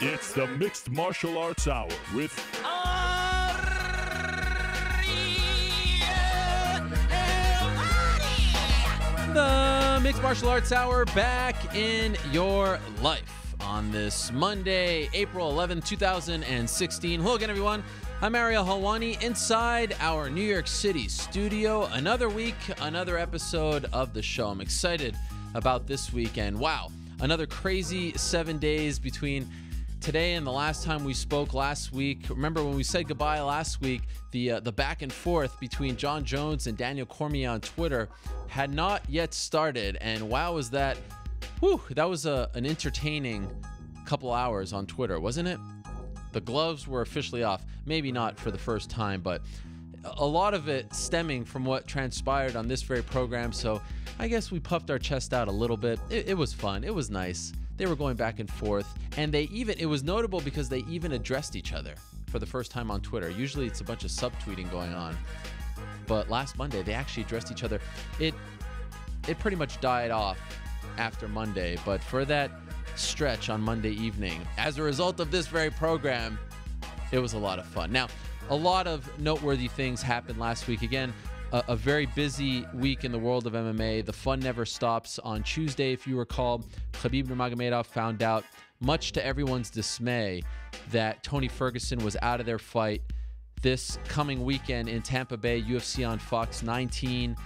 It's the Mixed Martial Arts Hour with The Mixed Martial Arts Hour back in your life on this Monday, April 11th, 2016. Hello again, everyone. I'm Ariel Helwani inside our New York City studio. Another week, another episode of the show. I'm excited about this weekend. Wow, another crazy seven days between today and the last time we spoke last week. Remember when we said goodbye last week? The uh, the back and forth between Jon Jones and Daniel Cormier on Twitter had not yet started, and wow, was that? Whew, that was a, an entertaining couple hours on Twitter, wasn't it? The gloves were officially off. Maybe not for the first time, but a lot of it stemming from what transpired on this very program. So I guess we puffed our chest out a little bit. It, it was fun. It was nice. They were going back and forth, and they even it was notable because they even addressed each other for the first time on Twitter. Usually it's a bunch of subtweeting going on, but last Monday they actually addressed each other. It it pretty much died off after Monday, but for that stretch on Monday evening, as a result of this very program, it was a lot of fun. Now, a lot of noteworthy things happened last week. Again, a, a, very busy week in the world of MMA. The fun never stops. On Tuesday, if you recall, Khabib Nurmagomedov found out, much to everyone's dismay, that Tony Ferguson was out of their fight this coming weekend in Tampa Bay, UFC on Fox 19.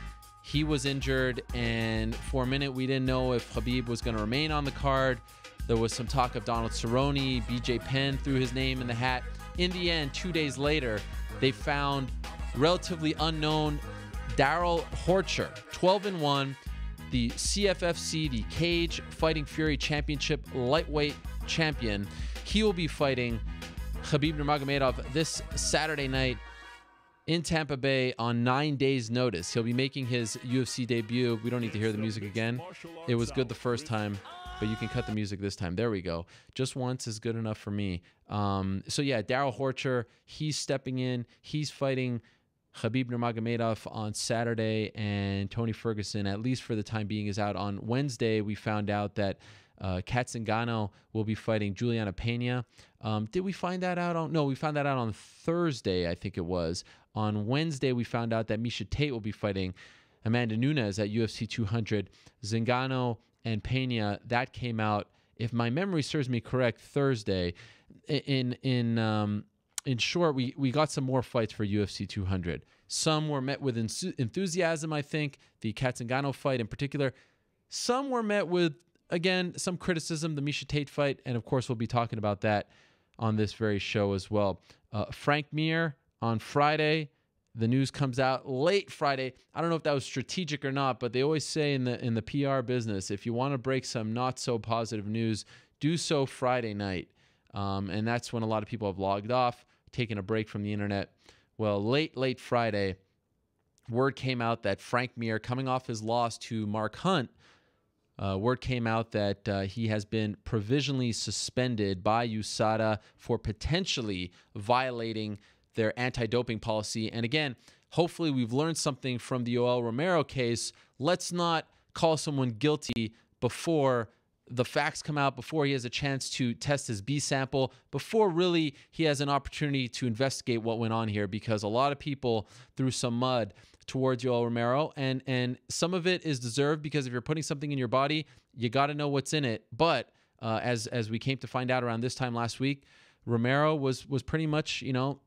He was injured, and for a minute, we didn't know if Khabib was going to remain on the card. There was some talk of Donald Cerrone. BJ Penn threw his name in the hat. In the end, two days later, they found relatively unknown Darrell Horcher, 12 and 1, the CFFC, the Cage Fighting Fury Championship lightweight champion. He will be fighting Khabib Nurmagomedov this Saturday night in Tampa Bay on nine days' notice. He'll be making his UFC debut. We don't need to hear the music again. It was good the first time, but you can cut the music this time. There we go. Just once is good enough for me. Um, so yeah, Darrell Horcher, he's stepping in. He's fighting Khabib Nurmagomedov on Saturday, and Tony Ferguson, at least for the time being, is out on Wednesday. We found out that uh, Cat Zingano will be fighting Julianna Peña. Um, did we find that out on? No, we found that out on Thursday, I think it was. On Wednesday, we found out that Miesha Tate will be fighting Amanda Nunes at UFC 200. Zingano and Peña, that came out, if my memory serves me correct, Thursday. In in um, in short, we, we got some more fights for UFC 200. Some were met with enthusiasm, I think, the Cat Zingano fight in particular. Some were met with, again, some criticism, the Miesha Tate fight. And of course, we'll be talking about that on this very show as well. Uh, Frank Mir on Friday. The news comes out late Friday. I don't know if that was strategic or not, but they always say in the in the PR business, if you want to break some not so positive news, do so Friday night. Um, and that's when a lot of people have logged off taking a break from the internet. Well, late, late Friday, word came out that Frank Mir, coming off his loss to Mark Hunt, uh, word came out that uh, he has been provisionally suspended by USADA for potentially violating their anti doping policy. And again, hopefully, we've learned something from the Yoel Romero case. Let's not call someone guilty before the facts come out before he has a chance to test his B sample, before really he has an opportunity to investigate what went on here, because a lot of people threw some mud towards Yoel Romero, and and some of it is deserved because if you're putting something in your body, you got to know what's in it. But uh, as as we came to find out around this time last week, Romero was was pretty much you know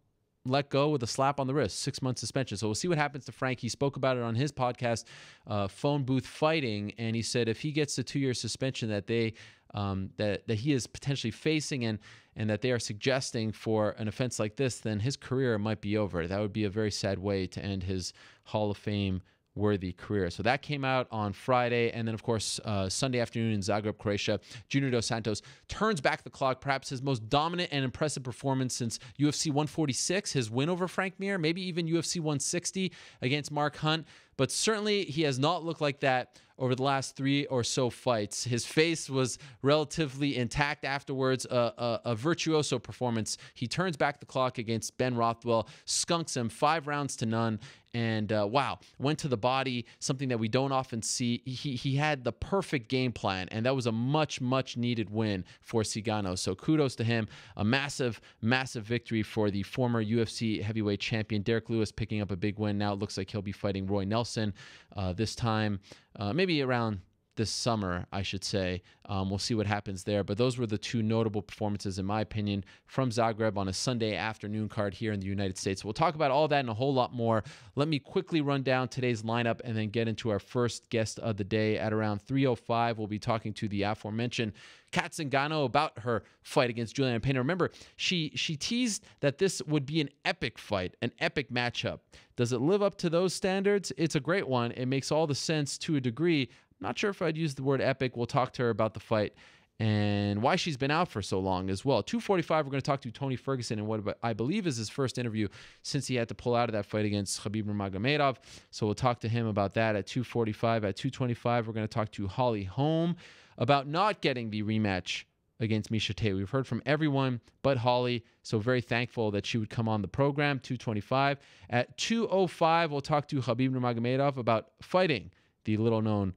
let go with a slap on the wrist, six month suspension. So we'll see what happens to Frank. He spoke about it on his podcast, uh, Phone Booth Fighting, and he said if he gets the two year suspension that they um, that that he is potentially facing and and that they are suggesting for an offense like this, then his career might be over. That would be a very sad way to end his Hall of Fame worthy career. So that came out on Friday. And then, of course, uh, Sunday afternoon in Zagreb, Croatia, Junior Dos Santos turns back the clock, perhaps his most dominant and impressive performance since UFC 146, his win over Frank Mir, maybe even UFC 160 against Mark Hunt. But certainly, he has not looked like that over the last three or so fights. His face was relatively intact afterwards, a, a, a, virtuoso performance. He turns back the clock against Ben Rothwell, skunks him five rounds to none, and uh, wow, went to the body, something that we don't often see. He he had the perfect game plan, and that was a much much needed win for Cigano. So kudos to him. A massive massive victory for the former UFC heavyweight champion Derrick Lewis, picking up a big win. Now it looks like he'll be fighting Roy Nelson uh, this time, uh, maybe around this summer, I should say. Um, we'll see what happens there. But those were the two notable performances, in my opinion, from Zagreb on a Sunday afternoon card here in the United States. We'll talk about all that and a whole lot more. Let me quickly run down today's lineup and then get into our first guest of the day. At around 3.05, we'll be talking to the aforementioned Cat Zingano about her fight against Julianna Peña. Remember, she she teased that this would be an epic fight, an epic matchup. Does it live up to those standards? It's a great one. It makes all the sense to a degree. Not sure if I'd use the word epic. We'll talk to her about the fight and why she's been out for so long as well. 245, we're going to talk to Tony Ferguson and what I believe is his first interview since he had to pull out of that fight against Khabib Nurmagomedov. So we'll talk to him about that at 245. At 225, we're going to talk to Holly Holm about not getting the rematch against Miesha Tate. We've heard from everyone but Holly, so very thankful that she would come on the program. 225. At 205, we'll talk to Khabib Nurmagomedov about fighting the little-known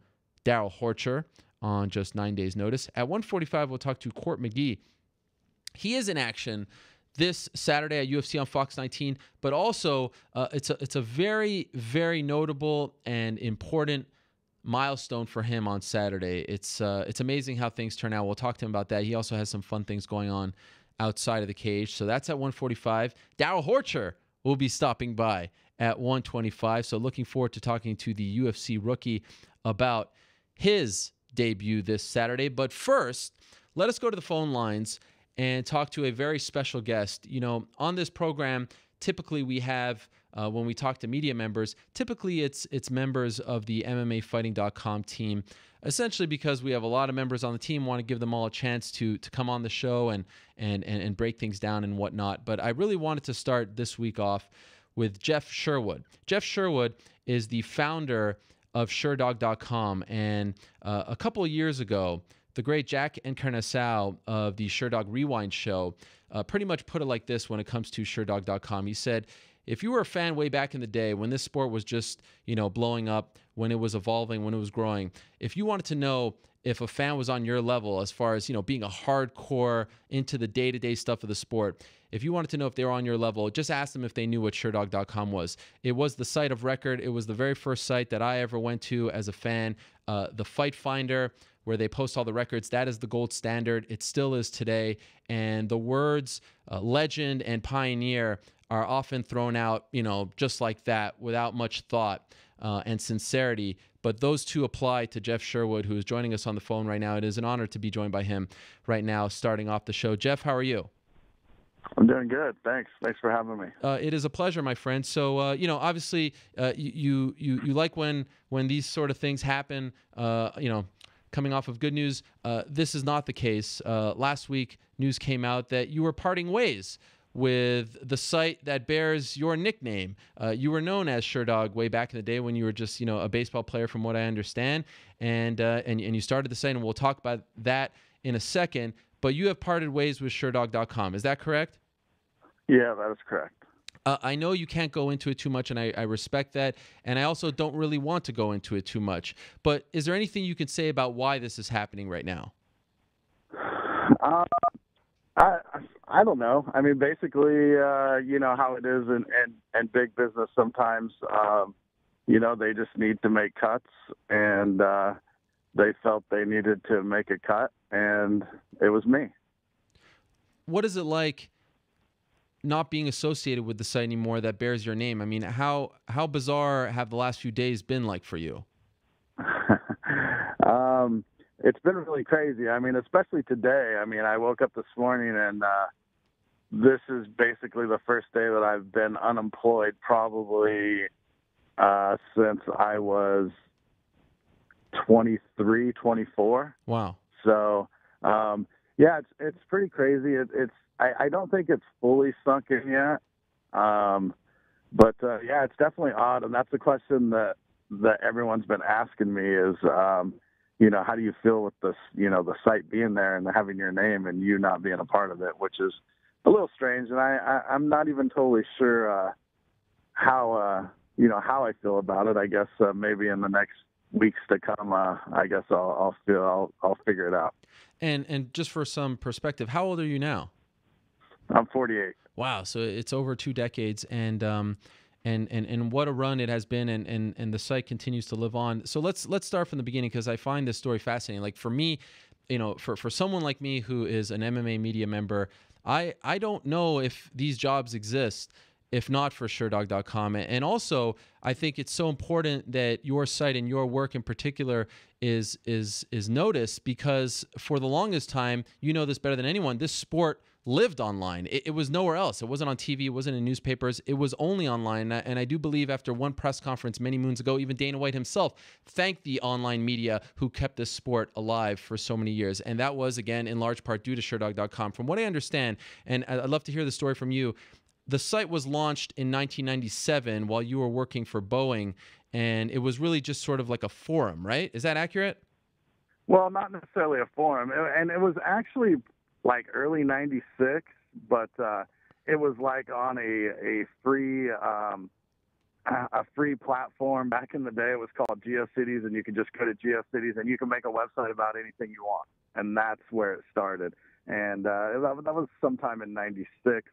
Darrell Horcher on just nine days' notice. At 145, we'll talk to Court McGee. He is in action this Saturday at UFC on Fox 19, but also uh, it's a it's a very very notable and important milestone for him on Saturday. It's uh, it's amazing how things turn out. We'll talk to him about that. He also has some fun things going on outside of the cage. So that's at 145. Darrell Horcher will be stopping by at 125. So looking forward to talking to the UFC rookie about his debut this Saturday. But first, let us go to the phone lines and talk to a very special guest. You know, on this program, typically we have uh, when we talk to media members, typically it's it's members of the MMAfighting.com team. Essentially, because we have a lot of members on the team, want to give them all a chance to to come on the show and and and, and break things down and whatnot. But I really wanted to start this week off with Jeff Sherwood. Jeff Sherwood is the founder of Sherdog.com. And uh, a couple of years ago, the great Jack Encarnação of the Sherdog Rewind show uh, pretty much put it like this when it comes to Sherdog.com. He said, if you were a fan way back in the day when this sport was just, you know, blowing up, when it was evolving, when it was growing, if you wanted to know if a fan was on your level as far as, you know, being a hardcore into the day-to-day stuff of the sport, if you wanted to know if they were on your level, just ask them if they knew what Sherdog.com was. It was the site of record. It was the very first site that I ever went to as a fan. Uh, the Fight Finder, where they post all the records, that is the gold standard. It still is today. And the words uh, legend and pioneer are often thrown out, you know, just like that without much thought uh, and sincerity. But those two apply to Jeff Sherwood, who is joining us on the phone right now. It is an honor to be joined by him right now, starting off the show. Jeff, how are you? I'm doing good. Thanks. Thanks for having me. Uh, it is a pleasure, my friend. So, uh, you know, obviously, uh, you you you like when when these sort of things happen. Uh, you know, coming off of good news. Uh, this is not the case. Uh, last week, news came out that you were parting ways with the site that bears your nickname. you were known as Sherdog way back in the day when you were just, you know, a baseball player, from what I understand, and and and you started the site, and we'll talk about that in a second but you have parted ways with Sherdog.com. Is that correct? Yeah, that is correct. Uh, I know you can't go into it too much, and I, I, respect that. And I also don't really want to go into it too much. But is there anything you can say about why this is happening right now? Uh, I I don't know. I mean, basically, uh, you know how it is in in, in big business. Sometimes, um, you know, they just need to make cuts, and uh, they felt they needed to make a cut, and it was me. What is it like not being associated with the site anymore that bears your name? I mean, how how bizarre have the last few days been like for you? um, it's been really crazy. I mean, especially today. I mean, I woke up this morning and uh, this is basically the first day that I've been unemployed probably uh, since I was 23, 24. Wow. So, um, yeah, it's it's pretty crazy. It, it's I, I don't think it's fully sunk in yet, um, but uh, yeah, it's definitely odd, and that's the question that that everyone's been asking me is, um, you know, how do you feel with this, you know, the site being there and having your name and you not being a part of it, which is a little strange, and I, I I'm not even totally sure uh, how uh, you know how I feel about it. I guess uh, maybe in the next weeks to come, uh, I guess I'll I'll feel I'll I'll figure it out. And and just for some perspective, how old are you now? I'm 48. Wow, so it's over two decades, and um, and and and what a run it has been, and and and the site continues to live on. So let's let's start from the beginning because I find this story fascinating. Like for me, you know, for for someone like me who is an MMA media member, I I don't know if these jobs exist if not for Sherdog.com. And also, I think it's so important that your site and your work in particular is is is noticed because for the longest time, you know this better than anyone. This sport lived online. It, it, was nowhere else. It wasn't on TV. It wasn't in newspapers. It was only online. And I do believe after one press conference many moons ago, even Dana White himself thanked the online media who kept this sport alive for so many years. And that was, again, in large part due to Sherdog.com. From what I understand, and I'd love to hear the story from you, the site was launched in 1997 while you were working for Boeing. And it was really just sort of like a forum, right? Is that accurate? Well, not necessarily a forum. And it was actually like early '96, but uh, it was like on a a free um, a free platform. Back in the day, it was called GeoCities, and you could just go to GeoCities and you can make a website about anything you want, and that's where it started. And uh, that, was sometime in '96.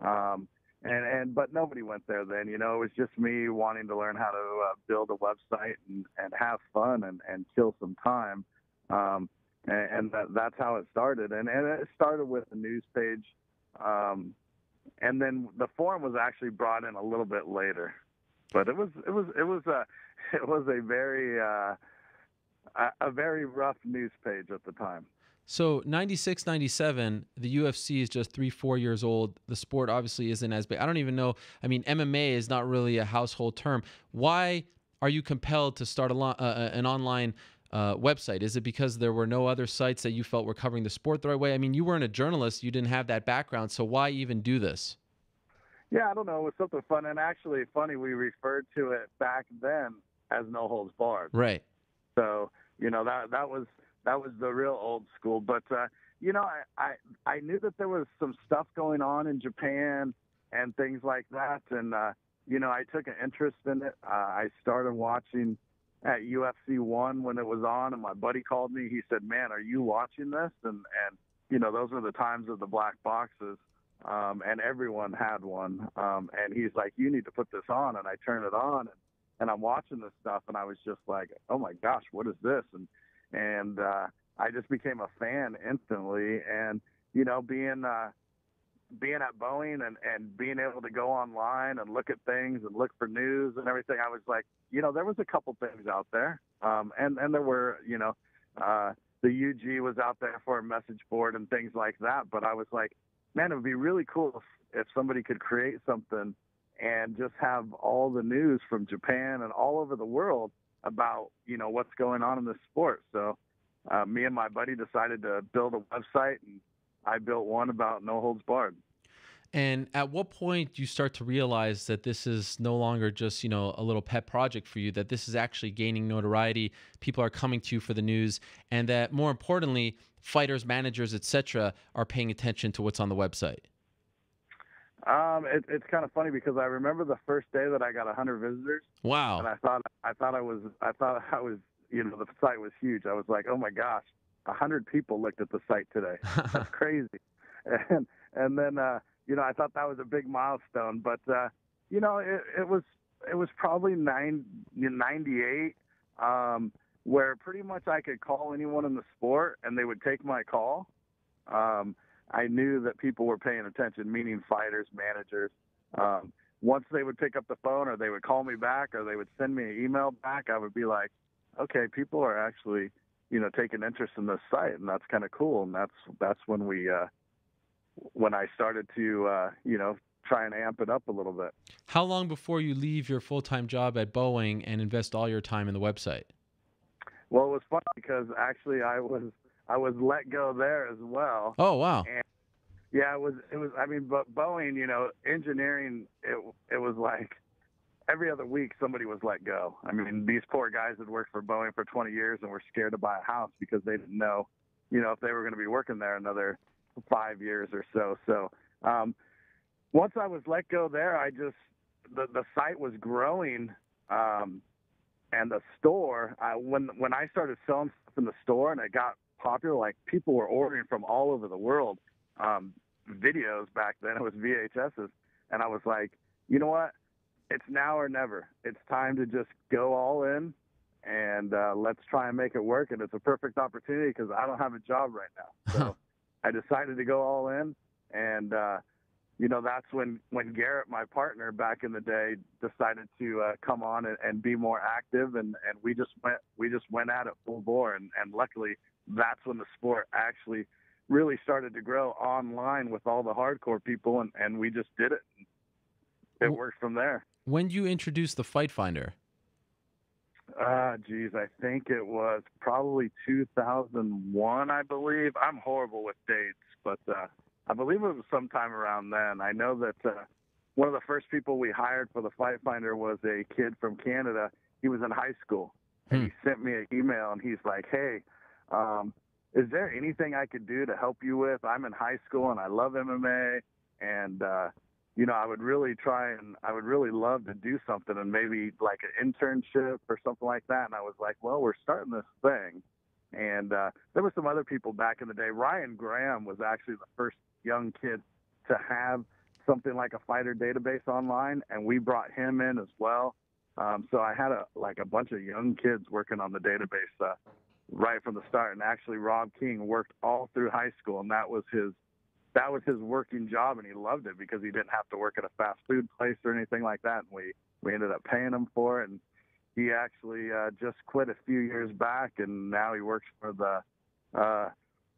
Um, and and but nobody went there then you know it was just me wanting to learn how to uh, build a website and and have fun and and kill some time um and, and that, that's how it started. And, and it started with the news page, um, and then the forum was actually brought in a little bit later. But it was it was it was a it was a very uh, a, a very rough news page at the time. So 96, 97, the UFC is just three, four years old. The sport obviously isn't as big. I don't even know. I mean, MMA is not really a household term. Why are you compelled to start a uh, uh an online uh, website? Is it because there were no other sites that you felt were covering the sport the right way? I mean, you weren't a journalist, you didn't have that background, so why even do this? Yeah, I don't know. It was something fun, and actually, funny. We referred to it back then as No Holds Barred. Right. So you know that that was that was the real old school. But uh, you know, I, I I knew that there was some stuff going on in Japan and things like that, and uh, you know, I took an interest in it. Uh, I started watching at UFC one when it was on, and my buddy called me. He said, "Man, are you watching this?" And and you know those were the times of the black boxes, um, and everyone had one. Um, and he's like, "You need to put this on," and I turn it on, and, and I'm watching this stuff, and I was just like, "Oh my gosh, what is this?" And and uh, I just became a fan instantly, and you know, being uh, being at Boeing and, and being able to go online and look at things and look for news and everything, I was like, you know, there was a couple things out there. Um, and, and there were, you know, uh, the UG was out there for a message board and things like that. But I was like, man, it would be really cool if, if somebody could create something and just have all the news from Japan and all over the world about, you know, what's going on in the sport. So uh, me and my buddy decided to build a website and I built one about no holds barred. And at what point do you start to realize that this is no longer just, you know, a little pet project for you, that this is actually gaining notoriety, people are coming to you for the news, and that more importantly, fighters, managers, etc., are paying attention to what's on the website? Um, it, it's kind of funny because I remember the first day that I got a 100 visitors. Wow! And I thought I thought I was I thought I was you know the site was huge. I was like, oh my gosh, a hundred people looked at the site today. That's crazy. And and then uh, you know I thought that was a big milestone. But uh, you know it, it was it was probably nine, 98 um, where pretty much I could call anyone in the sport and they would take my call. Um, I knew that people were paying attention, meaning fighters, managers. Um, once they would pick up the phone or they would call me back or they would send me an email back, I would be like, okay, people are actually you know taking interest in this site, and that's kind of cool. And that's that's when we uh, when I started to uh, you know try and amp it up a little bit. How long before you leave your full time job at Boeing and invest all your time in the website? Well, it was fun because actually I was I was let go there as well. Oh wow! And yeah, it was it was. I mean, but Boeing, you know, engineering it it was like every other week somebody was let go. I mean, these poor guys had worked for Boeing for 20 years and were scared to buy a house because they didn't know, you know, if they were going to be working there another five years or so. So um, once I was let go there, I just the the site was growing, um, and the store. I, when when I started selling stuff in the store and it got popular, like people were ordering from all over the world. Um, videos back then it was VHSs, and I was like, you know what? It's now or never. It's time to just go all in and uh, let's try and make it work. And it's a perfect opportunity because I don't have a job right now. So I decided to go all in, and uh, you know that's when when Garrett, my partner back in the day, decided to uh, come on and, and be more active, and and we just went we just went at it full bore, and and luckily that's when the sport actually really started to grow online with all the hardcore people, and and we just did it. It worked from there. When did you introduce the Fight Finder? Uh, geez, I think it was probably 2001, I believe. I'm horrible with dates, but uh, I believe it was sometime around then. I know that uh, one of the first people we hired for the Fight Finder was a kid from Canada. He was in high school, and he sent me an email, and he's like, "Hey, um, is there anything I could do to help you with? I'm in high school, and I love MMA, and uh, you know, I would really try and I would really love to do something and maybe like an internship or something like that. And I was like, well, we're starting this thing. And uh, there were some other people back in the day. Ryan Graham was actually the first young kid to have something like a fighter database online, and we brought him in as well. Um, so I had a like a bunch of young kids working on the database uh, right from the start. And actually, Rob King worked all through high school, and that was his that was his working job and he loved it because he didn't have to work at a fast food place or anything like that. And we, we ended up paying him for it. And he actually uh, just quit a few years back and now he works for the, uh,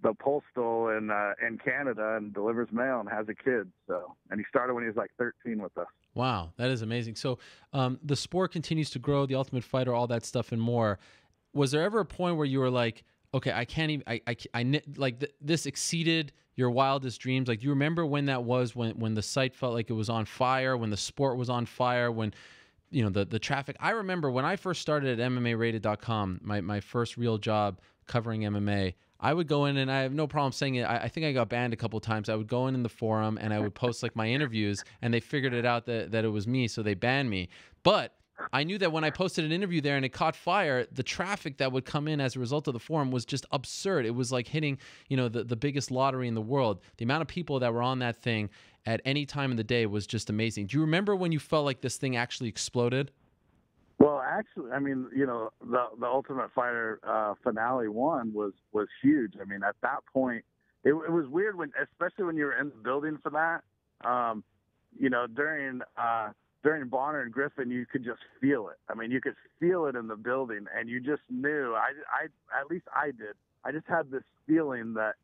the postal in, uh, in Canada and delivers mail and has a kid. So, and he started when he was like 13 with us. Wow, that is amazing. So um, the sport continues to grow, the Ultimate Fighter, all that stuff and more. Was there ever a point where you were like, okay, I can't even, I, I, I like th- this exceeded your wildest dreams? Like, do you remember when that was? When when the site felt like it was on fire? When the sport was on fire? When you know the the traffic? I remember when I first started at MMARated.com, my my first real job covering MMA. I would go in and I have no problem saying it. I, I think I got banned a couple times. I would go in in the forum and I would post like my interviews, and they figured it out that that it was me, so they banned me. But I knew that when I posted an interview there and it caught fire, the traffic that would come in as a result of the forum was just absurd. It was like hitting, you know, the, the biggest lottery in the world. The amount of people that were on that thing at any time of the day was just amazing. Do you remember when you felt like this thing actually exploded? Well, actually, I mean, you know, the the Ultimate Fighter uh, finale one was was huge. I mean, at that point, it, it was weird when, especially when you were in the building for that. Um, you know, during uh, during Bonner and Griffin, you could just feel it. I mean, you could feel it in the building, and you just knew. I, I, at least I did. I just had this feeling that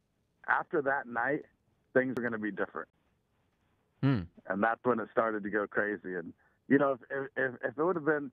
after that night, things were going to be different. Hmm. And that's when it started to go crazy. And you know, if if, if it would have been,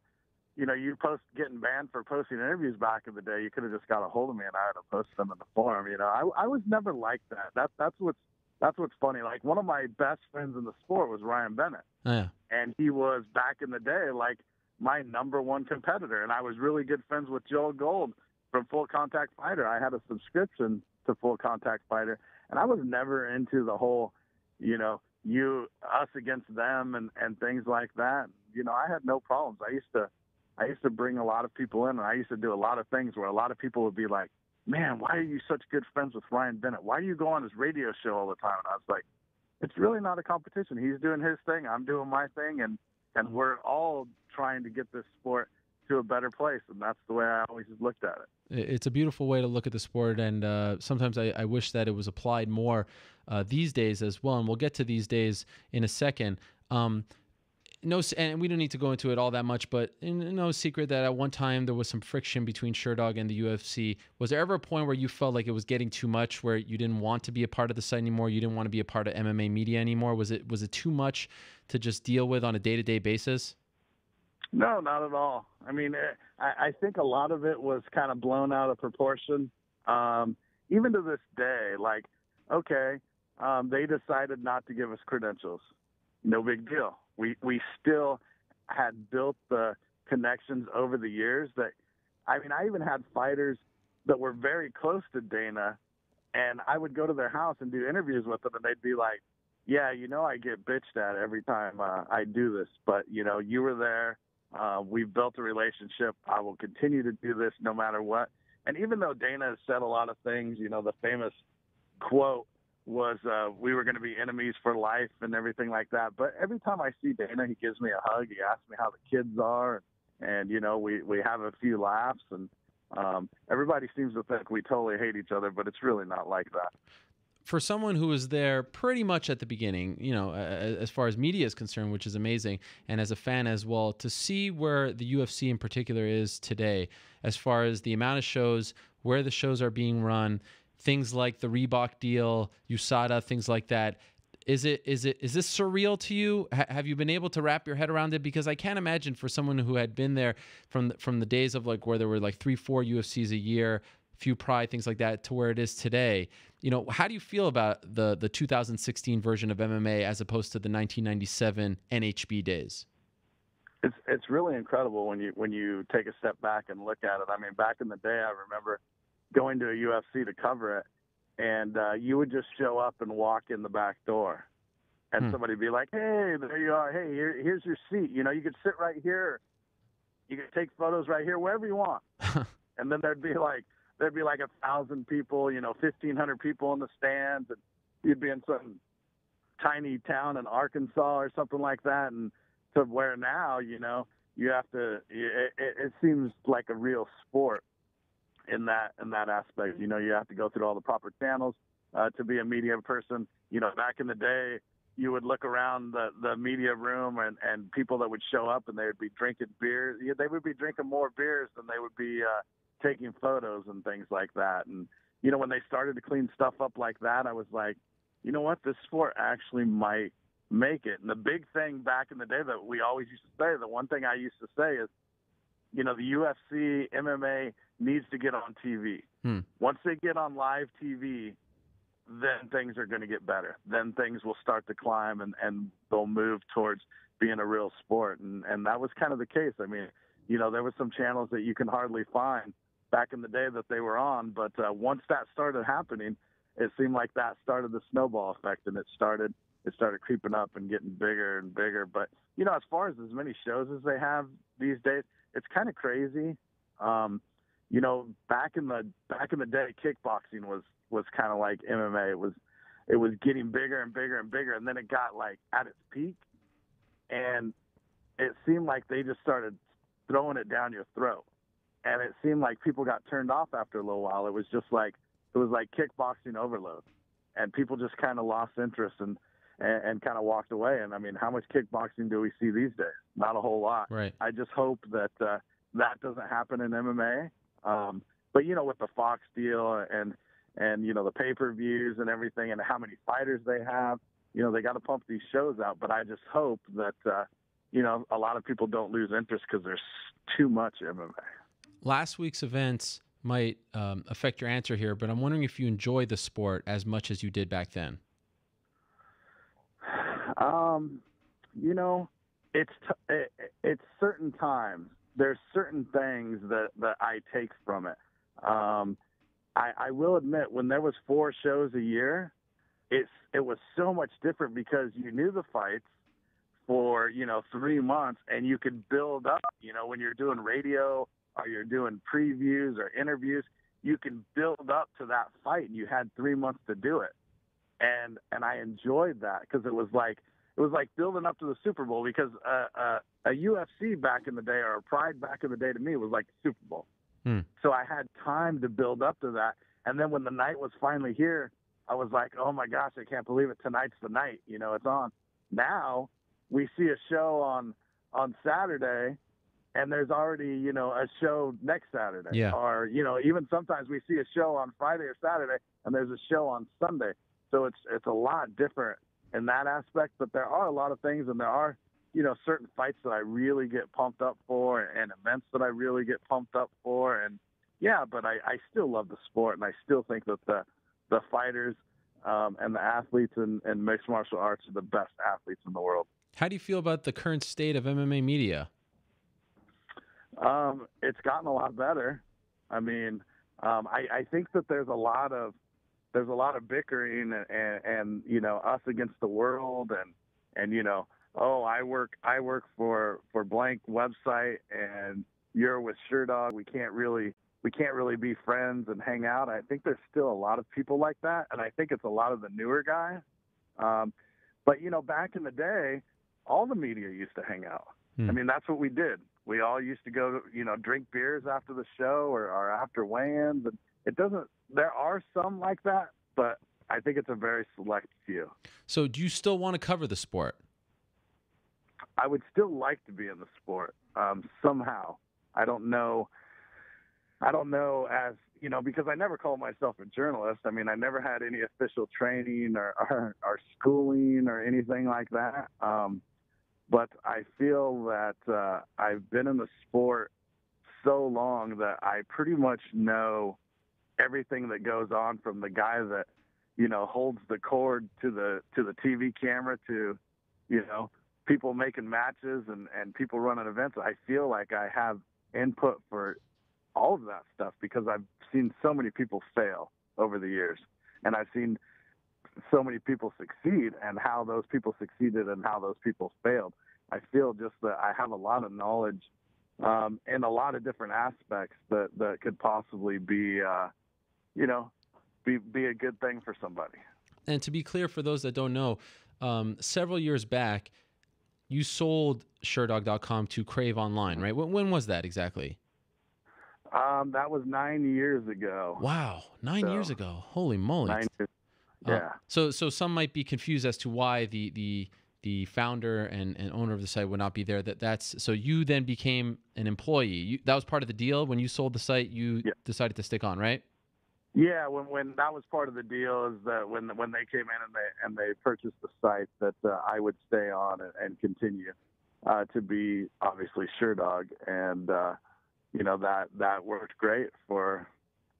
you know, you post getting banned for posting interviews back in the day, you could have just got a hold of me and I would have posted them in the forum. You know, I I was never like that. That that's what's that's what's funny. Like one of my best friends in the sport was Ryan Bennett. Oh, yeah. And he was back in the day like my number one competitor. And I was really good friends with Joe Gold from Full Contact Fighter. I had a subscription to Full Contact Fighter, and I was never into the whole, you know, you us against them and and things like that. You know, I had no problems. I used to I used to bring a lot of people in, and I used to do a lot of things where a lot of people would be like, man, why are you such good friends with Ryan Bennett? Why do you go on his radio show all the time? And I was like, it's really not a competition. He's doing his thing, I'm doing my thing, and and we're all trying to get this sport to a better place, and that's the way I always looked at it. It's a beautiful way to look at the sport, and uh, sometimes I, I, wish that it was applied more uh, these days as well. And we'll get to these days in a second. Um, no, and we don't need to go into it all that much, but no secret that at one time there was some friction between Sherdog and the UFC. Was there ever a point where you felt like it was getting too much, where you didn't want to be a part of the site anymore? You didn't want to be a part of MMA media anymore? Was it was it too much to just deal with on a day to day basis? No, not at all. I mean, eh, I, I think a lot of it was kind of blown out of proportion. Um, even to this day, like, okay, um, they decided not to give us credentials. No big deal we we still had built the connections over the years that I mean I even had fighters that were very close to Dana and I would go to their house and do interviews with them and they'd be like yeah, you know, I get bitched at every time uh, I do this, but you know, you were there. Uh, we've built a relationship. I will continue to do this no matter what. And even though Dana has said a lot of things, you know, the famous quote was uh, we were going to be enemies for life and everything like that. But every time I see Dana, he gives me a hug. He asks me how the kids are, and, and you know, we we have a few laughs, and um, everybody seems to think we totally hate each other, but it's really not like that for someone who was there pretty much at the beginning, you know, as far as media is concerned, which is amazing, and as a fan as well, to see where the UFC in particular is today, as far as the amount of shows, where the shows are being run, things like the Reebok deal, USADA, things like that. Is it is it is this surreal to you? H- have you been able to wrap your head around it? Because I can't imagine for someone who had been there from the, from the days of like where there were like three, four UFCs a year, few Pride, things like that, to where it is today. You know, how do you feel about the the 2016 version of MMA as opposed to the 1997 NHB days? It's it's really incredible when you when you take a step back and look at it. I mean, back in the day, I remember going to a UFC to cover it, and uh, you would just show up and walk in the back door, and hmm. somebody be like, "Hey, there you are. Hey, here, here's your seat. You know, you could sit right here. You could take photos right here, wherever you want." and then there'd be like there'd be like a thousand people, you know, fifteen hundred people in the stands, and you'd be in some tiny town in Arkansas or something like that, and to where now, you know, you have to. It, it, it seems like a real sport in that in that aspect. You know, you have to go through all the proper channels uh, to be a media person. You know, back in the day, you would look around the the media room and and people that would show up and they would be drinking beers. They would be drinking more beers than they would be uh, taking photos and things like that. And you know, when they started to clean stuff up like that, I was like, you know what, this sport actually might make it. And the big thing back in the day that we always used to say, the one thing I used to say is, you know, the UFC, MMA needs to get on TV. Hmm. Once they get on live TV, then things are going to get better. Then things will start to climb and, and they'll move towards being a real sport. And, and that was kind of the case. I mean, you know, there were some channels that you can hardly find back in the day that they were on. But uh, once that started happening, it seemed like that started the snowball effect, and it started it started creeping up and getting bigger and bigger. But you know, as far as as many shows as they have these days, it's kind of crazy. Um, you know, back in the back in the day, kickboxing was was kind of like MMA. It was it was getting bigger and bigger and bigger, and then it got like at its peak, and it seemed like they just started throwing it down your throat and it seemed like people got turned off after a little while. It was just like it was like kickboxing overload, and people just kind of lost interest and and, and kind of walked away. And I mean, how much kickboxing do we see these days? Not a whole lot. Right. I just hope that uh, that doesn't happen in MMA. Um, but you know, with the Fox deal and and you know the pay per views and everything, and how many fighters they have, you know, they got to pump these shows out. But I just hope that uh, you know a lot of people don't lose interest because there's too much MMA last week's events might um, affect your answer here, but I'm wondering if you enjoy the sport as much as you did back then. Um, you know, it's t- it, it's certain times. There's certain things that that I take from it. Um, I, I will admit, when there was four shows a year, it's it was so much different because you knew the fights for you know three months, and you could build up. You know, when you're doing radio or you're doing previews or interviews, you can build up to that fight, and you had three months to do it. And and I enjoyed that because it was like it was like building up to the Super Bowl because uh, uh, a UFC back in the day or a Pride back in the day to me was like the Super Bowl. Hmm. So I had time to build up to that, and then when the night was finally here, I was like, oh my gosh, I can't believe it! Tonight's the night. You know, it's on. Now we see a show on on Saturday and there's already you know a show next Saturday, yeah. or you know even sometimes we see a show on Friday or Saturday, and there's a show on Sunday. So it's it's a lot different in that aspect. But there are a lot of things, and there are you know certain fights that I really get pumped up for, and events that I really get pumped up for, and yeah. But I, I still love the sport, and I still think that the the fighters um, and the athletes in, in mixed martial arts are the best athletes in the world. How do you feel about the current state of MMA media? Um, it's gotten a lot better. I mean, um, I, I think that there's a lot of there's a lot of bickering and, and and you know us against the world and and you know oh I work I work for for blank website and you're with Sherdog we can't really we can't really be friends and hang out. I think there's still a lot of people like that, and I think it's a lot of the newer guys. Um, but you know, back in the day, all the media used to hang out. Hmm. I mean, that's what we did. We all used to go to you know drink beers after the show or, or after weigh-ins, and it doesn't. There are some like that, but I think it's a very select few. So, do you still want to cover the sport? I would still like to be in the sport um, somehow. I don't know. I don't know as you know because I never called myself a journalist. I mean, I never had any official training or or, or schooling or anything like that. Um, but I feel that uh, I've been in the sport so long that I pretty much know everything that goes on from the guy that you know holds the cord to the to the TV camera to you know people making matches and and people running events. I feel like I have input for all of that stuff because I've seen so many people fail over the years, and I've seen so many people succeed and how those people succeeded and how those people failed. I feel just that I have a lot of knowledge um, in a lot of different aspects that that could possibly be, uh, you know, be be a good thing for somebody. And to be clear, for those that don't know, um, several years back, you sold Sherdog.com to Crave Online, right? When, when was that exactly? Um, that was nine years ago. Wow, nine So, years ago. Holy moly! Nine years. Uh, Yeah. so so some might be confused as to why the the the founder and, and owner of the site would not be there. That that's so you then became an employee. You, that was part of the deal when you sold the site. You Yeah. decided to stick on, right? Yeah, when when that was part of the deal is that when when they came in and they and they purchased the site that uh, I would stay on and, and continue uh, to be obviously Sherdog and uh, you know that that worked great for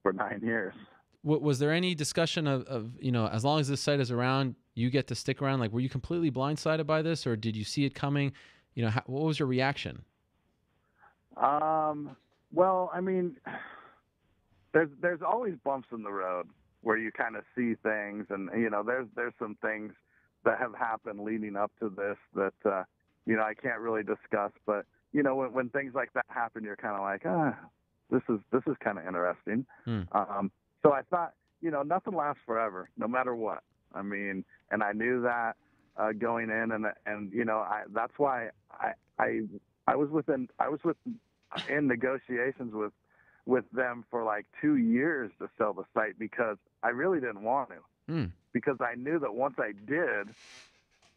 for nine years. Was there any discussion of, of you know as long as this site is around, you get to stick around? Like, were you completely blindsided by this, or did you see it coming? You know, how, what was your reaction? Um, well, I mean, there's there's always bumps in the road where you kind of see things, and you know, there's there's some things that have happened leading up to this that uh, you know I can't really discuss. But you know, when when things like that happen, you're kind of like, ah, this is this is kind of interesting. Hmm. Um, so I thought, you know, nothing lasts forever, no matter what. I mean, and I knew that uh, going in, and and you know, I that's why I I I was within I was with in negotiations with with them for like two years to sell the site because I really didn't want to Hmm. because I knew that once I did,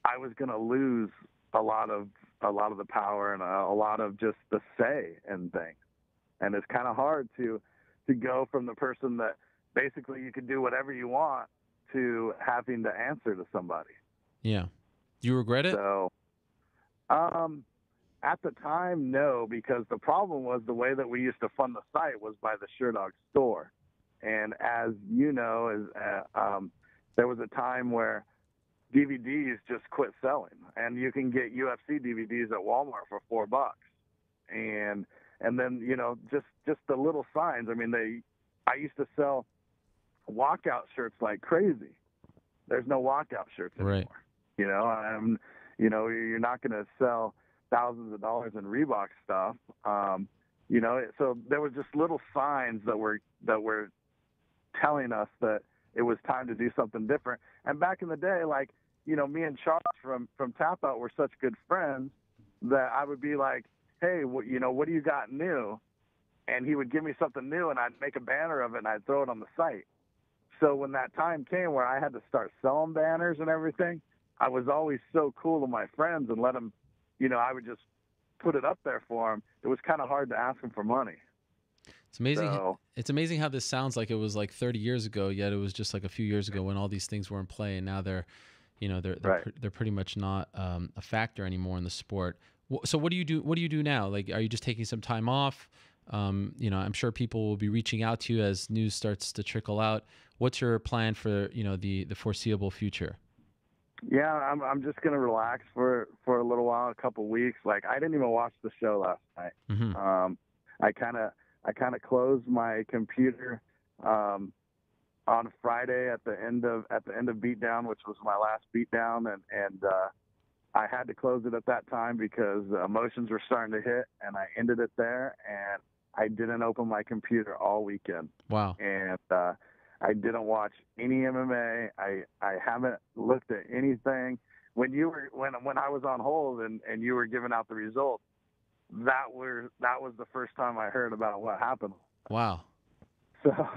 I was going to lose a lot of a lot of the power and a, a lot of just the say and things, and it's kind of hard to to go from the person that basically you can do whatever you want to having to answer to somebody. Yeah, do you regret it? So, um, at the time, no, because the problem was the way that we used to fund the site was by the Sherdog store, and as you know, as uh, um, there was a time where DVDs just quit selling, and you can get UFC DVDs at Walmart for four bucks, and and then you know just just the little signs. I mean, they I used to sell walkout shirts like crazy. There's no walkout shirts anymore. Right. You know, I'm, you know, you're not going to sell thousands of dollars in Reebok stuff. Um, you know, so there was just little signs that were that were telling us that it was time to do something different. And back in the day, like, you know, me and Charles from from Tap Out were such good friends that I would be like, "Hey, what, you know, what do you got new?" And he would give me something new, and I'd make a banner of it, and I'd throw it on the site. So when that time came where I had to start selling banners and everything, I was always so cool to my friends and let them, you know, I would just put it up there for him. It was kind of hard to ask him for money. It's amazing. So It's amazing how this sounds like it was like 30 years ago, yet it was just like a few years ago when all these things were in play, and now they're, you know, they're they're, Right. they're pretty much not um, a factor anymore in the sport. So what do you do? What do you do now? Like, are you just taking some time off? Um, you know, I'm sure people will be reaching out to you as news starts to trickle out. What's your plan for you know the the foreseeable future? yeah, I'm I'm just gonna relax for for a little while, a couple weeks. Like I didn't even watch the show last night. hmm Um, I kind of I kind of closed my computer um, on Friday at the end of at the end of beatdown, which was my last beatdown, and and uh, I had to close it at that time because the emotions were starting to hit, and I ended it there, and I didn't open my computer all weekend. Wow. And uh, I didn't watch any MMA. I I haven't looked at anything. When you were when when I was on hold and and you were giving out the results, that were that was the first time I heard about what happened. Wow. So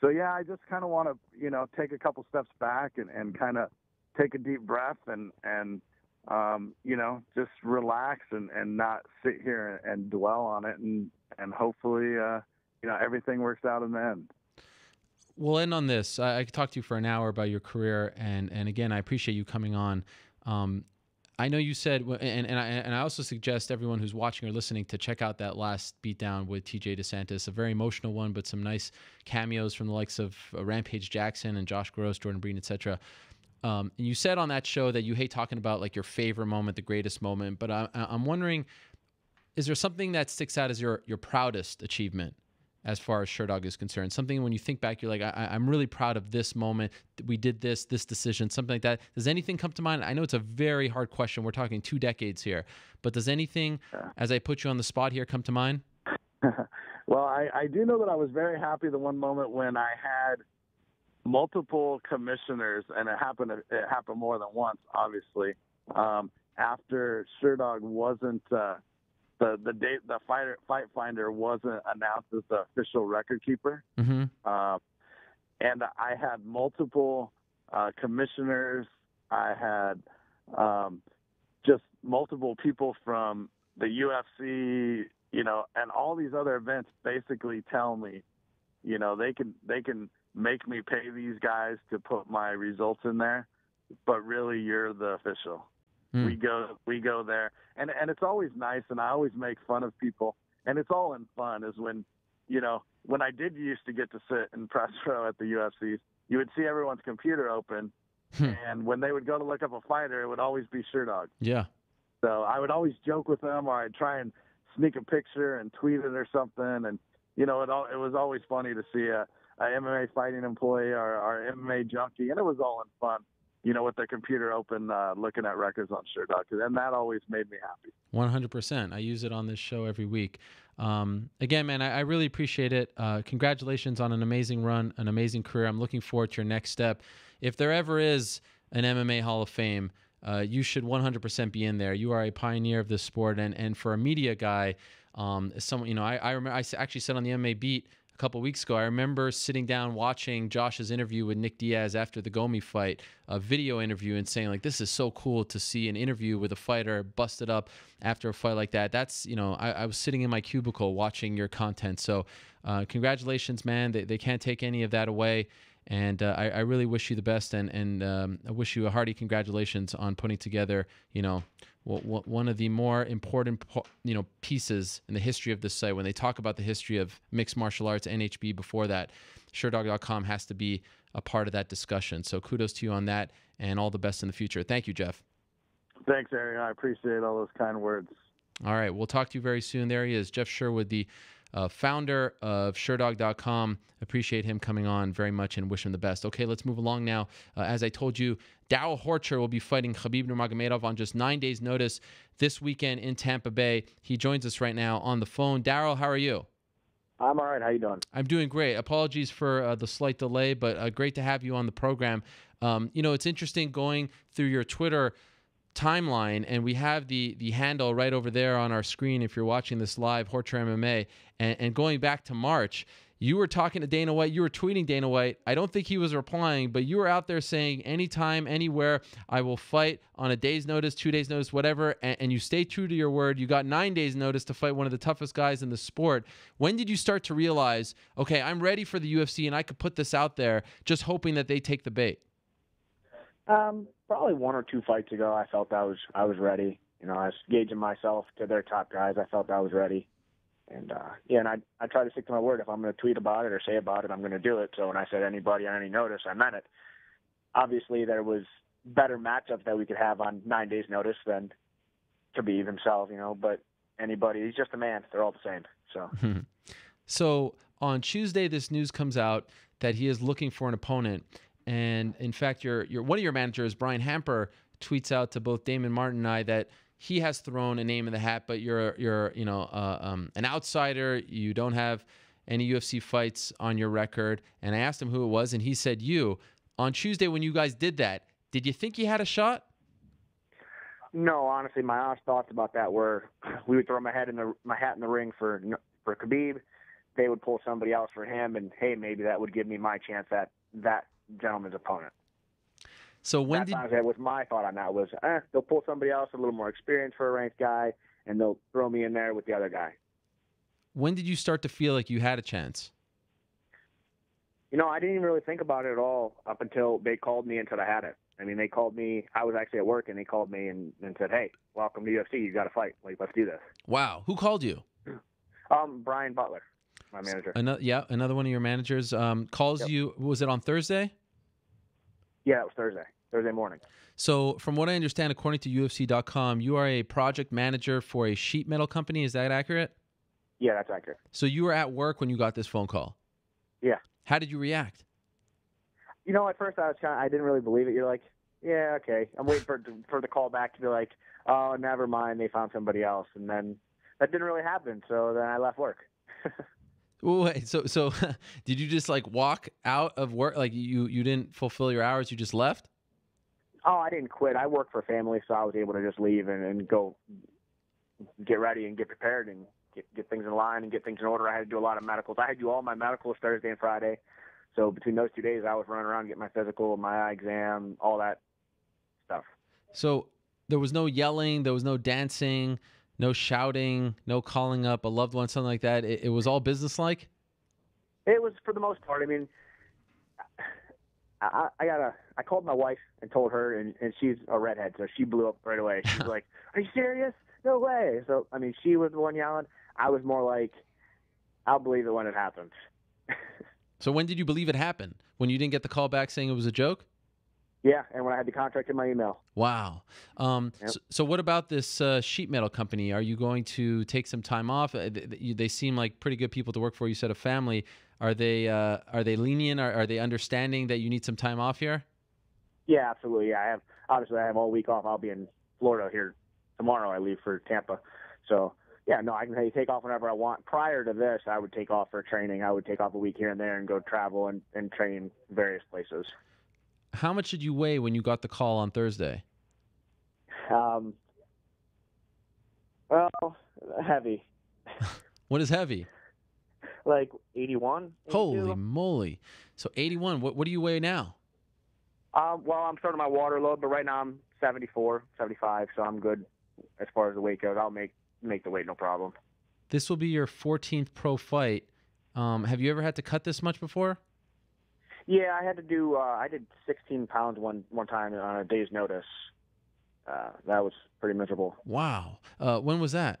so yeah, I just kind of want to you know take a couple steps back and and kind of take a deep breath and and um, you know just relax and and not sit here and, and dwell on it and and hopefully uh, you know everything works out in the end. We'll end on this. I, I could talk to you for an hour about your career, and and again, I appreciate you coming on. Um, I know you said, and and I, and I also suggest everyone who's watching or listening to check out that last beatdown with T.J. DeSantis, a very emotional one, but some nice cameos from the likes of uh, Rampage Jackson and Josh Gross, Jordan Breen, etc. Um, and you said on that show that you hate talking about like your favorite moment, the greatest moment, but I, I'm wondering, is there something that sticks out as your your proudest achievement? As far as Sherdog is concerned. Something when you think back, you're like, I, am really proud of this moment. We did this, this decision, something like that. Does anything come to mind? I know it's a very hard question. We're talking two decades here, but does anything, as I put you on the spot here, come to mind? well, I, I do know that I was very happy the one moment when I had multiple commissioners, and it happened. It happened more than once, obviously. Um, after Sherdog wasn't. Uh, the the date the fighter fight finder wasn't announced as the official record keeper, mm-hmm. uh, and I had multiple uh, commissioners. I had um, just multiple people from the UFC, you know, and all these other events basically tell me, you know, they can they can make me pay these guys to put my results in there, but really you're the official. Mm. We go we go there, and and it's always nice, and I always make fun of people, and it's all in fun. Is when, you know, when I did used to get to sit in press row at the UFCs, you would see everyone's computer open, hmm. and when they would go to look up a fighter, it would always be Sherdog. Yeah. So I would always joke with them, or I'd try and sneak a picture and tweet it or something, and you know, it all it was always funny to see a, a MMA fighting employee or, or MMA junkie, and it was all in fun you know, with the computer open, uh, looking at records on Sherdog, and that always made me happy. One hundred percent. I use it on this show every week. Um, again, man, I, I, really appreciate it. Uh, congratulations on an amazing run, an amazing career. I'm looking forward to your next step. If there ever is an MMA Hall of Fame, uh, you should 100% be in there. You are a pioneer of this sport, and and for a media guy, um, someone you know, I I remember I actually said on the MMA beat a couple weeks ago. I remember sitting down watching Josh's interview with Nick Diaz after the Gomi fight, a video interview, and saying like, "This is so cool to see an interview with a fighter busted up after a fight like that." That's you know, I, I was sitting in my cubicle watching your content. So, uh, congratulations, man. They they can't take any of that away. And uh, I, I, really wish you the best, and and um, I wish you a hearty congratulations on putting together, you know, one of the more important you know pieces in the history of this site. When they talk about the history of mixed martial arts NHB before that sherdog.com has to be a part of that discussion. So kudos to you on that and all the best in the future. Thank you Jeff. Thanks Aaron. I appreciate all those kind words. All right. We'll talk to you very soon. There he is Jeff Sherwood the uh, founder of Sherdog.com. Appreciate him coming on very much and wish him the best. Okay, let's move along now. Uh, as I told you, Darrell Horcher will be fighting Khabib Nurmagomedov on just nine days' notice this weekend in Tampa Bay. He joins us right now on the phone. Darrell, how are you? I'm all right. How you doing? I'm doing great. Apologies for uh, the slight delay, but uh, great to have you on the program. Um, you know, it's interesting going through your Twitter timeline, and we have the the handle right over there on our screen if you're watching this live, Horcher MMA, and, and going back to March. You were talking to Dana White. You were tweeting Dana White. I don't think he was replying, but you were out there saying, anytime, anywhere, I will fight on a day's notice, two days' notice, whatever. And, and, you stay true to your word. You got nine days' notice to fight one of the toughest guys in the sport. When did you start to realize, okay, I'm ready for the UFC and I could put this out there, just hoping that they take the bait? Um, probably one or two fights ago, I felt I was I was ready. You know, I was gauging myself to their top guys. I felt I was ready, and uh, yeah, and I I try to stick to my word. If I'm going to tweet about it or say about it, I'm going to do it. So when I said anybody on any notice, I meant it. Obviously, there was better matchups that we could have on nine days' notice than Khabib himself. You know, but anybody, he's just a man. They're all the same. So. So on Tuesday, this news comes out that he is looking for an opponent, and in fact, your your one of your managers, Brian Hamper, tweets out to both Damon Martin and I that he has thrown a name in the hat, but you're you're you know uh, um, an outsider. You don't have any UFC fights on your record. And I asked him who it was, and he said you. On Tuesday, when you guys did that, did you think you had a shot? No, honestly, my honest thoughts about that were we would throw my head in the my hat in the ring for for Khabib. They would pull somebody else for him, and hey, maybe that would give me my chance at that gentleman's opponent. So when did that was my thought on that was eh, they'll pull somebody else a little more experienced for a ranked guy, and they'll throw me in there with the other guy. when did you start to feel like you had a chance? You know, I didn't even really think about it at all up until they called me and said I had it. I mean, they called me. I was actually at work, and they called me and, and said, "Hey, welcome to UFC. You got to fight. Like, let's do this." Wow, who called you? Um, Brian Butler, my manager. Another yeah, another one of your managers um, calls Yep. you. Was it on Thursday? Yeah, it was Thursday. Thursday morning. So, from what I understand, according to UFC.com, you are a project manager for a sheet metal company. Is that accurate? Yeah, that's accurate. So you were at work when you got this phone call. Yeah. How did you react? You know, at first I was kind of, I didn't really believe it. You're like, yeah, okay. I'm waiting for for the call back to be like, oh, never mind. They found somebody else, and then that didn't really happen. So then I left work. Wait, so so did you just like walk out of work? Like you you didn't fulfill your hours? You just left? Oh, I didn't quit. I work for family, so I was able to just leave and, and go get ready and get prepared and get, get things in line and get things in order. I had to do a lot of medicals. I had to do all my medicals Thursday and Friday. So between those two days, I was running around getting my physical, my eye exam, all that stuff. So there was no yelling, there was no dancing, no shouting, no calling up a loved one, something like that. It, it was all businesslike. It was for the most part. I mean, I, I got a. I called my wife and told her, and, and she's a redhead, so she blew up right away. She's like, "Are you serious? No way!" So I mean, she was the one yelling. I was more like, "I'll believe it when it happens." So when did you believe it happened? When you didn't get the call back saying it was a joke? Yeah, and when I had the contract in my email. Wow. Um, Yep. so, so what about this uh, sheet metal company? Are you going to take some time off? Uh, th- th- you- They seem like pretty good people to work for. You said a family. Are they uh, are they lenient? Are, are they understanding that you need some time off here? Yeah, absolutely. Yeah, I have. Obviously, I have all week off. I'll be in Florida here tomorrow. I leave for Tampa, so yeah, no, I can take off whenever I want. Prior to this, I would take off for training. I would take off a week here and there and go travel and, and train various places. How much did you weigh when you got the call on Thursday? Um, well, heavy, What is heavy? like 81. Holy moly! So 81. What what do you weigh now? Um, well, I'm starting my water load, but right now I'm 74, 75, so I'm good as far as the weight goes. I'll make make the weight no problem. This will be your 14th pro fight. Um, have you ever had to cut this much before? Yeah, I had to do. Uh, I did 16 pounds one one time on a day's notice. Uh, that was pretty miserable. Wow. Uh, when was that?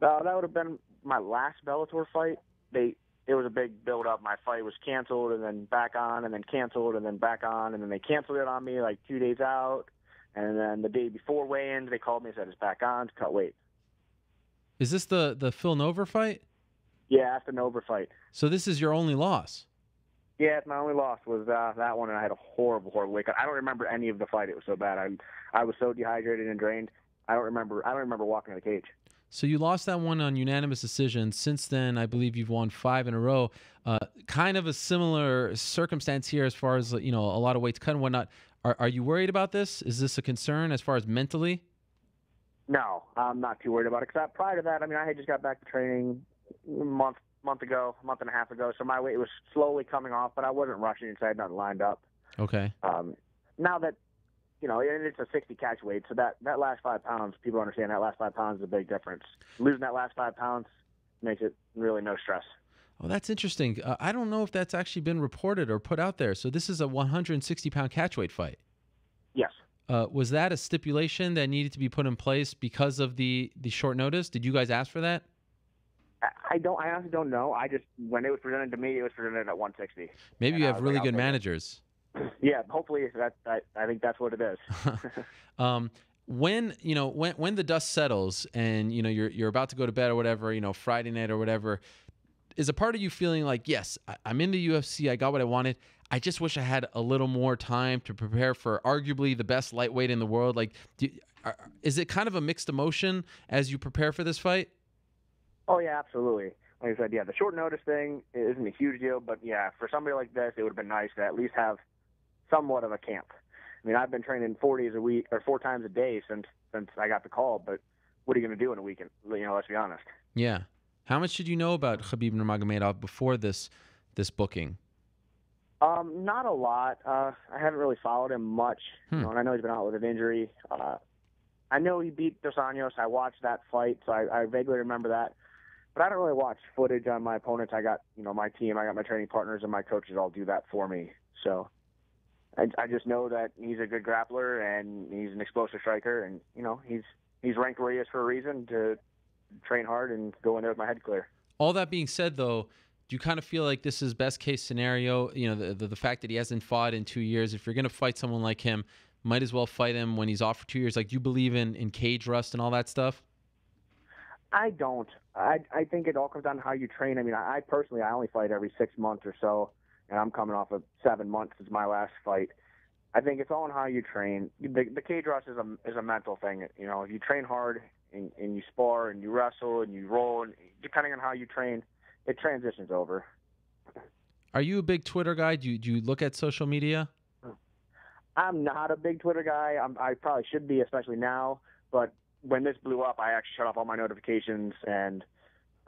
Uh, that would have been my last Bellator fight. They it was a big build up. My fight was canceled and then back on and then canceled and then back on and then they canceled it on me like two days out. And then the day before weigh-ins, they called me and said it's back on to cut weight. Is this the the Phil Nover fight? Yeah, after an over fight. So this is your only loss. Yeah, my only loss was uh, that one, and I had a horrible, horrible wake up. I don't remember any of the fight. It was so bad. I I was so dehydrated and drained. I don't remember. I don't remember walking in the cage. So you lost that one on unanimous decision. Since then, I believe you've won five in a row. Uh, kind of a similar circumstance here, as far as you know, a lot of weights cut and whatnot. Are are you worried about this? Is this a concern as far as mentally? No, I'm not too worried about it. Because prior to that, I mean, I had just got back to training a month month ago, a month and a half ago. So my weight was slowly coming off, but I wasn't rushing because I had nothing lined up. Okay. Um, now that you know, and it's a 60 catch weight, so that that last five pounds, people understand that last five pounds is a big difference. Losing that last five pounds makes it really no stress. Oh, that's interesting. Uh, I don't know if that's actually been reported or put out there. So this is a 160 pound catch weight fight. Yes. Uh, was that a stipulation that needed to be put in place because of the the short notice? Did you guys ask for that? I- don't. I honestly don't know. I just when it was presented to me, it was presented at 160. Maybe And you have really like, good managers. Yeah, hopefully that. I, I think that's what it is. um, when you know when when the dust settles and you know you're you're about to go to bed or whatever, you know Friday night or whatever, is a part of you feeling like, yes, I, I'm in the UFC, I got what I wanted. I just wish I had a little more time to prepare for arguably the best lightweight in the world. Like, do, are, is it kind of a mixed emotion as you prepare for this fight? Oh yeah, absolutely. Like I said, yeah, the short notice thing isn't a huge deal, but yeah, for somebody like this, it would have been nice to at least have somewhat of a camp. I mean, I've been training four days a week or four times a day since since I got the call. But what are you going to do in a weekend? You know, let's be honest. Yeah. How much did you know about Khabib Nurmagomedov before this this booking? Um, not a lot. Uh, I haven't really followed him much. Hmm. You know, and I know he's been out with an injury. Uh, I know he beat Dos Anjos. I watched that fight, so I, I vaguely remember that. But I don't really watch footage on my opponents. I got, you know, my team. I got my training partners and my coaches all do that for me. So I, I just know that he's a good grappler and he's an explosive striker, and you know, he's he's ranked where he is for a reason to train hard and go in there with my head clear. All that being said, though, do you kind of feel like this is best case scenario? You know, the, the, the fact that he hasn't fought in two years. If you're going to fight someone like him, might as well fight him when he's off for two years. Like, do you believe in in cage rust and all that stuff? I don't. I I think it all comes down to how you train. I mean, I, I personally I only fight every six months or so, and I'm coming off of seven months since my last fight. I think it's all on how you train. The, the cage rust is a is a mental thing. You know, if you train hard and, and you spar and you wrestle and you roll, and depending on how you train, it transitions over. Are you a big Twitter guy? Do you, do you look at social media? I'm not a big Twitter guy. I'm, I probably should be, especially now. But when this blew up, I actually shut off all my notifications, and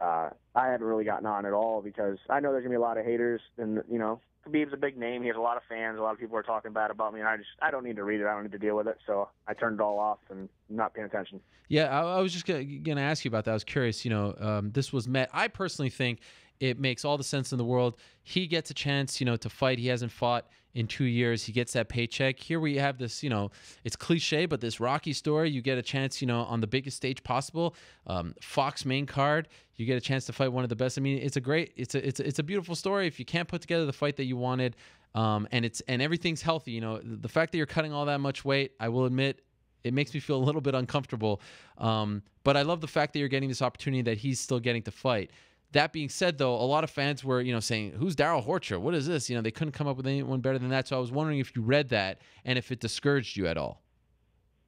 uh, I haven't really gotten on at all because I know there's gonna be a lot of haters, and you know, Khabib's a big name. He has a lot of fans. A lot of people are talking bad about me, and I just I don't need to read it. I don't need to deal with it. So I turned it all off and not paying attention. Yeah, I, I was just going to ask you about that. I was curious. You know, um, this was met. I personally think it makes all the sense in the world. He gets a chance, you know, to fight. He hasn't fought in two years. He gets that paycheck. Here we have this, you know, it's cliche, but this Rocky story. You get a chance, you know, on the biggest stage possible. Um, Fox main card. You get a chance to fight one of the best. I mean, it's a great, it's a, it's a, it's a beautiful story. If you can't put together the fight that you wanted, um, and it's and everything's healthy, you know, the fact that you're cutting all that much weight, I will admit, it makes me feel a little bit uncomfortable. Um, but I love the fact that you're getting this opportunity that he's still getting to fight. That being said, though, a lot of fans were, you know, saying, "Who's Darrell Horcher? What is this?" You know, they couldn't come up with anyone better than that. So I was wondering if you read that and if it discouraged you at all.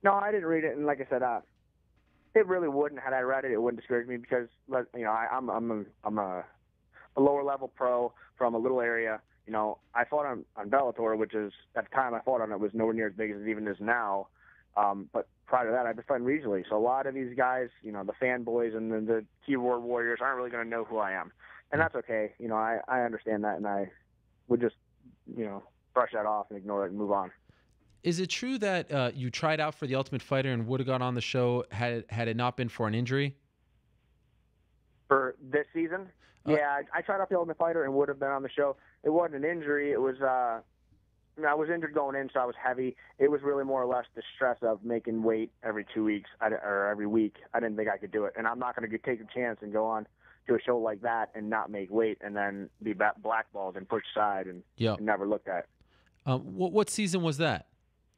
No, I didn't read it, and like I said, uh, it really wouldn't. Had I read it, it wouldn't discourage me because, you know, I, I'm I'm a, I'm a, a lower level pro from a little area. You know, I fought on on Bellator, which is at the time I fought on it was nowhere near as big as it even is now. Um, but prior to that, I've been fighting regionally. So a lot of these guys, you know, the fanboys and the, the keyboard warriors aren't really going to know who I am, and that's okay. You know, I I understand that, and I would just, you know, brush that off and ignore it and move on. Is it true that uh, you tried out for the Ultimate Fighter and would have got on the show had had it not been for an injury? For this season, Uh, yeah, I, I tried out the Ultimate Fighter and would have been on the show. It wasn't an injury; it was. uh I, was injured going in, so I was heavy. It was really more or less the stress of making weight every two weeks I, or every week. I didn't think I could do it, and I'm not going to take a chance and go on to a show like that and not make weight, and then be blackballed and pushed aside and, Yeah. and never looked at. Um, what what season was that?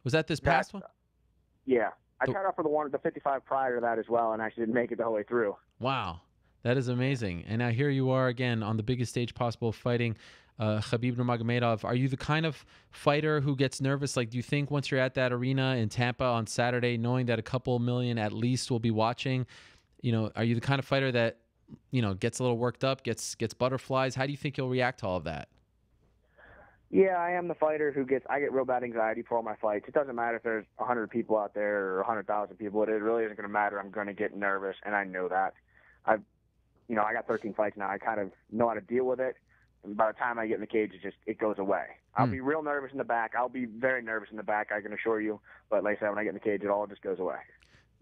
Was that this past one? Yeah, I So- tried out for the one, the 55 prior to that as well, and actually didn't make it the whole way through. Wow, that is amazing. And now here you are again on the biggest stage possible, fighting uh, Khabib Nurmagomedov. Are you the kind of fighter who gets nervous? Like, do you think once you're at that arena in Tampa on Saturday, knowing that a couple million at least will be watching, you know, are you the kind of fighter that you know gets a little worked up, gets gets butterflies? How do you think you'll react to all of that? Yeah, I am the fighter who gets. I get real bad anxiety for all my fights. It doesn't matter if there's a hundred people out there or a hundred thousand people. It really isn't going to matter. I'm going to get nervous, and I know that. I've, you know, I got 13 fights now. I kind of know how to deal with it. And by the time I get in the cage, it just it goes away. I'll Hmm. be real nervous in the back. I'll be very nervous in the back. I can assure you. But like I said, when I get in the cage, it all just goes away.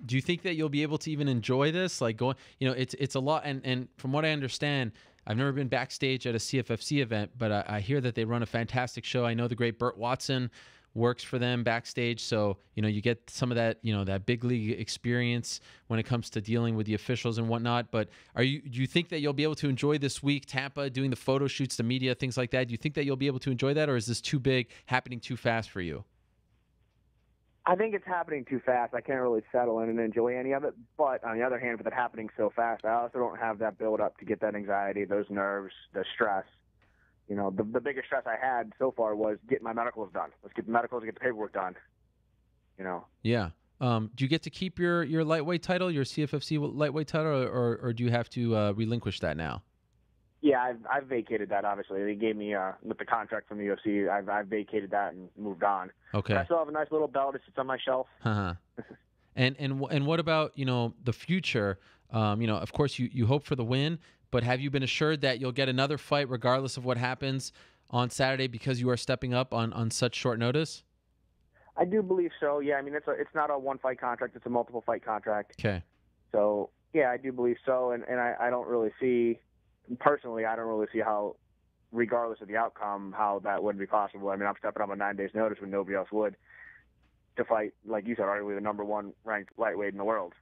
do you think that you'll be able to even enjoy this like going you know it's it's a lot and and from what i understand i've never been backstage at a cffc event but i, I hear that they run a fantastic show i know the great burt watson works for them backstage so you know you get some of that you know that big league experience when it comes to dealing with the officials and whatnot but are you do you think that you'll be able to enjoy this week tampa doing the photo shoots the media things like that do you think that you'll be able to enjoy that or is this too big happening too fast for you I think it's happening too fast. I can't really settle in and enjoy any of it. But on the other hand, with it happening so fast, I also don't have that build up to get that anxiety, those nerves, the stress. You know, the the biggest stress I had so far was getting my medicals done. Let's get the medicals, and get the paperwork done. You know. Yeah. Um, do you get to keep your, your lightweight title, your CFFC lightweight title, or, or, or do you have to uh, relinquish that now? Yeah, I've, I've vacated that. Obviously, they gave me uh, with the contract from the UFC. I've, I've vacated that and moved on. Okay. But I still have a nice little belt. It sits on my shelf. Uh-huh. and and and what about you know the future? Um, you know, of course, you you hope for the win, but have you been assured that you'll get another fight regardless of what happens on Saturday because you are stepping up on on such short notice? I do believe so. Yeah, I mean it's a it's not a one fight contract; it's a multiple fight contract. Okay. So yeah, I do believe so, and and I, I don't really see personally, I don't really see how, regardless of the outcome, how that would be possible. I mean, I'm stepping up on nine days' notice when nobody else would to fight, like you said, arguably the number one ranked lightweight in the world.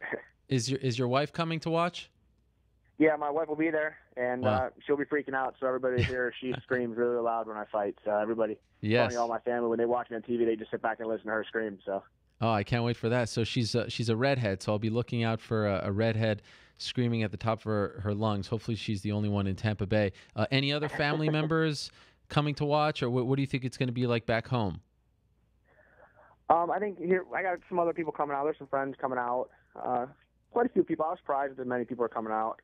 is your is your wife coming to watch? Yeah, my wife will be there, and Wow. uh, she'll be freaking out. So everybody here, she screams really loud when I fight. So everybody, Yes. funny, all my family, when they watch me on TV, they just sit back and listen to her scream. So Oh, I can't wait for that. So she's a, she's a redhead, so I'll be looking out for a, a redhead screaming at the top of her, her lungs. Hopefully, she's the only one in Tampa Bay. Uh, any other family members coming to watch, or what, what do you think it's going to be like back home? Um, I think here I got some other people coming out. There's some friends coming out. Uh, quite a few people. I was surprised that many people are coming out.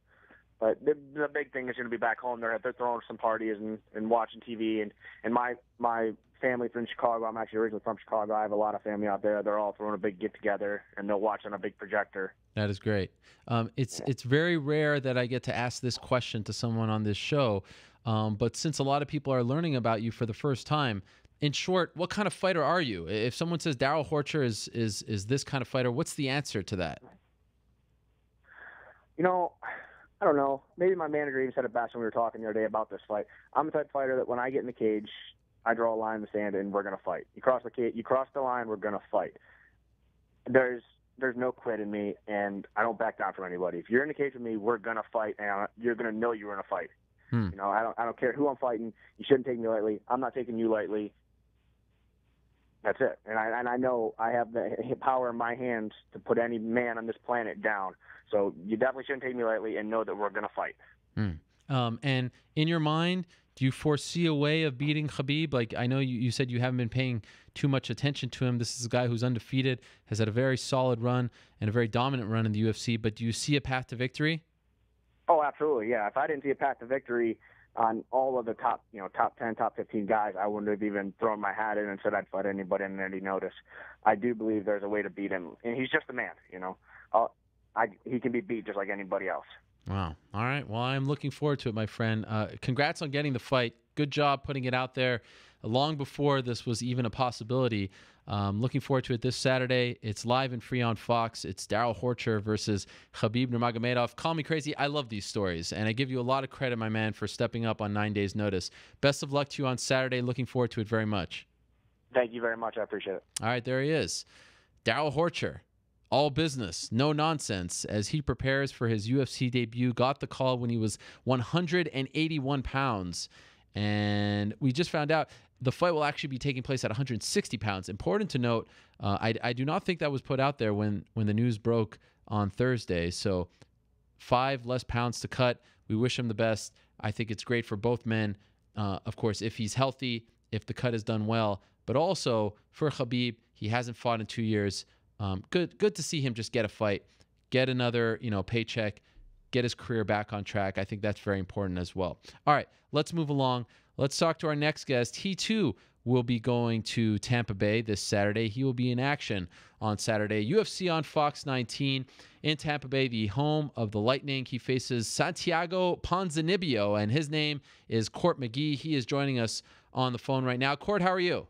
But the, the big thing is going to be back home. They're they're throwing some parties and, and watching TV. And and my my family's in Chicago. I'm actually originally from Chicago. I have a lot of family out there. They're all throwing a big get together and they'll watch on a big projector. That is great. Um, it's it's very rare that I get to ask this question to someone on this show, um, but since a lot of people are learning about you for the first time, in short, what kind of fighter are you? If someone says Darrell Horcher is is is this kind of fighter, what's the answer to that? You know, I don't know. Maybe my manager even said it best when we were talking the other day about this fight. I'm the type of fighter that when I get in the cage, I draw a line in the sand and we're gonna fight. You cross the cage, you cross the line, we're gonna fight. There's there's no quit in me, and I don't back down from anybody. If you're in the cage with me, we're gonna fight, and you're gonna know you're in a fight. Hmm. You know, I don't I don't care who I'm fighting. You shouldn't take me lightly. I'm not taking you lightly. That's it. And I and I know I have the power in my hands to put any man on this planet down. So you definitely shouldn't take me lightly, and know that we're gonna fight. Um, and in your mind, do you foresee a way of beating Khabib? Like I know you, you said you haven't been paying too much attention to him. This is a guy who's undefeated, has had a very solid run and a very dominant run in the UFC. But do you see a path to victory? Oh, absolutely. Yeah. If I didn't see a path to victory on all of the top, you know, top 10, top 15 guys, I wouldn't have even thrown my hat in and said I'd fight anybody on any notice. I do believe there's a way to beat him. And he's just a man, you know. I'll, I, he can be beat just like anybody else. Wow. All right. Well, I'm looking forward to it, my friend. Uh, congrats on getting the fight. Good job putting it out there long before this was even a possibility. Um, looking forward to it this Saturday. It's live and free on Fox. It's Darrell Horcher versus Khabib Nurmagomedov. Call me crazy. I love these stories, and I give you a lot of credit, my man, for stepping up on nine days' notice. Best of luck to you on Saturday. Looking forward to it very much. Thank you very much. I appreciate it. All right, there he is. Darrell Horcher, all business, no nonsense, as he prepares for his UFC debut. Got the call when he was 181 pounds. And we just found out the fight will actually be taking place at 160 pounds. Important to note, uh, I, I do not think that was put out there when, when the news broke on Thursday. So, five less pounds to cut. We wish him the best. I think it's great for both men. Uh, of course, if he's healthy, if the cut is done well, but also for Khabib, he hasn't fought in two years. Um, good, good to see him just get a fight, get another, you know, paycheck, get his career back on track. I think that's very important as well. All right, let's move along. Let's talk to our next guest. He too will be going to Tampa Bay this Saturday. He will be in action on Saturday. UFC on Fox 19 in Tampa Bay, the home of the Lightning. He faces Santiago Ponzinibbio, and his name is Court McGee. He is joining us on the phone right now. Court, how are you?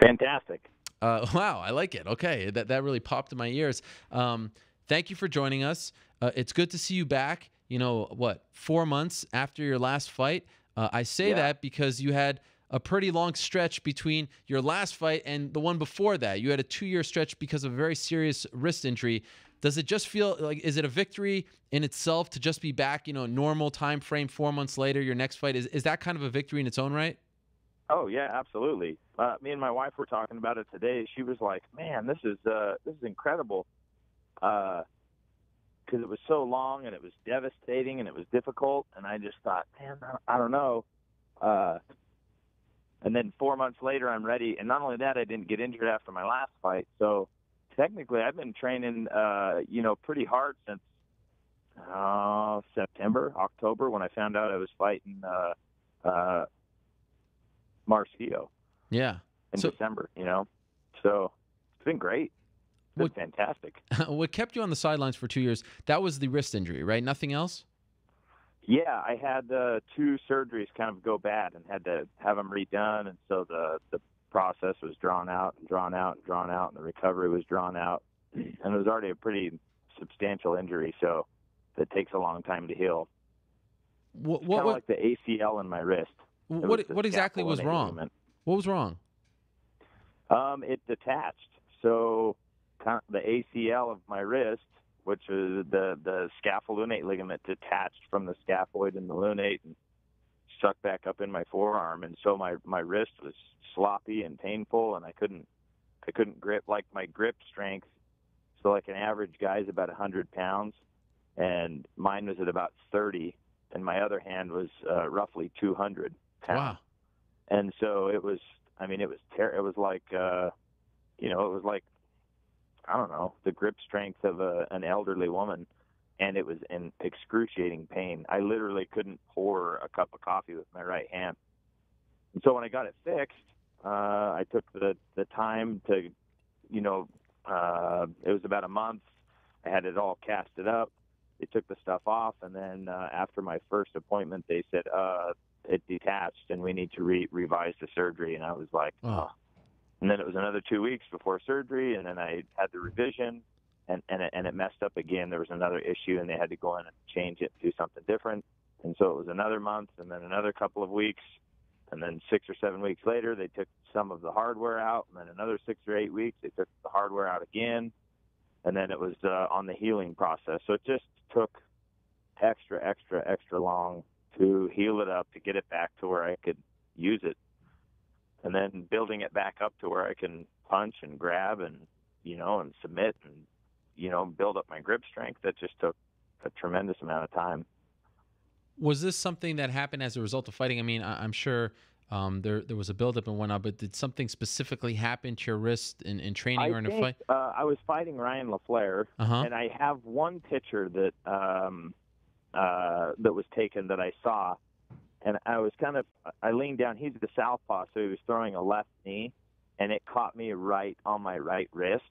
Fantastic. Uh, wow, I like it. Okay, that that really popped in my ears. Um, thank you for joining us. Uh, it's good to see you back. You know what? Four months after your last fight. Uh, I say Yeah. that because you had a pretty long stretch between your last fight and the one before that. You had a two-year stretch because of a very serious wrist injury. Does it just feel like is it a victory in itself to just be back? You know, normal time frame. Four months later, your next fight is is that kind of a victory in its own right? Oh yeah, absolutely. Uh, me and my wife were talking about it today. She was like, "Man, this is uh, this is incredible," because it was so long and it was devastating and it was difficult. And I just thought, man, I, I don't know. Uh, and then four months later, I'm ready. And not only that, I didn't get injured after my last fight. So technically, I've been training, uh, you know, pretty hard since uh, September, October, when I found out I was fighting uh, uh, Marcio Yeah. in So- December. You know, so it's been great. It's been What- fantastic. what kept you on the sidelines for two years? That was the wrist injury, right? Nothing else. Yeah, I had uh, two surgeries kind of go bad and had to have them redone, and so the the process was drawn out and drawn out and drawn out, and the recovery was drawn out, and it was already a pretty substantial injury, so it takes a long time to heal. What Kind what of what like the ACL in my wrist. What, what exactly was wrong? What was wrong? Um, it detached. So the ACL of my wrist, which is the the scapholunate ligament, detached from the scaphoid and the lunate and stuck back up in my forearm, and so my my wrist was sloppy and painful, and I couldn't I couldn't grip like my grip strength. So like an average guy's about 100 pounds, and mine was at about 30, and my other hand was uh, roughly 200 pounds Wow. and so it was i mean it was ter- it was like uh you know it was like i don't know the grip strength of a, an elderly woman. And it was in excruciating pain. I literally couldn't pour a cup of coffee with my right hand. And so when i got it fixed uh i took the the time to you know uh it was about a month. I had it all casted up. They took the stuff off. And then uh, after my first appointment they said uh it detached and we need to re- revise the surgery. And i was like Oh. and then it was another two weeks before surgery and then i had the revision and and it, and it messed up again. There was another issue and they had to go in and change it do something different. And so it was another month and then another couple of weeks and then six or seven weeks later they took some of the hardware out and then another six or eight weeks they took the hardware out again. And then it was uh, on the healing process. So it just took extra extra extra long to heal it up to get it back to where I could use it, and then building it back up to where I can punch and grab and you know and submit and you know build up my grip strength. That just took a tremendous amount of time. Was this something that happened as a result of fighting? I mean, I, I'm sure um, there there was a buildup and whatnot, but did something specifically happen to your wrist in, in training I or in a fight? Uh, I was fighting Ryan LaFleur, Uh huh. and I have one picture that um, uh, that was taken that I saw, and I was kind of I leaned down. He's the southpaw, so he was throwing a left knee, and it caught me right on my right wrist.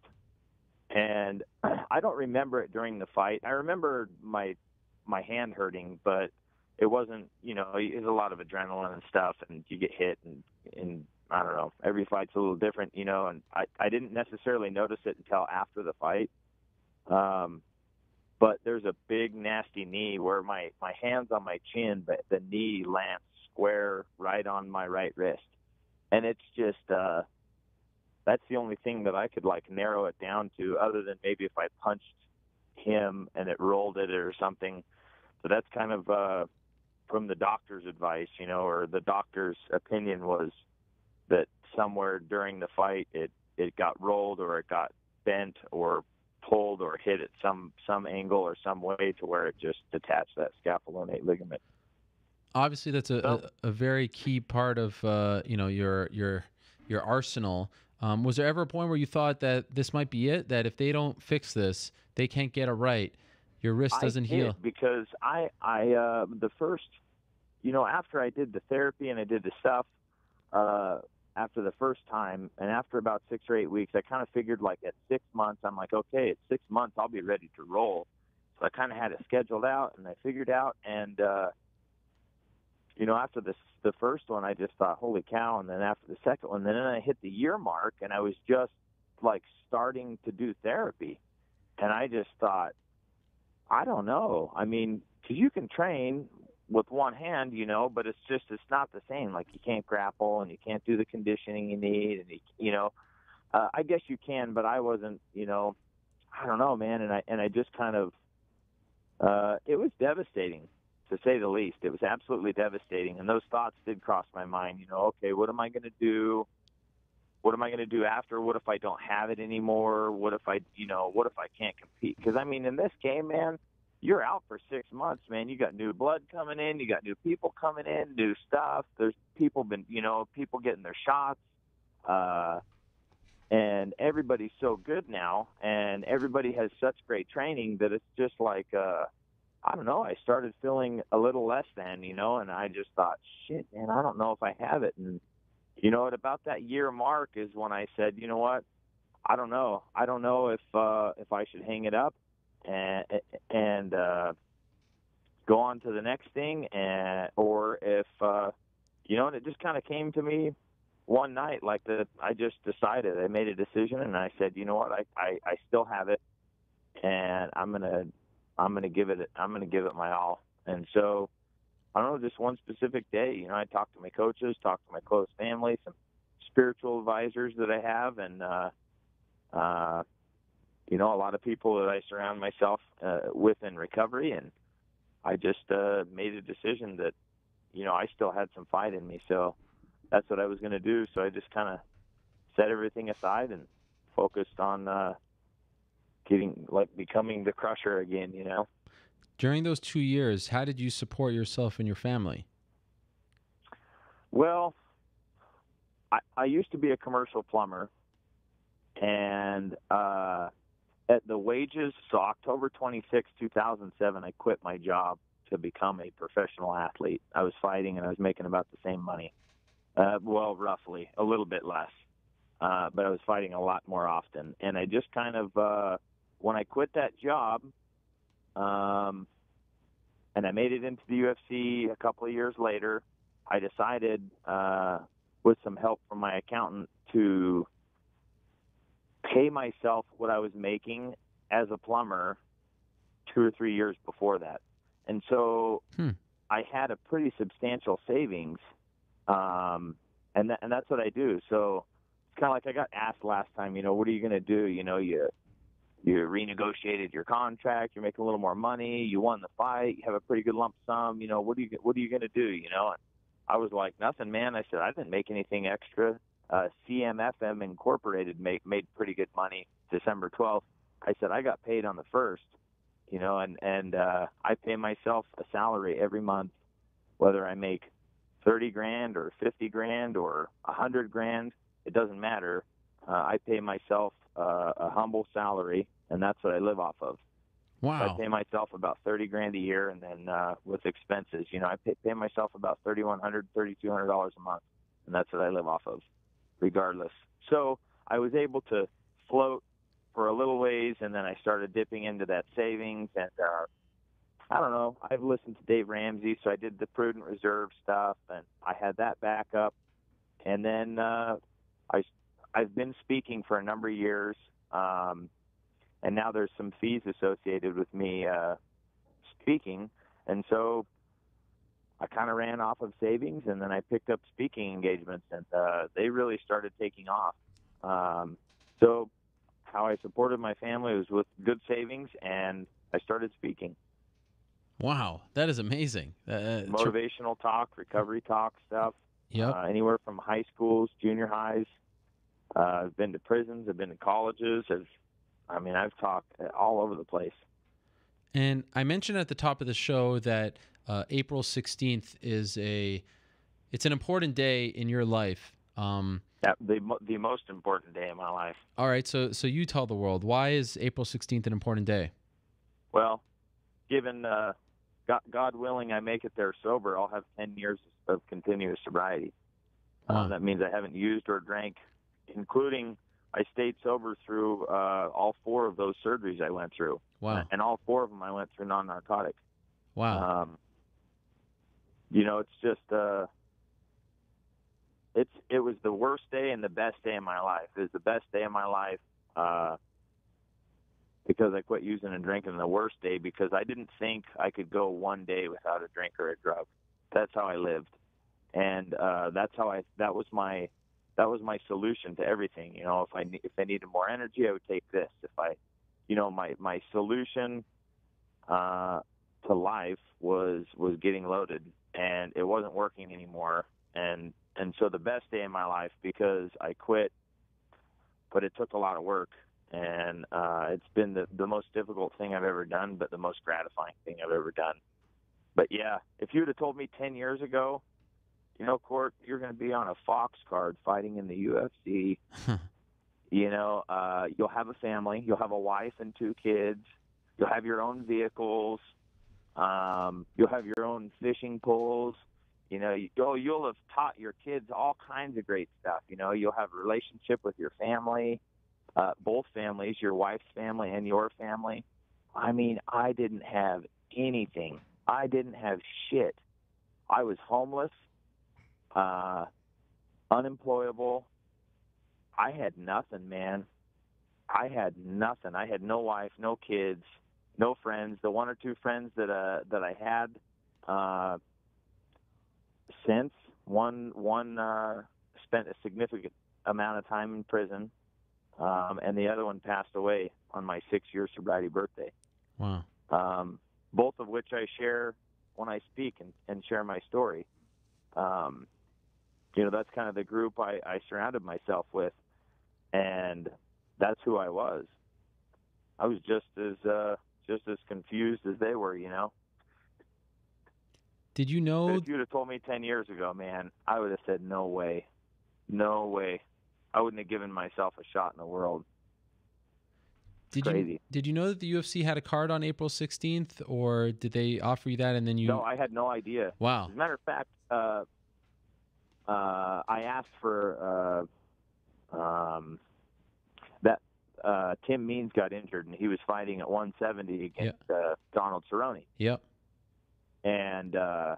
And I don't remember it during the fight. I remember my my hand hurting, but it wasn't. You know, there's a lot of adrenaline and stuff, and you get hit, and and I don't know. Every fight's a little different, you know. And I I didn't necessarily notice it until after the fight. Um, but there's a big nasty knee where my my hands on my chin, but the knee lands square right on my right wrist, and it's just uh, that's the only thing that I could like narrow it down to, other than maybe if I punched him and it rolled it or something. So that's kind of uh, from the doctor's advice, you know, or the doctor's opinion was that somewhere during the fight it it got rolled or it got bent or pulled or hit at some some angle or some way to where it just detached that scapholunate ligament. Obviously, that's a, So- a, a very key part of uh, you know your your your arsenal. Um, was there ever a point where you thought that this might be it? That if they don't fix this, they can't get it right. Your wrist doesn't I heal. because I I uh, the first you know after I did the therapy and I did the stuff uh, after the first time and after about six or eight weeks I kind of figured like at six months I'm like okay at six months I'll be ready to roll so I kind of had it scheduled out and I figured out and uh, you know after this the first one I just thought holy cow and then after the second one then I hit the year mark and I was just like starting to do therapy and I just thought I don't know. I mean, because you can train with one hand, you know, but it's just it's not the same. Like you can't grapple and you can't do the conditioning you need, and you, you know, uh, I guess you can, but I wasn't, you know, I don't know, man. And I and I just kind of, uh, it was devastating to say the least. It was absolutely devastating, and those thoughts did cross my mind. You know, okay, what am I going to do? What am I going to do after? What if I don't have it anymore? What if I, you know, what if I can't compete? Because I mean, in this game, man, you're out for six months, man. You got new blood coming in, you got new people coming in, new stuff. There's people been, you know, people getting their shots. Uh, and everybody's so good now and everybody has such great training that it's just like uh I don't know, I started feeling a little less than, you know, and I just thought, shit, man, I don't know if I have it and you know, at about that year mark is when I said, you know what? I don't know. I don't know if uh if I should hang it up and and uh go on to the next thing and or if uh you know, and it just kind of came to me one night like that I just decided I made a decision and I said, you know what, I, I, I still have it and I'm gonna I'm gonna give it I'm gonna give it my all. And so I don't know, just one specific day, you know, I talked to my coaches, talked to my close family, some spiritual advisors that I have and uh uh you know, a lot of people that I surround myself uh, with in recovery and I just uh made a decision that you know, I still had some fight in me. So that's what I was going to do. So I just kind of set everything aside and focused on uh, getting like becoming the crusher again. You know. During those two years, how did you support yourself and your family? Well, I, I used to be a commercial plumber, and uh, at the wages, so October 26, 2007, I quit my job to become a professional athlete. I was fighting and I was making about the same money. Uh, well, roughly, a little bit less. Uh, but I was fighting a lot more often. And I just kind of, uh, when I quit that job, um, and I made it into the UFC a couple of years later, I decided, uh, with some help from my accountant, to pay myself what I was making as a plumber two or three years before that. And so Hmm. I had a pretty substantial savings um, and that, and that's what I do. So it's kind of like I got asked last time. You know, what are you going to do? You know, you you renegotiated your contract. You're making a little more money. You won the fight. You have a pretty good lump sum. You know, what are you what are you going to do? You know, and I was like, nothing, man. I said I didn't make anything extra. Uh, CMFM Incorporated made made pretty good money December 12th. I said I got paid on the first. You know, and and uh, I pay myself a salary every month, whether I make thirty grand or fifty grand or a hundred grand. It doesn't matter. Uh, I pay myself uh, a humble salary, and that's what I live off of. Wow. I pay myself about thirty grand a year, and then uh, with expenses, you know, I pay, pay myself about thirty one hundred, thirty two hundred dollars a month, and that's what I live off of, regardless. So I was able to float for a little ways, and then I started dipping into that savings, and uh, I don't know. I've listened to Dave Ramsey, so I did the prudent reserve stuff, and I had that backup, and then uh, I I've been speaking for a number of years. Um, and now there's some fees associated with me uh, speaking, and so I kind of ran off of savings, and then I picked up speaking engagements, and uh, they really started taking off. Um, so how I supported my family was with good savings, and I started speaking. Wow. That is amazing. Uh, tr- Motivational talk, recovery talk stuff, yep. uh, anywhere from high schools, junior highs. Uh, I've been to prisons. I've been to colleges. I've, I mean, I've talked all over the place. And I mentioned at the top of the show that uh, April 16th is a it's an important day in your life. Um, Yeah, the the most important day in my life. all right, so so you tell the world why is April 16th an important day? Well, given uh, God, God willing, I make it there sober, I'll have ten years of continuous sobriety. Wow. Uh, that means I haven't used or drank, including I stayed sober through uh, all four of those surgeries I went through, Wow. and all four of them I went through non-narcotic. Wow. Um, you know, it's just uh, it's it was the worst day and the best day of my life. It was the best day of my life uh, because I quit using and drinking. The worst day because I didn't think I could go one day without a drink or a drug. That's how I lived, and uh, that's how I. That was my that was my solution to everything. You know, if I if I needed more energy, I would take this. If I, you know, my my solution. Uh, to life was was getting loaded, and it wasn't working anymore. And and so the best day in my life because I quit, but it took a lot of work, and uh, it's been the the most difficult thing I've ever done, but the most gratifying thing I've ever done. But yeah, if you would have told me ten years ago, you know, Court, you're going to be on a Fox card fighting in the UFC. you know, uh, you'll have a family, you'll have a wife and two kids, you'll have your own vehicles, um, you'll have your own fishing poles. You know, you, you'll you'll have taught your kids all kinds of great stuff. You know, you'll have a relationship with your family, uh, both families, your wife's family and your family. I mean, I didn't have anything. I didn't have shit. I was homeless, uh, unemployable. I had nothing, man. I had nothing. I had no wife, no kids, no friends. The one or two friends that uh that I had uh since one one uh spent a significant amount of time in prison um and the other one passed away on my 6 year sobriety birthday. Wow. Um both of which I share when I speak and, and share my story. Um you know, that's kind of the group I, I surrounded myself with and that's who I was. I was just as uh just as confused as they were, you know. Did you know? if you'd have told me ten years ago, man, I would have said no way, no way. I wouldn't have given myself a shot in the world. Did you did you know that the UFC had a card on April 16th, or did they offer you that and then you? No, I had no idea. wow. As a matter of fact, uh, uh, I asked for uh, um, uh, Tim Means got injured and he was fighting at 170 against uh, Donald Cerrone. Yep. and uh,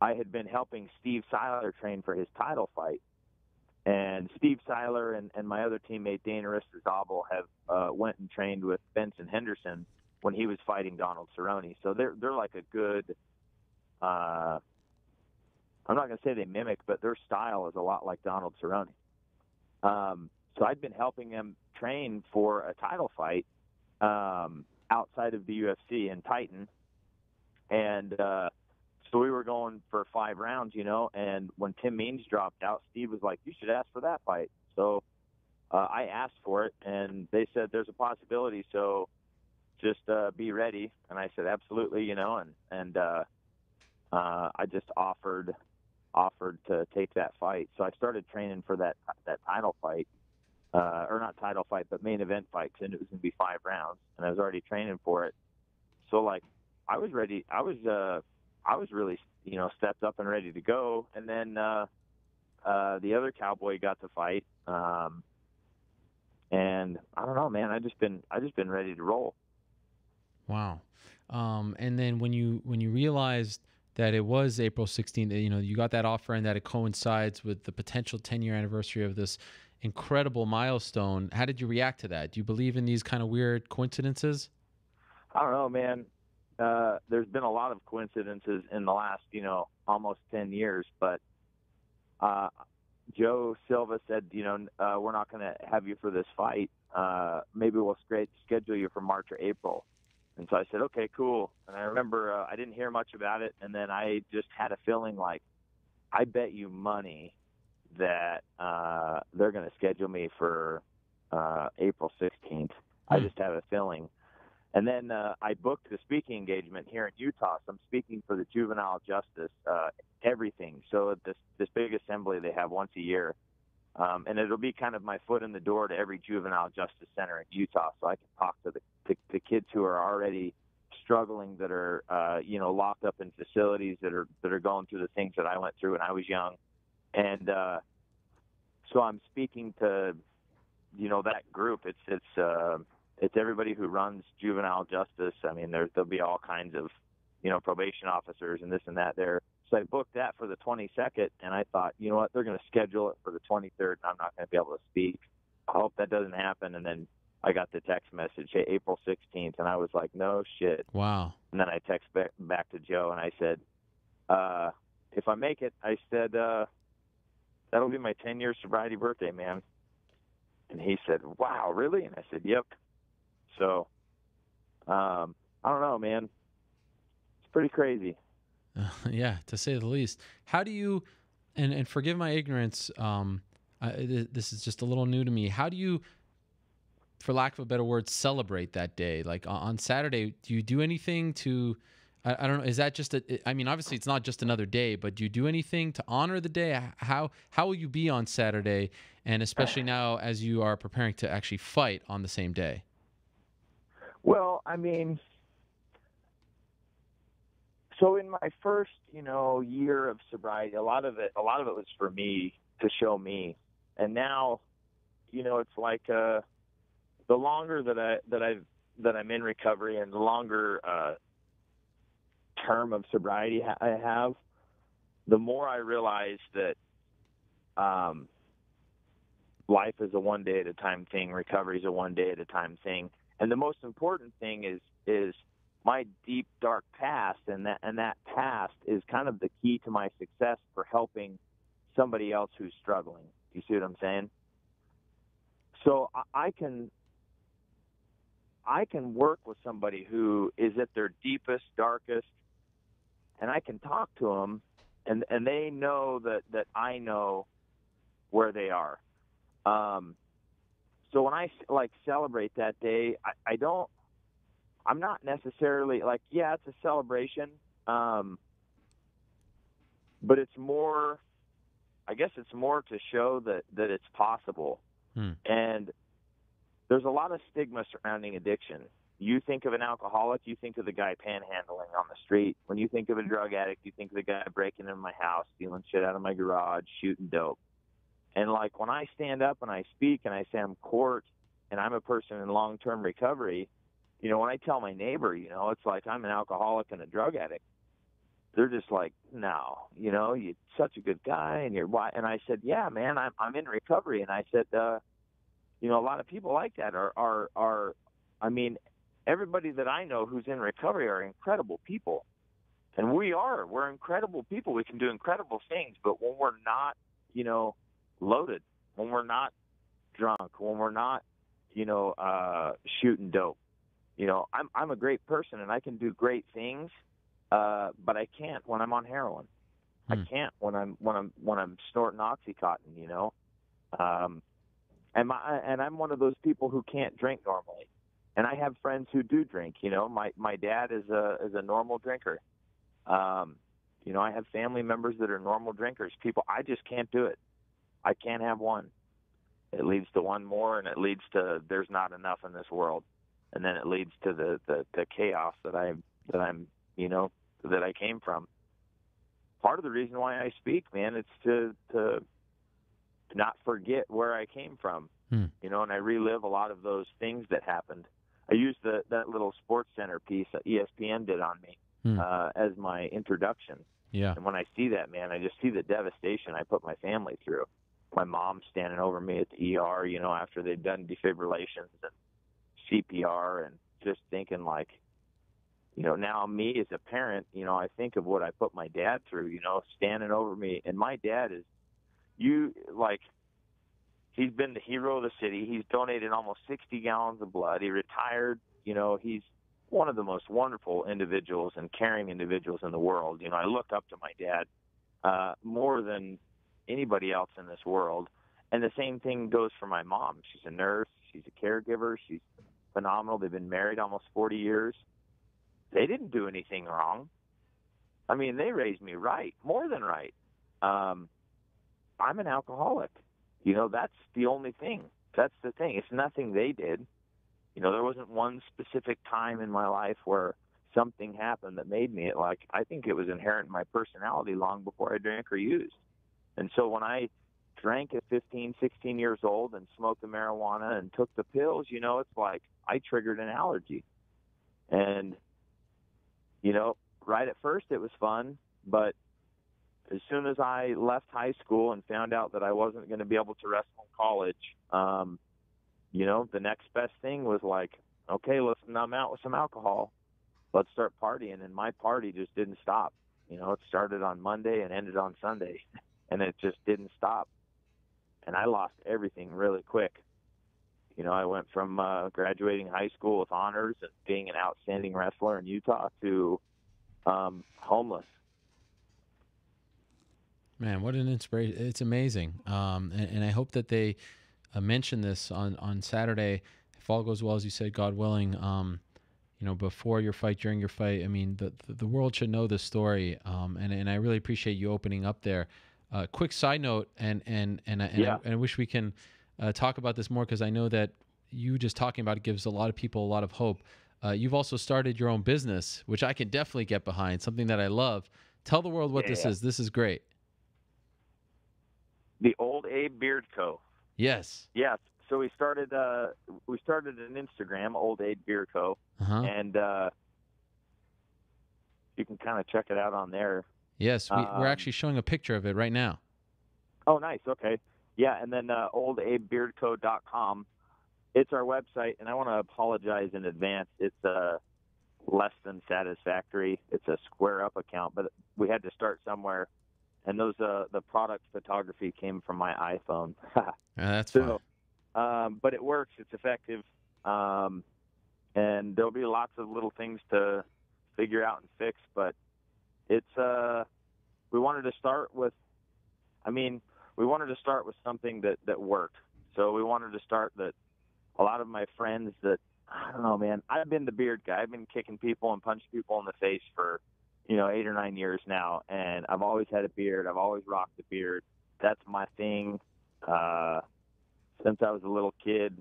I had been helping Steve Siler train for his title fight. And Steve Siler and, and my other teammate Dana Aristizabal have uh, went and trained with Benson Henderson when he was fighting Donald Cerrone. So they're they're like a good. Uh, I'm not going to say they mimic, but their style is a lot like Donald Cerrone. Um, so I'd been helping him train for a title fight um, outside of the UFC in Titan, and uh, so we were going for five rounds, you know. And when Tim Means dropped out, Steve was like, "You should ask for that fight." So uh, I asked for it, and they said there's a possibility. So just uh, be ready. And I said, absolutely, you know. And and uh, uh, I just offered offered to take that fight. So I started training for that that title fight. Uh, or not title fight, but main event fight, because it was going to be five rounds, and I was already training for it. So like, I was ready. I was uh, I was really, you know, stepped up and ready to go. And then uh, uh, the other cowboy got to fight. Um, and I don't know, man. I just been I just been ready to roll. Wow. Um, and then when you when you realized that it was April 16th, you know, you got that offer and that it coincides with the potential 10 year anniversary of this incredible milestone. How did you react to that? Do you believe in these kind of weird coincidences? I don't know, man. Uh, there's been a lot of coincidences in the last, you know, almost 10 years, but uh, Joe Silva said, you know, uh, we're not going to have you for this fight. Uh, maybe we'll schedule you for March or April. And so I said, okay, cool. And I remember uh, I didn't hear much about it, and then I just had a feeling like, I bet you money that uh, they're going to schedule me for uh, April 16th. I Hmm. just have a feeling. And then uh, I booked a speaking engagement here in Utah. So I'm speaking for the juvenile justice, uh, everything. So this this big assembly they have once a year, um, and it'll be kind of my foot in the door to every juvenile justice center in Utah, so I can talk to the the, the kids who are already struggling, that are uh, you know locked up in facilities, that are that are going through the things that I went through when I was young, and uh, so I'm speaking to you know that group. It's it's uh, it's everybody who runs juvenile justice. I mean, there there'll be all kinds of you know probation officers and this and that there. So I booked that for the 22nd, and I thought, you know what, they're going to schedule it for the 23rd, and I'm not going to be able to speak. I hope that doesn't happen. And then I got the text message, hey, April 16th, and I was like, no shit. Wow. And then I text back, back to Joe, and I said, uh, if I make it, I said, uh, that'll be my 10 year sobriety birthday, man. And he said, wow, really? And I said, yep. So, um, I don't know, man. It's pretty crazy. Yeah, to say the least. How do you, and and forgive my ignorance, um, I, th- this is just a little new to me. How do you, for lack of a better word, celebrate that day? Like on Saturday, do you do anything to? I, I don't know. Is that just a? I mean, obviously, it's not just another day, but do you do anything to honor the day? How how will you be on Saturday, and especially now as you are preparing to actually fight on the same day? Well, I mean, so in my first, you know, year of sobriety, a lot of it, a lot of it was for me to show me, and now, you know, it's like uh, the longer that I that I've that I'm in recovery and the longer uh, term of sobriety I have, the more I realize that um, life is a one day at a time thing, recovery is a one day at a time thing, and the most important thing is is my deep dark past and that and that past is kind of the key to my success for helping somebody else who's struggling. Do you see what I'm saying? So I, I can I can work with somebody who is at their deepest, darkest, and I can talk to them, and and they know that that I know where they are. Um, so when I like celebrate that day, I, I don't. I'm not necessarily like, yeah, it's a celebration, um, but it's more. I guess it's more to show that that it's possible, Hmm. and there's a lot of stigma surrounding addiction. You think of an alcoholic, you think of the guy panhandling on the street. When you think of a drug addict, you think of the guy breaking into my house, stealing shit out of my garage, shooting dope. And like when I stand up and I speak and I say I'm court and I'm a person in long term recovery, you know, when I tell my neighbor, you know, it's like I'm an alcoholic and a drug addict. They're just like, no, you know, you're such a good guy and you're why and I said, Yeah, man, I'm I'm in recovery and I said, uh, you know, a lot of people like that are are are I mean, everybody that I know who's in recovery are incredible people. And we are. We're incredible people. We can do incredible things, but when we're not, you know, loaded, when we're not drunk, when we're not, you know, uh shooting dope. You know, I'm I'm a great person and I can do great things, uh, but I can't when I'm on heroin. I Hmm. can't when I'm when I'm when I'm snorting oxycontin, you know. Um and my and I'm one of those people who can't drink normally. And I have friends who do drink, you know. My my dad is a is a normal drinker. Um, you know, I have family members that are normal drinkers. People I just can't do it. I can't have one. It leads to one more and it leads to there's not enough in this world. And then it leads to the the, the chaos that I that I'm, you know, that I came from. Part of the reason why I speak, man, it's to to not forget where I came from. Hmm. You know, and I relive a lot of those things that happened. I used the that little sports center piece that ESPN did on me Hmm. uh, as my introduction. Yeah. And when I see that, man, I just see the devastation I put my family through. My mom standing over me at the ER, you know, after they'd done defibrillations and CPR, and just thinking like, you know, now me as a parent, you know, I think of what I put my dad through, you know, standing over me, and my dad is, you like, he's been the hero of the city. He's donated almost 60 gallons of blood. He retired. You know, he's one of the most wonderful individuals and caring individuals in the world. You know, I look up to my dad uh, more than anybody else in this world. And the same thing goes for my mom. She's a nurse. She's a caregiver. She's phenomenal. They've been married almost 40 years. They didn't do anything wrong. I mean, they raised me right, more than right. Um, I'm an alcoholic. You know, that's the only thing. That's the thing. It's nothing they did. You know, there wasn't one specific time in my life where something happened that made me like I think it was inherent in my personality long before I drank or used. And so when I drank at 15, 16 years old and smoked the marijuana and took the pills, you know, it's like I triggered an allergy. And you know, right at first it was fun, but as soon as I left high school and found out that I wasn't going to be able to wrestle in college, um, you know, the next best thing was like, okay, let's numb out with some alcohol. Let's start partying. And my party just didn't stop. You know, it started on Monday and ended on Sunday, and it just didn't stop. And I lost everything really quick. You know, I went from uh, graduating high school with honors and being an outstanding wrestler in Utah to um, homeless. Man, what an inspiration! It's amazing, um, and, and I hope that they uh, mention this on on Saturday. If all goes well, as you said, God willing, um, you know, before your fight, during your fight. I mean, the the, the world should know this story, um, and and I really appreciate you opening up there. Uh, quick side note, and and and, and, Yeah. I, and I wish we can uh, talk about this more because I know that you just talking about it gives a lot of people a lot of hope. Uh, you've also started your own business, which I can definitely get behind. Something that I love. Tell the world what this Yeah. is. This is great. The Old Abe Beard Co. Yes. Yes. So we started uh, we started an Instagram, Old Abe Beard Co. Uh huh. and uh, you can kind of check it out on there. Yes, we, we're Um, actually showing a picture of it right now. Oh, nice. Okay. Yeah, and then uh, oldabebeardco.com. It's our website, and I want to apologize in advance. It's uh, less than satisfactory. It's a Square Up account, but we had to start somewhere, and those uh, the product photography came from my iPhone. Uh, that's fine. So, um, but it works. It's effective, um, and there'll be lots of little things to figure out and fix. But it's uh, we wanted to start with. I mean, we wanted to start with something that that worked. So we wanted to start that. A lot of my friends that I don't know, man. I've been the beard guy. I've been kicking people and punching people in the face for you know eight or nine years now, and I've always had a beard. I've always rocked a beard. That's my thing. Uh, since I was a little kid,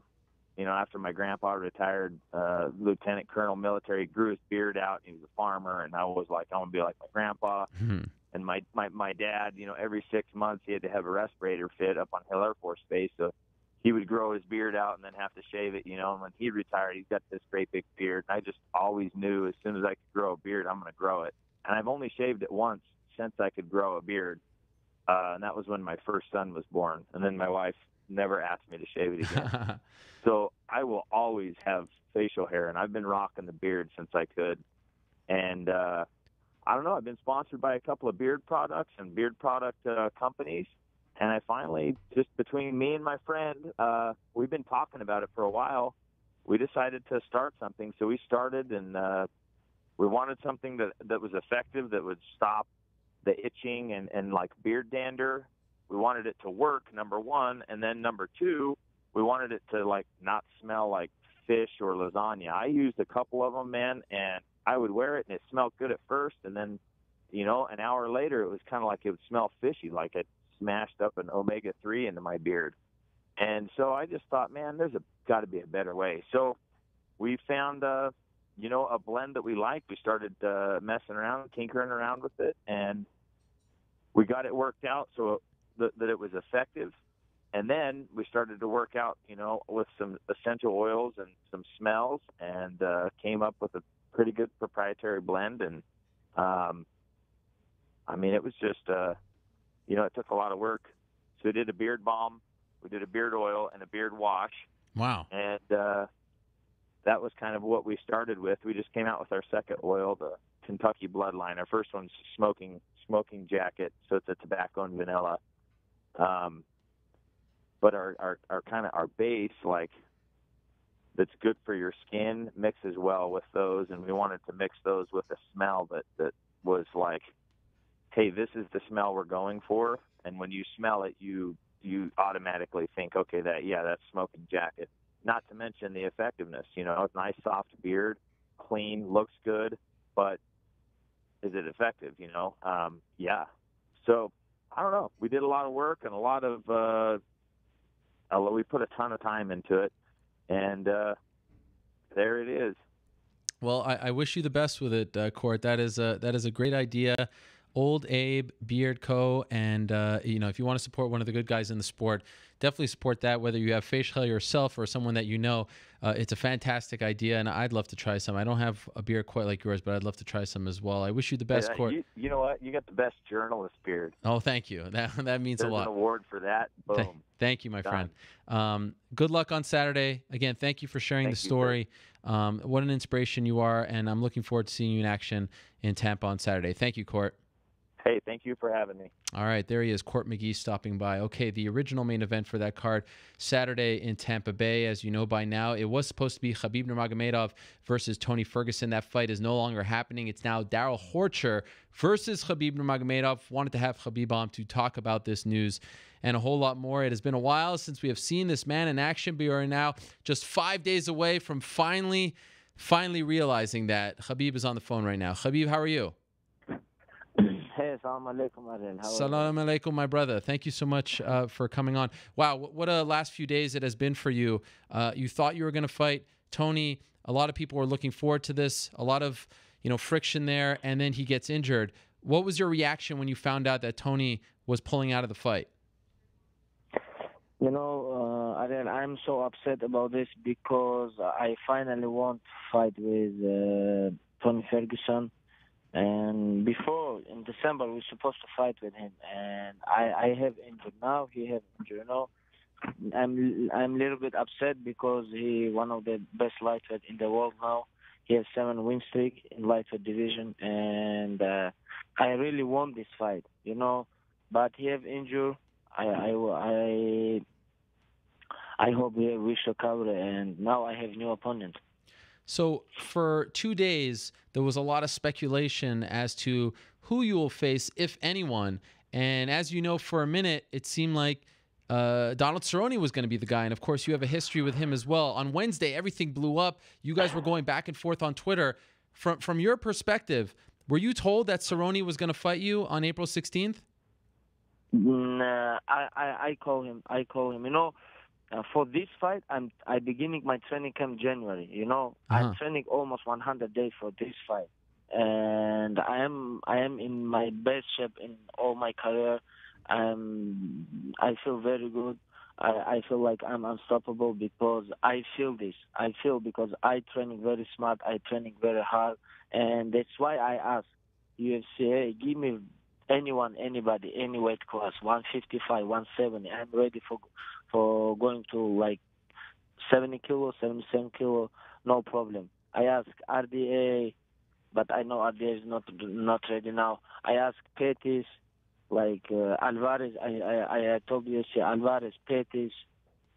you know, after my grandpa retired, uh, lieutenant colonel military, grew his beard out. He was a farmer, and I was like, I want to be like my grandpa. Hmm. And my, my my dad, you know, every six months he had to have a respirator fit up on Hill Air Force Base, so he would grow his beard out and then have to shave it, you know. And when he retired, he's got this great big beard. And I just always knew as soon as I could grow a beard, I'm going to grow it. And I've only shaved it once since I could grow a beard, uh, and that was when my first son was born. And then my wife never asked me to shave it again. So I will always have facial hair, and I've been rocking the beard since I could. And uh, I don't know. I've been sponsored by a couple of beard products and beard product uh, companies, and I finally, just between me and my friend, uh, we've been talking about it for a while. We decided to start something, so we started, and uh, we wanted something that that was effective, that would stop the itching and and like beard dander. We wanted it to work, number one, and then number two, we wanted it to like not smell like fish or lasagna. I used a couple of them, man, and I would wear it and it smelled good at first, and then, you know, an hour later it was kind of like it would smell fishy, like it smashed up an omega three into my beard. And so I just thought, man, there's a got to be a better way. So we found, uh, you know, a blend that we liked. We started uh, messing around, tinkering around with it, and we got it worked out so that, that it was effective and then we started to work out, you know, with some essential oils and some smells, and uh, came up with a pretty good proprietary blend. And um, I mean, it was just, uh, you know, it took a lot of work. So we did a beard balm, we did a beard oil, and a beard wash, wow. and uh, that was kind of what we started with. We just came out with our second oil, the Kentucky Bloodline. Our first one's smoking smoking jacket, so it's a tobacco and vanilla. Um, but our our, our kind of our base like that's good for your skin mixes well with those and we wanted to mix those with a smell that that was like hey this is the smell we're going for and when you smell it you you automatically think okay that yeah that's smoking jacket not to mention the effectiveness you know nice soft beard clean looks good but is it effective you know um yeah so i don't know we did a lot of work and a lot of uh uh, we put a ton of time into it, and uh, there it is. Well, I, I wish you the best with it, uh, Court. That is a that is a great idea. Old Abe Beard Co. And uh, you know, if you want to support one of the good guys in the sport, definitely support that. Whether you have facial hair yourself or someone that you know, uh, it's a fantastic idea, and I'd love to try some. I don't have a beard quite like yours, but I'd love to try some as well. I wish you the best, Uh, Court. You, you know what? You got the best journalist beard. oh, thank you. That that means There's a lot. an award for that. Th- Boom. Thank you, my Done. friend. Um, good luck on Saturday. Again, thank you for sharing Thank the story. Um, what an inspiration you are, and I'm looking forward to seeing you in action in Tampa on Saturday. Thank you, Court. Hey, thank you for having me. All right, there he is, Court McGee stopping by. Okay, the original main event for that card, Saturday in Tampa Bay. As you know by now, it was supposed to be Khabib Nurmagomedov versus Tony Ferguson. That fight is no longer happening. It's now Darrell Horcher versus Khabib Nurmagomedov. Wanted to have Khabib on to talk about this news and a whole lot more. It has been a while since we have seen this man in action. We are now just five days away from finally, finally realizing that Khabib is on the phone right now. Khabib, how are you? Hey, assalamu alaikum? Salam alaikum, my brother. Thank you so much uh, for coming on. Wow, what a last few days it has been for you. Uh, you thought you were going to fight Tony. A lot of people were looking forward to this. A lot of you know friction there, and then he gets injured. What was your reaction when you found out that Tony was pulling out of the fight? You know, uh, Ariel, I'm so upset about this because I finally want to fight with uh, Tony Ferguson. And before, in December, we were supposed to fight with him. And I, I have injured now. He have injured, you know. I'm I'm a little bit upset because he one of the best lightweight in the world now. He has seven win streak in lightweight division, and uh, I really want this fight, you know. But he have injured. I I I I hope we we shall cover and now I have new opponent. So for two days, there was a lot of speculation as to who you will face, if anyone. And as you know, for a minute, it seemed like uh, Donald Cerrone was going to be the guy. And of course, you have a history with him as well. On Wednesday, everything blew up. You guys were going back and forth on Twitter. From from your perspective, were you told that Cerrone was going to fight you on April 16th? Nah, I, I I call him. I call him. You know, uh, for this fight, I'm I beginning my training camp January. You know, Uh-huh. I'm training almost 100 days for this fight, and I am I am in my best shape in all my career. Um, I feel very good. I, I feel like I'm unstoppable because I feel this. I feel because I training very smart. I training very hard, and that's why I ask UFC, hey, give me anyone, anybody, any weight class, 155, 170. I'm ready for for going to like 70 kilo, 77 kilo, no problem. I ask RDA, but I know RDA is not not ready now. I ask Pettis, like uh, Alvarez. I, I I told you, see Alvarez, Pettis,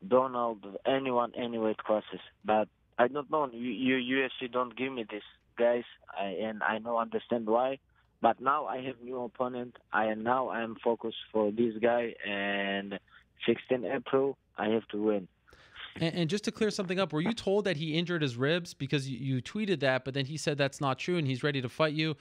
Donald, anyone, any weight classes. But I don't know. You, you UFC don't give me this, guys, I, and I don't understand why. But now I have new opponent. I now I am focused for this guy, and 16 April I have to win. And, and just to clear something up, were you told that he injured his ribs because you, you tweeted that, but then he said that's not true and he's ready to fight you?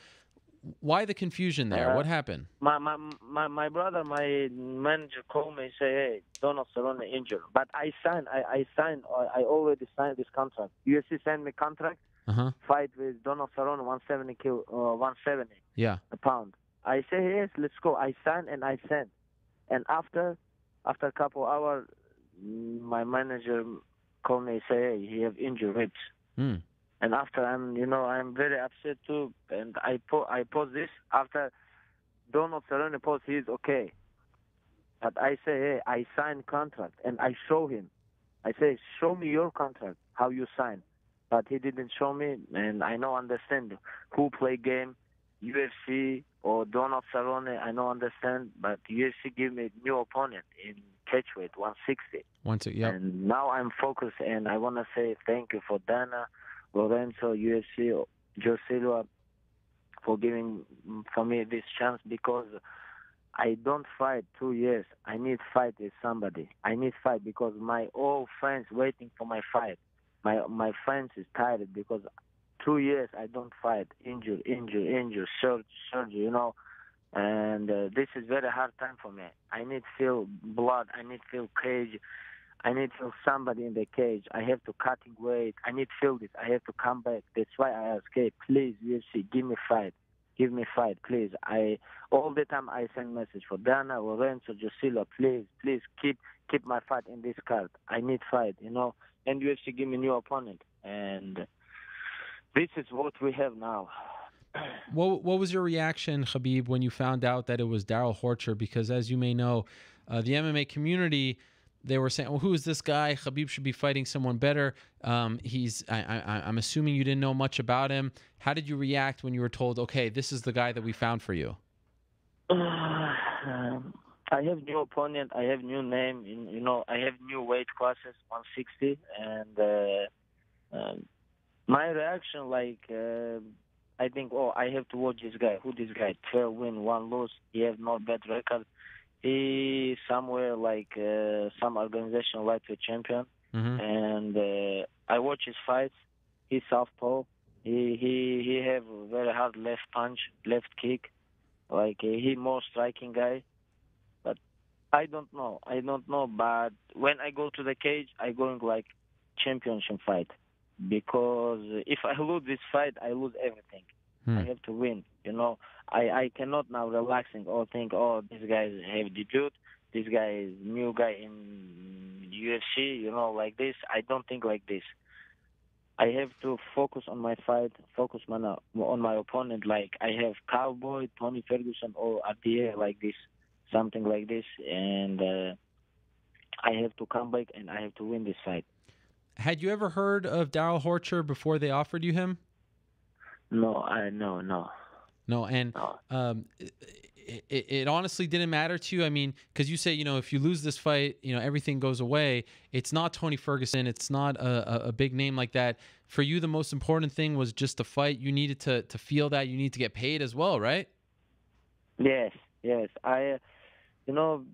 Why the confusion there? Uh, what happened? My my my my brother, my manager called me and say, "Hey, Donald Cerrone injured." But I signed. I I signed. I already signed this contract. UFC sent me contract. Uh huh. Fight with Donald Cerrone, 170 kilo, uh, 170 Yeah. a pound. I say yes, let's go. I signed and I sent. And after after a couple hours, my manager called me and say, "Hey, he have injured ribs." Hmm. And after I'm, you know, I'm very upset too. And I po- I post this after Donald Cerrone post he's okay. But I say, hey, I signed contract and I show him. I say, show me your contract, how you sign. But he didn't show me, and I know understand who play game, UFC or Donald Cerrone. I don't understand, but UFC give me new opponent in catchweight 160. One, two. Yep. And now I'm focused, and I want to say thank you for Dana, Lorenzo, UFC, Joe Silva for giving for me this chance because I don't fight two years. I need fight with somebody. I need fight because my old friends waiting for my fight. My my friends is tired because two years I don't fight. Injure, injure, injure, surgery, surgery. You know. And uh, this is very hard time for me. I need feel blood. I need feel cage. I need feel somebody in the cage. I have to cutting weight. I need feel this. I have to come back. That's why I hey, please, UFC, give me fight. Give me fight, please. I all the time I send message for Dana, Lorenzo, Joe Silva, please, please keep keep my fight in this card. I need fight, you know. And UFC give me new opponent. And this is what we have now. What What was your reaction, Khabib, when you found out that it was Darrell Horcher? Because as you may know, uh, the MMA community they were saying, "Well, who is this guy? Khabib should be fighting someone better." Um, he's. I, I, I'm assuming you didn't know much about him. How did you react when you were told, "Okay, this is the guy that we found for you"? Um, I have new opponent. I have new name. You you know, I have new weight classes, 160, and uh, um, my reaction, like, uh, I think, oh, I have to watch this guy. Who this guy? 12 win, one lose. He have not bad record. He somewhere like uh, some organization lightweight champion, hmm and uh, I watch his fights. He's southpaw. He he he have very hard left punch, left kick. Like uh, he more striking guy. But I don't know. I don't know. But when I go to the cage, I going like championship fight because if I lose this fight, I lose everything. Hmm. I have to win. You know, I I cannot now relaxing or think, oh, this guy have debut, this guy is new guy in UFC. You know, like this. I don't think like this. I have to focus on my fight, focus on on my opponent. Like I have Cowboy, Tony Ferguson, or RDA, like this, something like this, and uh, I have to come back and I have to win this fight. Had you ever heard of Darrell Horcher before they offered you him? No, I no no No, and no. um, it, it, it honestly didn't matter to you. I mean, because you say, you know, if you lose this fight, you know, everything goes away. It's not Tony Ferguson. It's not a, a, a big name like that. For you, the most important thing was just the fight. You needed to to feel that. You need to get paid as well, right? Yes, yes. I, uh, you know,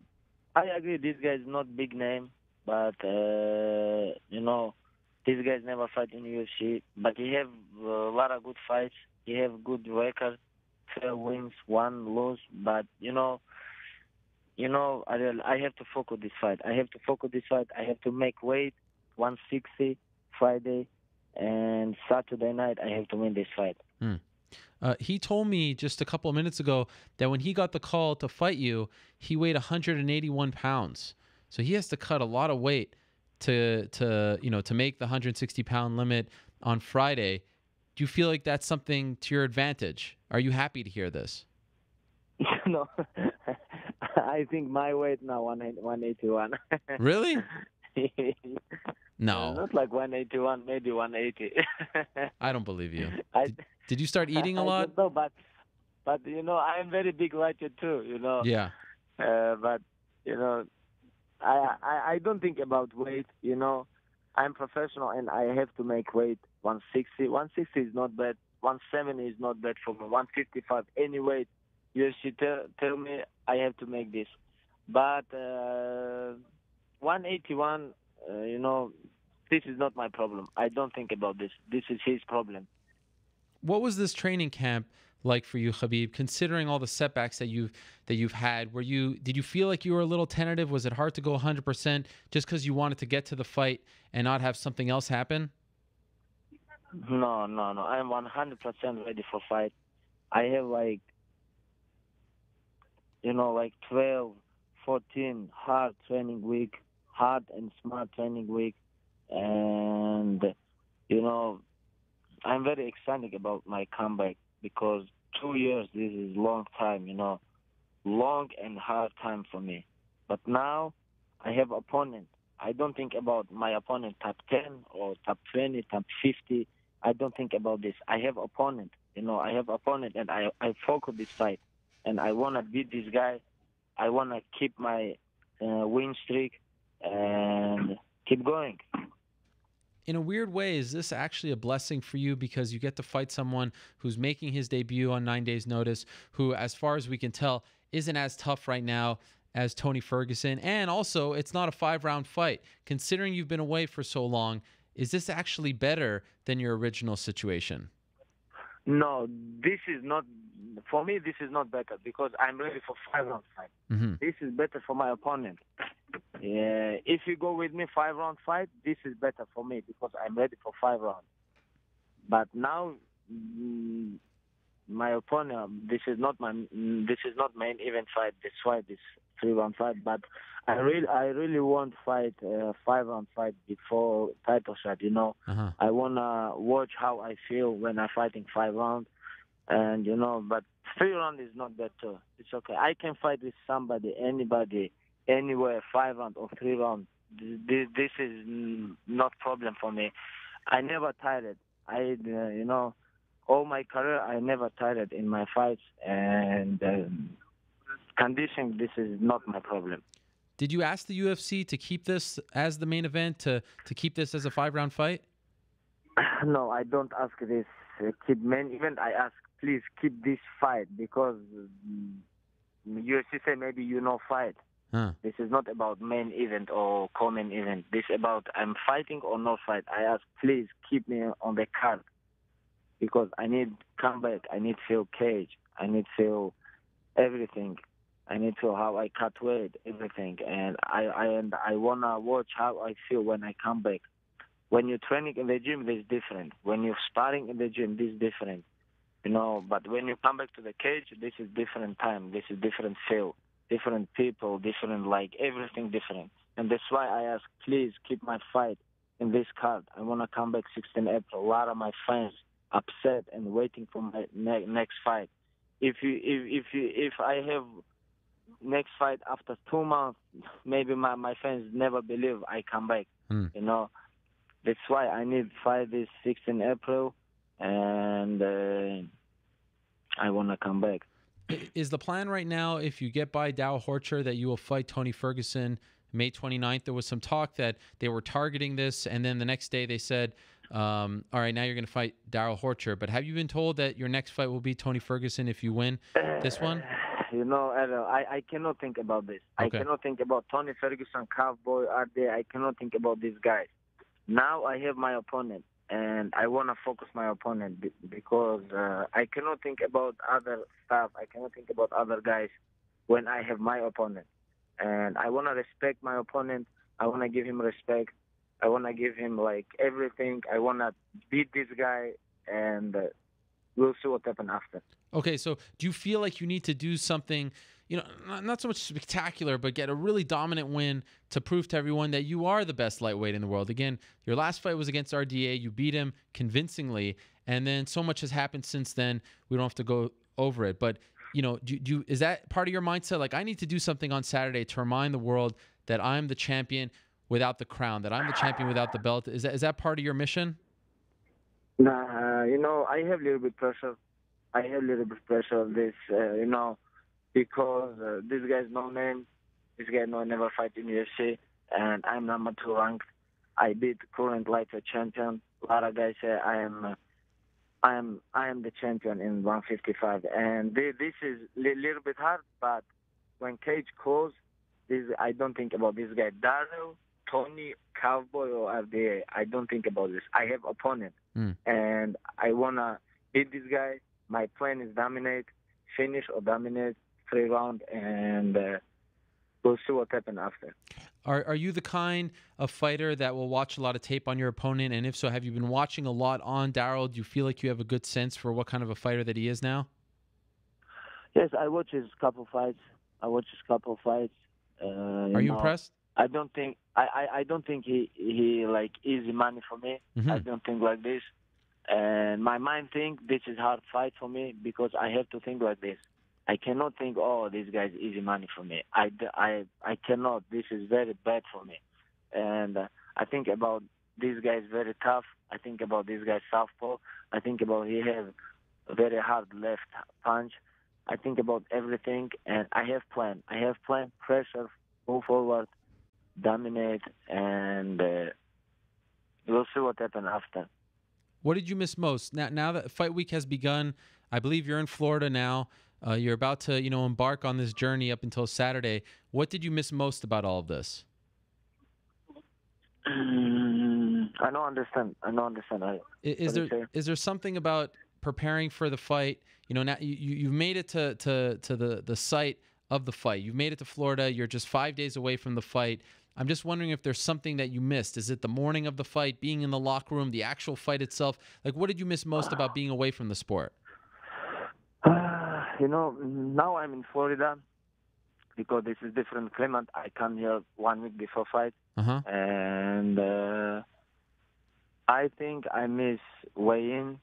I agree. This guy is not big name, but uh, you know, these guy's never fight in UFC. But he have a lot of good fights. He have good record, twelve wins, one loss. But you know, you know, I I have to focus this fight. I have to focus this fight. I have to make weight, 160 Friday, and Saturday night I have to win this fight. Uh, he told me just a couple of minutes ago that when he got the call to fight you, he weighed 181 pounds. So he has to cut a lot of weight to to you know to make the 160 pound limit on Friday. Do you feel like that's something to your advantage? Are you happy to hear this? no, I think my weight now one one eighty one. Really? No, not like one eighty one, maybe one eighty. I don't believe you. I Did you start eating a lot? don't but but you know I'm very big watcher too. You know, Yeah. uh, but you know, I, I I don't think about weight. You know, I'm professional and I have to make weight 160. 160 is not bad. 170 is not bad for me. 155 any weight. UFC tell tell me I have to make this, but uh, 181. Uh, you know, this is not my problem. I don't think about this. This is his problem. What was this training camp like for you, Khabib? Considering all the setbacks that you've that you've had, were you did you feel like you were a little tentative? Was it hard to go 100% just because you wanted to get to the fight and not have something else happen? No, no, no. I'm 100% ready for fight. I have like, you know, like 12, 14 hard training week, hard and smart training week, and you know, I'm very excited about my comeback because two years this is long time, you know, long and hard time for me. But now I have opponent. I don't think about my opponent top 10 or top 20, top 50. I don't think about this. I have opponent. You know, I have opponent, and I I focus this fight, and I wanna beat this guy. I wanna keep my uh, win streak and keep going. In a weird way, is this actually a blessing for you because you get to fight someone who's making his debut on nine days' notice, who, as far as we can tell, isn't as tough right now as Tony Ferguson? And also, it's not a five round fight. Considering you've been away for so long, is this actually better than your original situation? No, this is not for me. This is not better because I'm ready for five round fight. hmm This is better for my opponent. Yeah, if you go with me five round fight, this is better for me because I'm ready for five rounds. But now, mm, my opponent, this is not my, mm, this is not main event fight. This fight is three round fight. But I really, I really want fight uh, five round fight before title shot. You know, Uh-huh. I wanna watch how I feel when I'm fighting five rounds, and you know, but three round is not better. It's okay. I can fight with somebody, anybody, anywhere, five round or three round. This, this is not problem for me. I never tired. I, uh, you know, all my career I never tired in my fights, and um, conditioning. This is not my problem. Did you ask the UFC to keep this as the main event to to keep this as a five round fight? No, I don't ask this. Uh, keep main event. I ask, please keep this fight because mm, UFC say maybe you know fight. Huh. This is not about main event or common event. This about I'm fighting or not fight. I ask, please keep me on the card because I need comeback. I need feel cage. I need feel everything. I need to how I cut weight, everything, and I I and I wanna watch how I feel when I come back. When you're training in the gym, this is different. When you're sparring in the gym, this is different. You know, but when you come back to the cage, this is different time. This is different feel, different people, different like everything different. And that's why I ask, please keep my fight in this card. I wanna come back 16 April. A lot of my fans upset and waiting for my ne- next fight. If you if if you if I have next fight after two months, maybe my my fans never believe I come back. Hmm. You know, that's why I need fight this 16 April, and uh, I wanna come back. Is the plan right now, if you get by Darrell Horcher, that you will fight Tony Ferguson May 29th? There was some talk that they were targeting this, and then the next day they said, um, all right, now you're going to fight Darrell Horcher. But have you been told that your next fight will be Tony Ferguson if you win this one? You know, I, I cannot think about this. I cannot think about Tony Ferguson, Cowboy, RD. I cannot think about these guys. Now I have my opponent, and I want to focus my opponent be- because uh, I cannot think about other stuff. I cannot think about other guys when I have my opponent. And I want to respect my opponent. I want to give him respect. I want to give him like everything. I want to beat this guy, and uh, we'll see what happens after. Okay, so do you feel like you need to do something, you know, not, not so much spectacular, but get a really dominant win to prove to everyone that you are the best lightweight in the world? Again, your last fight was against RDA. You beat him convincingly, and then so much has happened since then. We don't have to go over it, but you know, do, do is that part of your mindset? Like, I need to do something on Saturday to remind the world that I'm the champion without the crown, that I'm the champion without the belt. Is that is that part of your mission? Nah, you know, I have a little bit pressure. I have a little bit pressure of this, uh, you know, because uh, this guy's no name. This guy no never fight in UFC, and I'm number two ranked. I beat current lightweight champion. A lot of guys say I am, uh, I am, I am the champion in 155, and thi- this is a li- little bit hard. But when cage calls, this I don't think about this guy. Darrell, Tony, Cowboy, or RDA. I don't think about this. I have opponent, Mm. and I wanna beat this guy. My plan is dominate, finish or dominate three round, and uh, we'll see what happens after. Are are you the kind of fighter that will watch a lot of tape on your opponent? And if so, have you been watching a lot on Darrell? Do you feel like you have a good sense for what kind of a fighter that he is now? Yes, I watch his couple fights. I watch his couple fights. Uh, Are you know, impressed? I don't think I, I, I don't think he he like easy money for me. Mhm. I don't think like this. And my mind think this is hard fight for me because I have to think like this. I cannot think, oh, this guy's easy money for me. I, I, I cannot. This is very bad for me. And uh, I think about this guy is very tough. I think about this guy southpaw. I think about he has a very hard left punch. I think about everything, and I have plan. I have plan. Pressure, move forward, dominate, and uh, we'll see what happens after. What did you miss most? Now now that fight week has begun, I believe you're in Florida now. Uh, you're about to you know embark on this journey up until Saturday. What did you miss most about all of this? I don't understand. I don't understand. I, Is What do you there is there something about preparing for the fight? You know, now you you- you've made it to to to the the site of the fight. You've made it to Florida. You're just five days away from the fight. I'm just wondering if there's something that you missed. Is it the morning of the fight, being in the locker room, the actual fight itself? Like, what did you miss most about being away from the sport? You know, now I'm in Florida because this is different climate. I come here one week before fight, Uh huh. and uh, I think I miss weigh in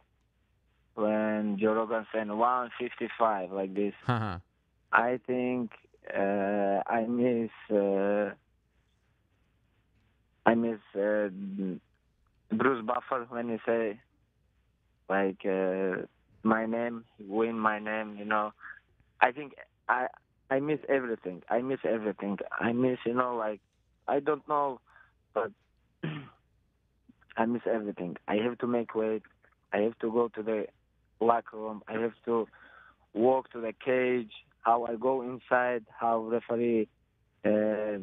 when Joe Rogan said 155 like this. Haha. I think uh, I miss uh, I miss uh, Bruce Buffer when he say like uh, my name, win my name. You know, I think I I miss everything. I miss everything. I miss, you know, like I don't know, but I miss everything. I have to make weight. I have to go to the locker room. I have to walk to the cage. How I go inside. How referee, uh,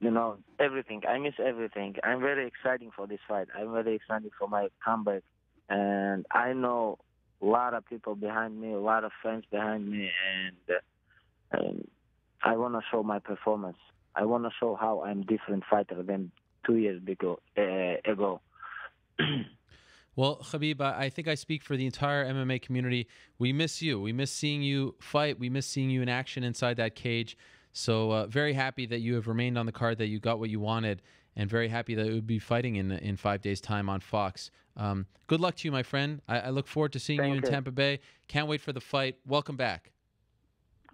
you know, everything. I miss everything. I'm very excited for this fight. I'm very excited for my comeback, and I know a lot of people behind me, a lot of fans behind me, and. Uh, and I want to show my performance. I want to show how I'm different fighter than two years ago. Uh, ago. Well, Khabib, I I think I speak for the entire MMA community. We miss you. We miss seeing you fight. We miss seeing you in action inside that cage. So uh, very happy that you have remained on the card, that you got what you wanted, and very happy that you would be fighting in in five days' time on Fox. Um, good luck to you, my friend. I, I look forward to seeing you in you. Tampa Bay. Can't wait for the fight. Welcome back.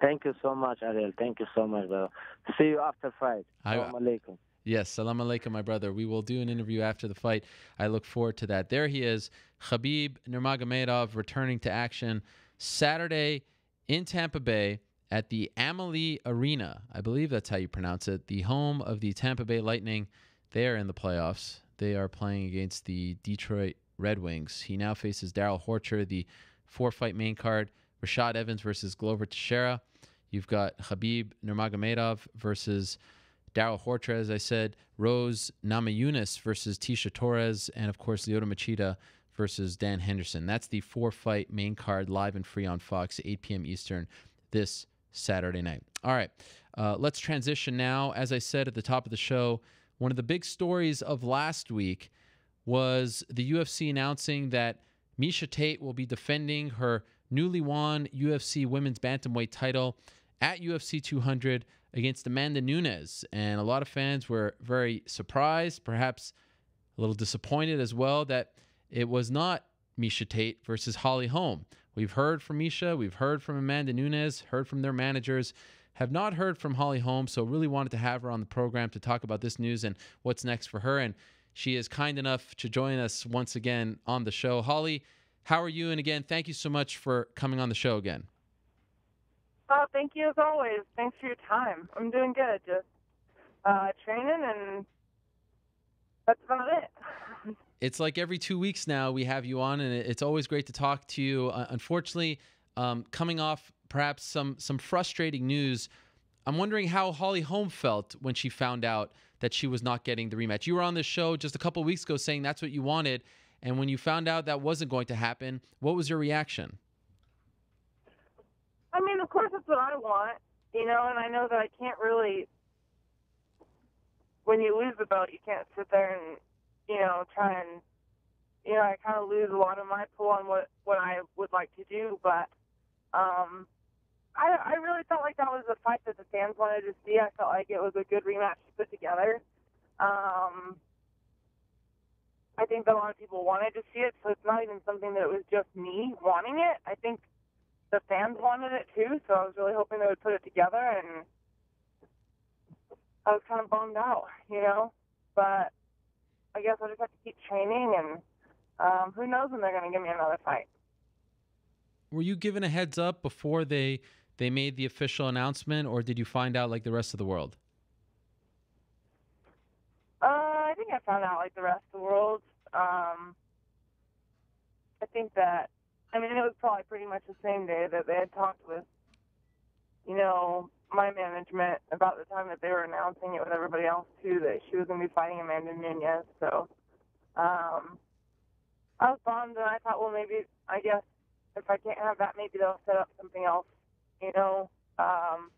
Thank you so much, Ariel. Thank you so much, bro. See you after fight. Assalamu alaikum. Yes, salam alaikum, my brother. We will do an interview after the fight. I look forward to that. There he is, Khabib Nurmagomedov, returning to action Saturday in Tampa Bay at the Amalie Arena. I believe that's how you pronounce it. The home of the Tampa Bay Lightning. They are in the playoffs. They are playing against the Detroit Red Wings. He now faces Darrell Horcher, the four-fight main card. Rashad Evans versus Glover Teixeira. You've got Khabib Nurmagomedov versus Darrell Horcher, as I said, Rose Namajunas versus Tecia Torres, and of course Lyoto Machida versus Dan Henderson. That's the four fight main card live and free on Fox, 8 p.m. Eastern this Saturday night. All right, uh, let's transition now. As I said at the top of the show, one of the big stories of last week was the UFC announcing that Miesha Tate will be defending her newly won UFC Women's Bantamweight title at UFC 200 against Amanda Nunes. And a lot of fans were very surprised, perhaps a little disappointed as well, that it was not Miesha Tate versus Holly Holm. We've heard from Miesha, we've heard from Amanda Nunes, heard from their managers, have not heard from Holly Holmes, so really wanted to have her on the program to talk about this news and what's next for her. And she is kind enough to join us once again on the show. Holly, how are you? And again, thank you so much for coming on the show again. Oh, thank you as always. Thanks for your time. I'm doing good. Just uh, training, and that's about it. it's like every two weeks now we have you on, and it's always great to talk to you. Uh, unfortunately, um, coming off perhaps some some frustrating news, I'm wondering how Holly Holm felt when she found out that she was not getting the rematch. You were on this show just a couple weeks ago saying that's what you wanted, and when you found out that wasn't going to happen, what was your reaction? I mean, of course, that's what I want, you know, and I know that I can't really. When you lose the belt, you can't sit there and, you know, try and, you know, I kind of lose a lot of my pull on what what I would like to do, but, um, I I really felt like that was a fight that the fans wanted to see. I felt like it was a good rematch to put together. Um, I think that a lot of people wanted to see it, so it's not even something that it was just me wanting it. I think the fans wanted it too, so I was really hoping they would put it together, and I was kind of bummed out, you know. But I guess I just have to keep training, and um, who knows when they're going to give me another fight. Were you given a heads up before they they made the official announcement, or did you find out like the rest of the world? Uh, I think I found out like the rest of the world. Um, I think that, I mean, it was probably pretty much the same day that they had talked with, you know, my management about the time that they were announcing it with everybody else too, that she was going to be fighting Amanda Nunes. So, um, I was bummed, and I thought, well, maybe, I guess, if I can't have that, maybe they'll set up something else, you know. Um,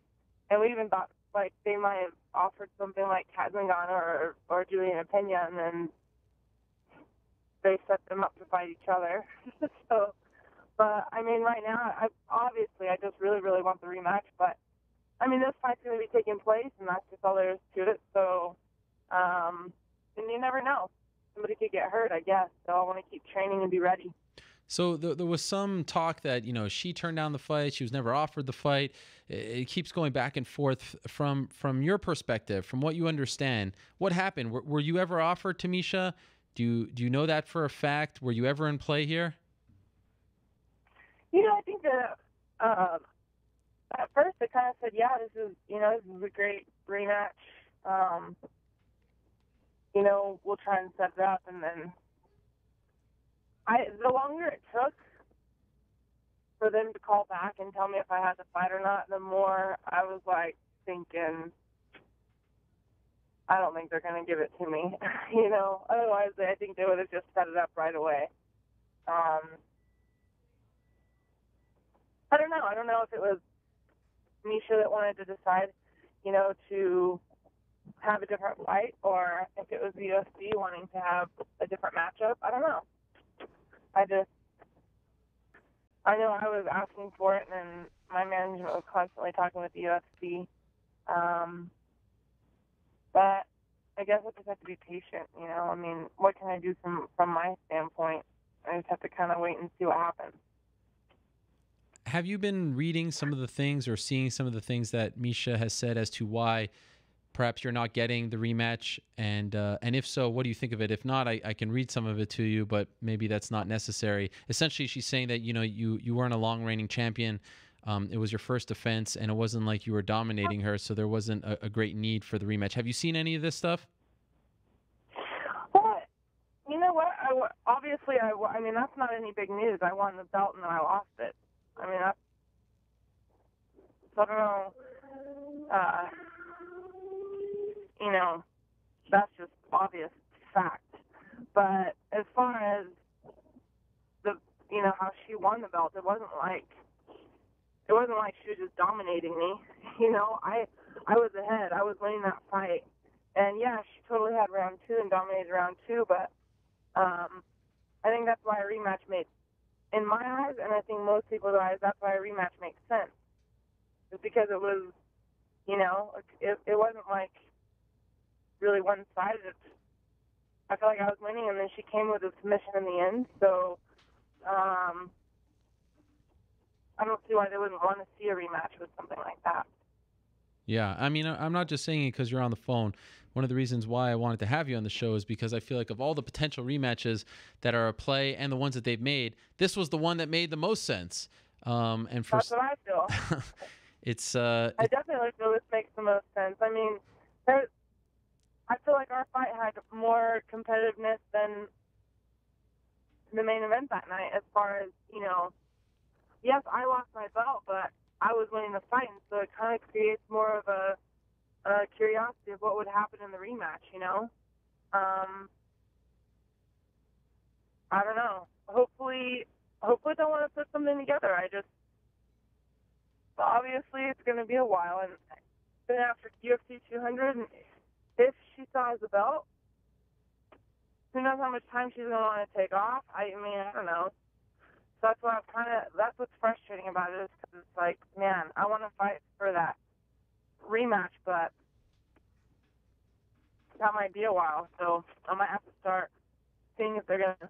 and we even thought like they might have offered something like Cat or or Julianna Peña, and then they set them up to fight each other. so, but I mean, right now, I obviously I just really really want the rematch, but I mean this fight's going to be taking place, and that's just all there is to it. So, um, and you never know, somebody could get hurt, I guess. So I want to keep training and be ready. So th- there was some talk that you know she turned down the fight. She was never offered the fight. It, it keeps going back and forth. From from your perspective, from what you understand, what happened? Were, you ever offered to Miesha? Do you do you know that for a fact? Were you ever in play here? You know, I think that uh, at first I kind of said, yeah, this is you know this is a great rematch. Um, you know, we'll try and set it up, and then I the longer it took for them to call back and tell me if I had to fight or not, the more I was like thinking, I don't think they're gonna give it to me. you know, otherwise I think they would have just set it up right away. Um, I don't know. I don't know if it was Miesha that wanted to decide, you know, to have a different fight, or if it was the UFC wanting to have a different matchup. I don't know. I just, I know I was asking for it, and my management was constantly talking with the UFC. Um, but I guess I just have to be patient. You know, I mean, what can I do from from my standpoint? I just have to kind of wait and see what happens. Have you been reading some of the things or seeing some of the things that Miesha has said as to why perhaps you're not getting the rematch? And uh, and if so, what do you think of it? If not, I, I can read some of it to you, but maybe that's not necessary. Essentially, she's saying that you know you you weren't a long reigning champion. Um, it was your first defense, and it wasn't like you were dominating her, so there wasn't a, a great need for the rematch. Have you seen any of this stuff? Well, you know what? I, obviously, I, I mean, that's not any big news. I won the belt and then I lost it. I mean, that's, I don't know. Uh, you know, that's just obvious fact. But as far as the, you know, how she won the belt, it wasn't like, it wasn't like she was just dominating me. You know, I, I was ahead. I was winning that fight. And yeah, she totally had round two and dominated round two, but um, I think that's why a rematch made, in my eyes, and I think most people's eyes, that's why a rematch makes sense. It's because it was, you know, it, it wasn't like really one sided. I felt like I was winning, and then she came with a submission in the end. So um, I don't see why they wouldn't want to see a rematch with something like that. Yeah, I mean, I'm not just saying it because you're on the phone. One of the reasons why I wanted to have you on the show is because I feel like of all the potential rematches that are a play and the ones that they've made, this was the one that made the most sense. Um, and for That's what I feel. it's uh, I definitely feel this makes the most sense. I mean, there, I feel like our fight had more competitiveness than the main event that night. As far as you know, yes, I lost my belt, but I was winning the fight, and so it kind of creates more of a, a curiosity of what would happen in the rematch. You know, um, I don't know. Hopefully, hopefully they'll want to put something together. I just obviously it's going to be a while, and then after UFC 200, and if she still has the belt, who knows how much time she's going to want to take off? I mean, I don't know. So that's what I'm kind of. That's what's frustrating about it is because it's like, man, I want to fight for that rematch, but that might be a while. So I might have to start seeing if they're going to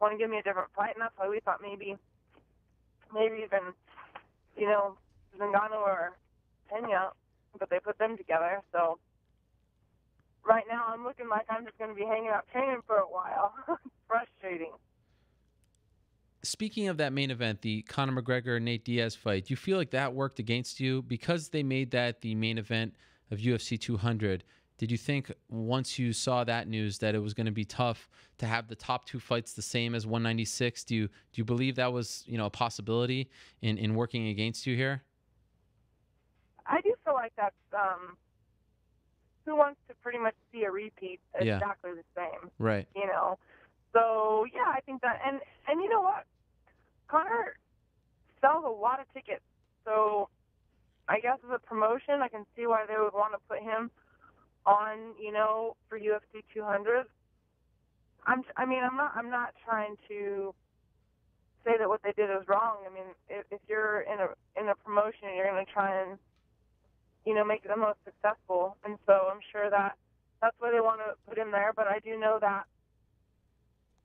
want to give me a different fight, and that's why we thought maybe, maybe even, you know, Zingano or Peña, but they put them together. So right now, I'm looking like I'm just going to be hanging out training for a while. Frustrating. Speaking of that main event, the Conor McGregor Nate Diaz fight, do you feel like that worked against you because they made that the main event of UFC 200? Did you think once you saw that news that it was going to be tough to have the top two fights the same as 196? Do you do you believe that was you know a possibility in in working against you here? I do feel like that's um, who wants to pretty much see a repeat Yeah. exactly the same. Right. you know. So yeah, I think that, and and you know what, Conor sells a lot of tickets. So I guess as a promotion, I can see why they would want to put him on, you know, for UFC 200. I'm, I mean, I'm not, I'm not trying to say that what they did is wrong. I mean, if, if you're in a in a promotion, you're going to try and, you know, make them most successful. And so I'm sure that that's why they want to put him there. But I do know that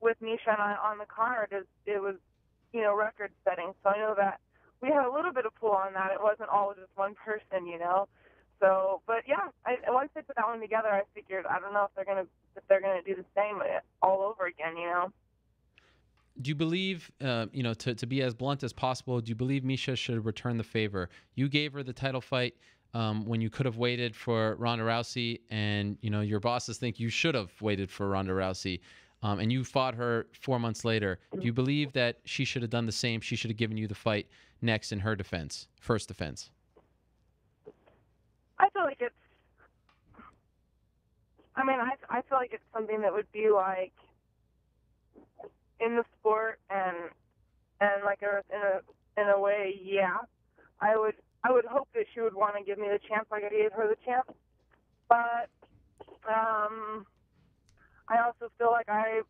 with Miesha and I on the card, it, it was, you know, record setting. So I know that we had a little bit of pull on that. It wasn't all just one person, you know. So, but yeah, I, once they put that one together, I figured I don't know if they're gonna if they're gonna do the same all over again, you know. do you believe, uh, you know, to, to be as blunt as possible, do you believe Miesha should return the favor? You gave her the title fight um, when you could have waited for Ronda Rousey, and you know your bosses think you should have waited for Ronda Rousey, um, and you fought her four months later. Do you believe that she should have done the same? She should have given you the fight next in her defense, first defense. I feel like it's. I mean, I I feel like it's something that would be like in the sport and and like a, in a in a way, yeah. I would I would hope that she would want to give me the chance like I gave her the chance, but um, I also feel like I.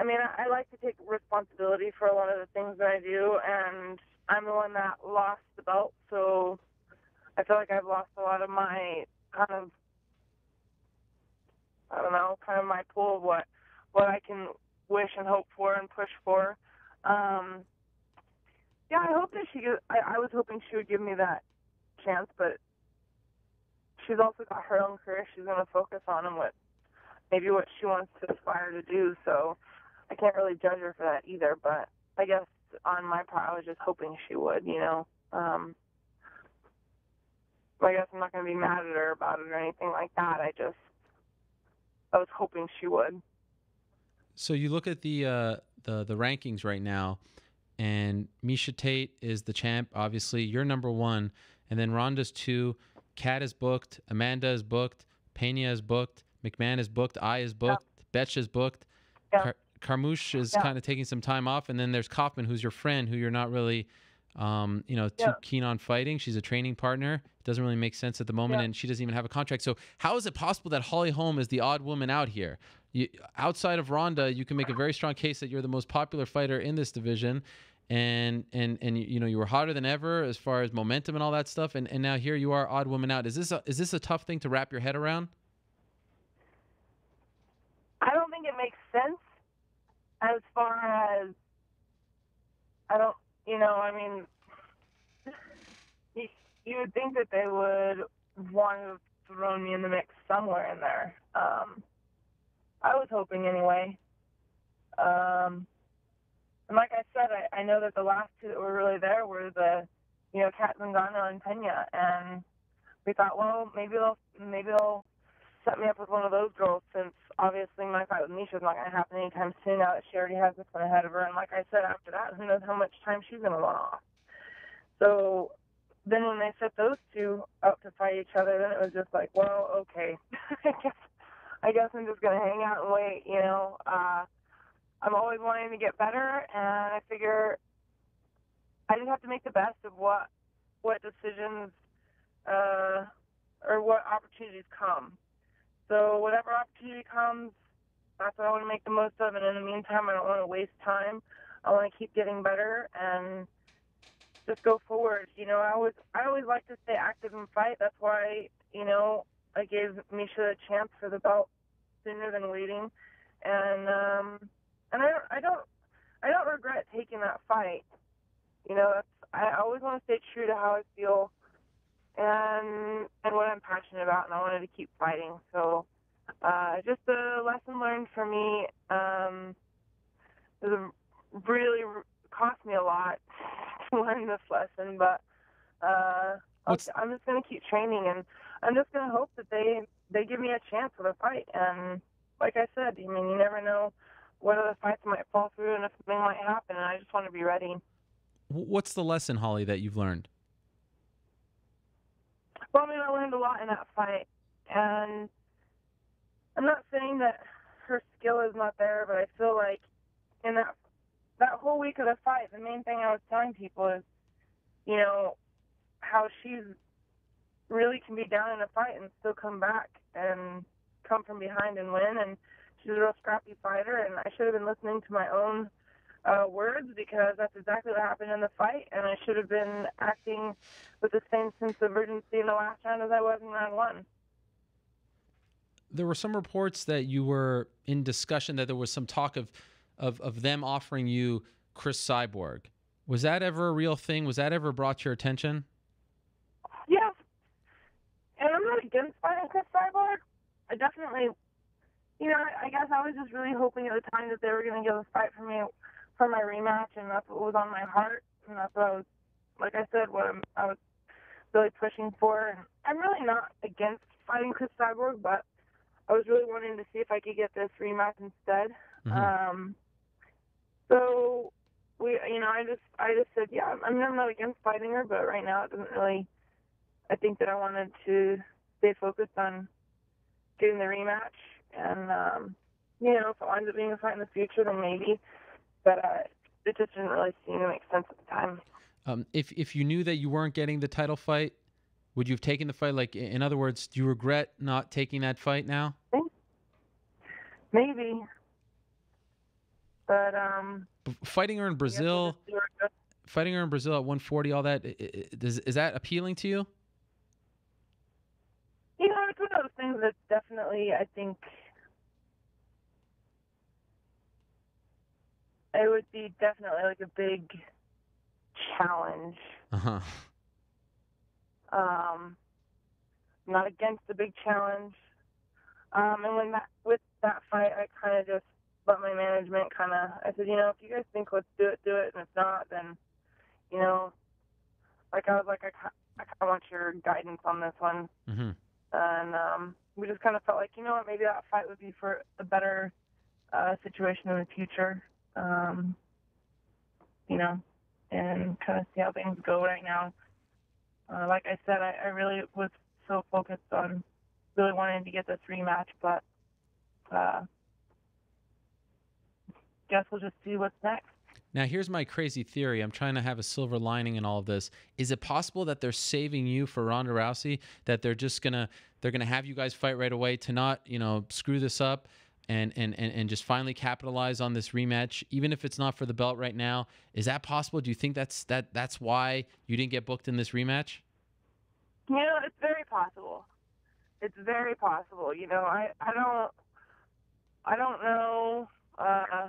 I mean, I, I like to take responsibility for a lot of the things that I do, and I'm the one that lost the belt, so I feel like I've lost a lot of my kind of I don't know, kind of my pool of what what I can wish and hope for and push for. Um, yeah, I hope that she. I, I was hoping she would give me that chance, but she's also got her own career she's going to focus on and what maybe what she wants to aspire to do. So I can't really judge her for that either. But I guess on my part, I was just hoping she would. You know. Um, I guess I'm not going to be mad at her about it or anything like that. I just I was hoping she would. So you look at the uh, the the rankings right now, and Miesha Tate is the champ. Obviously, you're number one, and then Ronda's two. Cat is booked. Amanda is booked. Peña is booked. McMann is booked. I is booked. Betch is booked. Yeah. Car- Carmouche is Yeah. kind of taking some time off, and then there's Kaufman, who's your friend, who you're not really, um, you know, too Yeah. keen on fighting. She's a training partner. Doesn't really make sense at the moment, Yeah. and she doesn't even have a contract. So how is it possible that Holly Holm is the odd woman out here? You, outside of Ronda, you can make a very strong case that you're the most popular fighter in this division, and and and you know you were hotter than ever as far as momentum and all that stuff, and, and now here you are, odd woman out. Is this a, is this a tough thing to wrap your head around? I don't think it makes sense as far as I don't, you know, I mean, you, you would think that they would want to have thrown me in the mix somewhere in there. Um, I was hoping anyway. Um, and like I said, I, I know that the last two that were really there were the, you know, Cat Zingano and Peña, and we thought, well, maybe they'll maybe they'll set me up with one of those girls since obviously my fight with Miesha's not going to happen anytime soon now that she already has this one ahead of her. And like I said, after that, who knows how much time she's going to want off. So then when they set those two up to fight each other, then it was just like, well, okay. I guess I guess I'm just to hang out and wait, you know. Uh, I'm always wanting to get better, and I figure I just have to make the best of what what decisions uh, or what opportunities come. So whatever opportunity comes, that's what I want to make the most of. And in the meantime, I don't want to waste time. I want to keep getting better and just go forward. You know, I always I always like to stay active and fight. That's why you know I gave Miesha a chance for the belt sooner than waiting, and um, and I don't I don't I don't regret taking that fight. You know, I always want to stay true to how I feel and and what I'm passionate about, and I wanted to keep fighting. So, uh, just a lesson learned for me. Um, it really cost me a lot to learn this lesson, but uh, What's- I'm just going to keep training, and I'm just going to hope that they they give me a chance with a fight. And like I said, I mean, you never know what other fights might fall through, and if something might happen. And I just want to be ready. What's the lesson, Holly, that you've learned? Well, I mean, I learned a lot in that fight, and I'm not saying that her skill is not there, but I feel like in that that whole week of the fight, the main thing I was telling people is, you know, how she's really can be down in a fight and still come back and come from behind and win, and she's a real scrappy fighter, and I should have been listening to my own uh, words because that's exactly what happened in the fight, and I should have been acting with the same sense of urgency in the last round as I was in round one. there were some reports that you were in discussion that there was some talk of of of them offering you Cris Cyborg. Was that ever a real thing? Was that ever brought to your attention? And I'm not against fighting Cris Cyborg. I definitely you know, I, guess I was just really hoping at the time that they were going to give a fight for me for my rematch, and that's what was on my heart, and that's what I was, like I said, what I'm, I was really pushing for. And I'm really not against fighting Cris Cyborg, but I was really wanting to see if I could get this rematch instead. Mhm. Um, so we, you know, I just, I just said, yeah, I mean, I'm not against fighting her, but right now it doesn't really. I think that I wanted to stay focused on getting the rematch, and um, you know, if it winds up being a fight in the future, then maybe. But uh, it just didn't really seem to make sense at the time. Um, if if you knew that you weren't getting the title fight, would you have taken the fight? Like, in other words, do you regret not taking that fight now? Maybe. But um, fighting her in I guess we'll Brazil, just see where it goes. fighting her in Brazil at 140, all that, i- i- does, is that appealing to you? You know, it's one of those things that definitely, I think, it would be definitely like a big challenge. Uh huh. Um, I'm not against the big challenge. Um, and when that with that fight, I kind of just let my management kind of. I said, you know, if you guys think let's do it, do it, and if not, then, you know, like I was like, I, I kind of want your guidance on this one. hmm and um, we just kind of felt like, you know what, maybe that fight would be for a better uh, situation in the future, um, you know, and kind of see how things go right now. Uh, like I said, I, I really was so focused on really wanting to get this rematch, but uh, guess we'll just see what's next. Now, here's my crazy theory. I'm trying to have a silver lining in all of this. Is it possible that they're saving you for Ronda Rousey? That they're just gonna they're gonna have you guys fight right away to not you know screw this up and and and, and just finally capitalize on this rematch, even if it's not for the belt right now? Is that possible? Do you think that's that that's why you didn't get booked in this rematch? You know, it's very possible. It's very possible. You know, I I don't I don't know uh,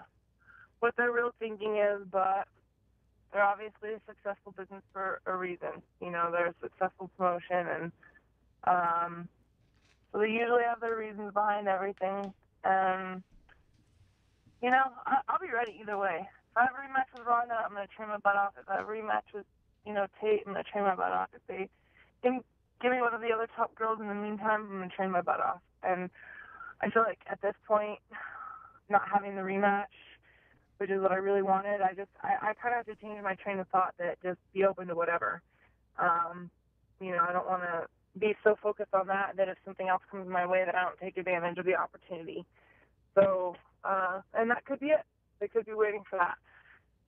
what their real thinking is, but they're obviously a successful business for a reason. You know, they're a successful promotion, and um, so they usually have their reasons behind everything. And you know, I, I'll be ready either way. If I have a rematch with Ronda, I'm to train my butt off. If I have a rematch with you know Tate, I'm to train my butt off. If they give give me one of the other top girls in the meantime, I'm to train my butt off. And I feel like at this point, not having the rematch, which is what I really wanted, I just I, I kind of have to change my train of thought that just be open to whatever. Um, you know, I don't want to be so focused on that that if something else comes my way that I don't take advantage of the opportunity. So, uh, and that could be it. They could be waiting for that.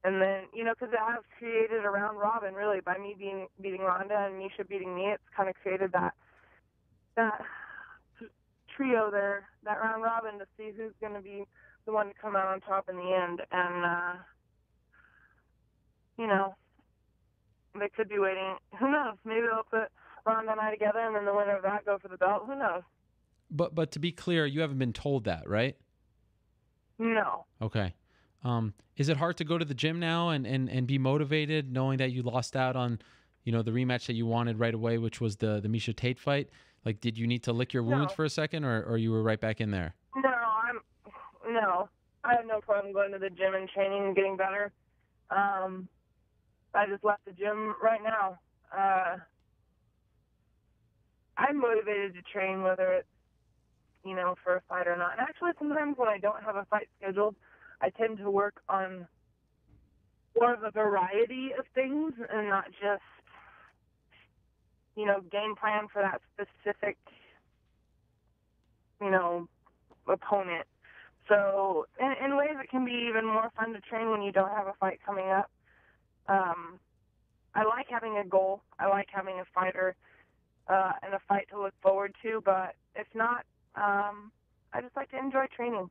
And then, you know, because it has created around Robin, really, by me being beating Ronda and Miesha beating me, it's kind of created that that trio there, that round robin, to see who's going to be the one to come out on top in the end. And uh, you know, they could be waiting. Who knows? Maybe they'll put Ronda and I together, and then the winner of that go for the belt. Who knows? But but to be clear, you haven't been told that, right? No. Okay. Um, is it hard to go to the gym now and, and, and be motivated knowing that you lost out on, you know, the rematch that you wanted right away, which was the the Miesha Tate fight? Like, did you need to lick your wounds No. for a second, or, or you were right back in there? No, no. I have no problem going to the gym and training and getting better. Um, I just left the gym right now. Uh, I'm motivated to train, whether it's you know for a fight or not. And actually, sometimes when I don't have a fight scheduled, I tend to work on more of a variety of things and not just you know game plan for that specific you know opponent. So in, in ways it can be even more fun to train when you don't have a fight coming up. Um, I like having a goal. I like having a fighter uh, and a fight to look forward to. But if not, um, I just like to enjoy training.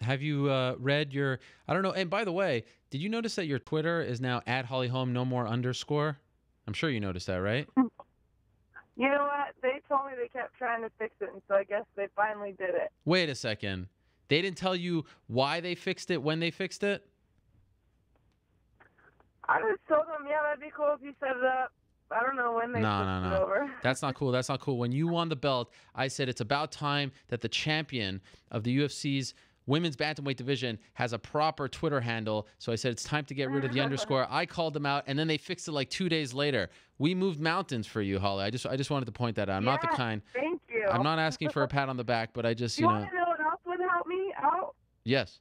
Have you uh, read your? I don't know. And by the way, did you notice that your Twitter is now at Holly Holm no more underscore? I'm sure you noticed that, right? You know what? They told me they kept trying to fix it, and so I guess they finally did it. Wait a second. They didn't tell you why they fixed it when they fixed it. I just told them, yeah, that'd be cool if you set it up. I don't know when they No, no, it no. over. That's not cool. That's not cool. When you won the belt, I said it's about time that the champion of the UFC's women's bantamweight division has a proper Twitter handle. So I said it's time to get rid of the underscore. I called them out, and then they fixed it like two days later. We moved mountains for you, Holly. I just I just wanted to point that out. I'm not the kind. Thank you. I'm not asking for a pat on the back, but I just you you know want to know what else would help me out? yes.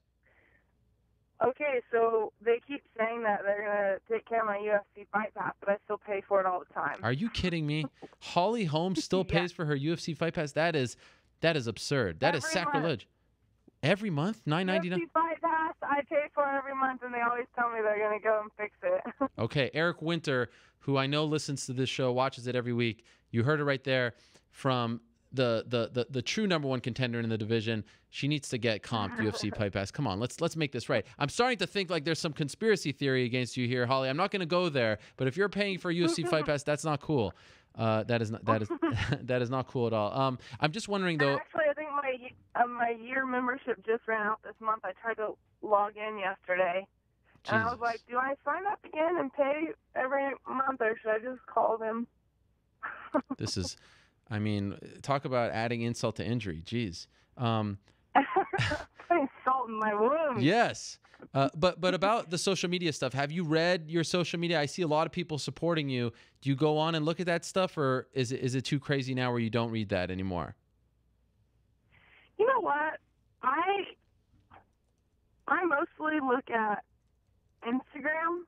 Okay, so they keep saying that they're gonna take care of my UFC fight pass, but I still pay for it all the time. Are you kidding me? Holly Holmes still Yeah. pays for her UFC fight pass. That is that is absurd. That is Every month. sacrilege. Every month, nine ninety nine. UFC fight pass, I pay for every month, and they always tell me they're gonna go and fix it. Okay, Eric Winter, who I know listens to this show, watches it every week. You heard it right there from the the the, the true number one contender in the division. She needs to get comped UFC Pipe Pass. Come on, let's let's make this right. I'm starting to think like there's some conspiracy theory against you here, Holly. I'm not going to go there, but if you're paying for UFC Fight Pass, that's not cool. Uh, that is not that is that is not cool at all. Um, I'm just wondering though. Actually, I think my uh, my year membership just ran out this month. I tried to log in yesterday, and I was like, "Do I sign up again and pay every month, or should I just call them?" This is, I mean, talk about adding insult to injury. Jeez. Um, Putting salt in my wound. Yes. Uh, but but about the social media stuff, have you read your social media? I see a lot of people supporting you. Do you go on and look at that stuff, or is it is it too crazy now where you don't read that anymore? You know what? I I mostly look at Instagram.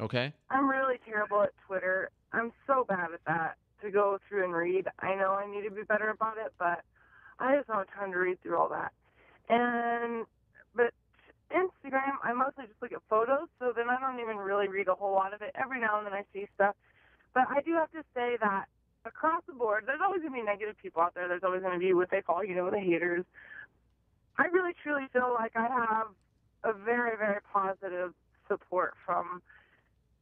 Okay. I'm really terrible at Twitter. I'm so bad at that to go through and read. I know I need to be better about it, but I just don't have time to read through all that. And but Instagram, I mostly just look at photos, so then I don't even really read a whole lot of it. Every now and then I see stuff, but I do have to say that across the board, there's always to be negative people out there. There's always going to be what they call, you know, the haters. I really truly feel like I have a very, very positive support from,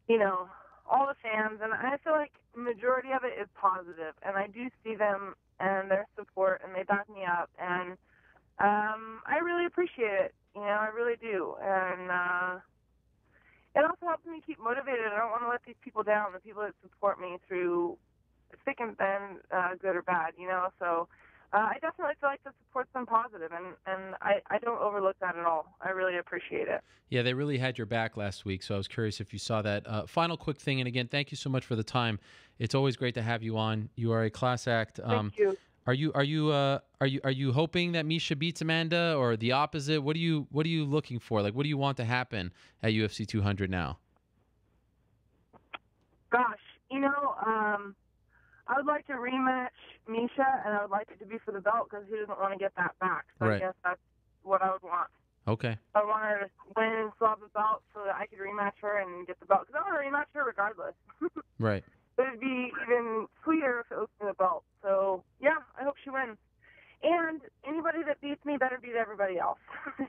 you know, all the fans, and I feel like majority of it is positive, and I do see them and their support, and they back me up, and um, I really appreciate it. You know, I really do, and uh, it also helps me keep motivated. I don't want to let these people down, the people that support me through thick and thin, uh, good or bad. You know, so uh, I definitely feel like the support's been positive, and and I I don't overlook that at all. I really appreciate it. Yeah, they really had your back last week, so I was curious if you saw that. Uh, final quick thing, and again, thank you so much for the time. It's always great to have you on. You are a class act. Um, Thank you. Are you are you uh, are you are you hoping that Miesha beats Amanda or the opposite? What do you what are you looking for? Like, what do you want to happen at UFC 200 now? Gosh, you know, um, I would like to rematch Miesha, and I would like it to be for the belt because he doesn't want to get that back. So Right. I guess that's what I would want. Okay. I want her to win and have the belt so that I could rematch her and get the belt. Because I want to rematch her regardless. Right. but it'd be even sweeter if it was for the belt. So yeah, I hope she wins. And anybody that beats me better beat everybody else.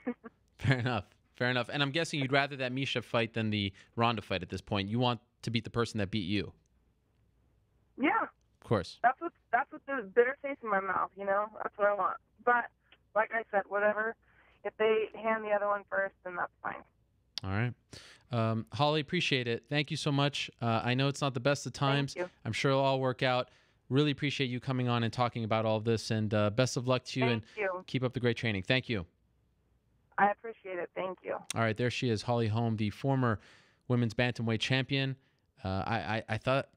Fair enough. Fair enough. And I'm guessing you'd rather that Miesha fight than the Ronda fight at this point. You want to beat the person that beat you. Course. that's what that's what the bitter taste in my mouth. You know, that's what I want. But like I said, whatever. If they hand the other one first, then that's fine. All right. Um, Holly, appreciate it. Thank you so much. Uh, I know it's not the best of times. Thank you. I'm sure it'll all work out. Really appreciate you coming on and talking about all of this. And uh, best of luck to you Thank and you. keep up the great training. Thank you. I appreciate it. Thank you. All right, there she is, Holly Holm, the former women's bantamweight champion. Uh, I, I, I thought,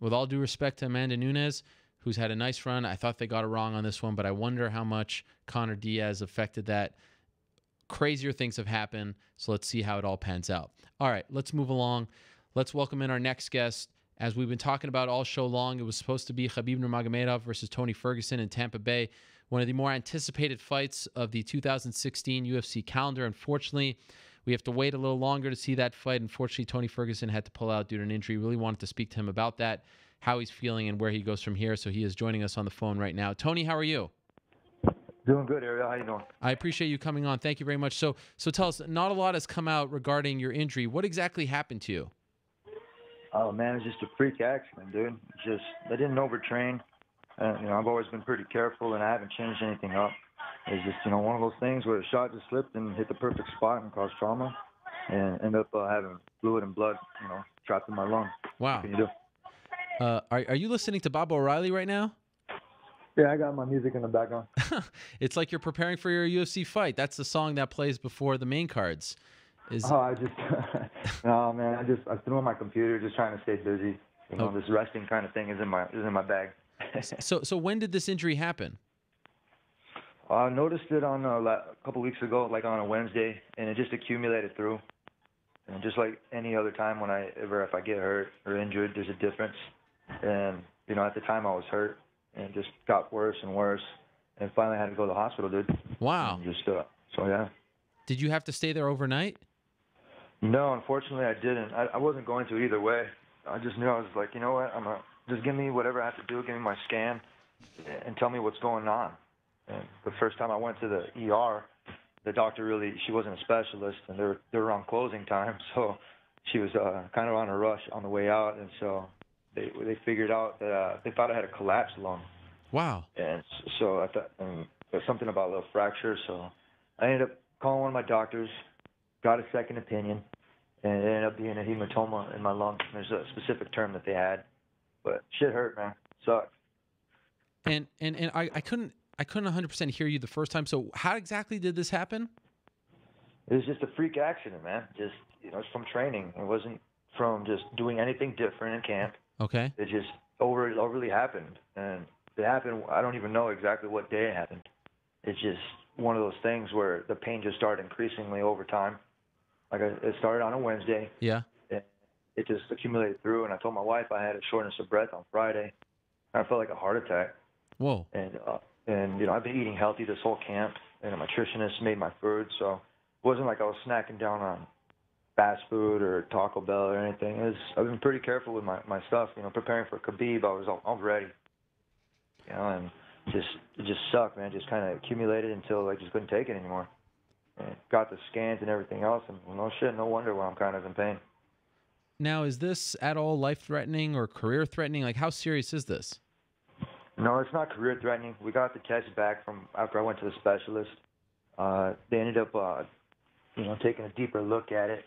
with all due respect to Amanda Nunes, who's had a nice run, I thought they got it wrong on this one, but I wonder how much Conor Diaz affected that. Crazier things have happened, so let's see how it all pans out. All right, let's move along. Let's welcome in our next guest. As we've been talking about all show long, it was supposed to be Khabib Nurmagomedov versus Tony Ferguson in Tampa Bay, one of the more anticipated fights of the 2016 UFC calendar. Unfortunately, we have to wait a little longer to see that fight. Unfortunately, Tony Ferguson had to pull out due to an injury. Really wanted to speak to him about that, how he's feeling, and where he goes from here. So he is joining us on the phone right now. Tony, how are you? Doing good, Ariel. How you doing? I appreciate you coming on. Thank you very much. So, so tell us. Not a lot has come out regarding your injury. What exactly happened to you? Oh man, it's just a freak accident, dude. Just I didn't overtrain. Uh, you know, I've always been pretty careful, and I haven't changed anything up. It's just you know one of those things where a shot just slipped and hit the perfect spot and caused trauma, and end up uh, having fluid and blood, you know, trapped in my lung. Wow. Can you do? Uh, are are you listening to Baba O'Riley right now? Yeah, I got my music in the background. it's like you're preparing for your UFC fight. That's the song that plays before the main cards. Is Oh, I just, no man, I just, I threw on my computer, just trying to stay busy. You know, Oh. this resting kind of thing is in my, is in my bag. so so when did this injury happen? I noticed it on uh, la- a couple weeks ago, like on a Wednesday, and it just accumulated through. And just like any other time when I ever, if I get hurt or injured, there's a difference. And you know, at the time I was hurt, and it just got worse and worse, and finally I had to go to the hospital, dude. Wow. And just uh, so yeah. Did you have to stay there overnight? No, unfortunately I didn't. I, I wasn't going to either way. I just knew I was like, you know what? I'm gonna just give me whatever I have to do. Give me my scan, and tell me what's going on. And the first time I went to the ER, the doctor really she wasn't a specialist, and they were they were on closing time, so she was uh, kind of on a rush on the way out, and so they they figured out that uh, they thought I had a collapsed lung, Wow. and so I thought um, there's something about a little fracture. So I ended up calling one of my doctors, got a second opinion, and it ended up being a hematoma in my lung. There's a specific term that they had, but shit hurt, man. Sucked. And and and I, I couldn't I couldn't 100% hear you the first time. So how exactly did this happen? It was just a freak accident, man. Just you know, it's from training. It wasn't from just doing anything different in camp. Okay. It just over overly happened, and it happened. I don't even know exactly what day it happened. It's just one of those things where the pain just started increasingly over time. Like I, it started on a Wednesday, Yeah. it just accumulated through, and I told my wife I had a shortness of breath on Friday. I felt like a heart attack, Whoa. and uh, and you know I've been eating healthy this whole camp, and a nutritionist made my food, so it wasn't like I was snacking down on fast food or Taco Bell or anything. Was, I've been pretty careful with my my stuff. You know, preparing for Khabib, I was all, all ready. You know, and just it just sucked, man. Just kind of accumulated until I just couldn't take it anymore. And got the scans and everything else, and well, no shit, no wonder why I'm kind of in pain. Now is this at all life threatening or career threatening? Like how serious is this? No, it's not career threatening. We got the test back from after I went to the specialist. Uh, they ended up, uh, you know, taking a deeper look at it.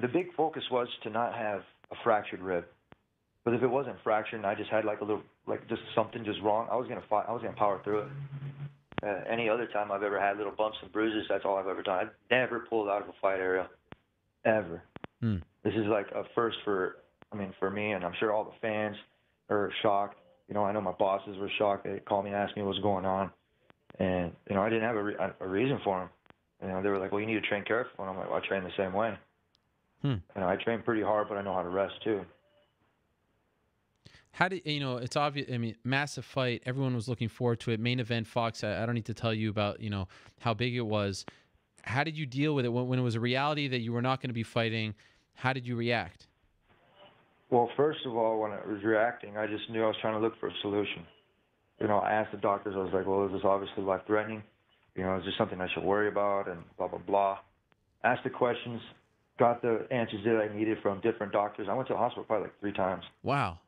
The big focus was to not have a fractured rib. But if it wasn't fractured and I just had like a little, like just something just wrong, I was gonna fight. I was gonna power through it. Uh, any other time I've ever had little bumps and bruises, that's all I've ever done. I've never pulled out of a fight area, ever. Hmm. This is like a first for, I mean, for me, and I'm sure all the fans are shocked. You know, I know my bosses were shocked. They called me and asked me what's going on, and you know, I didn't have a, re- a reason for them. You know, they were like, "Well, you need to train careful," and I'm like, well, "I train the same way." Hmm. You know, I train pretty hard, but I know how to rest too. How did you know? It's obvious. I mean, massive fight. Everyone was looking forward to it. Main event, Fox. I, I don't need to tell you about you know how big it was. How did you deal with it when, when it was a reality that you were not going to be fighting? How did you react? Well, first of all, when I was reacting, I just knew I was trying to look for a solution. You know, I asked the doctors, I was like, well, is this obviously life threatening? You know, is this something I should worry about? And blah, blah, blah. Asked the questions, got the answers that I needed from different doctors. I went to the hospital probably like three times. Wow.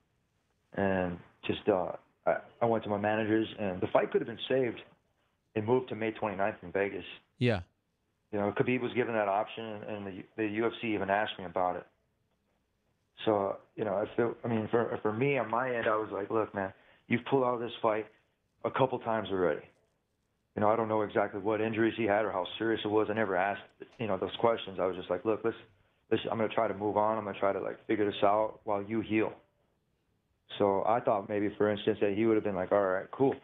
And just, uh, I, I went to my managers, and the fight could have been saved. It moved to May 29th in Vegas. Yeah. You know, Khabib was given that option, and the the UFC even asked me about it. So, you know, I feel. I mean, for for me on my end, I was like, look, man, you've pulled out of this fight a couple times already. You know, I don't know exactly what injuries he had or how serious it was. I never asked, you know, those questions. I was just like, look, let's, let's I'm gonna try to move on. I'm gonna try to like figure this out while you heal. So I thought maybe, for instance, that he would have been like, all right, cool.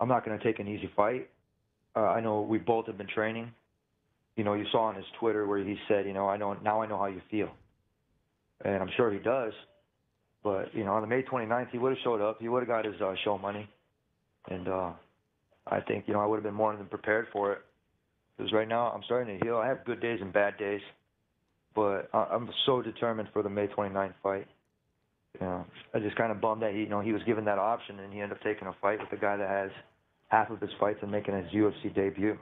I'm not gonna take an easy fight. Uh, I know we both have been training you know, you saw on his Twitter where he said, you know, I know now I know how you feel, and I'm sure he does. But you know, on the May 29th, he would have showed up. He would have got his uh, show money, and uh, I think you know I would have been more than prepared for it. Because right now I'm starting to heal. I have good days and bad days, but I- I'm so determined for the May 29th fight. You know, I just kind of bummed that he, you know, he was given that option and he ended up taking a fight with the guy that has half of his fights and making his UFC debut.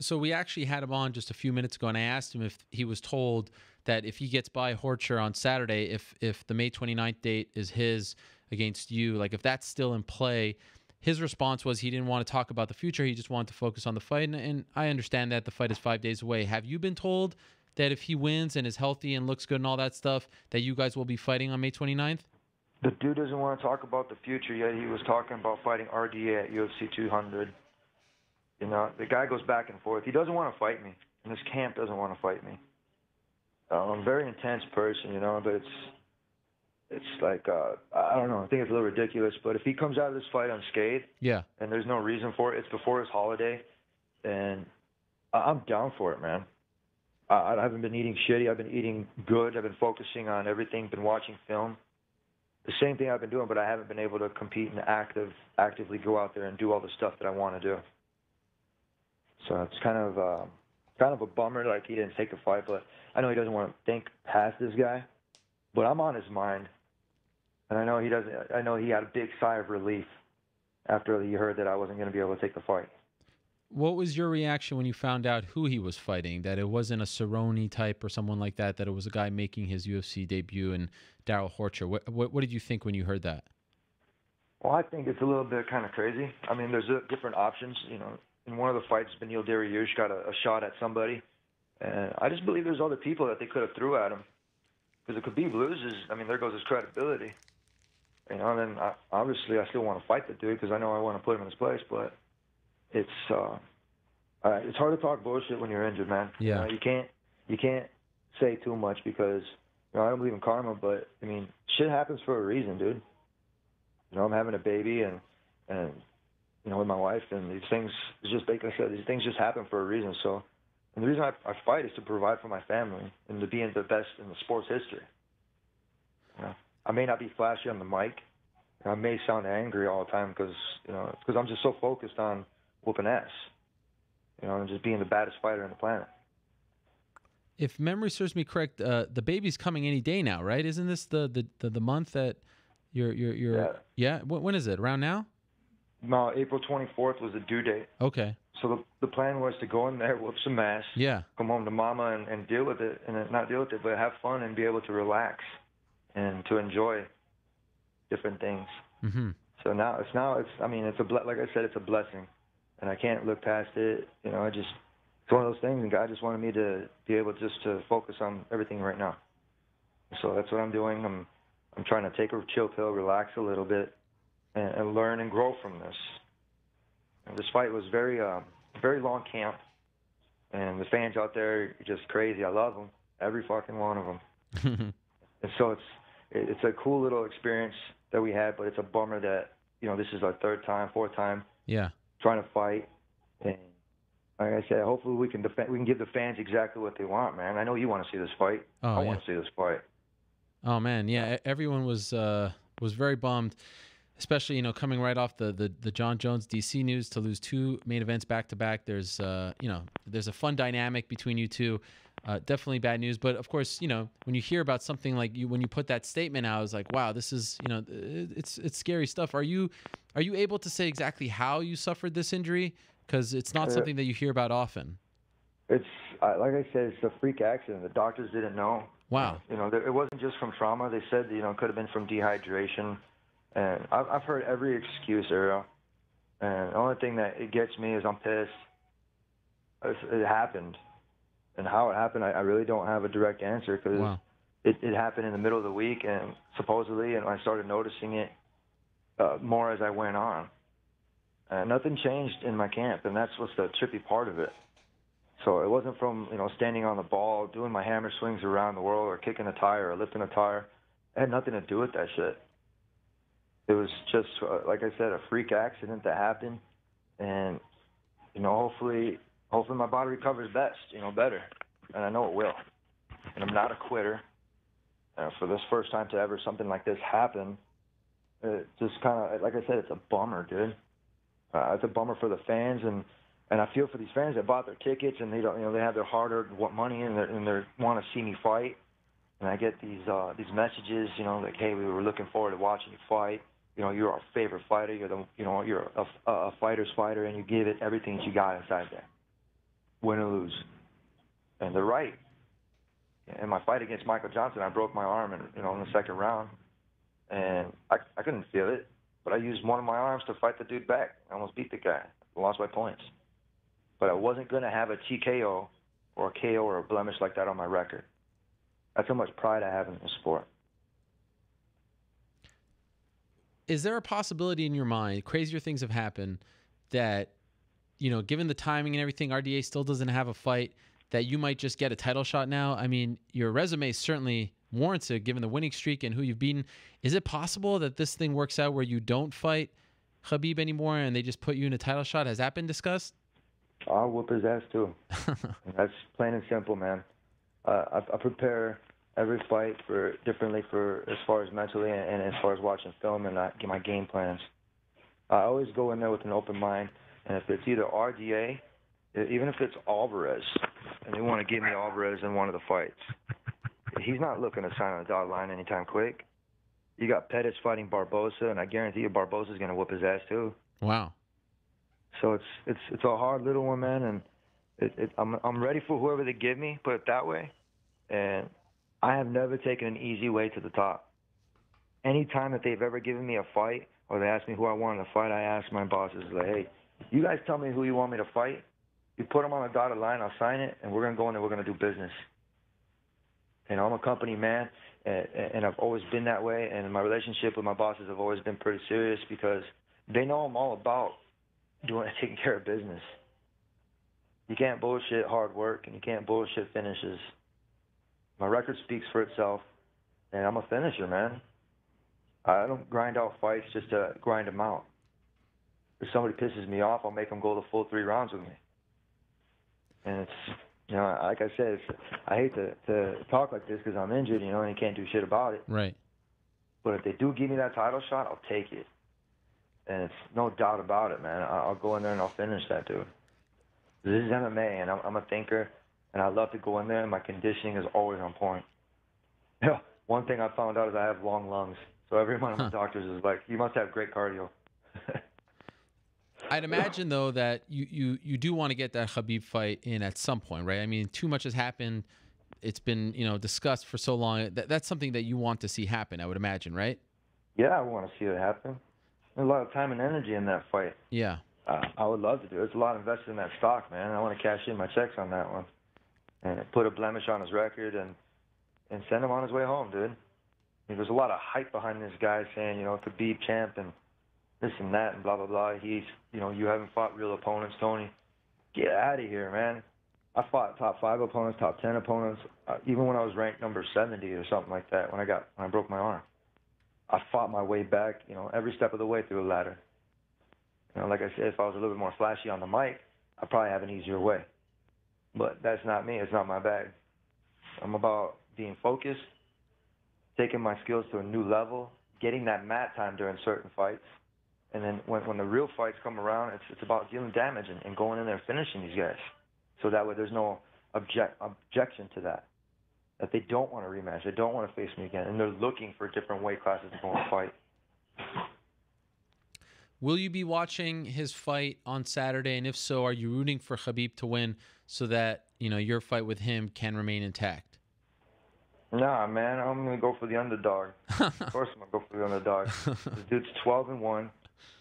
So we actually had him on just a few minutes ago, and I asked him if he was told that if he gets by Horcher on Saturday, if if the May 29th date is his against you, like if that's still in play, his response was he didn't want to talk about the future. He just wanted to focus on the fight, and, and I understand that the fight is five days away. Have you been told that if he wins and is healthy and looks good and all that stuff, that you guys will be fighting on May 29th? The dude doesn't want to talk about the future yet. He was talking about fighting RDA at UFC 200. You know, the guy goes back and forth. He doesn't want to fight me, and this camp doesn't want to fight me. Um, I'm a very intense person, you know, but it's it's like uh, I don't know. I think it's a little ridiculous, but if he comes out of this fight unscathed, Yeah. and there's no reason for it, it's before his holiday, and I'm down for it, man. I, I haven't been eating shitty. I've been eating good. I've been focusing on everything. Been watching film. The same thing I've been doing, but I haven't been able to compete and active actively go out there and do all the stuff that I want to do. So it's kind of uh, kind of a bummer. Like he didn't take the fight, but I know he doesn't want to think past this guy. But I'm on his mind, and I know he doesn't. I know he had a big sigh of relief after he heard that I wasn't going to be able to take the fight. What was your reaction when you found out who he was fighting? That it wasn't a Cerrone type or someone like that. That it was a guy making his UFC debut and Darrell Horcher. What, what what did you think when you heard that? Well, I think it's a little bit kind of crazy. I mean, there's uh, different options. You know, in one of the fights, Beneil Dariush got a, a shot at somebody, and I just believe there's other people that they could have threw at him. Because if Khabib loses, I mean, there goes his credibility. You know, and then I, obviously I still want to fight the dude because I know I want to put him in his place, but it's uh, uh, it's hard to talk bullshit when you're injured, man. You, Yeah. know, you can't you can't say too much because you know I don't believe in karma, but I mean shit happens for a reason, dude. You know, I'm having a baby and and you know with my wife, and these things just like I said, these things just happen for a reason. So, and the reason I, I fight is to provide for my family and to be in the best in the sports history. You know, I may not be flashy on the mic. I may sound angry all the time because you know because I'm just so focused on whooping ass. You know, and just being the baddest fighter on the planet. If memory serves me correct, uh, the baby's coming any day now, right? Isn't this the the, the, the month that you're you're you're Yeah. yeah? Wh- when is it? Around now? No, April 24th was the due date. Okay. So the the plan was to go in there, whoop some ass, Yeah. come home to mama and, and deal with it, and not deal with it, but have fun and be able to relax and to enjoy different things. Mm-hmm. So now it's now it's I mean it's a ble- like I said it's a blessing, and I can't look past it. You know I just it's one of those things, and God just wanted me to be able just to focus on everything right now. So that's what I'm doing. I'm I'm trying to take a chill pill, relax a little bit, and, and learn and grow from this. And this fight was very um, very long camp, and the fans out there are just crazy. I love them, every fucking one of them. And so it's it- it's a cool little experience that we had, but it's a bummer that you know this is our third time, fourth time yeah. trying to fight, and like I said, hopefully we can defend, we can give the fans exactly what they want, man. I know you want to see this fight. Oh, I yeah. want to see this fight. Oh man, yeah. Everyone was uh, was very bummed, especially you know coming right off the, the the Jon Jones DC news to lose two main events back to back. There's uh, you know there's a fun dynamic between you two. Uh, definitely bad news, but of course you know when you hear about something like you when you put that statement out, I was like, wow, this is you know it- it's it's scary stuff. Are you are you able to say exactly how you suffered this injury? Because it's not Uh, something that you hear about often. It's uh, like I said, it's a freak accident. The doctors didn't know. Wow. You know, it wasn't just from trauma. They said you know it could have been from dehydration, and I've, I've heard every excuse, Ariel. And the only thing that it gets me is I'm pissed. It's, it happened, and how it happened, I, I really don't have a direct answer because Wow. it, it happened in the middle of the week, and supposedly, and I started noticing it uh, more as I went on. And nothing changed in my camp, and that's what's the trippy part of it. So it wasn't from you know standing on the ball, doing my hammer swings around the world, or kicking a tire, or lifting a tire. It had nothing to do with that shit. It was just uh, like I said, a freak accident that happened, and you know hopefully, hopefully my body recovers best, you know, better, and I know it will. And I'm not a quitter. Uh, for this first time to ever something like this happen, it just kind of like I said, it's a bummer, dude. Uh, it's a bummer for the fans, and and I feel for these fans that bought their tickets and they don't, you know, they have their hard-earned money and they and they want to see me fight. And I get these uh, these messages, you know, like, hey, we were looking forward to watching you fight. You know, you're our favorite fighter. You're the, you know, you're a, a fighter's fighter, and you give it everything that you got inside there, win or lose. And they're right. In my fight against Michael Johnson, I broke my arm, in, you know, in the second round, and I I couldn't feel it, but I used one of my arms to fight the dude back. I almost beat the guy. Lost by points. But I wasn't going to have a TKO or a KO or a blemish like that on my record. That's how much pride I have in the sport. Is there a possibility in your mind, crazier things have happened, that, you know, given the timing and everything, RDA still doesn't have a fight, that you might just get a title shot now? I mean, your resume certainly warrants it given the winning streak and who you've beaten. Is it possible that this thing works out where you don't fight Khabib anymore and they just put you in a title shot? Has that been discussed? I'll whoop his ass too. That's plain and simple, man. Uh, I, I prepare every fight for differently for as far as mentally and, and as far as watching film and I get my game plans. I always go in there with an open mind, and if it's either RDA, even if it's Alvarez, and they want to give me Alvarez in one of the fights, he's not looking to sign on the dotted line anytime quick. You got Pettis fighting Barbosa, and I guarantee you Barbosa's gonna whoop his ass too. Wow. So it's it's it's a hard little one, man, and it, it, I'm I'm ready for whoever they give me. Put it that way, and I have never taken an easy way to the top. Any time that they've ever given me a fight or they ask me who I want to fight, I ask my bosses like, hey, you guys tell me who you want me to fight. You put them on a dotted line, I'll sign it, and we're gonna go in there. We're gonna do business. And I'm a company man, and, and I've always been that way. And my relationship with my bosses have always been pretty serious because they know I'm all about doing taking care of business. You can't bullshit hard work, and you can't bullshit finishes. My record speaks for itself, and I'm a finisher, man. I don't grind out fights just to grind them out. If somebody pisses me off, I'll make them go the full three rounds with me. And it's, you know, like I said, it's, I hate to, to talk like this because I'm injured, you know, and you can't do shit about it. Right. But if they do give me that title shot, I'll take it. And it's no doubt about it, man. I'll go in there and I'll finish that dude. This is MMA, and I'm, I'm a thinker, and I love to go in there, and my conditioning is always on point. Yeah, one thing I found out is I have long lungs. So every one of my Huh. doctors is like, you must have great cardio. I'd imagine though that you you you do want to get that Khabib fight in at some point, right? I mean, too much has happened. It's been you know discussed for so long. That, that's something that you want to see happen. I would imagine, right? Yeah, I want to see it happen. There's a lot of time and energy in that fight. Yeah. Uh, I would love to do it. There's a lot invested in that stock, man. I want to cash in my checks on that one, and put a blemish on his record, and and send him on his way home, dude. I there's a lot of hype behind this guy saying, you know, Khabib champ and this and that and blah blah blah. He's, you know, you haven't fought real opponents, Tony. Get out of here, man. I fought top five opponents, top ten opponents, uh, even when I was ranked number 70 or something like that. When I got when I broke my arm, I fought my way back, you know, every step of the way through the ladder. You know, like I said, if I was a little bit more flashy on the mic, I'd probably have an easier way. But that's not me. It's not my bag. I'm about being focused, taking my skills to a new level, getting that mat time during certain fights, and then when when the real fights come around, it's it's about dealing damage and, and going in there and finishing these guys. So that way, there's no object objection to that. That they don't want to rematch, they don't want to face me again, and they're looking for different weight classes to go and fight. Will you be watching his fight on Saturday? And if so, are you rooting for Khabib to win so that you know your fight with him can remain intact? Nah, man, I'm gonna go for the underdog. of course, I'm gonna go for the underdog. this dude's 12 and one.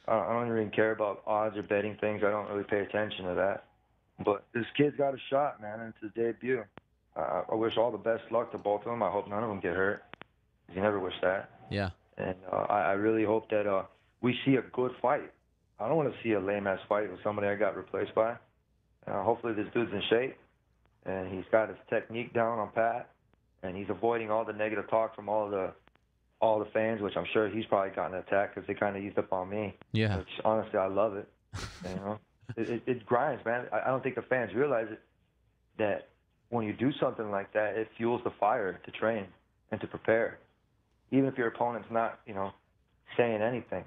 I don't, even care about odds or betting things. I don't really pay attention to that. But this kid's got a shot, man. and It's his debut. Uh, I wish all the best luck to both of them. I hope none of them get hurt. You never wish that. Yeah. And uh, I, I really hope that uh, we see a good fight. I don't want to see a lame ass fight with somebody I got replaced by. Uh, hopefully, this dude's in shape and he's got his technique down on pat, and he's avoiding all the negative talk from all the all the fans, which I'm sure he's probably gotten attacked because they kind of used up on me. Yeah. Which honestly, I love it. you know, it, it, it grinds, man. I, I don't think the fans realize it that when you do something like that, it fuels the fire to train and to prepare, even if your opponent's not, you know, saying anything.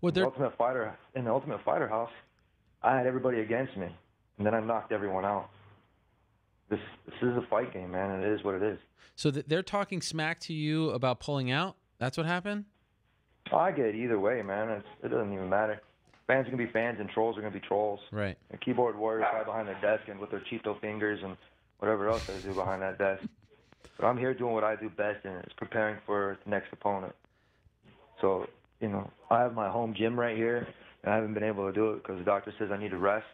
Well, the Ultimate Fighter in the Ultimate Fighter house, I had everybody against me, and then I knocked everyone out. This this is a fight game, man. and It is what it is. so th- they're talking smack to you about pulling out. That's what happened. I get it either way, man. It's, it doesn't even matter. Fans are gonna be fans, and trolls are gonna be trolls. Right. And keyboard warriors hide behind their desk and with their Cheeto fingers and whatever else they do behind that desk. But I'm here doing what I do best, and it's preparing for the next opponent. So, you know, I have my home gym right here, and I haven't been able to do it because the doctor says I need to rest.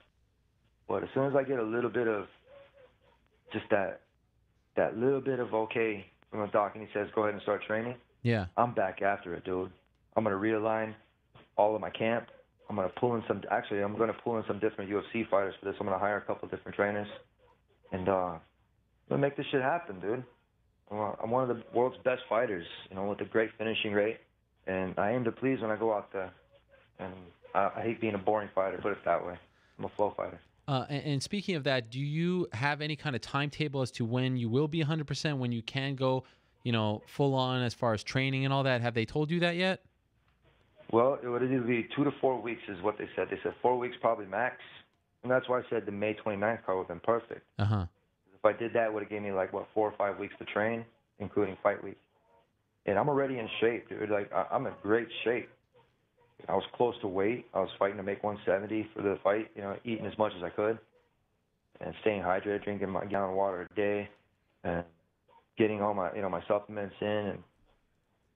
But as soon as I get a little bit of just that, that little bit of okay from the doc, and he says go ahead and start training, Yeah. I'm back after it, dude. I'm gonna realign all of my camp. I'm gonna pull in some. Actually, I'm gonna pull in some different UFC fighters for this. I'm gonna hire a couple different trainers, and uh, I'm gonna make this shit happen, dude. I'm I'm one of the world's best fighters, you know, with a great finishing rate, and I aim to please when I go out there. And I, I hate being a boring fighter. Put it that way. I'm a flow fighter. Uh, and, and speaking of that, do you have any kind of timetable as to when you will be 100%, when you can go, you know, full on as far as training and all that? Have they told you that yet? Well, it would either be two to four weeks, is what they said. They said four weeks probably max, and that's why I said the May 29th card would have been perfect. Uh huh. If I did that, it would have gave me like what four or five weeks to train, including fight week. And I'm already in shape, dude. Like I- I'm in great shape. I was close to weight. I was fighting to make 170 for the fight. You know, eating as much as I could, and staying hydrated, drinking my gallon of water a day, and getting all my you know my supplements in. And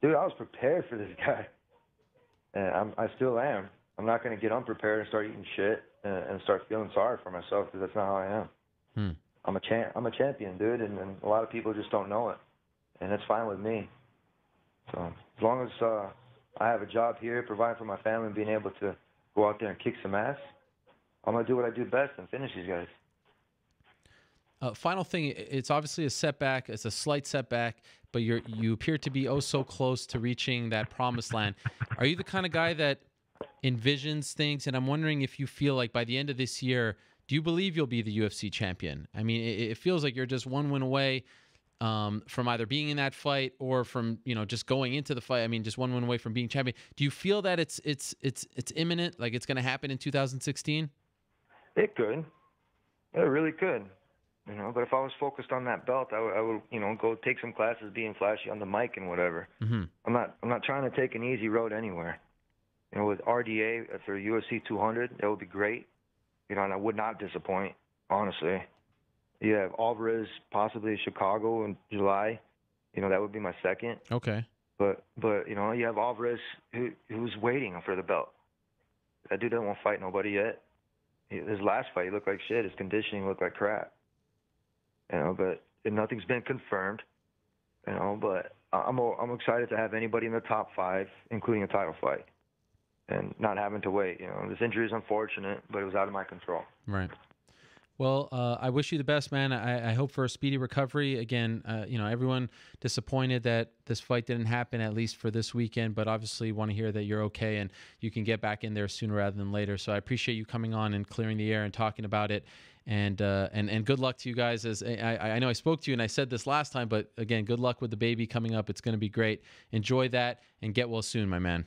dude, I was prepared for this guy, and I'm I still am. I'm not gonna get unprepared and start eating shit and, and start feeling sorry for myself because that's not how I am. Hmm. I'm a champ. I'm a champion, dude, and, and a lot of people just don't know it, and it's fine with me. So as long as uh, I have a job here, providing for my family, and being able to go out there and kick some ass, I'm gonna do what I do best and finish these guys. Uh, final thing, it's obviously a setback. It's a slight setback, but you're you appear to be oh so close to reaching that promised land. Are you the kind of guy that envisions things? And I'm wondering if you feel like by the end of this year, do you believe you'll be the UFC champion? I mean, it, it feels like you're just one win away um, from either being in that fight or from you know just going into the fight. I mean, just one win away from being champion. Do you feel that it's it's it's it's imminent? Like it's going to happen in 2016? It could. It really could. You know, but if I was focused on that belt, I would, I would, you know, go take some classes, being flashy on the mic and whatever. Mm-hmm. I'm not, I'm not trying to take an easy road anywhere. You know, with RDA for UFC 200, that would be great. You know, and I would not disappoint, honestly. You have Alvarez possibly Chicago in July. You know, that would be my second. Okay. But, but you know, you have Alvarez who, who's waiting for the belt. That dude doesn't want to fight nobody yet. His last fight, he looked like shit. His conditioning looked like crap. You know, but and nothing's been confirmed. You know, but I'm I'm excited to have anybody in the top five, including a title fight, and not having to wait. You know, this injury is unfortunate, but it was out of my control. Right. Well, uh, I wish you the best, man. I, I hope for a speedy recovery. Again, uh, you know, everyone disappointed that this fight didn't happen, at least for this weekend, but obviously want to hear that you're okay and you can get back in there sooner rather than later. So I appreciate you coming on and clearing the air and talking about it. And uh, and and good luck to you guys. As I, I know I spoke to you and I said this last time, but again, good luck with the baby coming up. It's going to be great. Enjoy that and get well soon, my man.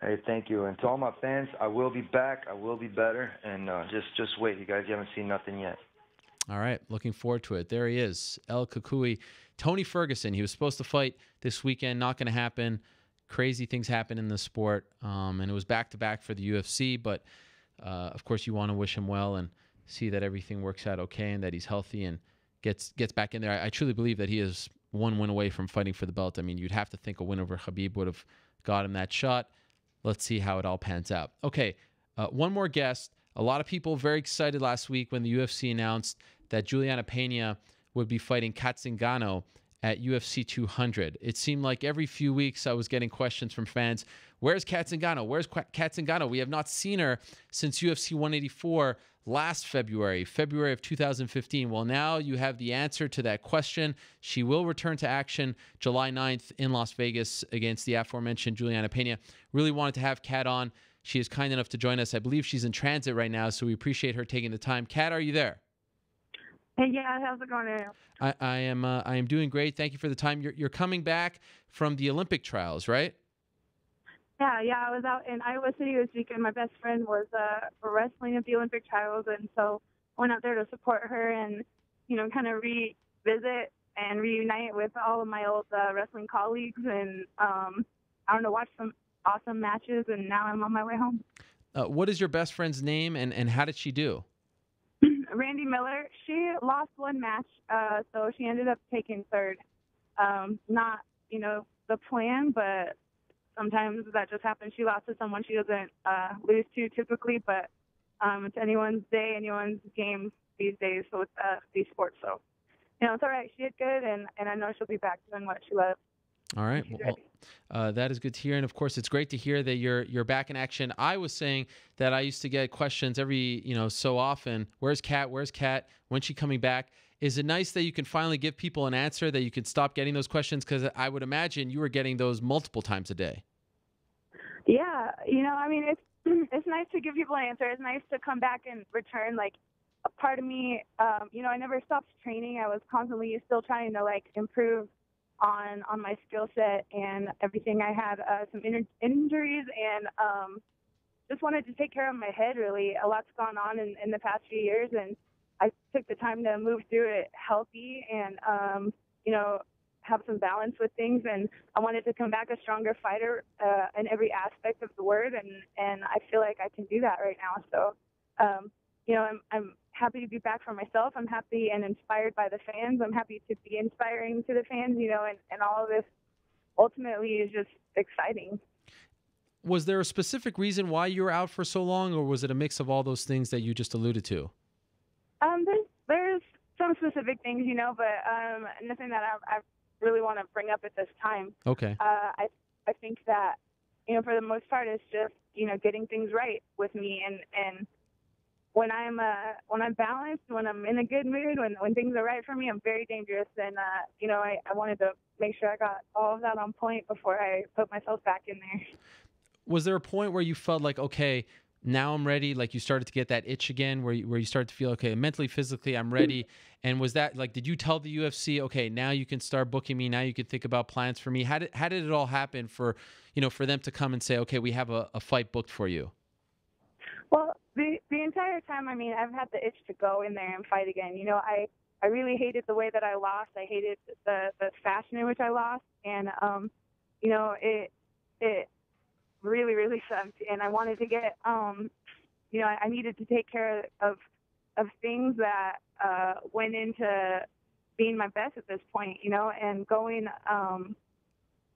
Hey, thank you, and to all my fans, I will be back. I will be better, and uh, just just wait, you guys. You haven't seen nothing yet. All right, looking forward to it. There he is, El Cucuy. Tony Ferguson. He was supposed to fight this weekend, not going to happen. Crazy things happen in the sport, um, and it was back to back for the UFC. But uh, of course, you want to wish him well and see that everything works out okay and that he's healthy and gets gets back in there. I, I truly believe that he is one win away from fighting for the belt. I mean, you'd have to think a win over Khabib would have got him that shot. Let's see how it all pans out. Okay, uh, one more guest. A lot of people very excited last week when the UFC announced that Julianna Peña would be fighting Cat Zingano at UFC 200. It seemed like every few weeks I was getting questions from fans. Where's Cat Zingano? Where's Qu- Cat Zingano? We have not seen her since UFC 184 last February, February of 2015. Well, now you have the answer to that question. She will return to action July 9th in Las Vegas against the aforementioned Julianna Peña. Really wanted to have Cat on. She is kind enough to join us. I believe she's in transit right now, so we appreciate her taking the time. Cat, are you there? Hey, yeah, how's it going? I, I am uh, I am doing great. Thank you for the time. You're, you're coming back from the Olympic trials, right? Yeah, yeah, I was out in Iowa City this weekend. My best friend was uh, wrestling at the Olympic trials, and so I went out there to support her and, you know, kind of revisit and reunite with all of my old uh, wrestling colleagues, and um, I don't know, watch some awesome matches. And now I'm on my way home. Uh, what is your best friend's name, and, and how did she do? Randi Miller, she lost one match, uh, so she ended up taking third. Um, not, you know, the plan, but sometimes that just happens. She lost to someone she doesn't uh, lose to typically, but um, it's anyone's day, anyone's game these days so with uh, these sports. So, you know, it's all right. She did good, and, and I know she'll be back doing what she loves. All right. Well, uh, that is good to hear, and of course, it's great to hear that you're you're back in action. I was saying that I used to get questions every you know so often. Where's Cat? Where's Cat? When's she coming back? Is it nice that you can finally give people an answer that you can stop getting those questions? Because I would imagine you were getting those multiple times a day. Yeah, you know, I mean, it's it's nice to give people an answer. It's nice to come back and return. Like, a part of me, um, you know, I never stopped training. I was constantly still trying to like improve on on my skill set and everything. I had uh, some in- injuries and um, just wanted to take care of my head. Really, a lot's gone on in, in the past few years, and I took the time to move through it healthy and um, you know have some balance with things. And I wanted to come back a stronger fighter uh, in every aspect of the word, and and I feel like I can do that right now. So. Um, you know, I'm I'm happy to be back for myself. I'm happy and inspired by the fans. I'm happy to be inspiring to the fans, you know, and, and all of this ultimately is just exciting. Was there a specific reason why you were out for so long, or was it a mix of all those things that you just alluded to? Um, there's there's some specific things, you know, but um, nothing that I, I really want to bring up at this time. Okay. Uh, I I think that you know, for the most part, it's just you know getting things right with me and and when I'm uh when I'm balanced, when I'm in a good mood, when when things are right for me, I'm very dangerous. And uh, you know, I, I wanted to make sure I got all of that on point before I put myself back in there. Was there a point where you felt like, okay, now I'm ready? Like you started to get that itch again, where you, where you started to feel, okay, mentally, physically, I'm ready. And was that like, did you tell the UFC, okay, now you can start booking me, now you can think about plans for me? How did how did it all happen for, you know, for them to come and say, okay, we have a, a fight booked for you? Well, the the entire time, I mean, I've had the itch to go in there and fight again. You know, I I really hated the way that I lost. I hated the the fashion in which I lost, and um, you know, it it really really sucked. And I wanted to get um, you know, I, I needed to take care of of things that uh went into being my best at this point. You know, and going um.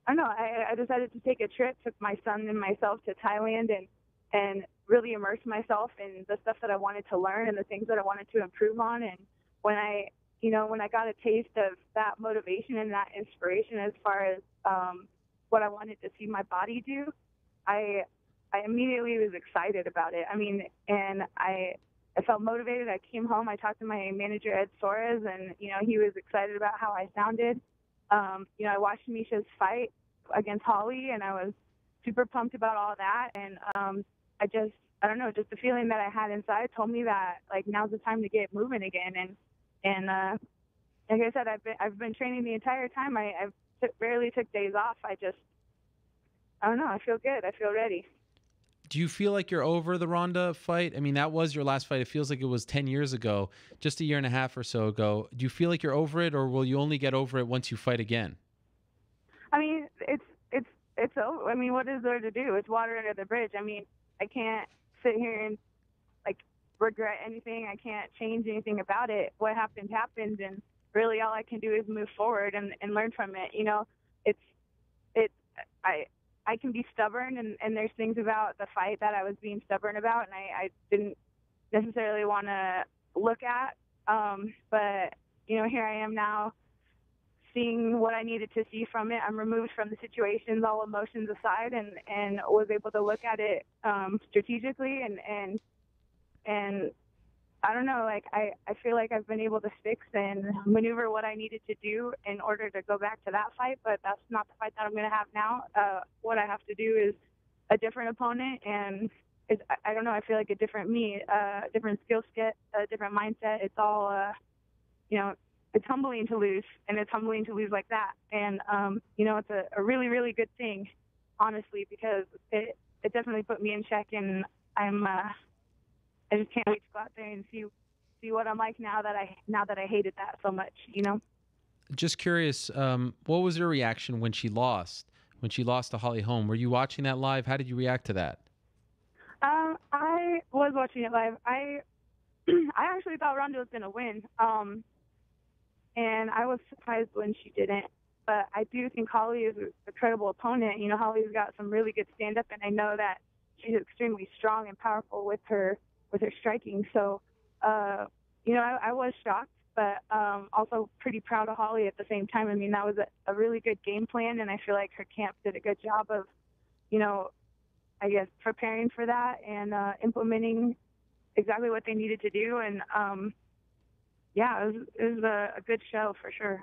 I don't know. I, I decided to take a trip, took my son and myself to Thailand, and and really immerse myself in the stuff that I wanted to learn and the things that I wanted to improve on. And when I, you know, when I got a taste of that motivation and that inspiration as far as um, what I wanted to see my body do, I, I immediately was excited about it. I mean, and I, I felt motivated. I came home. I talked to my manager Ed Soares, and you know, he was excited about how I sounded. Um, you know, I watched Miesha's fight against Holly, and I was super pumped about all that. And um, I just, I don't know, just the feeling that I had inside told me that like now's the time to get moving again. And and uh, like I said, I've been I've been training the entire time. I I've took, barely took days off. I just, I don't know. I feel good. I feel ready. Do you feel like you're over the Ronda fight? I mean, that was your last fight. It feels like it was 10 years ago, just a year and a half or so ago. Do you feel like you're over it, or will you only get over it once you fight again? I mean, it's it's it's over. I mean, what is there to do? It's water under the bridge. I mean, I can't sit here and like regret anything. I can't change anything about it. What happened happened, and really all I can do is move forward and and learn from it. You know, it's it's I I can be stubborn, and and there's things about the fight that I was being stubborn about, and I I didn't necessarily want to look at. Um, but you know, here I am now seeing what I needed to see from it. I'm removed from the situations, all emotions aside, and and was able to look at it um, strategically and and and I don't know, like I I feel like I've been able to fix and maneuver what I needed to do in order to go back to that fight, but that's not the fight that I'm going to have now. Uh, what I have to do is a different opponent and. It's, I- don't know. I feel like a different me, uh, a different skill set, a different mindset. It's all, uh, you know, it's humbling to lose and it's humbling to lose like that and um you know it's a, a really really good thing honestly because it it definitely put me in check and i'm uh i just can't wait to go out there and see see what i'm like now that i now that i hated that so much you know Just curious, um, what was your reaction when she lost? When she lost to Holly Holm, were you watching that live? How did you react to that? um i was watching it live i i actually thought ronda was going to win um and I was surprised when she didn't. But I do think Holly is a credible opponent. You know, Holly's got some really good stand up, and I know that she's extremely strong and powerful with her with her striking. So, uh, you know, I, I was shocked, but um, also pretty proud of Holly at the same time. I mean, that was a, a really good game plan, and I feel like her camp did a good job of, you know, I guess preparing for that and uh, implementing exactly what they needed to do. And um, yeah, it was, it was a, a good show for sure.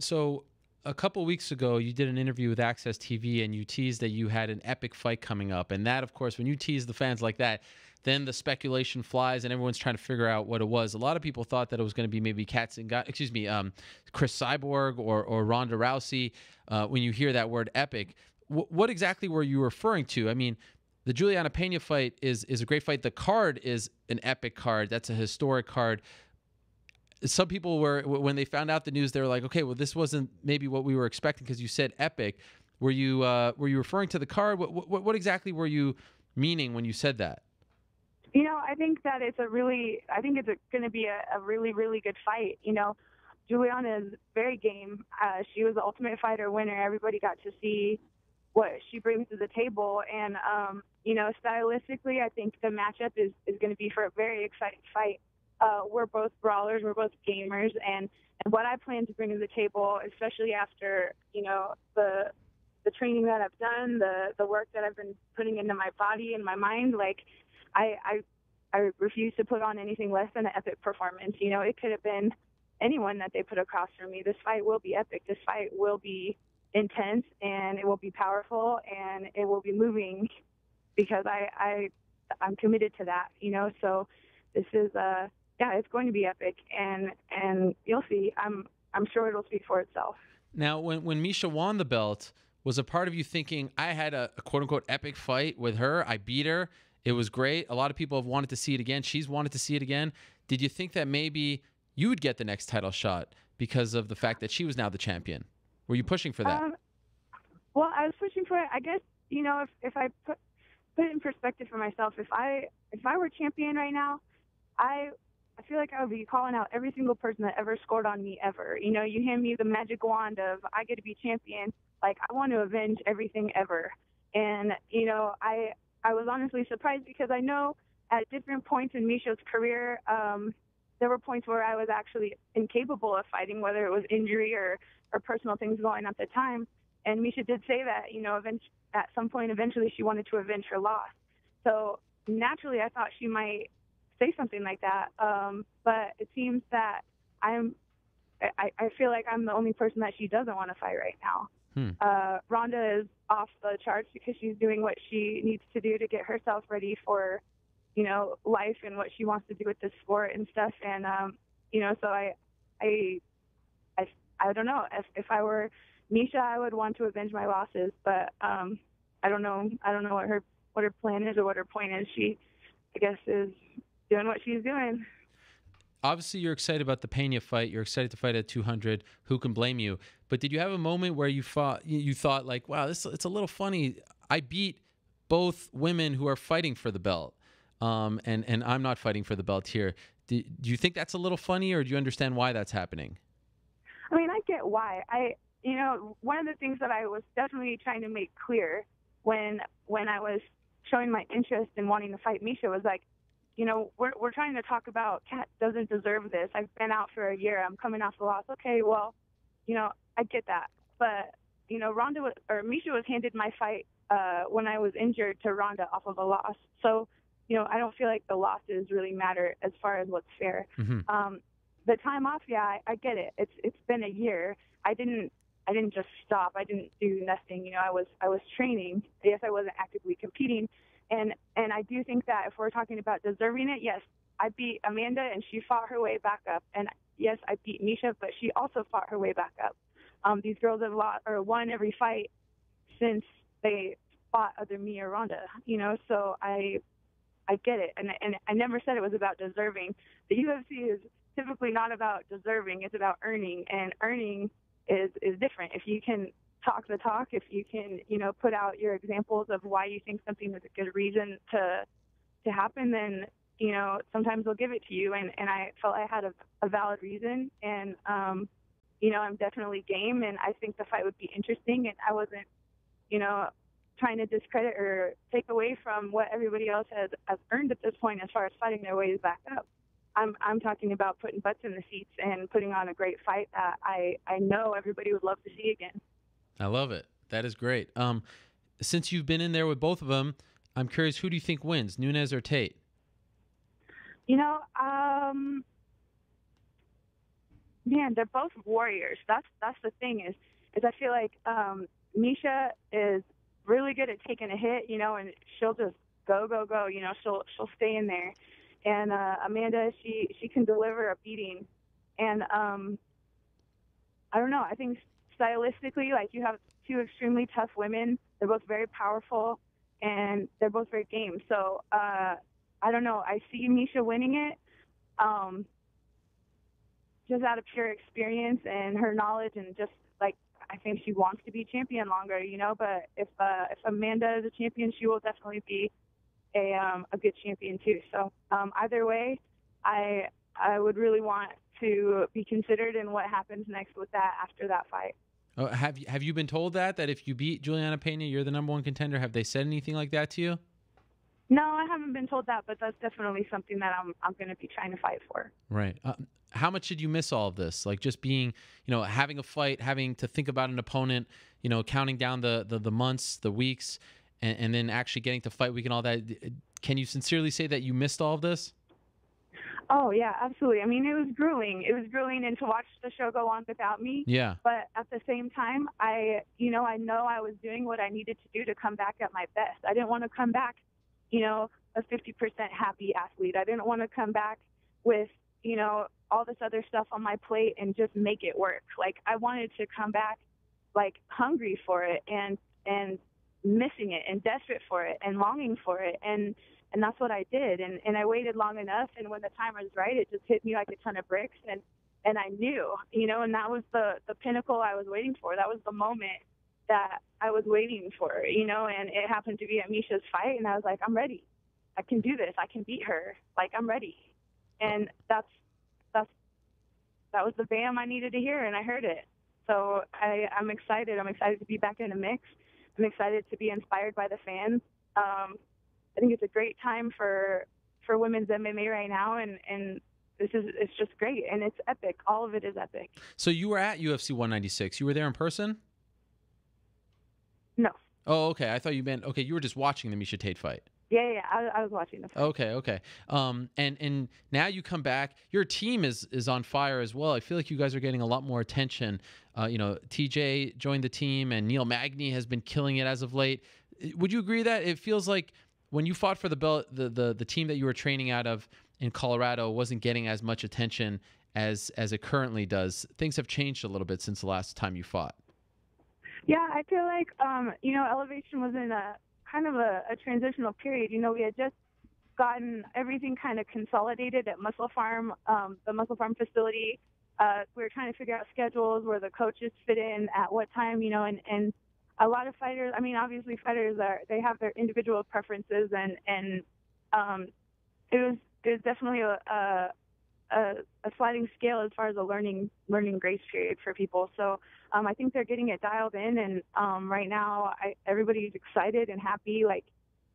So a couple weeks ago, you did an interview with Access TV and you teased that you had an epic fight coming up. And that, of course, when you tease the fans like that, then the speculation flies and everyone's trying to figure out what it was. A lot of people thought that it was going to be maybe Cats and excuse me, um, Cris Cyborg or or Ronda Rousey. Uh, when you hear that word epic, w- what exactly were you referring to? I mean, the Julianna Peña fight is is a great fight. The card is an epic card. That's a historic card some people were when they found out the news they were like okay well this wasn't maybe what we were expecting because you said epic were you uh, were you referring to the card what, what, what exactly were you meaning when you said that you know i think that it's a really i think it's going to be a, a, really really good fight. You know julianna is very game. Uh, she was the ultimate fighter winner. Everybody got to see what she brings to the table. And um, you know stylistically i think the matchup is, is going to be for a very exciting fight. Uh, we're both brawlers, we're both gamers, and and what I plan to bring to the table, especially after you know the the training that I've done, the the work that I've been putting into my body and my mind, like I I I refuse to put on anything less than an epic performance. You know, it could have been anyone that they put across for me. This fight will be epic. This fight will be intense and it will be powerful and it will be moving because I I I'm committed to that. You know, so this is a yeah, it's going to be epic, and and you'll see. I'm I'm sure it'll speak for itself. Now, when when Miesha won the belt, was a part of you thinking I had a, a quote unquote epic fight with her? I beat her. It was great. A lot of people have wanted to see it again. She's wanted to see it again. Did you think that maybe you would get the next title shot because of the fact that she was now the champion? Were you pushing for that? Um, well, I was pushing for it. I guess you know if if I put put it in perspective for myself, if I if I were champion right now, I I feel like I would be calling out every single person that ever scored on me ever. You know, you hand me the magic wand of I get to be champion. Like I want to avenge everything ever. And you know, I I was honestly surprised because I know at different points in Miesha's career, um, there were points where I was actually incapable of fighting, whether it was injury or or personal things going on at the time. And Miesha did say that, you know, event- at some point, eventually she wanted to avenge her loss. So naturally, I thought she might say something like that. Um, but it seems that I'm, I, I feel like I'm the only person that she doesn't want to fight right now. Hmm. Uh, Ronda is off the charts because she's doing what she needs to do to get herself ready for, you know, life and what she wants to do with this sport and stuff. And um, you know, so I, I, I, I don't know if if I were Miesha, I would want to avenge my losses, but um, I don't know. I don't know what her what her plan is or what her point is. She, I guess, is doing what she's doing. Obviously, you're excited about the Peña fight. You're excited to fight at 200. Who can blame you? But did you have a moment where you thought you thought like, "Wow, this it's a little funny. I beat both women who are fighting for the belt, um, and and I'm not fighting for the belt here." Do, do you think that's a little funny, or do you understand why that's happening? I mean, I get why. I you know one of the things that I was definitely trying to make clear when when I was showing my interest in wanting to fight Miesha was like you know, we're we're trying to talk about Cat doesn't deserve this. I've been out for a year. I'm coming off the loss. Okay, well, you know, I get that, but you know, Ronda was, or Miesha was handed my fight uh, when I was injured to Ronda off of a loss. So, you know, I don't feel like the losses really matter as far as what's fair. Mm-hmm. Um, the time off, yeah, I, I get it. It's it's been a year. I didn't I didn't just stop. I didn't do nothing. You know, I was I was training. Yes, I wasn't actively competing, and and I do think that if we're talking about deserving it, yes, I beat Amanda and she fought her way back up. And yes, I beat Miesha, but she also fought her way back up. Um, these girls have lost or won every fight since they fought other me or Ronda. You know, so I I get it, and and I never said it was about deserving. The UFC is typically not about deserving; it's about earning, and earning is is different. If you can talk the talk, if you can, you know, put out your examples of why you think something is a good reason to to happen, then you know sometimes they'll give it to you. And and I felt I had a, a valid reason, and um, you know I'm definitely game, and I think the fight would be interesting. And I wasn't, you know, trying to discredit or take away from what everybody else has has earned at this point as far as fighting their ways back up. I'm I'm talking about putting butts in the seats and putting on a great fight that I I know everybody would love to see again. I love it. That is great. Um, since you've been in there with both of them, I'm curious, who do you think wins, Nunes or Tate? You know, um, man, they're both warriors. That's that's the thing is is I feel like um, Miesha is really good at taking a hit, you know, and she'll just go go go. You know, she'll she'll stay in there. And uh, Amanda, she she can deliver a beating. And um, I don't know. I think stylistically, like you have two extremely tough women. They're both very powerful, and they're both very game. So uh, I don't know. I see Miesha winning it. Um, just out of pure experience and her knowledge and just like I think she wants to be champion longer, you know. But if uh, if Amanda is a champion, she will definitely be a um, a good champion too. So um, either way, I I would really want to be considered in what happens next with that after that fight. Oh, have you have you been told that that if you beat Julianna Peña, you're the number one contender? Have they said anything like that to you? No, I haven't been told that, but that's definitely something that I'm I'm going to be trying to fight for. Right. Uh, how much did you miss all of this? Like just being, you know, having a fight, having to think about an opponent, you know, counting down the the, the months, the weeks, and, and then actually getting to fight week and all that. Can you sincerely say that you missed all of this? Oh yeah, absolutely. I mean, it was grueling. It was grueling, and to watch the show go on without me. Yeah. But at the same time, I, you know, I know I was doing what I needed to do to come back at my best. I didn't want to come back, you know, a 50% happy athlete. I didn't want to come back with, you know, all this other stuff on my plate and just make it work. Like I wanted to come back like hungry for it and and missing it and desperate for it and longing for it and and that's what I did and and I waited long enough and when the time was right it just hit me like a ton of bricks and and I knew you know and that was the the pinnacle I was waiting for. That was the moment that I was waiting for you know and it happened to be at Miesha's fight and I was like I'm ready. I can do this. I can beat her. Like I'm ready. And that's that's that was the bam I needed to hear and I heard it. So I I'm excited. I'm excited to be back in the mix. I'm excited to be inspired by the fans. Um, I think it's a great time for for women's MMA right now, and and this is it's just great and it's epic. All of it is epic. So you were at UFC 196. You were there in person? No. Oh, okay. I thought you meant okay. You were just watching the Miesha Tate fight. Yeah, yeah. I, I was watching the fight. Okay, okay. Um, and and now you come back. Your team is is on fire as well. I feel like you guys are getting a lot more attention. Uh, you know, TJ joined the team, and Neil Magny has been killing it as of late. Would you agree that it feels like when you fought for the belt, the the the team that you were training out of in Colorado wasn't getting as much attention as as it currently does. Things have changed a little bit since the last time you fought. Yeah, I feel like um, you know, elevation was in a kind of a, a transitional period. You know, we had just gotten everything kind of consolidated at Muscle Farm, um, the Muscle Farm facility. Uh, we were trying to figure out schedules where the coaches fit in at what time, you know, and, and a lot of fighters, I mean, obviously fighters are, they have their individual preferences and, and, um, it was, it was definitely a, a, a, sliding scale as far as a learning, learning grace period for people. So, um, I think they're getting it dialed in, and um, right now I, everybody's excited and happy. Like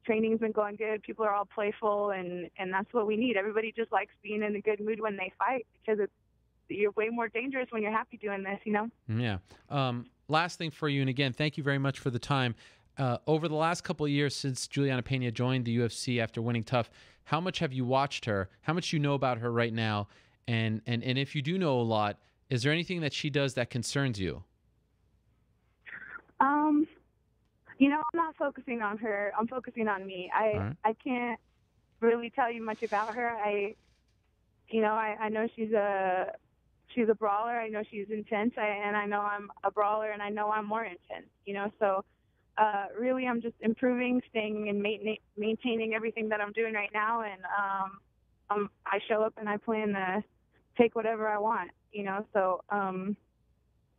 training's been going good. People are all playful, and and that's what we need. Everybody just likes being in a good mood when they fight because it's you're way more dangerous when you're happy doing this. You know. Yeah. Um, last thing for you, and again, thank you very much for the time. Uh, over the last couple of years since Julianna Peña joined the UFC after winning TUF, how much have you watched her? How much you know about her right now? And and and if you do know a lot, is there anything that she does that concerns you? Um, you know, I'm not focusing on her. I'm focusing on me. I right. I can't really tell you much about her. I, you know, I, I know she's a she's a brawler. I know she's intense, I, and I know I'm a brawler, and I know I'm more intense. You know, so uh, really, I'm just improving, staying and maintain, maintaining everything that I'm doing right now, and um, um, I show up and I plan to take whatever I want. You know, so um,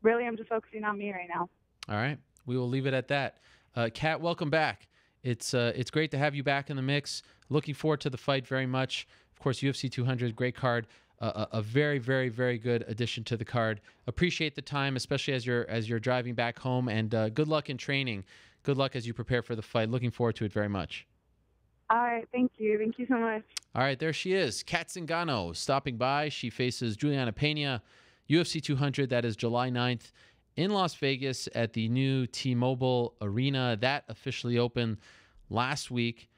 really, I'm just focusing on me right now. All right, we will leave it at that. Uh, Cat, welcome back. It's uh, it's great to have you back in the mix. Looking forward to the fight very much. Of course, UFC 200, great card. A, a very, very, very good addition to the card. Appreciate the time, especially as you're as you're driving back home. And uh, good luck in training. Good luck as you prepare for the fight. Looking forward to it very much. All right, thank you. Thank you so much. All right, there she is. Cat Zingano stopping by. She faces Julianna Peña, UFC 200. That is July 9th in Las Vegas at the new T Mobile Arena. That officially opened last week.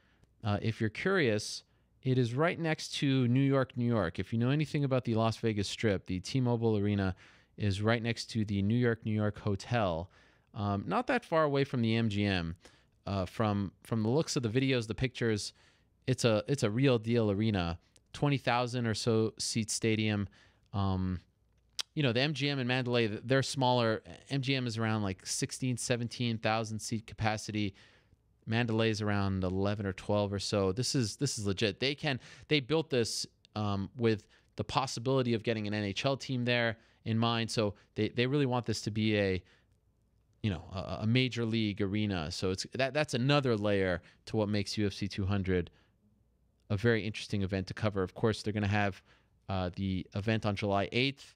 Uh, if you're curious, it is right next to New York, New York. If you know anything about the Las Vegas Strip, the T Mobile Arena is right next to the New York, New York Hotel, um, not that far away from the MGM. Uh, from from the looks of the videos, the pictures, it's a it's a real deal arena. Twenty thousand or so seat stadium. Um, you know the MGM and Mandalay, they're smaller. MGM is around like 16, 17,000 seat capacity. Mandalay is around 11 or 12 or so. This is this is legit. They can they built this um, with the possibility of getting an NHL team there in mind. So they, they really want this to be a you know a, a major league arena. So it's that that's another layer to what makes UFC 200 a very interesting event to cover. Of course, they're going to have uh, the event on July 8th.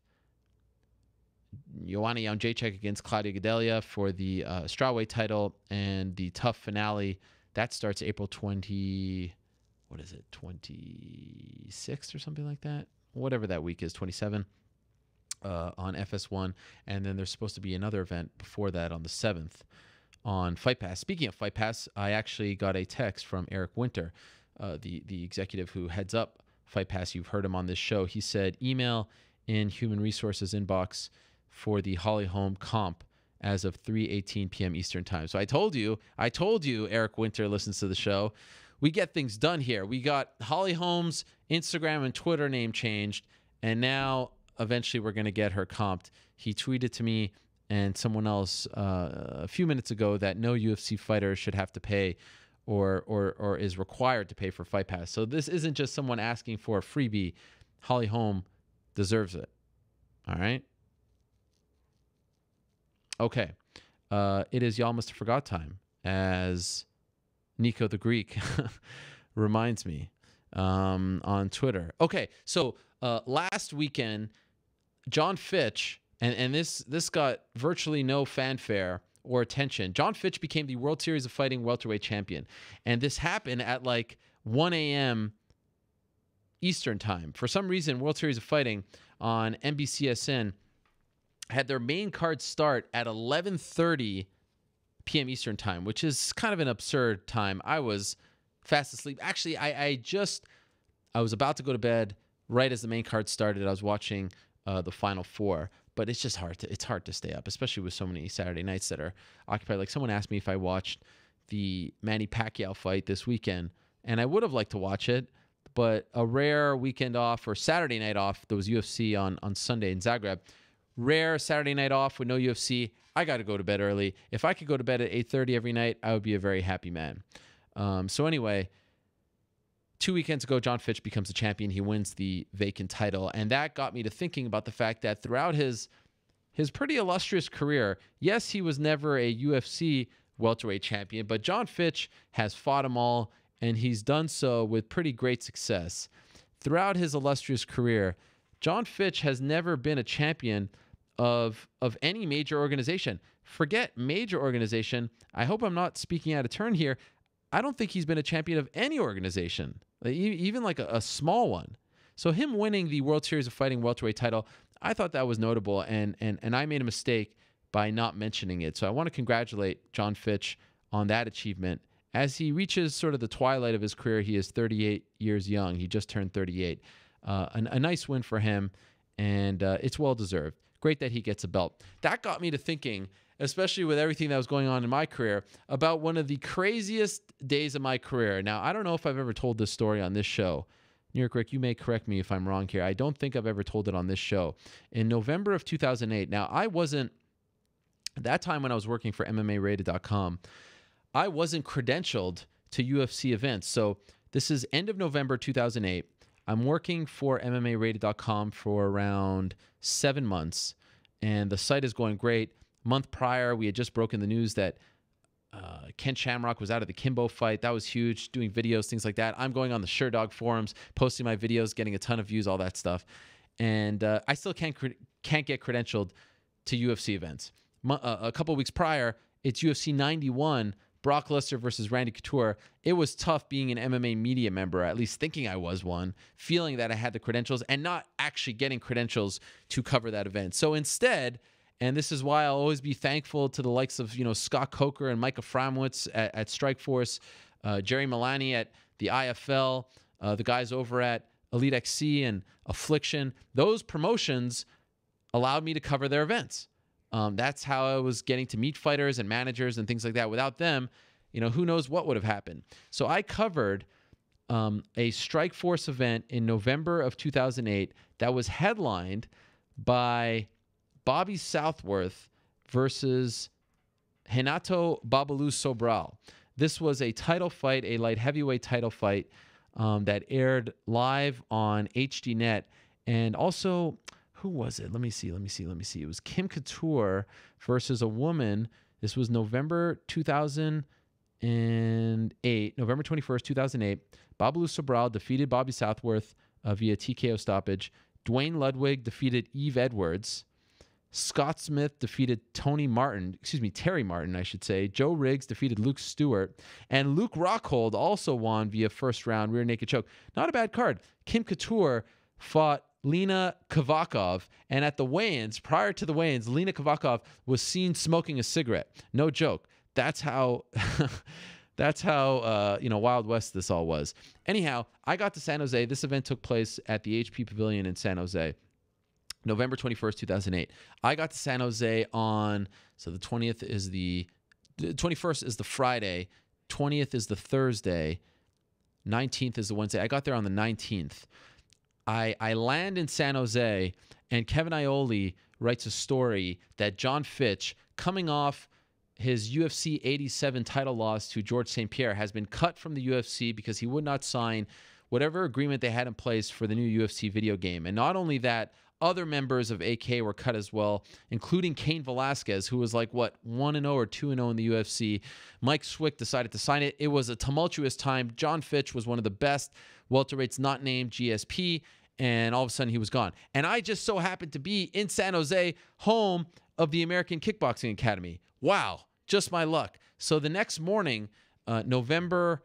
Joanna Jędrzejczyk against Claudia Gadelha for the uh, strawweight title and the TUF finale. That starts April 20, what is it, 26th or something like that? Whatever that week is, 27 uh, on FS1. And then there's supposed to be another event before that on the 7th on Fight Pass. Speaking of Fight Pass, I actually got a text from Eric Winter, uh, the, the executive who heads up Fight Pass. You've heard him on this show. He said, email in human resources inbox for the Holly Holm comp as of 3:18 p.m. Eastern Time. So I told you, I told you Eric Winter listens to the show. We get things done here. We got Holly Holm's Instagram and Twitter name changed, and now eventually we're going to get her comped. He tweeted to me and someone else uh, a few minutes ago that no UFC fighter should have to pay or or or is required to pay for Fight Pass. So this isn't just someone asking for a freebie. Holly Holm deserves it. All right. Okay. Uh, it is Y'all Must Have Forgot time, as Nico the Greek reminds me um, on Twitter. Okay, so uh, last weekend, John Fitch, and, and this this got virtually no fanfare or attention. John Fitch became the World Series of Fighting welterweight champion, and this happened at like 1 a.m. Eastern time. For some reason, World Series of Fighting on NBCSN had their main card start at 11:30 p.m. Eastern time, which is kind of an absurd time. I was fast asleep. Actually, I, I just I was about to go to bed right as the main card started. I was watching uh, the final four, but it's just hard to it's hard to stay up, especially with so many Saturday nights that are occupied. Like someone asked me if I watched the Manny Pacquiao fight this weekend, and I would have liked to watch it, but a rare weekend off or Saturday night off. There was UFC on on Sunday in Zagreb rare Saturday night off with no UFC. I got to go to bed early. If I could go to bed at 8:30 every night, I would be a very happy man. Um, so anyway, two weekends ago, John Fitch becomes the champion. He wins the vacant title, and that got me to thinking about the fact that throughout his his pretty illustrious career, yes, he was never a UFC welterweight champion, but John Fitch has fought them all, and he's done so with pretty great success. Throughout his illustrious career, John Fitch has never been a champion of of any major organization. Forget major organization. I hope I'm not speaking out of turn here. I don't think he's been a champion of any organization, even like a, a small one. So him winning the World Series of Fighting welterweight title, I thought that was notable, and and and I made a mistake by not mentioning it. So I want to congratulate John Fitch on that achievement. As he reaches sort of the twilight of his career, he is 38 years young. He just turned 38. Uh, a, a, nice win for him, and uh, it's well deserved. Great that he gets a belt. That got me to thinking, especially with everything that was going on in my career, about one of the craziest days of my career. Now, I don't know if I've ever told this story on this show. New York Rick, you may correct me if I'm wrong here. I don't think I've ever told it on this show. In November of 2008, now I wasn't, that time when I was working for MMArated.com, I wasn't credentialed to UFC events. So this is end of November 2008. I'm working for MMArated.com for around seven months, and the site is going great. Month prior, we had just broken the news that uh, Ken Shamrock was out of the Kimbo fight. That was huge. Doing videos, things like that. I'm going on the Sherdog forums, posting my videos, getting a ton of views, all that stuff. And uh, I still can't can't get credentialed to UFC events. uh, a couple weeks prior, it's UFC 91 Brock Lesnar versus Randy Couture, it was tough being an MMA media member, at least thinking I was one, feeling that I had the credentials and not actually getting credentials to cover that event. So instead, and this is why I'll always be thankful to the likes of you know Scott Coker and Mike Afromowitz at, at Strikeforce, uh, Jerry Milani at the IFL, uh, the guys over at Elite XC and Affliction. Those promotions allowed me to cover their events. Um, that's how I was getting to meet fighters and managers and things like that. Without them, you know, who knows what would have happened. So I covered um, a Strikeforce event in November of 2008 that was headlined by Bobby Southworth versus Renato Babalu Sobral. This was a title fight, a light heavyweight title fight um, that aired live on HDNet. And also, who was it? Let me see. Let me see. Let me see. It was Kim Couture versus a woman. This was November 2008, November 21st, 2008. Babalu Sobral defeated Bobby Southworth uh, via TKO stoppage. Duane Ludwig defeated Yves Edwards. Scott Smith defeated Tony Martin, excuse me, Terry Martin, I should say. Joe Riggs defeated Luke Stewart. And Luke Rockhold also won via first round rear naked choke. Not a bad card. Kim Couture fought Lena Kavakov. And at the weigh ins, prior to the weigh ins, Lena Kavakov was seen smoking a cigarette. No joke. That's how. That's how uh, you know Wild West this all was. Anyhow, I got to San Jose. This event took place at the HP Pavilion in San Jose. November 21st, 2008. I got to San Jose on, so the 20th is the, the 21st is the Friday, 20th is the Thursday, 19th is the Wednesday. I got there on the 19th. I, I land in San Jose, and Kevin Iole writes a story that John Fitch, coming off his UFC 87 title loss to Georges St. Pierre, has been cut from the UFC because he would not sign whatever agreement they had in place for the new UFC video game. And not only that, other members of AK were cut as well, including Cain Velasquez, who was like, what, 1 0 or 2 0 in the UFC. Mike Swick decided to sign it. It was a tumultuous time. John Fitch was one of the best welterweights not named GSP, and all of a sudden he was gone. And I just so happened to be in San Jose, home of the American Kickboxing Academy. Wow, just my luck. So the next morning, uh, November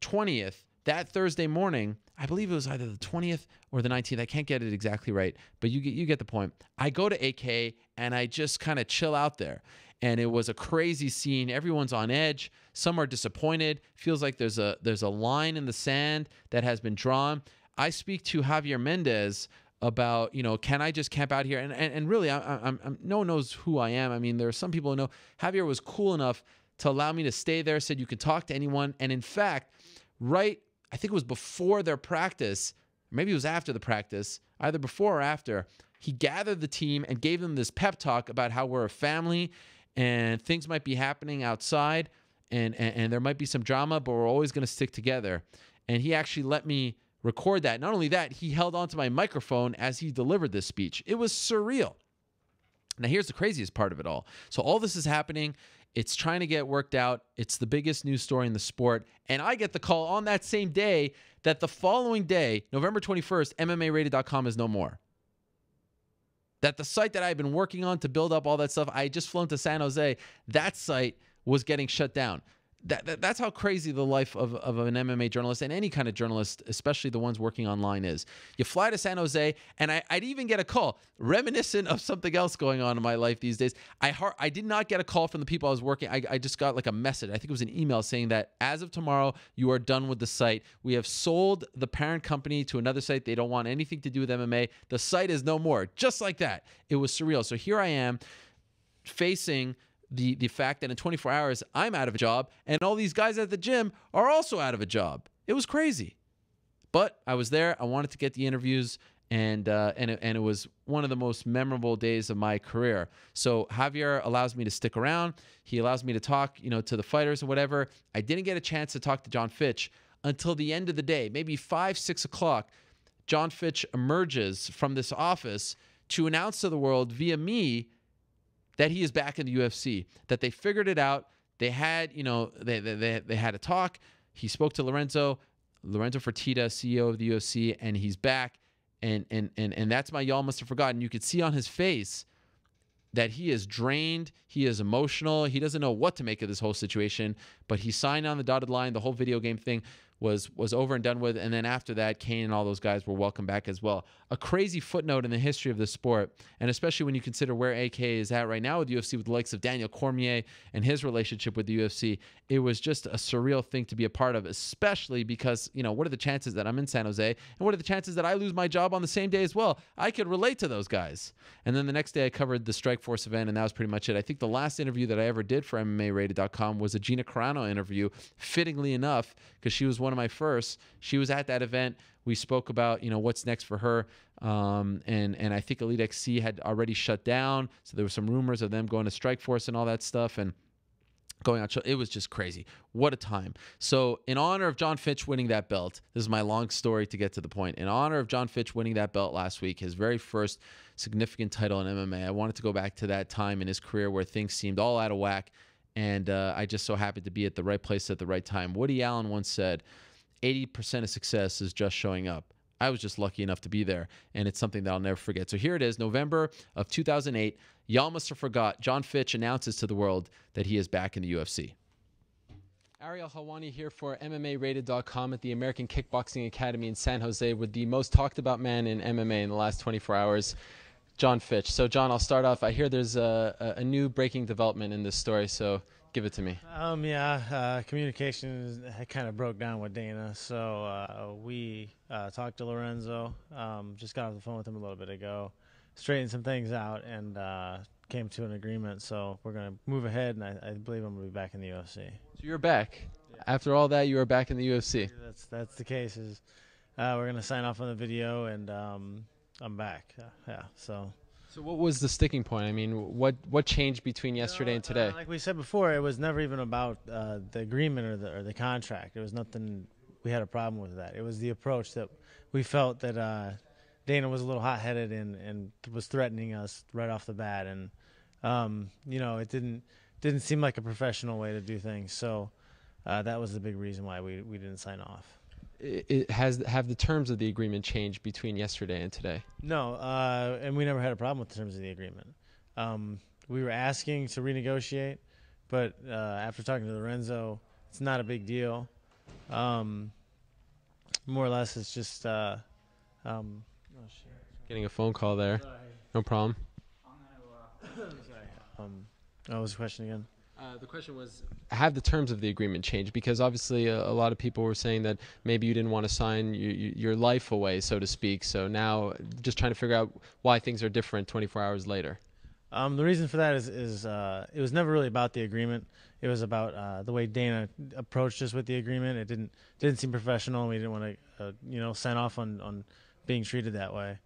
20th, that Thursday morning, I believe it was either the 20th or the 19th. I can't get it exactly right, but you get you get the point. I go to AK and I just kind of chill out there. And it was a crazy scene. Everyone's on edge. Some are disappointed. Feels like there's a there's a line in the sand that has been drawn. I speak to Javier Mendez about you know can I just camp out here and and, and really I, I'm, I'm no one knows who I am. I mean there are some people who know Javier was cool enough to allow me to stay there. Said you can talk to anyone, and in fact, right I think it was before their practice, maybe it was after the practice, either before or after, he gathered the team and gave them this pep talk about how we're a family and things might be happening outside and, and, and there might be some drama, but we're always going to stick together. And he actually let me record that. Not only that, he held onto my microphone as he delivered this speech. It was surreal. Now, here's the craziest part of it all. So, all this is happening. It's trying to get worked out. It's the biggest news story in the sport. And I get the call on that same day that the following day, November 21st, MMArated.com is no more. That the site that I've been working on to build up all that stuff, I had just flown to San Jose, that site was getting shut down that, that, that's how crazy the life of, of an MMA journalist and any kind of journalist, especially the ones working online, is. You fly to San Jose, and I, would even get a call reminiscent of something else going on in my life these days. I I did not get a call from the people I was working. I, I just got like a message. I think it was an email saying that as of tomorrow, you are done with the site. We have sold the parent company to another site. They don't want anything to do with MMA. The site is no more. Just like that. It was surreal. So here I am facing the the fact that in 24 hours I'm out of a job and all these guys at the gym are also out of a job. It was crazy. But I was there. I wanted to get the interviews and uh, and it, and it was one of the most memorable days of my career. So Javier allows me to stick around. He allows me to talk, you know, to the fighters or whatever. I didn't get a chance to talk to John Fitch until the end of the day, maybe five six o'clock. John Fitch emerges from this office to announce to the world via me that he is back in the UFC, that they figured it out. They had, you know, they, they, they had a talk. He spoke to Lorenzo, Lorenzo Fertitta, CEO of the UFC, and he's back. And, and, and, and that's my y'all must have forgotten. You could see on his face that he is drained. He is emotional. He doesn't know what to make of this whole situation. but he signed on the dotted line. The whole video game thing was was over and done with. And then after that, Cain and all those guys were welcome back as well. A crazy footnote in the history of the sport, and especially when you consider where AK is at right now with UFC, with the likes of Daniel Cormier and his relationship with the UFC. It was just a surreal thing to be a part of, especially because you know what are the chances that I'm in San Jose, and what are the chances that I lose my job on the same day as well? I could relate to those guys. And then the next day, I covered the Strikeforce event, and that was pretty much it. I think the last interview that I ever did for MMARated.com was a Gina Carano interview. Fittingly enough, because she was one of my first. She was at that event. We spoke about you know what's next for her, um, and and I think Elite XC had already shut down, so there were some rumors of them going to Strikeforce and all that stuff, and going out. It was just crazy. What a time. So, in honor of John Fitch winning that belt, this is my long story to get to the point. In honor of John Fitch winning that belt last week, his very first significant title in MMA, I wanted to go back to that time in his career where things seemed all out of whack. And uh, I just so happened to be at the right place at the right time. Woody Allen once said, 80% of success is just showing up. I was just lucky enough to be there, and it's something that I'll never forget. So here it is, November of 2008. Y'all must have forgot. John Fitch announces to the world that he is back in the UFC. Ariel Helwani here for MMARated.com at the American Kickboxing Academy in San Jose with the most talked about man in MMA in the last 24 hours, John Fitch. So, John, I'll start off. I hear there's a, a new breaking development in this story, so give it to me. Um, yeah, uh, communication kind of broke down with Dana, so uh, we uh, talked to Lorenzo. Um, just got off the phone with him a little bit ago, straightened some things out, and uh, came to an agreement. So we're gonna move ahead, and I, I believe I'm gonna be back in the UFC. So you're back. Yeah. After all that, you are back in the UFC. That's that's the case. Is uh, we're gonna sign off on the video, and um, I'm back. yeah. So. So what was the sticking point? I mean, what what changed between yesterday and today? Uh, like we said before, it was never even about uh, the agreement or the or the contract. It was nothing. We had a problem with that. It was the approach that we felt that uh, Dana was a little hot headed and and was threatening us right off the bat, and um, you know, it didn't didn't seem like a professional way to do things. So uh, that was the big reason why we we didn't sign off it has have the terms of the agreement changed between yesterday and today? No, uh, and we never had a problem with the terms of the agreement. Um, we were asking to renegotiate, but uh, after talking to Lorenzo, it's not a big deal. Um, more or less, it's just uh, um, oh, getting a phone call there. Sorry. No problem. Sorry. Um, what was the question again? Uh, the question was have the terms of the agreement changed? Because obviously a, a, lot of people were saying that maybe you didn't want to sign you, you, your life away so to speak. So now just trying to figure out why things are different 24 hours later. Um, the reason for that is, is uh, it was never really about the agreement. It was about uh, the way Dana approached us with the agreement. It didn't didn't seem professional and we didn't want to uh, you know sign off on, on being treated that way.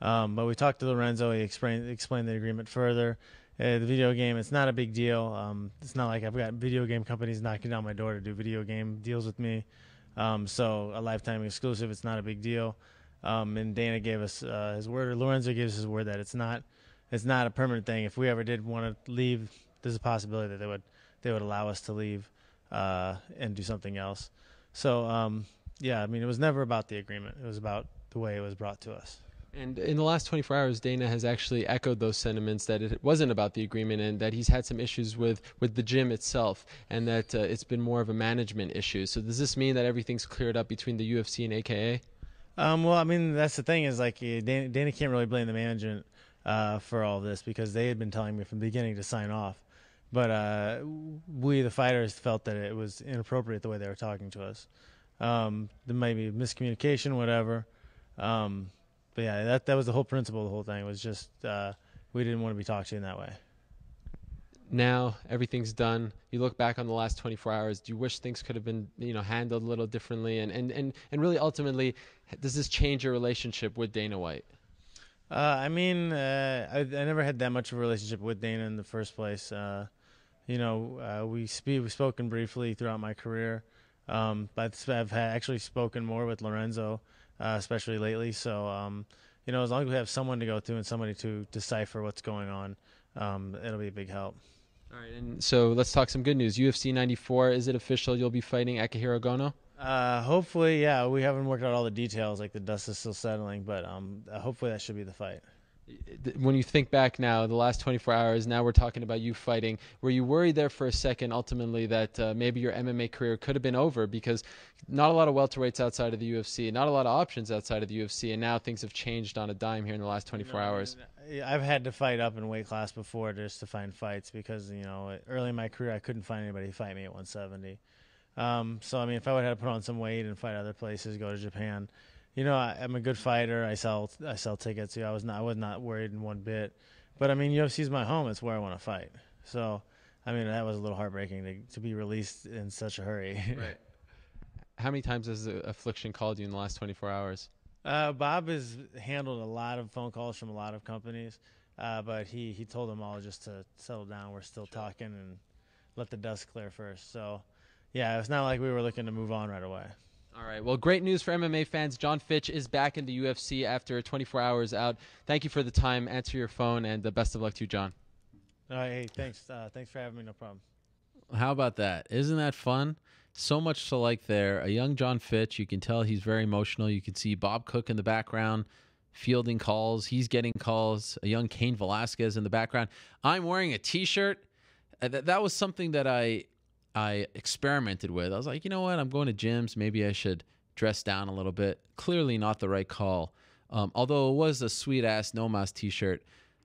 Um, but we talked to Lorenzo. He explained explained the agreement further uh, the video game, it's not a big deal. Um, it's not like I've got video game companies knocking down my door to do video game deals with me. Um, so a lifetime exclusive, it's not a big deal. Um, and Dana gave us uh, his word, or Lorenzo gives his word that it's not, it's not a permanent thing. If we ever did want to leave, there's a possibility that they would, they would allow us to leave uh, and do something else. So um, yeah, I mean, it was never about the agreement. It was about the way it was brought to us. And in the last 24 hours, Dana has actually echoed those sentiments that it wasn't about the agreement and that he's had some issues with, with the gym itself and that uh, it's been more of a management issue. So does this mean that everything's cleared up between the UFC and AKA? Um, well, I mean, that's the thing is like Dana, Dana can't really blame the management uh, for all this because they had been telling me from the beginning to sign off. But uh, we, the fighters, felt that it was inappropriate the way they were talking to us. Um, there might be miscommunication, whatever. Um, but yeah, that that was the whole principle of the whole thing. It was just uh, we didn't want to be talked to in that way. Now everything's done. You look back on the last 24 hours. Do you wish things could have been, you know, handled a little differently? And and and, and really, ultimately, does this change your relationship with Dana White? Uh, I mean, uh, I, I never had that much of a relationship with Dana in the first place. Uh, you know, uh, we speak, we've spoken briefly throughout my career, um, but I've actually spoken more with Lorenzo uh, especially lately. So, um, you know, as long as we have someone to go to and somebody to decipher what's going on, um, it'll be a big help. All right, and so let's talk some good news. UFC 94, is it official? You'll be fighting Akihiro Gono? Uh, hopefully, yeah. We haven't worked out all the details, like the dust is still settling, but um, hopefully that should be the fight. When you think back now, the last 24 hours, now we're talking about you fighting. Were you worried there for a second, ultimately, that uh, maybe your MMA career could have been over because not a lot of welterweights outside of the UFC, not a lot of options outside of the UFC, and now things have changed on a dime here in the last 24 hours. I've had to fight up in weight class before just to find fights because you know early in my career I couldn't find anybody to fight me at 170. Um, so I mean, if I would have to put on some weight and fight other places, go to Japan, you know, I, I'm a good fighter. I sell I sell tickets. You know, I was not I was not worried in one bit. But I mean, UFC is my home. It's where I want to fight. So I mean, that was a little heartbreaking to to be released in such a hurry. Right. How many times has the affliction called you in the last 24 hours? Uh, Bob has handled a lot of phone calls from a lot of companies, uh, but he, he told them all just to settle down. We're still talking and let the dust clear first. So, yeah, it's not like we were looking to move on right away. All right. Well, great news for MMA fans. John Fitch is back in the UFC after 24 hours out. Thank you for the time. Answer your phone, and uh, best of luck to you, John. All right, hey, thanks. Uh, thanks for having me. No problem. How about that? Isn't that fun? So much to like there. A young John Fitch. You can tell he's very emotional. You can see Bob Cook in the background fielding calls. He's getting calls. A young Cain Velasquez in the background. I'm wearing a T-shirt. Uh, That, that was something that I I experimented with. I was like, you know what? I'm going to gyms. Maybe I should dress down a little bit. Clearly not the right call. Um, although it was a sweet ass Nomas T-shirt,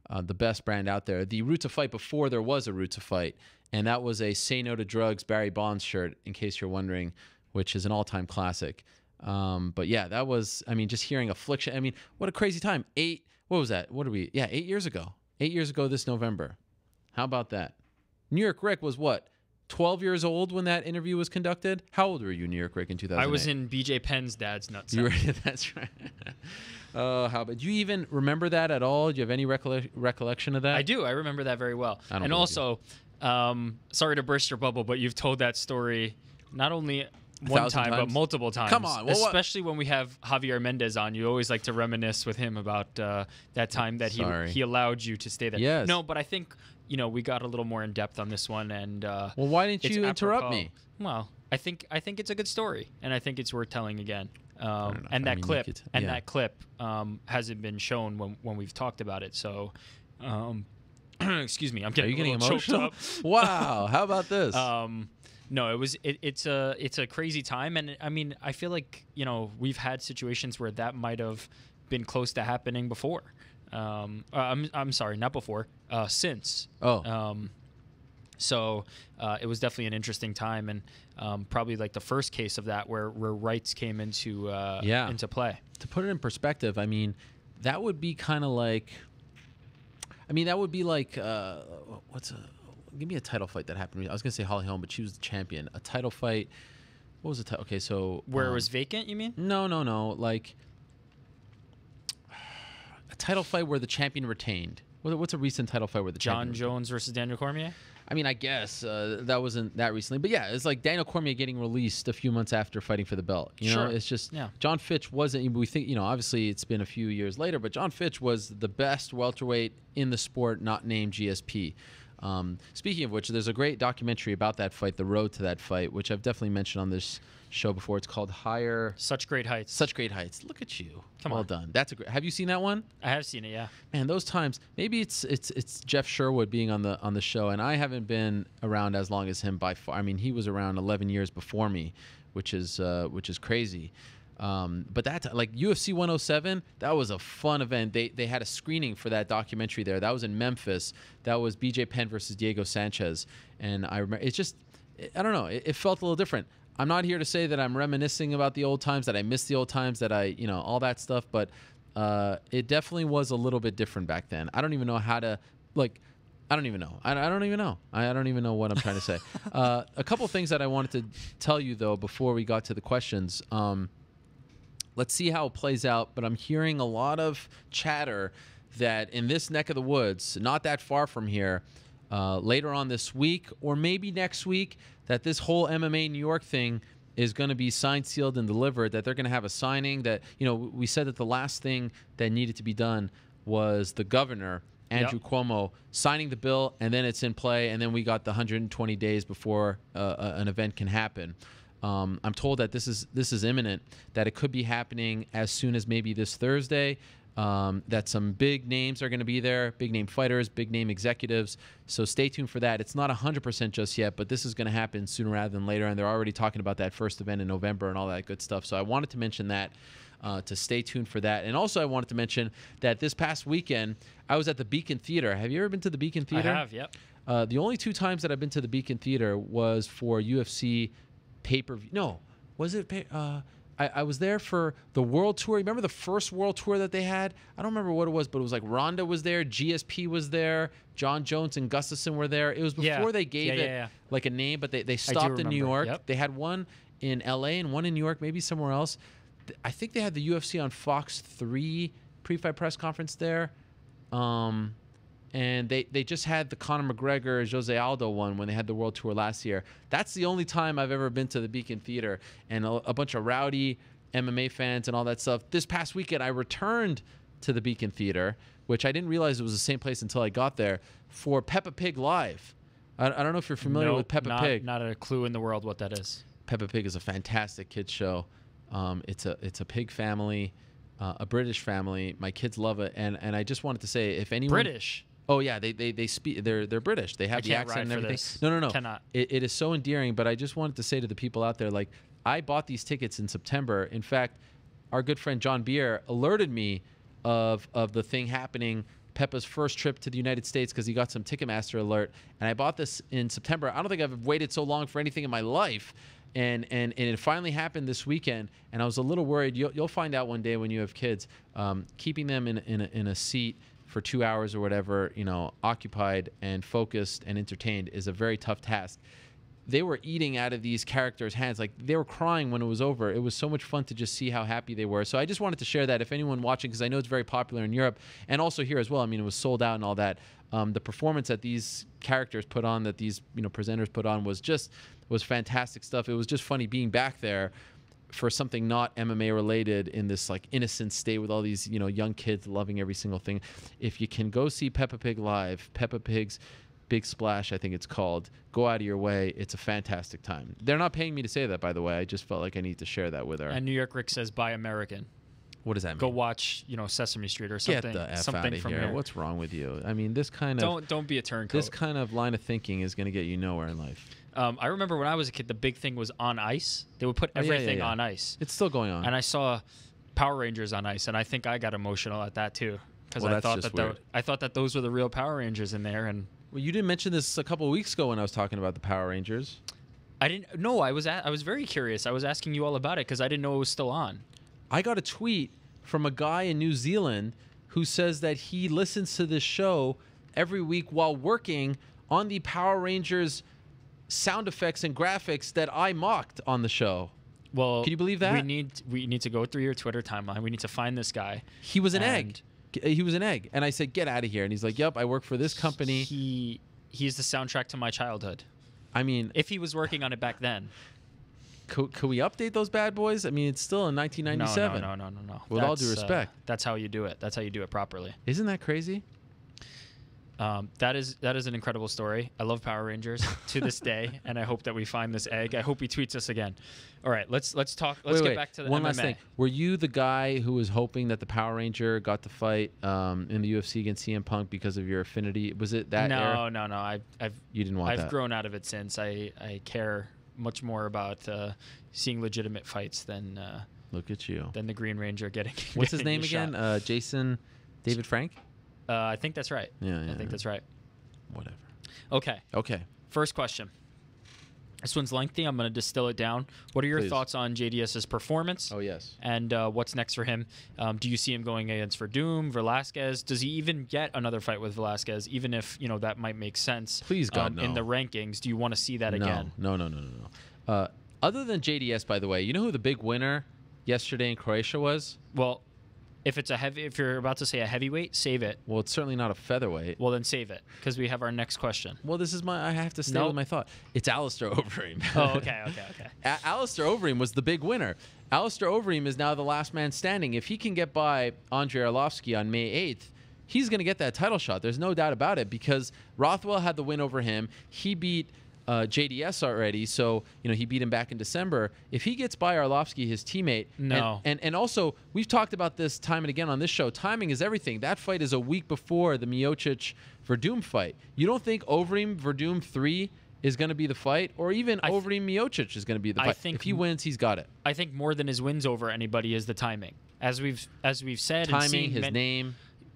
uh, the best brand out there. The Roots of Fight before there was a Roots of Fight, and that was a Say No to Drugs Barry Bonds shirt. In case you're wondering, which is an all-time classic. Um, but yeah, that was. I mean, just hearing Affliction. I mean, what a crazy time. Eight. What was that? What are we? Yeah, eight years ago. Eight years ago this November. How about that? New York Rick was what? 12 years old when that interview was conducted. How old were you, New York Rick, in 2008? I was in BJ Penn's dad's nuts. You were, that's right. Oh, how about do you even remember that at all? Do you have any recolle- recollection of that? I do. I remember that very well. I don't and also, um, sorry to burst your bubble, but you've told that story not only one time, but multiple times. Come on, well, what- especially when we have Javier Mendez on. You always like to reminisce with him about uh, that time that he he allowed you to stay there. Yes. No, but I think you know we got a little more in depth on this one, and uh, Well, why didn't you interrupt apropos. me? Well, I think I think it's a good story, and I think it's worth telling again. Um, and that mean, clip could- and yeah. that clip um, hasn't been shown when when we've talked about it. So, um, excuse me, I'm Are getting you a getting little emotional? up. wow. How about this? Um, no, it was it, it's a it's a crazy time, and I mean I feel like you know we've had situations where that might have been close to happening before. Um, uh, I'm I'm sorry, not before, uh, since. Oh. Um, so uh, it was definitely an interesting time, and um, probably like the first case of that where where rights came into uh, Yeah. into play. to put it in perspective, I mean, that would be kind of like, I mean, that would be like, uh, what's a, give me a title fight that happened. I was gonna say Holly Holm, but she was the champion. A title fight. What was the title? Okay, so Where it um, was vacant, you mean? No, no, no. Like a title fight where the champion retained. What's a recent title fight where the champion? Jon? Jones versus Daniel Cormier. I mean, I guess uh, that wasn't that recently, but yeah, it's like Daniel Cormier getting released a few months after fighting for the belt. You know, it's just Yeah. John Fitch wasn't. We think you know, obviously it's been a few years later, but John Fitch was the best welterweight in the sport, not named GSP. Um, speaking of which, there's a great documentary about that fight, the road to that fight, which I've definitely mentioned on this show before. It's called Higher. Such great heights. Such great heights. Look at you. Come well on. done. That's a great. Have you seen that one? I have seen it. Yeah. man those times maybe it's it's it's jeff sherwood being on the on the show and i haven't been around as long as him by far i mean he was around 11 years before me which is uh which is crazy um, but that like UFC 107, that was a fun event. They they had a screening for that documentary there. That was in Memphis. That was BJ Penn versus Diego Sanchez, and I remember it's just I don't know. It, it felt a little different. I'm not here to say that I'm reminiscing about the old times, that I miss the old times, that I you know all that stuff, but uh, it definitely was a little bit different back then. I don't even know how to like. I don't even know. I, I don't even know. I, I don't even know what I'm trying to say. uh, a couple things that I wanted to tell you though before we got to the questions. Um, let's see how it plays out. But I'm hearing a lot of chatter that in this neck of the woods, not that far from here, uh, later on this week or maybe next week, that this whole MMA New York thing is going to be signed, sealed, and delivered. That they're going to have a signing. That you know, we said that the last thing that needed to be done was the governor. Andrew Cuomo signing the bill, and then it's in play, and then we got the 120 days before uh, uh, an event can happen. Um, I'm told that this is this is imminent, that it could be happening as soon as maybe this Thursday. Um, that some big names are going to be there, big name fighters, big name executives. So stay tuned for that. It's not 100% just yet, but this is going to happen sooner rather than later. And they're already talking about that first event in November and all that good stuff. So I wanted to mention that. Uh, to stay tuned for that. And also, I wanted to mention that this past weekend, I was at the Beacon Theater. Have you ever been to the Beacon Theater? I have, yep. Uh, the only two times that I've been to the Beacon Theater was for UFC pay per view. No, was it? Pay, uh, I, I was there for the World Tour. Remember the first World Tour that they had? I don't remember what it was, but it was like Ronda was there, GSP was there, Jon Jones and Gustafsson were there. It was before Yeah. they gave Yeah, it yeah, yeah. like a name, but they, they stopped in New. York. Yep. They had one in LA and one in New York, maybe somewhere else. I think they had the UFC on Fox 3 pre-fight press conference there. Um, and they, they just had the Conor McGregor Jose Aldo one when they had the World Tour last year. That's the only time I've ever been to the Beacon Theater and a, a bunch of rowdy MMA fans and all that stuff. This past weekend, I returned to the Beacon Theater, which I didn't realize it was the same place until I got there for Peppa Pig Live. I, I don't know if you're familiar Nope, with Peppa not, Pig. Not a clue in the world what that is. Peppa Pig is a fantastic kids show. Um, it's a it's a pig family, uh, a British family. My kids love it, and and I just wanted to say if anyone British. Oh yeah, they they they speak. They're they're British. They have I the accent and everything. this. No no no. Cannot. It, it is so endearing. But I just wanted to say to the people out there, like I bought these tickets in September. In fact, our good friend John Beer alerted me of of the thing happening. Peppa's first trip to the United States because he got some Ticketmaster alert, and I bought this in September. I don't think I've waited so long for anything in my life, and and and it finally happened this weekend. And I was a little worried. You'll, you'll find out one day when you have kids, um, keeping them in in a, in a seat for two hours or whatever, you know, occupied and focused and entertained is a very tough task. They were eating out of these characters' hands. Like they were crying when it was over. It was so much fun to just see how happy they were. So I just wanted to share that if anyone watching, because I know it's very popular in Europe and also here as well. I mean, it was sold out and all that. Um, the performance that these characters put on, that these you know presenters put on, was just was fantastic stuff. It was just funny being back there for something not MMA related in this like innocent state with all these you know young kids loving every single thing. If you can go see Peppa Pig live, Peppa Pig's Big Splash, I think it's called. Go out of your way. It's a fantastic time. They're not paying me to say that, by the way. I just felt like I need to share that with her. And New York Rick says buy American. what does that mean? Go watch, you know, Sesame Street or something. Get something. the f something out of from here. here. What's wrong with you? I mean, this kind of Don't don't be a turncoat. this kind of line of thinking is going to get you nowhere in life. Um, I remember when I was a kid, the big thing was on ice. They would put Oh, yeah, yeah, everything yeah. on ice. It's still going on. And I saw Power Rangers on ice, and I think I got emotional at that too, because Well, I thought that tho- I thought that those were the real Power Rangers in there, and well, you didn't mention this a couple of weeks ago when I was talking about the Power Rangers. I didn't. No, I was a, I was very curious. I was asking you all about it because I didn't know it was still on. I got a tweet from a guy in New Zealand who says that he listens to this show every week while working on the Power Rangers sound effects and graphics that I mocked on the show. Well, Can you believe that? We need we need to go through your Twitter timeline. We need to find this guy. He was an egg. He was an egg. And I said, get out of here. And he's like, yep, I work for this company. He he's the soundtrack to my childhood. I mean, If he was working on it back then. could, could we update those bad boys? I mean, it's still in 1997. no, no, no, no, no. With all due That's, uh, respect. that's how you do it. That's how you do it properly. Isn't that crazy? Um, that is that is an incredible story. I love Power Rangers to this day, and I hope that we find this egg. I hope he tweets us again. All right, let's let's talk. Let's wait, get wait. back to the one MMA. last thing. Were you the guy who was hoping that the Power Ranger got to fight um, in the UFC against CM Punk because of your affinity? Was it that? no, era? no, no. I've I've You didn't want I've that. grown out of it since. I I care much more about uh, seeing legitimate fights than uh, Look at you. than the Green Ranger getting. What's his name again? Uh, Jason David Frank? Uh, I think that's right. Yeah, yeah, I think yeah. that's right. Whatever. Okay. Okay. First question. This one's lengthy. I'm going to distill it down. What are your Please. thoughts on JDS's performance? Oh yes. And uh, what's next for him? Um, do you see him going against Werdum, Velasquez? Does he even get another fight with Velasquez? Even if you know that might make sense. Please, God, um, In the rankings, do you want to see that no, again? No, no, no, no, no. Uh, other than JDS, by the way, you know who the big winner yesterday in Croatia was? Well, if it's a heavy, if you're about to say a heavyweight, save it. Well, it's certainly not a featherweight. Well, then save it because we have our next question. Well, this is my. I have to stay Nope. with my thought. It's Alistair Overeem. Oh, okay, okay, okay. A- Alistair Overeem was the big winner. Alistair Overeem is now the last man standing. If he can get by Andrei Arlovsky on May 8th, he's going to get that title shot. There's no doubt about it because Rothwell had the win over him. He beat uh, JDS already. So you know he beat him back in December. If he gets by Arlovsky, his teammate, No. and, and also we've talked about this time and again on this show. Timing is everything. That fight is a week before the Miocic Werdum fight. You don't think Overeem Werdum three is going to be the fight, or even Overeem Miocic is going to be the fight. I think if he wins, he's got it. I think more than his wins over anybody is the timing. As we've as we've said, Timing, his many- name.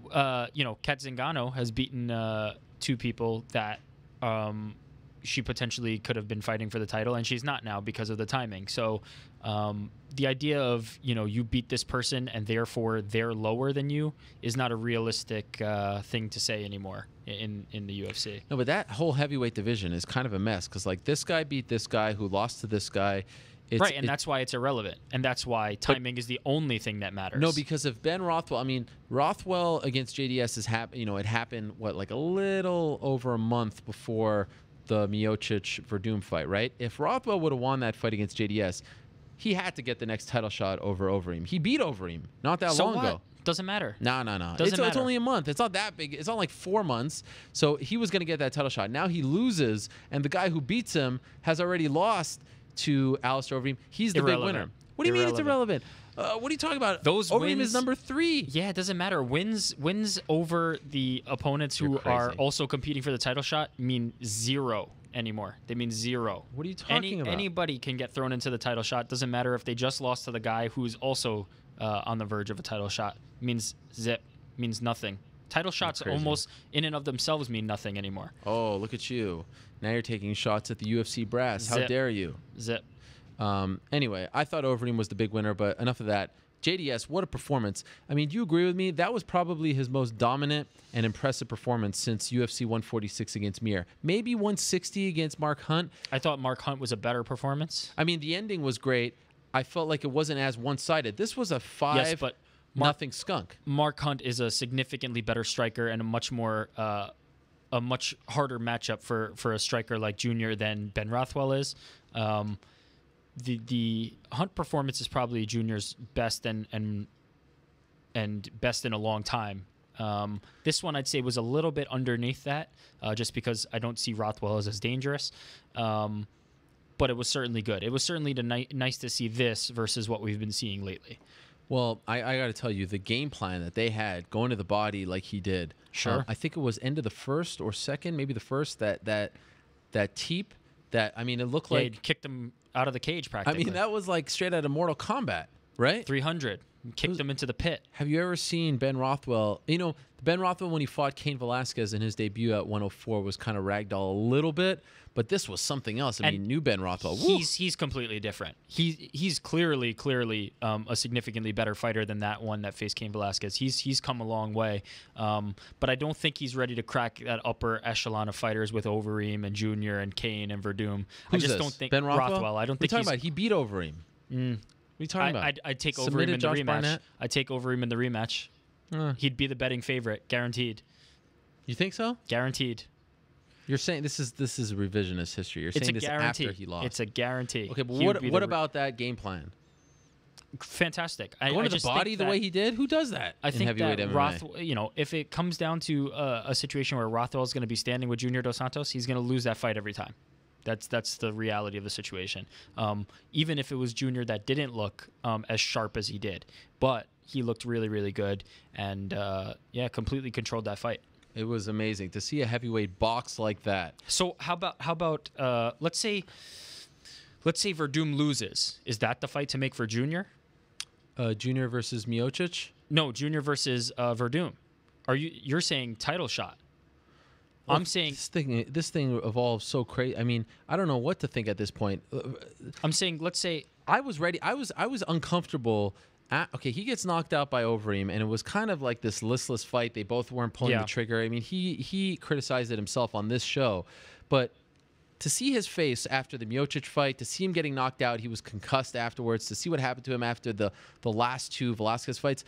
Uh, you know, Cat Zingano has beaten uh, two people that um, she potentially could have been fighting for the title, and she's not now because of the timing. So, um, the idea of you know you beat this person and therefore they're lower than you is not a realistic uh, thing to say anymore in in the UFC. No, but that whole heavyweight division is kind of a mess because like this guy beat this guy who lost to this guy. It's, right, and it- that's why it's irrelevant, and that's why timing is the only thing that matters. No, because of Ben Rothwell. I mean, Rothwell against JDS has happened. You know, it happened what like a little over a month before the Miocic Werdum fight, right? If Rothwell would have won that fight against JDS, he had to get the next title shot over Overeem. He beat Overeem not that so long what? ago. Doesn't matter. No, no, no. Doesn't It's, it's only a month. It's not that big. It's not like four months. So he was going to get that title shot. Now he loses, and the guy who beats him has already lost to Alistair Overeem. He's the big winner. What do you mean it's Irrelevant. Irrelevant? Uh, what are you talking about? Those Overeem wins is number three. Yeah, it doesn't matter. Wins wins over the opponents who You're are crazy. also competing for the title shot mean zero anymore. They mean zero. What are you Any, talking about? Anybody can get thrown into the title shot. Doesn't matter if they just lost to the guy who's also uh, on the verge of a title shot. means zip. Means nothing. Title shots almost in and of themselves mean nothing anymore. Oh, look at you. Now you're taking shots at the UFC brass. How dare you? Zip. Um, anyway, I thought Overeem was the big winner, but enough of that. JDS, what a performance. I mean, do you agree with me? That was probably his most dominant and impressive performance since UFC 146 against Mir. Maybe 160 against Mark Hunt. I thought Mark Hunt was a better performance. I mean, the ending was great. I felt like it wasn't as one sided. This was a five Yes, but Mark- nothing skunk. Mark Hunt is a significantly better striker and a much more uh, a much harder matchup for for a striker like Junior than Ben Rothwell is. Um, the the Hunt performance is probably Junior's best and and and best in a long time. Um, this one I'd say was a little bit underneath that, uh, just because I don't see Rothwell as as dangerous. Um, but it was certainly good. It was certainly to ni- nice to see this versus what we've been seeing lately. Well, I, I got to tell you, the game plan that they had going to the body like he did. Sure. uh, I think it was end of the first or second, maybe the first. That that that teep. That I mean, it looked Yeah, like kicked him out of the cage Practically, I mean, that was like straight out of Mortal Kombat, right? 300. Kicked him into the pit. Have you ever seen Ben Rothwell? You know, Ben Rothwell when he fought Cain Velasquez in his debut at 104 was kind of ragdoll a little bit, but this was something else. I And mean, new Ben Rothwell. Woo. He's he's completely different. He he's clearly clearly um, a significantly better fighter than that one that faced Cain Velasquez. He's he's come a long way, um, but I don't think he's ready to crack that upper echelon of fighters with Overeem and Junior and Cain and Werdum. I just this? don't think Ben Rothwell. I don't What are you think talking about? He beat Overeem. Mm. What are you talking I, about? I'd, I'd take Overeem Submitted in the Josh rematch. Barnett? I'd take him in the rematch. Uh. He'd be the betting favorite, guaranteed. You think so? Guaranteed. You're saying this is this is revisionist history. You're It's saying a this guarantee. after he lost. It's a guarantee. okay, but He would what be what the- about that game plan? fantastic? I, Going I to the just think body the that- way he did? Who does that? I in think heavyweight that MMA? Roth, you know, if it comes down to uh, a situation where Rothwell is going to be standing with Junior Dos Santos, he's going to lose that fight every time. That's that's the reality of the situation. Um, even if it was Junior that didn't look um, as sharp as he did, but he looked really really good and uh, yeah, completely controlled that fight. It was amazing to see a heavyweight box like that. So how about how about uh, let's say let's say Werdum loses, is that the fight to make for Junior? Uh, Junior versus Miocic. No, Junior versus uh, Werdum. Are you you're saying title shot? I'm saying this thing this thing evolves so crazy. I mean, I don't know what to think at this point. Uh, I'm saying let's say I was ready. I was I was uncomfortable. At, okay, he gets knocked out by Overeem, and it was kind of like this listless fight. They both weren't pulling Yeah. the trigger. I mean, he he criticized it himself on this show, but to see his face after the Miocic fight, to see him getting knocked out, he was concussed afterwards. To see what happened to him after the the last two Velasquez fights,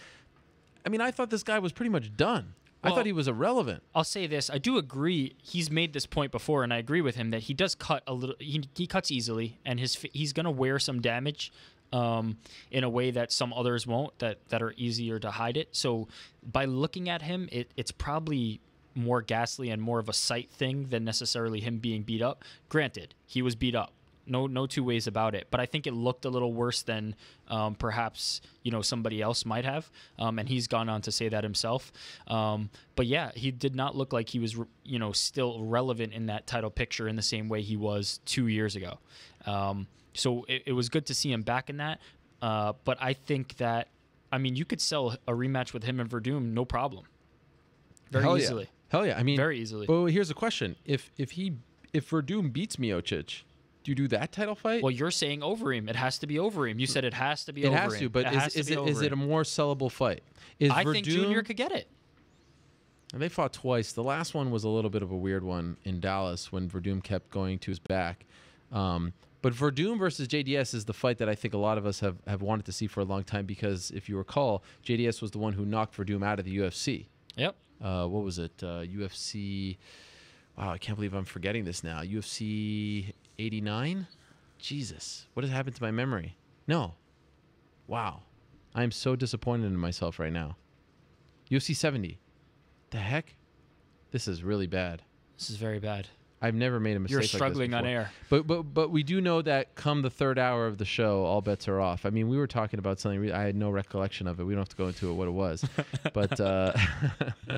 I mean, I thought this guy was pretty much done. I thought he was irrelevant. I'll say this: I do agree. He's made this point before, and I agree with him that he does cut a little. He, he cuts easily, and his he's going to wear some damage um, in a way that some others won't. That that are easier to hide it. So by looking at him, it, it's probably more ghastly and more of a sight thing than necessarily him being beat up. Granted, he was beat up. No, no two ways about it. But I think it looked a little worse than um, perhaps you know somebody else might have, um, and he's gone on to say that himself. Um, but yeah, he did not look like he was you know still relevant in that title picture in the same way he was two years ago. Um, so it, it was good to see him back in that. Uh, but I think that I mean you could sell a rematch with him and Werdum no problem, very Hell easily. Yeah. Hell yeah! I mean, very easily. But here's a question: If if he if Werdum beats Miocic, you do that title fight? Well, you're saying Overeem. It has to be Overeem. You said it has to be. it Overeem. has to, but it is, has to is be it is it a more sellable fight? Is I Werdum, think Junior could get it. And they fought twice. The last one was a little bit of a weird one in Dallas when Werdum kept going to his back. Um, but Werdum versus JDS is the fight that I think a lot of us have, have wanted to see for a long time because if you recall, JDS was the one who knocked Werdum out of the UFC. Yep. Uh, what was it? Uh, UFC. Wow, I can't believe I'm forgetting this now. UFC 89? Jesus, what has happened to my memory? No. Wow. I am so disappointed in myself right now. UFC 70. The heck? This is really bad. This is very bad. I've never made a mistake. You're like this struggling on air. But but but we do know that come the third hour of the show, all bets are off. I mean, we were talking about something. I had no recollection of it. We don't have to go into it what it was. but uh,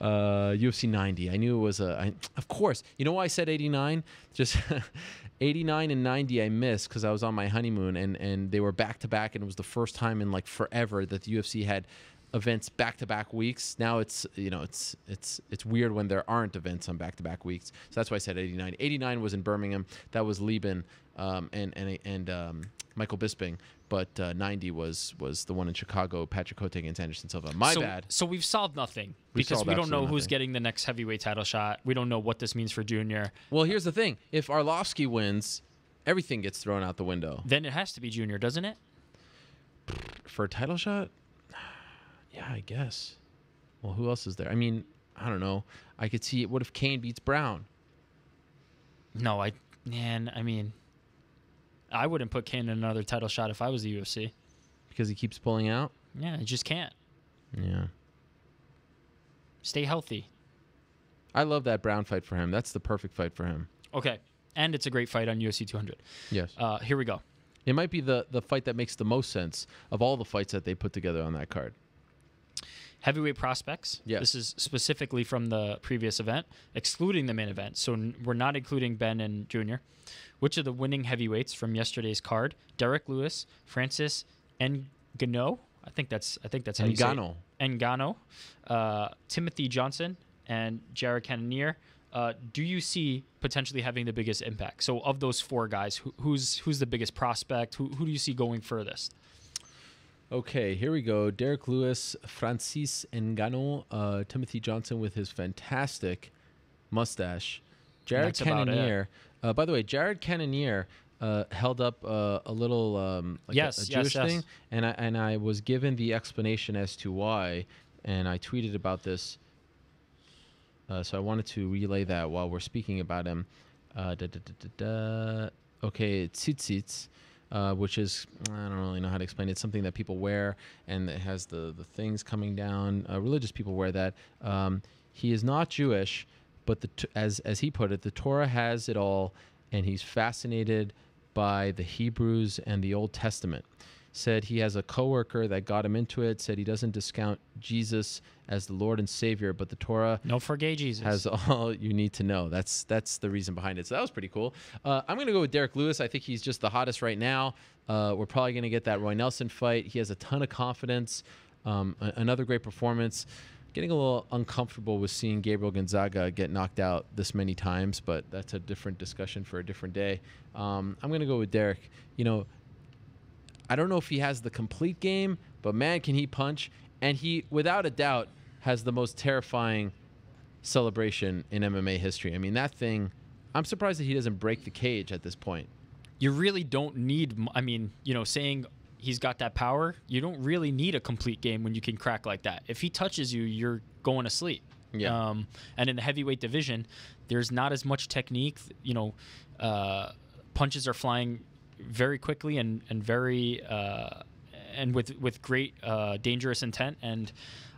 uh, UFC 90. I knew it was a. I, of course, you know why I said 89? Just 89 and 90 I missed because I was on my honeymoon and and they were back to back and it was the first time in like forever that the UFC had events back to back weeks. Now it's you know it's it's it's weird when there aren't events on back to back weeks. So that's why I said 89. 89 was in Birmingham. That was Leben um, and and and um, Michael Bisping. But uh, 90 was was the one in Chicago. Patrick Cote against Anderson Silva. My so, bad. So we've solved nothing We because we don't know who's nothing. getting the next heavyweight title shot. We don't know what this means for Junior. Well, here's the thing: if Arlovsky wins, everything gets thrown out the window. Then it has to be Junior, doesn't it? For a title shot, yeah, I guess. Well, who else is there? I mean, I don't know. I could see. It. What if Cain beats Browne? No, I man, I mean, I wouldn't put Cain in another title shot if I was the UFC. because he keeps pulling out. Yeah, he just can't. Yeah. Stay healthy. I love that Browne fight for him. That's the perfect fight for him. Okay, and it's a great fight on UFC 200. Yes. Uh, here we go. It might be the the fight that makes the most sense of all the fights that they put together on that card. Heavyweight prospects. Yes. This is specifically from the previous event, excluding the main event. So n- we're not including Ben and Junior. Which are the winning heavyweights from yesterday's card? Derrick Lewis, Francis Ngannou. I think that's I think that's how you say it. Ngannou, uh, Timothy Johnson, and Jared Cannonier. Uh, do you see potentially having the biggest impact? So of those four guys, who, who's who's the biggest prospect? Who, who do you see going furthest? Okay, here we go. Derrick Lewis, Francis Ngannou, uh, Timothy Johnson with his fantastic mustache, Jared. Cannonier. Uh, by the way, Jared Cannonier uh, held up uh, a little um, like Yes, a, yes, Jewish yes. thing, and I and I was given the explanation as to why, and I tweeted about this. Uh, so I wanted to relay that while we're speaking about him. Uh, da, da, da, da, da. Okay, tzitzits, uh, which is I don't really know how to explain it. It's something that people wear, and it has the the things coming down. Uh, religious people wear that. Um, he is not Jewish, but the as as he put it, the Torah has it all, and he's fascinated by the Hebrews and the Old Testament. Said he has a coworker that got him into it. Said he doesn't discount Jesus as the Lord and Savior, but the Torah No for gay Jesus. has all you need to know. That's that's the reason behind it. So that was pretty cool. Uh, I'm gonna go with Derrick Lewis. I think he's just the hottest right now. Uh, we're probably gonna get that Roy Nelson fight. He has a ton of confidence. Um, another great performance. Getting a little uncomfortable with seeing Gabriel Gonzaga get knocked out this many times, but that's a different discussion for a different day. Um, I'm gonna go with Derrick. You know, I don't know if he has the complete game, but man, can he punch! And he, without a doubt, has the most terrifying celebration in MMA history. I mean, that thing. I'm surprised that he doesn't break the cage at this point. you really don't need. I mean, you know, saying he's got that power, you don't really need a complete game when you can crack like that. If he touches you, you're going to sleep. Yeah. Um, and in the heavyweight division, there's not as much technique. You know, uh, punches are flying very quickly and and very uh, and with with great uh, dangerous intent. And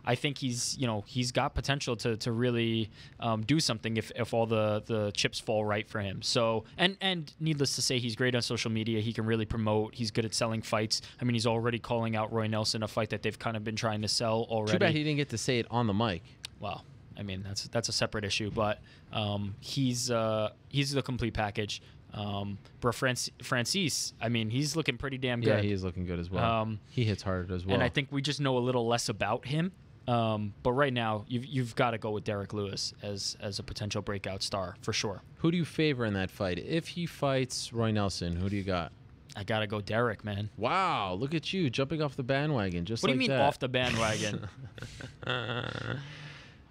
I think he's you know he's got potential to to really um, do something if, if all the the chips fall right for him. So and and needless to say, he's great on social media. He can really promote. He's good at selling fights. I mean, he's already calling out Roy Nelson, a fight that they've kind of been trying to sell already. Too bad he didn't get to say it on the mic. Well, I mean that's that's a separate issue, but um, he's uh, he's the complete package. Um, bro, Francis, Francis, I mean, he's looking pretty damn good. Yeah, he is looking good as well. Um, he hits hard as well. And I think we just know a little less about him. Um, but right now, you've you've got to go with Derrick Lewis as as a potential breakout star for sure. Who do you favor in that fight? If he fights Roy Nelson, who do you got? I gotta go Derrick, man. Wow, look at you jumping off the bandwagon just like that. What like do you mean that. off the bandwagon?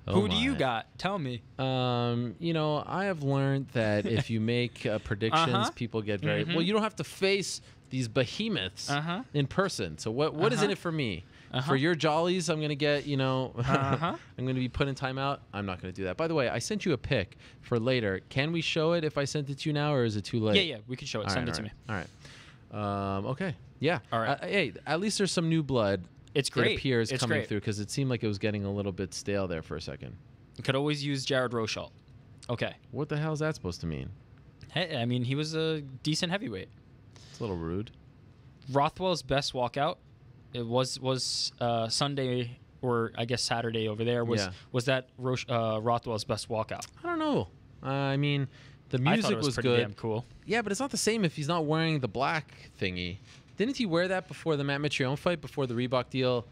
Oh Who do you got? Tell me. Um, you know, I have learned that if you make uh, predictions, Uh-huh. people get very Mhm. well. You don't have to face these behemoths Uh-huh. in person. So what what is in Uh-huh. it for me? Uh-huh. For your jollies, I'm gonna get you know, Uh-huh. I'm gonna be put in timeout. I'm not gonna do that. By the way, I sent you a pic for later. Can we show it if I sent it to you now, or is it too late? Yeah, yeah, we can show it. All Send right, it to me. All right. Um, okay. Yeah. All right. Uh, hey, at least there's some new blood. It's great. It great. appears It's coming great. through because it seemed like it was getting a little bit stale there for a second. Could always use Jared Rosholt. Okay. What the hell is that supposed to mean? Hey, I mean, he was a decent heavyweight. It's a little rude. Rothwell's best walkout it was was uh, Sunday or I guess Saturday over there was Yeah. was that uh, Rothwell's best walkout. I don't know. Uh, I mean, the music it was, pretty good. damn cool. Yeah, but it's not the same if he's not wearing the black thingy. Didn't he wear that before the Matt Mitrione fight, before the Reebok deal?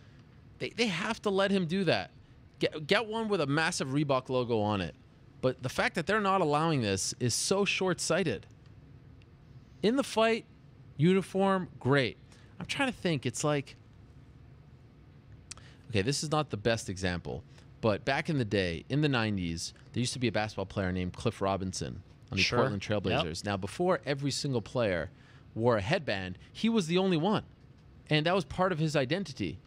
They, they have to let him do that. Get, get one with a massive Reebok logo on it. But the fact that they're not allowing this is so short sighted. In the fight, uniform, great. I'm trying to think. It's like, okay, this is not the best example, but back in the day, in the 90s, there used to be a basketball player named Cliff Robinson on the Sure. Portland Trailblazers. Now, before every single player wore a headband, he was the only one. And that was part of his identity.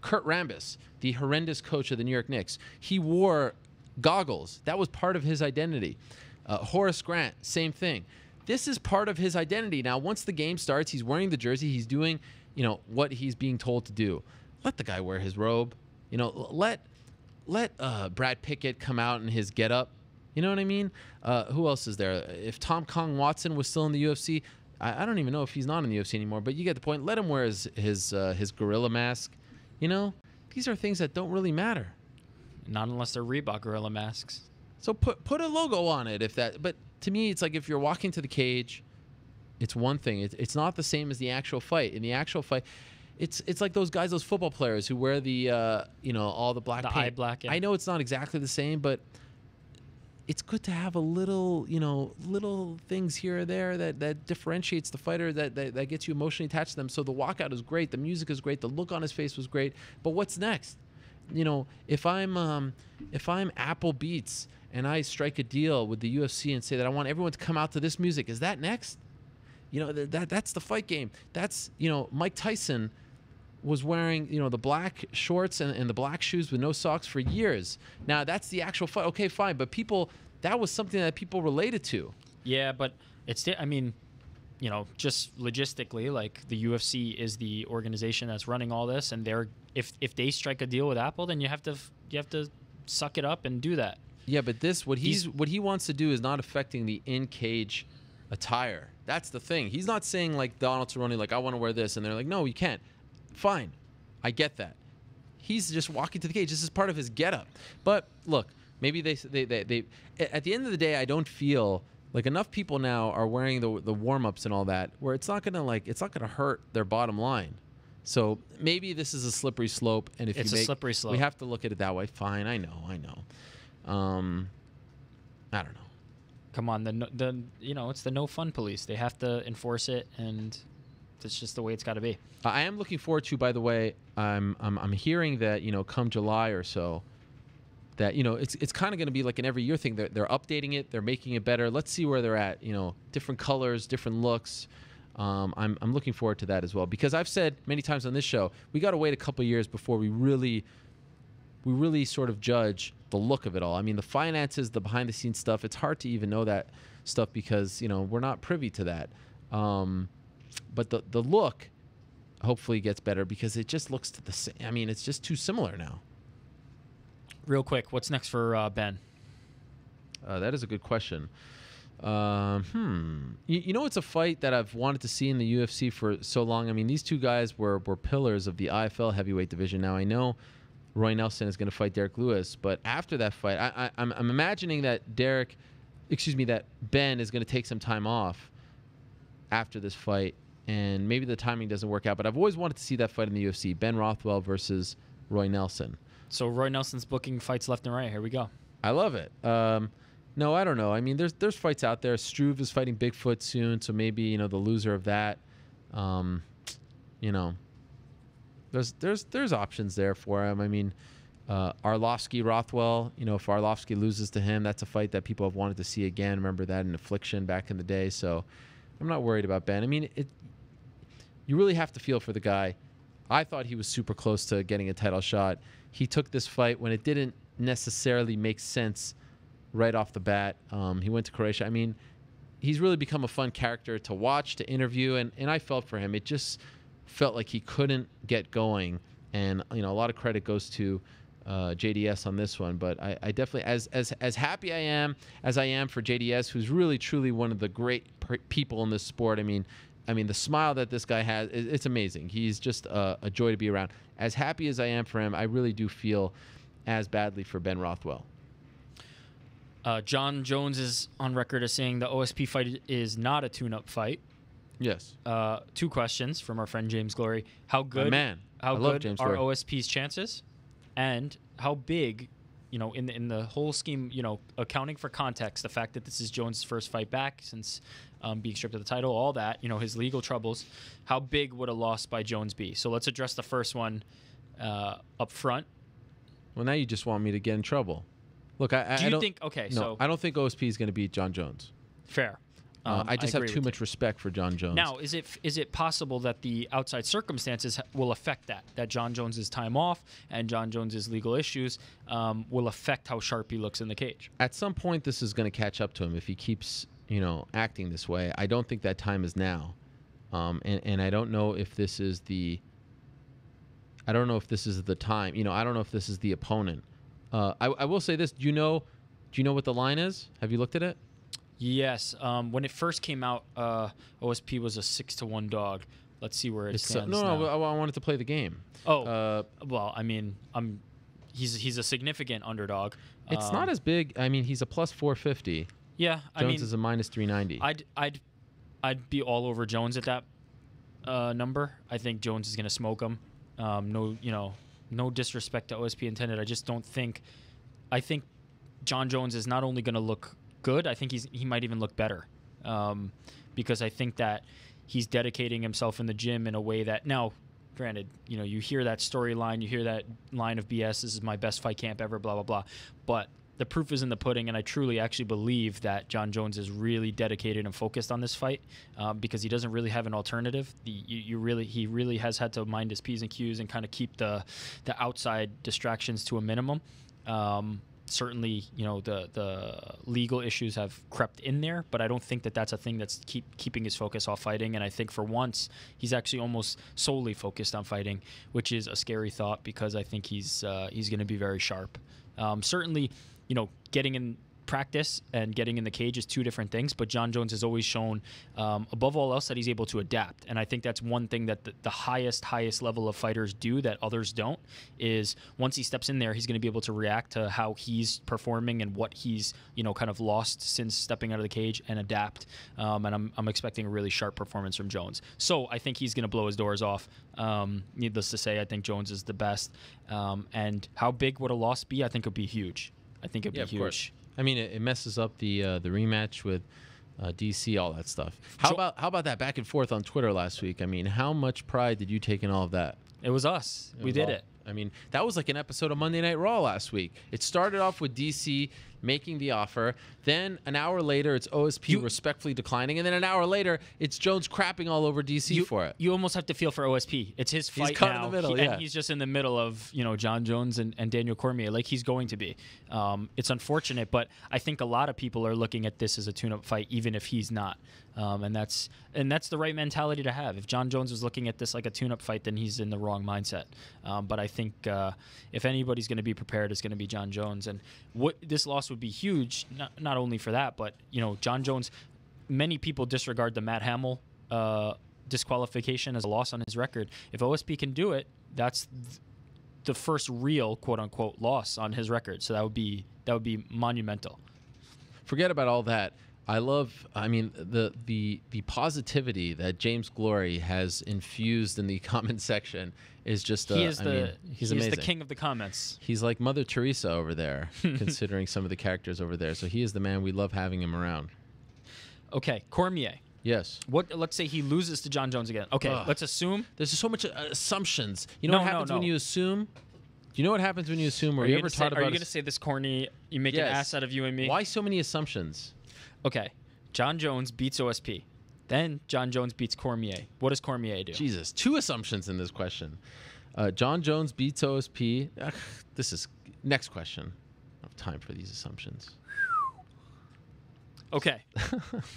Kurt Rambis, the horrendous coach of the New York Knicks, he wore goggles. That was part of his identity. Uh, Horace Grant, same thing. This is part of his identity. Now, once the game starts, he's wearing the jersey. He's doing, you know, what he's being told to do. Let the guy wear his robe. You know, let let uh, Brad Pickett come out in his getup. You know what I mean? Uh, who else is there? If Tom Kong Watson was still in the UFC, I, I don't even know if he's not in the UFC anymore. But you get the point. Let him wear his his uh, his gorilla mask. You know, these are things that don't really matter. Not unless they're Reebok Gorilla masks. So put put a logo on it if that. But to me, it's like if you're walking to the cage, it's one thing. It's it's not the same as the actual fight. In the actual fight, it's it's like those guys, those football players who wear the uh, you know all the black The paint. eye black, yeah. I know it's not exactly the same, but it's good to have a little you know little things here or there that that differentiates the fighter that that, that gets you emotionally attached to them. So the walkout is great, the music is great, the look on his face was great. But what's next? you know, if I'm um, if I'm Apple Beats and I strike a deal with the UFC and say that I want everyone to come out to this music, is that next? You know, th- that that's the fight game. That's you know, Mike Tyson was wearing you know the black shorts and, and the black shoes with no socks for years. Now that's the actual fight. Okay, fine, but people that was something that people related to. Yeah, but it's I mean, you know, just logistically, like the UFC is the organization that's running all this, and they're if if they strike a deal with Apple, then you have to you have to suck it up and do that. Yeah, but this what he's what he wants to do is not affecting the in cage attire. That's the thing. He's not saying like Donald Cerrone, like I want to wear this, and they're like, no, you can't. Fine, I get that. He's just walking to the cage. This is part of his getup. But look, maybe they they they, they at the end of the day, I don't feel like enough people now are wearing the the warm ups and all that, where it's not gonna like it's not gonna hurt their bottom line. So maybe this is a slippery slope, and if It's you a slippery slope. we have to look at it that way. Fine, I know, I know. Um, I don't know. Come on, the the you know it's the no fun police. They have to enforce it, and that's just the way it's got to be. I am looking forward to. By the way, I'm I'm, I'm hearing that you know come July or so, that you know it's it's kind of going to be like an every year thing. They're they're updating it. They're making it better. Let's see where they're at. You know, different colors, different looks. Um, I'm I'm looking forward to that as well because I've said many times on this show we got to wait a couple years before we really we really sort of judge the look of it all. I mean, the finances, the behind the scenes stuff, it's hard to even know that stuff because, you know, we're not privy to that. Um, but the, the look hopefully gets better because it just looks to the same. I mean, it's just too similar now. Real quick, what's next for uh, Ben? Uh, that is a good question. Um, hmm. You, you know, it's a fight that I've wanted to see in the UFC for so long. I mean, these two guys were were pillars of the IFL heavyweight division. Now I know Roy Nelson is going to fight Derrick Lewis, but after that fight, I, I, I'm, I'm imagining that Derrick, excuse me, that Ben is going to take some time off after this fight, and maybe the timing doesn't work out. But I've always wanted to see that fight in the UFC: Ben Rothwell versus Roy Nelson. So Roy Nelson's booking fights left and right. Here we go. I love it. Um, no, I don't know. I mean, there's there's fights out there. Struve is fighting Bigfoot soon, so maybe you know the loser of that. Um, you know, there's there's there's options there for him. I mean, uh, Arlovsky Rothwell. You know, if Arlovsky loses to him, that's a fight that people have wanted to see again. Remember that in Affliction back in the day. So I'm not worried about Ben. I mean, it. You really have to feel for the guy. I thought he was super close to getting a title shot. He took this fight when it didn't necessarily make sense right off the bat. Um, he went to Croatia. I mean, he's really become a fun character to watch, to interview, and, and I felt for him. It just felt like he couldn't get going. And, you know, a lot of credit goes to uh, JDS on this one, but I, I, definitely, as, as, as happy I am as I am for JDS, who's really, truly one of the great people in this sport. I mean, I mean, the smile that this guy has, it's amazing. He's just a, a joy to be around. As happy as I am for him, I really do feel as badly for Ben Rothwell. Uh, Jon Jones is on record as saying the OSP fight is not a tune-up fight. Yes. Uh, two questions from our friend James Glory. How good, man. How I good are Glory. OSP's chances, and how big, you know, in the in the whole scheme, you know, accounting for context, the fact that this is Jones' first fight back since um, being stripped of the title, all that, you know, his legal troubles. How big would a loss by Jones be? So let's address the first one uh, up front. Well, now you just want me to get in trouble. Look, I, I Do you don't think- okay, No, so- I don't think OSP is going to beat Jon Jones. Fair. Uh, Um, I just have too much respect for Jon Jones. Now, is it is it possible that the outside circumstances will affect that? That Jon Jones's time off and Jon Jones's legal issues um, will affect how sharp he looks in the cage. at some point, this is going to catch up to him if he keeps, you know, acting this way. I don't think that time is now, um, and and I don't know if this is the. I don't know if this is the time. You know, I don't know if this is the opponent. Uh, I, I will say this. Do you know? Do you know what the line is? Have you looked at it? Yes, um, when it first came out, uh, OSP was a six to one dog. Let's see where it It's, uh, stands. no, no. now. I, I wanted to play the game. Oh, Uh, well, I mean, I'm he's he's a significant underdog. it's Um, not as big. I mean, he's a plus 450. Yeah, Jones I mean, is a minus 390. I'd I'd I'd be all over Jones at that uh, number. I think Jones is going to smoke him. Um, no, you know, no disrespect to OSP intended. I just don't think. I think Jon Jones is not only going to look good. I think he's he might even look better, um, because I think that he's dedicating himself in the gym in a way that now. Granted, you know, you hear that storyline, you hear that line of BS. This is my best fight camp ever, blah blah blah. But the proof is in the pudding, and I truly actually believe that Jon Jones is really dedicated and focused on this fight um, because he doesn't really have an alternative. The, you, you really he really has had to mind his p's and q's and kind of keep the the outside distractions to a minimum. Um, certainly, you know the the legal issues have crept in there, but I don't think that that's a thing that's keep keeping his focus off fighting. And I think for once he's actually almost solely focused on fighting, which is a scary thought because I think he's uh, he's going to be very sharp. Um, certainly, you know, getting in practice and getting in the cage is two different things. But Jon Jones has always shown, um, above all else, that he's able to adapt. And I think that's one thing that the, the highest, highest level of fighters do that others don't. Is once he steps in there, he's going to be able to react to how he's performing and what he's, you know, kind of lost since stepping out of the cage and adapt. Um, and I'm, I'm expecting a really sharp performance from Jones. So I think he's going to blow his doors off. Um, needless to say, I think Jones is the best. Um, and how big would a loss be? I think it'd be huge. I think it'd yeah, be huge. course. I mean, it, it messes up the uh, the rematch with uh, DC, all that stuff. How about how about that back and forth on Twitter last week? I mean, how much pride did you take in all of that? It was us. we was did all- it. I mean, that was like an episode of Monday Night Raw last week. It started off with DC making the offer. Then an hour later, it's OSP respectfully declining, and then an hour later, it's Jones crapping all over DC you, for it. You almost have to feel for OSP. It's his He's fight caught in now, the middle, he- yeah. and he's just in the middle of you know Jon Jones and, and Daniel Cormier, like he's going to be. Um, it's unfortunate, but I think a lot of people are looking at this as a tune-up fight, even if he's not. Um, and that's and that's the right mentality to have. If Jon Jones was looking at this like a tune-up fight, then he's in the wrong mindset. Um, but I think uh, if anybody's going to be prepared, it's going to be Jon Jones. And what this loss would be huge, not, not only for that, but you know, Jon Jones. Many people disregard the Matt Hamill uh, disqualification as a loss on his record. If OSP can do it, that's th- the first real quote unquote loss on his record. So that would be that would be monumental. Forget about all that. I love. I mean, the the the positivity that James Glory has infused in the comment section is just. he uh, is I the mean, he's he amazing. is the king of the comments. He's like Mother Teresa over there, considering some of the characters over there. So he is the man. We love having him around. Okay, Cormier. Yes. What? Let's say he loses to Jon Jones again. Okay, Ugh. let's assume. There's so much uh, assumptions. You know No, what no, happens when you assume? You know what happens when you assume? Are you you, ever gonna say, taught are you gonna say this corny? You make Yes. an ass out of you and me. Why so many assumptions? Okay, Jon Jones beats OSP. Then Jon Jones beats Cormier. What does Cormier do? Jesus, two assumptions in this question. Uh, Jon Jones beats OSP. Ugh, this is next question. I have time for these assumptions. Okay.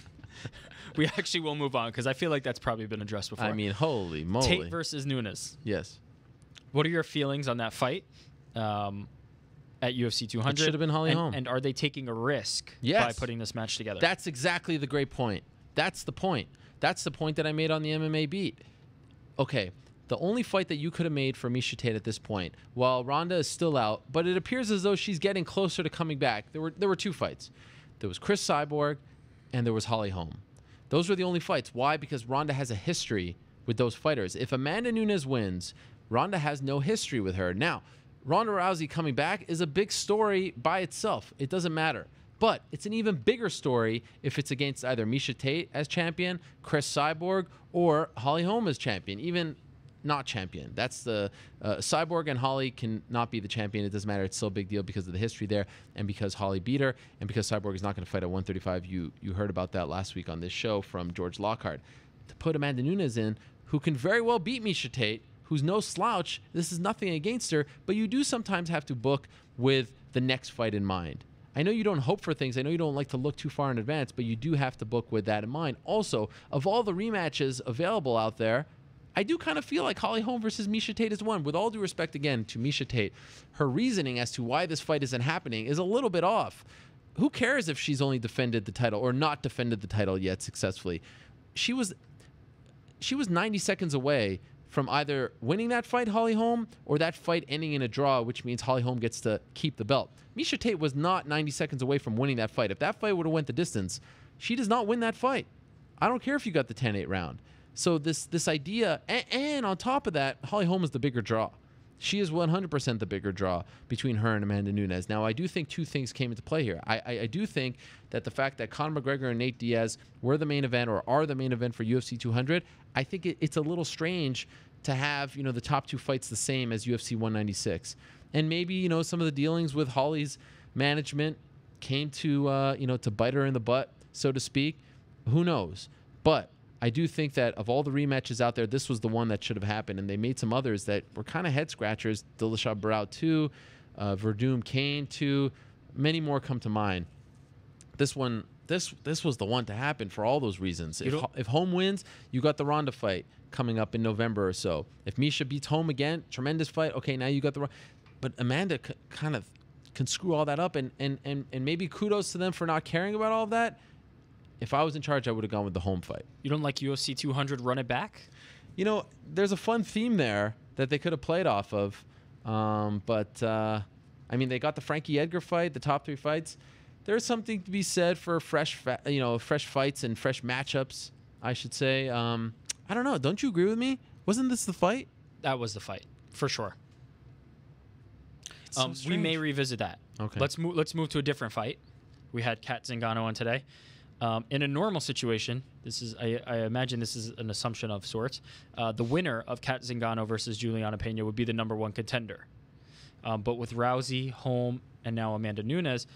we actually will move on because I feel like that's probably been addressed before. I mean, holy moly! Tate versus Nunes. yes, What are your feelings on that fight um, at UFC 200? should have been Holly and, Holm. And are they taking a risk by putting this match together? that's exactly the great point. That's the point. That's the point that I made on the MMA beat. Okay, the only fight that you could have made for Miesha Tate at this point, while Ronda is still out, but it appears as though she's getting closer to coming back. There were there were two fights. There was Cris Cyborg, and there was Holly Holm. Those were the only fights. Why? Because Ronda has a history with those fighters. If Amanda Nunes wins, Ronda has no history with her. Now, Ronda Rousey coming back is a big story by itself. It doesn't matter. But it's an even bigger story if it's against either Miesha Tate as champion, Cris Cyborg, or Holly Holm as champion. Even not champion. That's the uh, Cyborg and Holly can not be the champion. It doesn't matter. It's still a big deal because of the history there, and because Holly beat her, and because Cyborg is not going to fight at 135. You you heard about that last week on this show from George Lockhart. To put Amanda Nunes in, who can very well beat Miesha Tate, who's no slouch. This is nothing against her, but you do sometimes have to book with the next fight in mind. I know you don't hope for things. I know you don't like to look too far in advance, but you do have to book with that in mind. Also, of all the rematches available out there, I do kind of feel like Holly Holm versus Miesha Tate is one. With all due respect, again, to Miesha Tate, her reasoning as to why this fight isn't happening is a little bit off. Who cares if she's only defended the title or not defended the title yet successfully? She was she was 90 seconds away from either winning that fight, Holly Holm, or that fight ending in a draw, which means Holly Holm gets to keep the belt. Miesha Tate was not 90 seconds away from winning that fight. If that fight would have went the distance, she does not win that fight. I don't care if you got the 10-8 round. So this this idea, and, and on top of that, Holly Holm is the bigger draw. She is 100% the bigger draw between her and Amanda Nunes. Now, I do think two things came into play here. I, I, I do think that the fact that Conor McGregor and Nate Diaz were the main event or are the main event for UFC 200, I think it, it's a little strange to have you know the top two fights the same as UFC 196. And maybe you know some of the dealings with Holly's management came to uh, you know to bite her in the butt, so to speak. Who knows? But I do think that of all the rematches out there, this was the one that should have happened, and they made some others that were kind of head scratchers. Dillashaw Barão two, uh, Werdum Cain two, many more come to mind. This one, this this was the one to happen for all those reasons. If, if Holm wins, you got the Ronda fight coming up in November or so. If Miesha beats Holm again, tremendous fight. Okay, now you got the. But Amanda c- kind of can screw all that up, and and and and maybe kudos to them for not caring about all of that. If I was in charge, I would have gone with the Holm fight. You don't like UFC 200 run it back? You know, there's a fun theme there that they could have played off of. Um, but uh, I mean, they got the Frankie Edgar fight, the top three fights. There's something to be said for fresh, fa- you know, fresh fights and fresh matchups. I should say. Um, I don't know. Don't you agree with me? Wasn't this the fight? That was the fight for sure. so Um, we may revisit that. Okay. Let's move. Let's move to a different fight. We had Cat Zingano on today. Um, in a normal situation, this is I, I imagine this is an assumption of sorts. Uh, the winner of Cat Zingano versus Julianna Peña would be the number one contender. Um, but with Rousey, Holm, and now Amanda Nunes,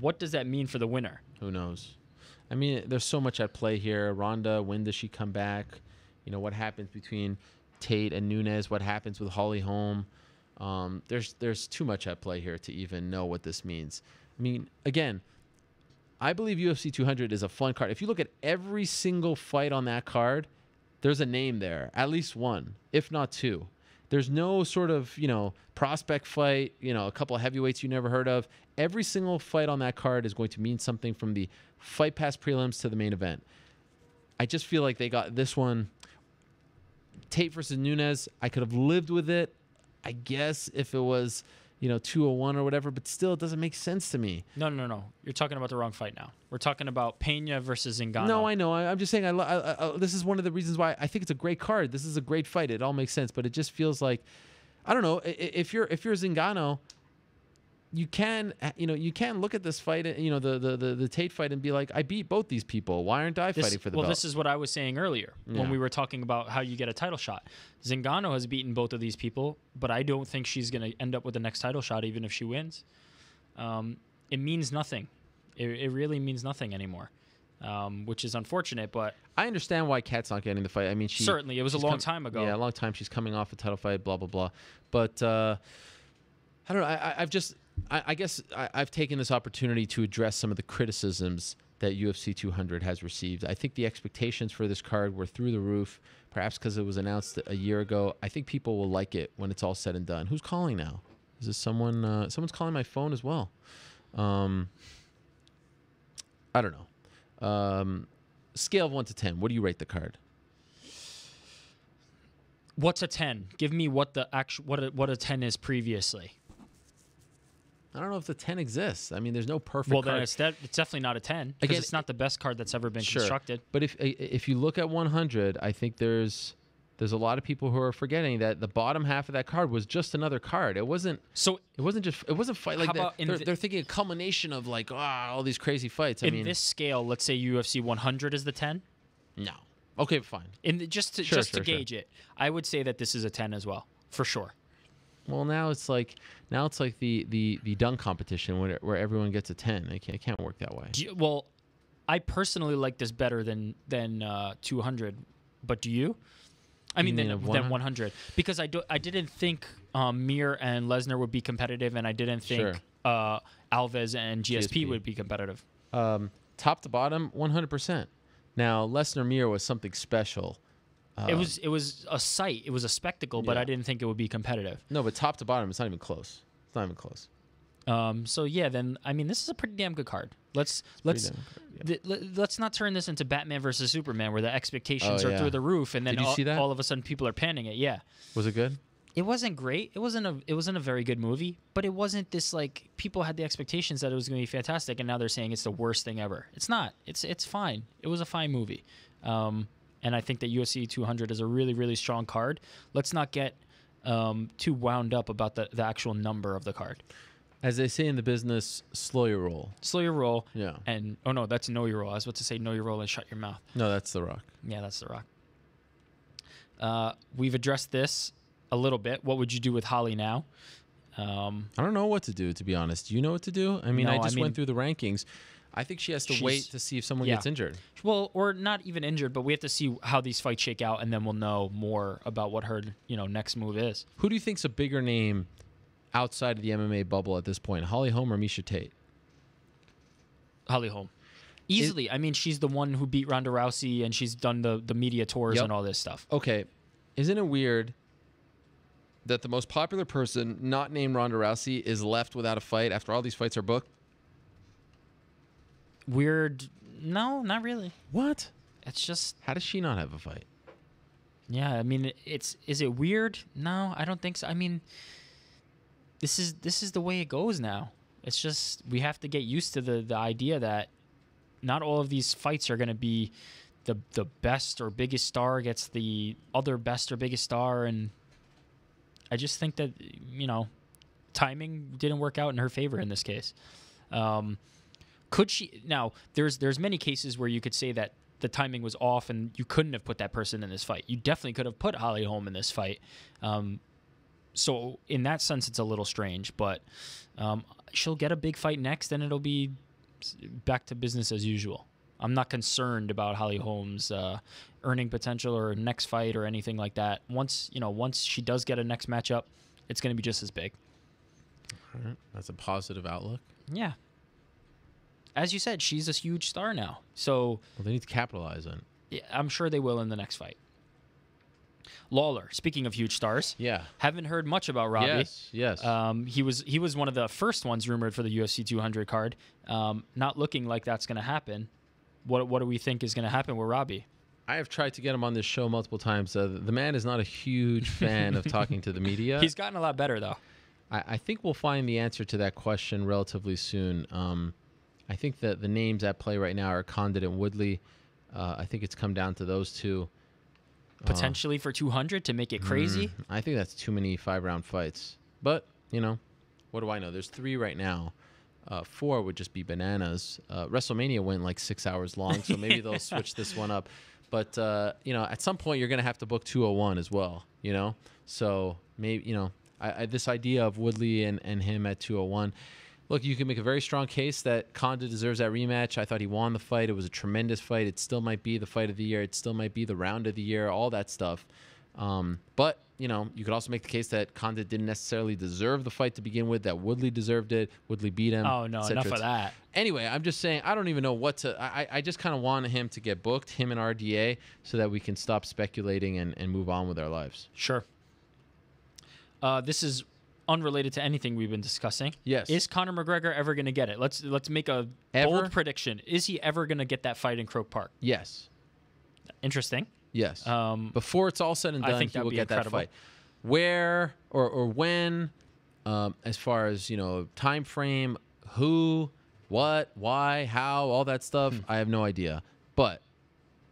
what does that mean for the winner? Who knows? I mean, there's so much at play here. Ronda, when does she come back? You know, what happens between Tate and Nunes? What happens with Holly Holm? Um, there's there's too much at play here to even know what this means. I mean, again, I believe UFC 200 is a fun card. If you look at every single fight on that card, there's a name there, at least one, if not two. There's no sort of you know prospect fight. You know, a couple of heavyweights you never heard of. Every single fight on that card is going to mean something from the fight pass prelims to the main event. I just feel like they got this one. Tate versus Nunes. I could have lived with it. I guess if it was you know 201 or whatever, but still it doesn't make sense to me. No, no, no. You're talking about the wrong fight now. We're talking about Peña versus Ngannou. No, I know. I, I'm just saying. I, lo- I, I, this is one of the reasons why I think it's a great card. This is a great fight. It all makes sense, but it just feels like, I don't know. If you're if you're Zingano, you can you know you can look at this fight, uh, you know the the the, the Tate fight, and be like, I beat both these people. Why aren't I This- fighting for the well, belt? this is what I was saying earlier Yeah. when we were talking about how you get a title shot. Zingano has beaten both of these people, but I don't think she's going to end up with the next title shot, even if she wins. Um, it means nothing. It, it really means nothing anymore, um, which is unfortunate. But I understand why Cat's not getting the fight. I mean, she Certainly, it was a long time ago. Yeah, a long time. She's coming off a title fight. Blah blah blah. But uh, I don't know. I, I, I've just, I, I guess, I, I've taken this opportunity to address some of the criticisms that UFC 200 has received. I think the expectations for this card were through the roof. Perhaps because it was announced a year ago. I think people will like it when it's all said and done. Who's calling now? Is this someone? Uh, someone's calling my phone as well. Um, I don't know. Um, scale of one to ten. What do you rate the card? what's a ten? Give me what the actual what a, what a ten is previously. I don't know if the ten exists. I mean, there's no perfect. well, card. then it's, de- it's definitely not a ten because Again, it's not the best card that's ever been Sure. constructed. But if if you look at 100, I think there's there's a lot of people who are forgetting that the bottom half of that card was just another card. It wasn't. So it wasn't just. It wasn't fight like that. They're, the- they're thinking a culmination of like ah all these crazy fights. I in mean, this scale, let's say UFC 100 is the 10. no. Okay, fine. In the, just to, Sure, just sure, to gauge it, I would say that this is a 10 as well, for sure. Well, now it's like now it's like the the the dunk competition where where everyone gets a 10. It can't, it can't work that way. You- well, I personally like this better than than uh, 200, but do you? I mean, mean than, of than 100? 100 because I do I didn't think um, Mir and Lesnar would be competitive, and I didn't think Sure. uh, Alves and GSP, GSP. would be competitive. Um, top to bottom, 100. percent Now Lesnar Mir was something special. It Um, was it was a sight, it was a spectacle, but yeah. I didn't think it would be competitive. no, but top to bottom, it's not even close. It's not even close. Um, so yeah, then I mean, this is a pretty damn good card. Let's let's th- let- let's not turn this into Batman versus Superman, where the expectations Oh, are yeah. through the roof, and then all, see that? all of a sudden people are panning it. Yeah, Was it good? it wasn't great. It wasn't a it wasn't a very good movie, but it wasn't this like people had the expectations that it was going to be fantastic, and now they're saying it's the worst thing ever. It's not. It's it's fine. It was a fine movie, um, and I think that UFC 200 is a really really strong card. Let's not get um, too wound up about the the actual number of the card. As they say in the business, slow your roll. Slow your roll. Yeah. And oh no, that's know your roll. I was about to say know your roll and shut your mouth. No, that's the rock. Yeah, that's the rock. Uh, we've addressed this a little bit. What would you do with Holly now? Um, I don't know what to do, to be honest. Do you know what to do? I mean, No, I I just mean- went through the rankings. I think she has to wait to see if someone yeah. gets injured. Well, or not even injured, but we have to see how these fights shake out, and then we'll know more about what her you know next move is. Who do you think's a bigger name outside of the MMA bubble at this point? Holly Holm or Miesha Tate? Holly Holm, easily. I mean, she's the one who beat Ronda Rousey, and she's done the the media tours Yep. and all this stuff. Okay, isn't it weird that the most popular person, not named Ronda Rousey, is left without a fight after all these fights are booked? Weird? No, not really. What? It's just How does she not have a fight? Yeah, I mean, it's is it weird? No, I don't think so. I mean, this is this is the way it goes now. It's just we have to get used to the the idea that not all of these fights are going to be the the best or biggest star gets the other best or biggest star and I just think that you know timing didn't work out in her favor in this case. Um, could she now? There's there's many cases where you could say that the timing was off and you couldn't have put that person in this fight. You definitely could have put Holly Holm in this fight. Um, so in that sense, it's a little strange, but um, she'll get a big fight next, and it'll be back to business as usual. I'm not concerned about Holly Holm's uh, earning potential or next fight or anything like that. Once you know, once she does get a next matchup, it's going to be just as big. All right, that's a positive outlook. Yeah. As you said, she's a huge star now. So Well, they need to capitalize on. it. yeah, I'm sure they will in the next fight. Lawler. Speaking of huge stars, Yeah. haven't heard much about Robbie. Yes, yes. Um, he was he was one of the first ones rumored for the UFC 200 card. Um, not looking like that's going to happen. What what do we think is going to happen with Robbie? I have tried to get him on this show multiple times. Uh, the man is not a huge fan of talking to the media. He's gotten a lot better though. I, I think we'll find the answer to that question relatively soon. Um, I think that the names at play right now are Condit and Woodley. Uh, I think it's come down to those two. Uh, Potentially for 200 to make it crazy. mm, I think that's too many five round fights. But, you know, what do I know? There's three right now. Uh, four would just be bananas. Uh, WrestleMania went like six hours long, so maybe they'll switch this one up. But, uh, you know, at some point you're going to have to book 201 as well, you know? So maybe, you know, I, I, this idea of Woodley and, and him at 201. Look, you can make a very strong case that Condit deserves that rematch. I thought he won the fight. It was a tremendous fight. It still might be the fight of the year. It still might be the round of the year, all that stuff. Um, but, you know, you could also make the case that Condit didn't necessarily deserve the fight to begin with, that Woodley deserved it. Woodley beat him. Oh no, enough of that. Anyway, I'm just saying, I don't even know what to. I, I- I just kind of want him to get booked, him and RDA, so that we can stop speculating and, and move on with our lives. Sure. Uh, this is unrelated to anything we've been discussing. Yes. Is Conor McGregor ever going to get it? Let's let's make a Ever? bold prediction. Is he ever going to get that fight in Croke Park? Yes. Interesting. Yes. Um, Before it's all said and done, I think he will get incredible. that fight. Where or, or when, um, as far as you know, time frame, who, what, why, how, all that stuff, Hmm. I have no idea. But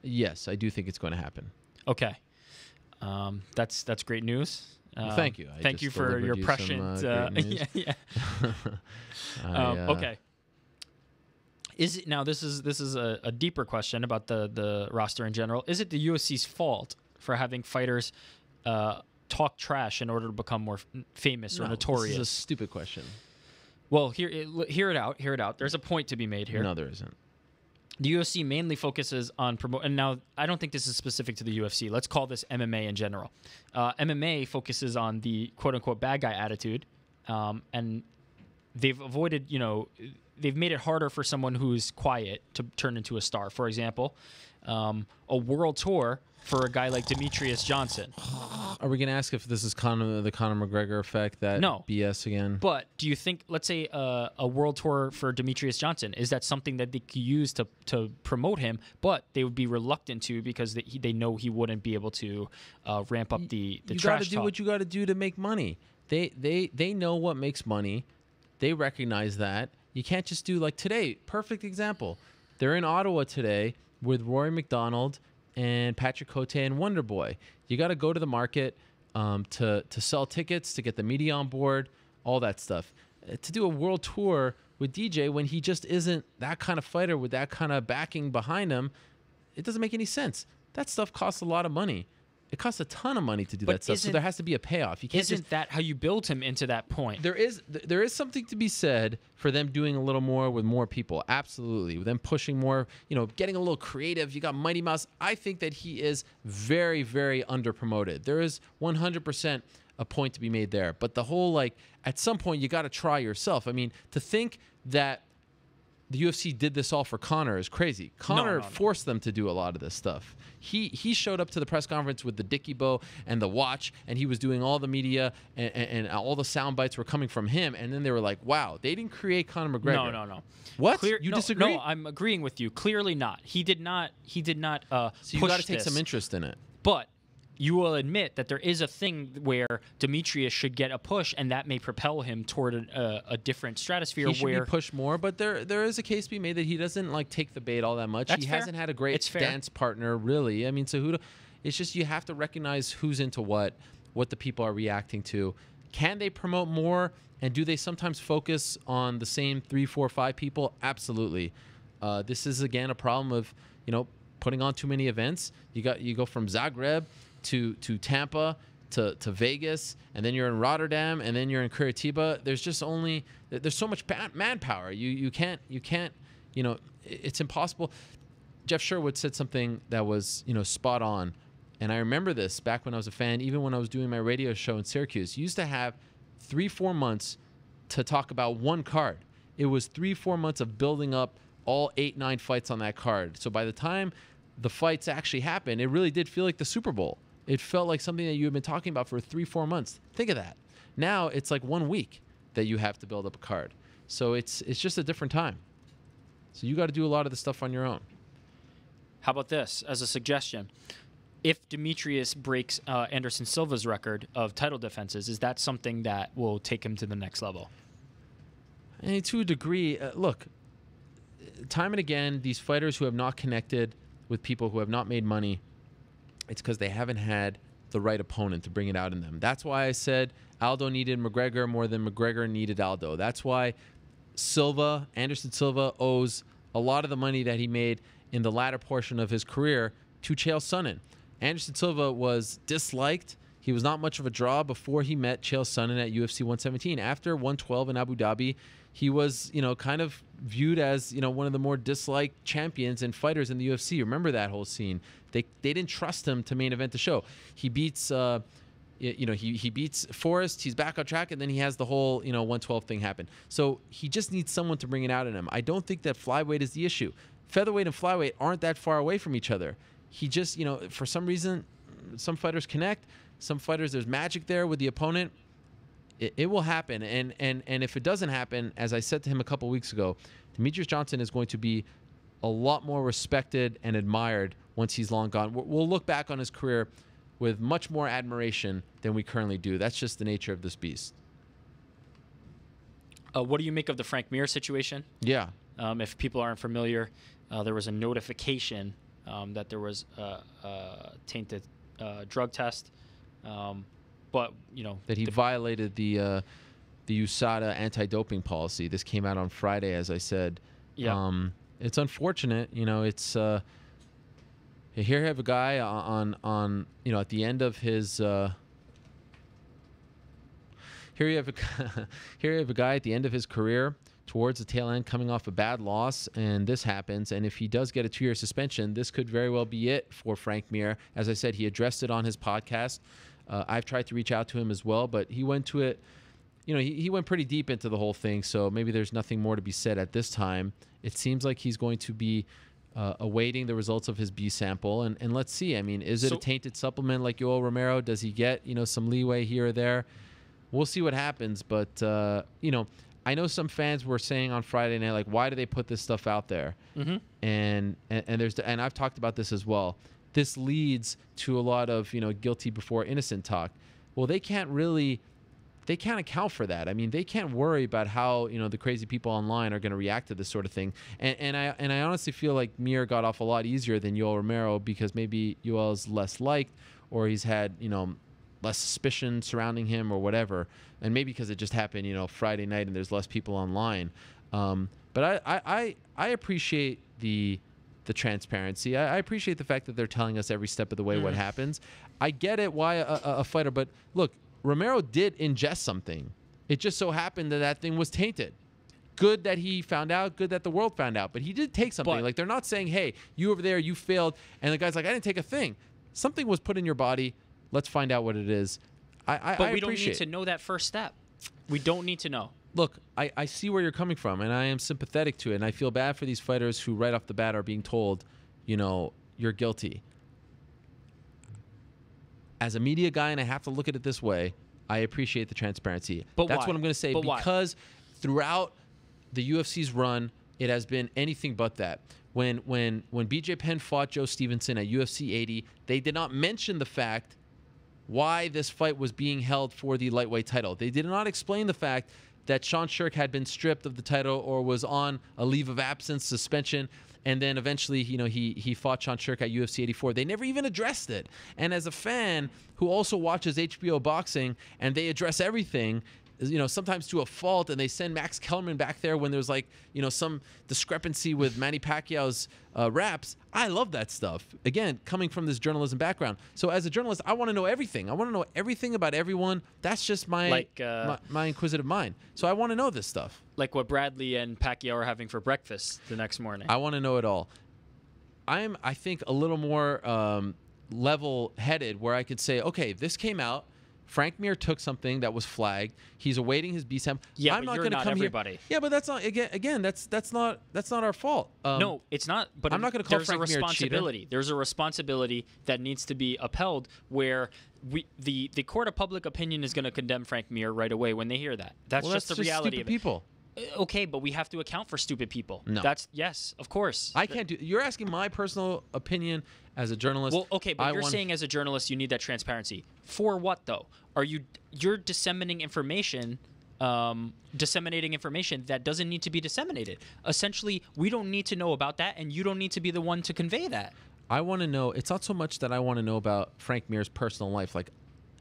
yes, I do think it's going to happen. Okay. Um, that's that's great news. Well, Um, thank you. I thank you for your you some, prescient. uh, uh, yeah, yeah. I, um, uh, okay. Is it now? This is this is a, a deeper question about the the roster in general. Is it the UFC's fault for having fighters uh, talk trash in order to become more f- famous or No, notorious? This is a stupid question. Well, hear it, hear it out. Hear it out. There's a point to be made here. No, there isn't. The UFC mainly focuses on promote, and now I don't think this is specific to the UFC. Let's call this MMA in general. Uh, MMA focuses on the quote unquote bad guy attitude, um, and they've avoided, you know, they've made it harder for someone who's quiet to turn into a star. For example, um, a world tour for a guy like Demetrious Johnson. Are we going to ask if this is Conor, the Conor McGregor effect? That No. BS again. But do you think, let's say, uh, a world tour for Demetrious Johnson is that something that they could use to to promote him? But they would be reluctant to because they, they know he wouldn't be able to uh, ramp up the the you got to do talk. what you got to do to make money. They they they know what makes money. They recognize that. You can't just do like today. Perfect example. They're in Ottawa today with Rory MacDonald and Patrick Cote and Wonder Boy. You got to go to the market um, to to sell tickets, to get the media on board, all that stuff. Uh, To do a world tour with DJ when he just isn't that kind of fighter with that kind of backing behind him, it doesn't make any sense. That stuff costs a lot of money. It costs a ton of money to do But that stuff. So there has to be a payoff. You can't Isn't just that how you build him into that point? There is there is something to be said for them doing a little more with more people. Absolutely, with them pushing more. You know, getting a little creative. You got Mighty Mouse. I think that he is very very under promoted. There is 100 percent a point to be made there. But the whole like at some point you got to try yourself. I mean, to think that the UFC did this all for Conor is crazy. Conor no, no. forced them to do a lot of this stuff. He he showed up to the press conference with the Dicky bow and the watch, and he was doing all the media and, and, and all the sound bites were coming from him. And then they were like, "Wow, they didn't create Conor McGregor." No, no, no. What? Clear, you no, disagree? No, I'm agreeing with you. Clearly not. He did not. He did not. Uh, so you got to take this. some interest in it. But you will admit that there is a thing where Demetrious should get a push, and that may propel him toward a, a, a different stratosphere He should where be pushed more, but there there is a case to be made that he doesn't like take the bait all that much. That's he fair. hasn't had a great dance partner, really. I mean, so who? Do, it's just you have to recognize who's into what, what the people are reacting to. Can they promote more, and do they sometimes focus on the same three, four, five people? Absolutely. Uh, this is again a problem of you know putting on too many events. You got you go from Zagreb to to Tampa to, to Vegas, and then you're in Rotterdam, and then you're in Curitiba. There's just only there's so much manpower. You you can't you can't you know it's impossible. Jeff Sherwood said something that was you know spot on, and I remember this back when I was a fan. Even when I was doing my radio show in Syracuse, you used to have three four months to talk about one card. It was three four months of building up all eight nine fights on that card. So by the time the fights actually happened, it really did feel like the Super Bowl. It felt like something that you had been talking about for three, four months. Think of that. Now it's like one week that you have to build up a card. So it's it's just a different time. So you got to do a lot of the stuff on your own. How about this as a suggestion? If Demetrious breaks uh, Anderson Silva's record of title defenses, is that something that will take him to the next level? I mean, to a degree, uh, look, time and again, these fighters who have not connected with people who have not made money, it's because they haven't had the right opponent to bring it out in them. That's why I said Aldo needed McGregor more than McGregor needed Aldo. That's why Silva, Anderson Silva, owes a lot of the money that he made in the latter portion of his career to Chael Sonnen. Anderson Silva was disliked. He was not much of a draw before he met Chael Sonnen at UFC 117. After 112 in Abu Dhabi, he was, you know, kind of viewed as, you know, one of the more disliked champions and fighters in the UFC. Remember that whole scene? They they didn't trust him to main event the show. He beats uh, you know, he, he beats Forrest, he's back on track, and then he has the whole, you know, 112 thing happen. So he just needs someone to bring it out in him. I don't think that flyweight is the issue. Featherweight and flyweight aren't that far away from each other. He just, you know, for some reason, some fighters connect. Some fighters, there's magic there with the opponent. It, it will happen. And, and, and if it doesn't happen, as I said to him a couple weeks ago, Demetrious Johnson is going to be a lot more respected and admired once he's long gone. We'll look back on his career with much more admiration than we currently do. That's just the nature of this beast. Uh, what do you make of the Frank Mir situation? Yeah. Um, if people aren't familiar, uh, there was a notification um, that there was a, a tainted uh, drug test, um, but you know that he the- violated the uh, the USADA anti-doping policy. This came out on Friday, as I said. Yeah. Um, it's unfortunate. You know, it's uh, here you have a guy on on you know at the end of his. Uh, here you have a here you have a guy at the end of his career towards the tail end coming off a bad loss and this happens and if he does get a two-year suspension this could very well be it for frank mir as i said he addressed it on his podcast uh, i've tried to reach out to him as well but he went to it you know he, he went pretty deep into the whole thing so maybe there's nothing more to be said at this time it seems like he's going to be uh, awaiting the results of his B sample, and, and let's see. I mean, is it So- a tainted supplement like Yoel Romero? Does he get you know some leeway here or there? We'll see what happens, but uh, you know, I know some fans were saying on Friday night like, why do they put this stuff out there? Mhm. And, and and there's and I've talked about this as well. This leads to a lot of you know guilty before innocent talk. Well, they can't really they can't account for that. I mean, they can't worry about how you know the crazy people online are going to react to this sort of thing. And, and I and I honestly feel like Mir got off a lot easier than Yoel Romero because maybe Yoel's less liked, or he's had you know less suspicion surrounding him or whatever, and maybe because it just happened you know Friday night and there's less people online. Um, but I, I I I appreciate the the transparency. I, I appreciate the fact that they're telling us every step of the way what Mm. happens. I get it why a, a, a fighter, but look, Romero did ingest something. It just so happened that that thing was tainted. Good that he found out. Good that the world found out. But he did take something. But- like they're not saying, "Hey, you over there, you failed," and the guy's like, "I didn't take a thing. Something was put in your body. Let's find out what it is." I, I, but I we don't need to know that first step. We don't need to know. Look, I, I see where you're coming from, and I am sympathetic to it, and I feel bad for these fighters who, right off the bat, are being told, you know, you're guilty. As a media guy, and I have to look at it this way, I appreciate the transparency. But That's why? what I'm going to say But why? because throughout the UFC's run, it has been anything but that. When when when BJ Penn fought Joe Stevenson at UFC 80, they did not mention the fact why this fight was being held for the lightweight title. They did not explain the fact that Sean Sherk had been stripped of the title or was on a leave of absence suspension. And then eventually, you know, he he fought Sean Sherk at UFC 84. They never even addressed it. And as a fan who also watches HBO boxing and they address everything, you know, sometimes to a fault, and they send Max Kellerman back there when there's like, you know, some discrepancy with Manny Pacquiao's uh, wraps. I love that stuff. Again, coming from this journalism background. So as a journalist, I want to know everything. I want to know everything about everyone. That's just my, Like, uh, my my inquisitive mind. So I want to know this stuff. Like what Bradley and Pacquiao are having for breakfast the next morning. I want to know it all. I'm, I think, a little more um, level-headed, where I could say, okay, this came out. Frank Mir took something that was flagged. He's awaiting his B sample. Yeah, I'm not gonna come everybody. here. Yeah, but that's not again. Again, that's that's not that's not our fault. Um, no, it's not. But I'm not gonna call there's Frank a Mir a responsibility. There's a responsibility that needs to be upheld. Where we the the court of public opinion is going to condemn Frank Mir right away when they hear that. That's well, just that's the reality of it. people. Uh, Okay, but we have to account for stupid people. No. That's yes, of course. I can't do. You're asking my personal opinion as a journalist. Well, okay, but I you're want- saying as a journalist you need that transparency. For what though? Are you you're disseminating information um, disseminating information that doesn't need to be disseminated. Essentially, we don't need to know about that, and you don't need to be the one to convey that. I want to know. It's not so much that I want to know about Frank Mir's personal life. Like,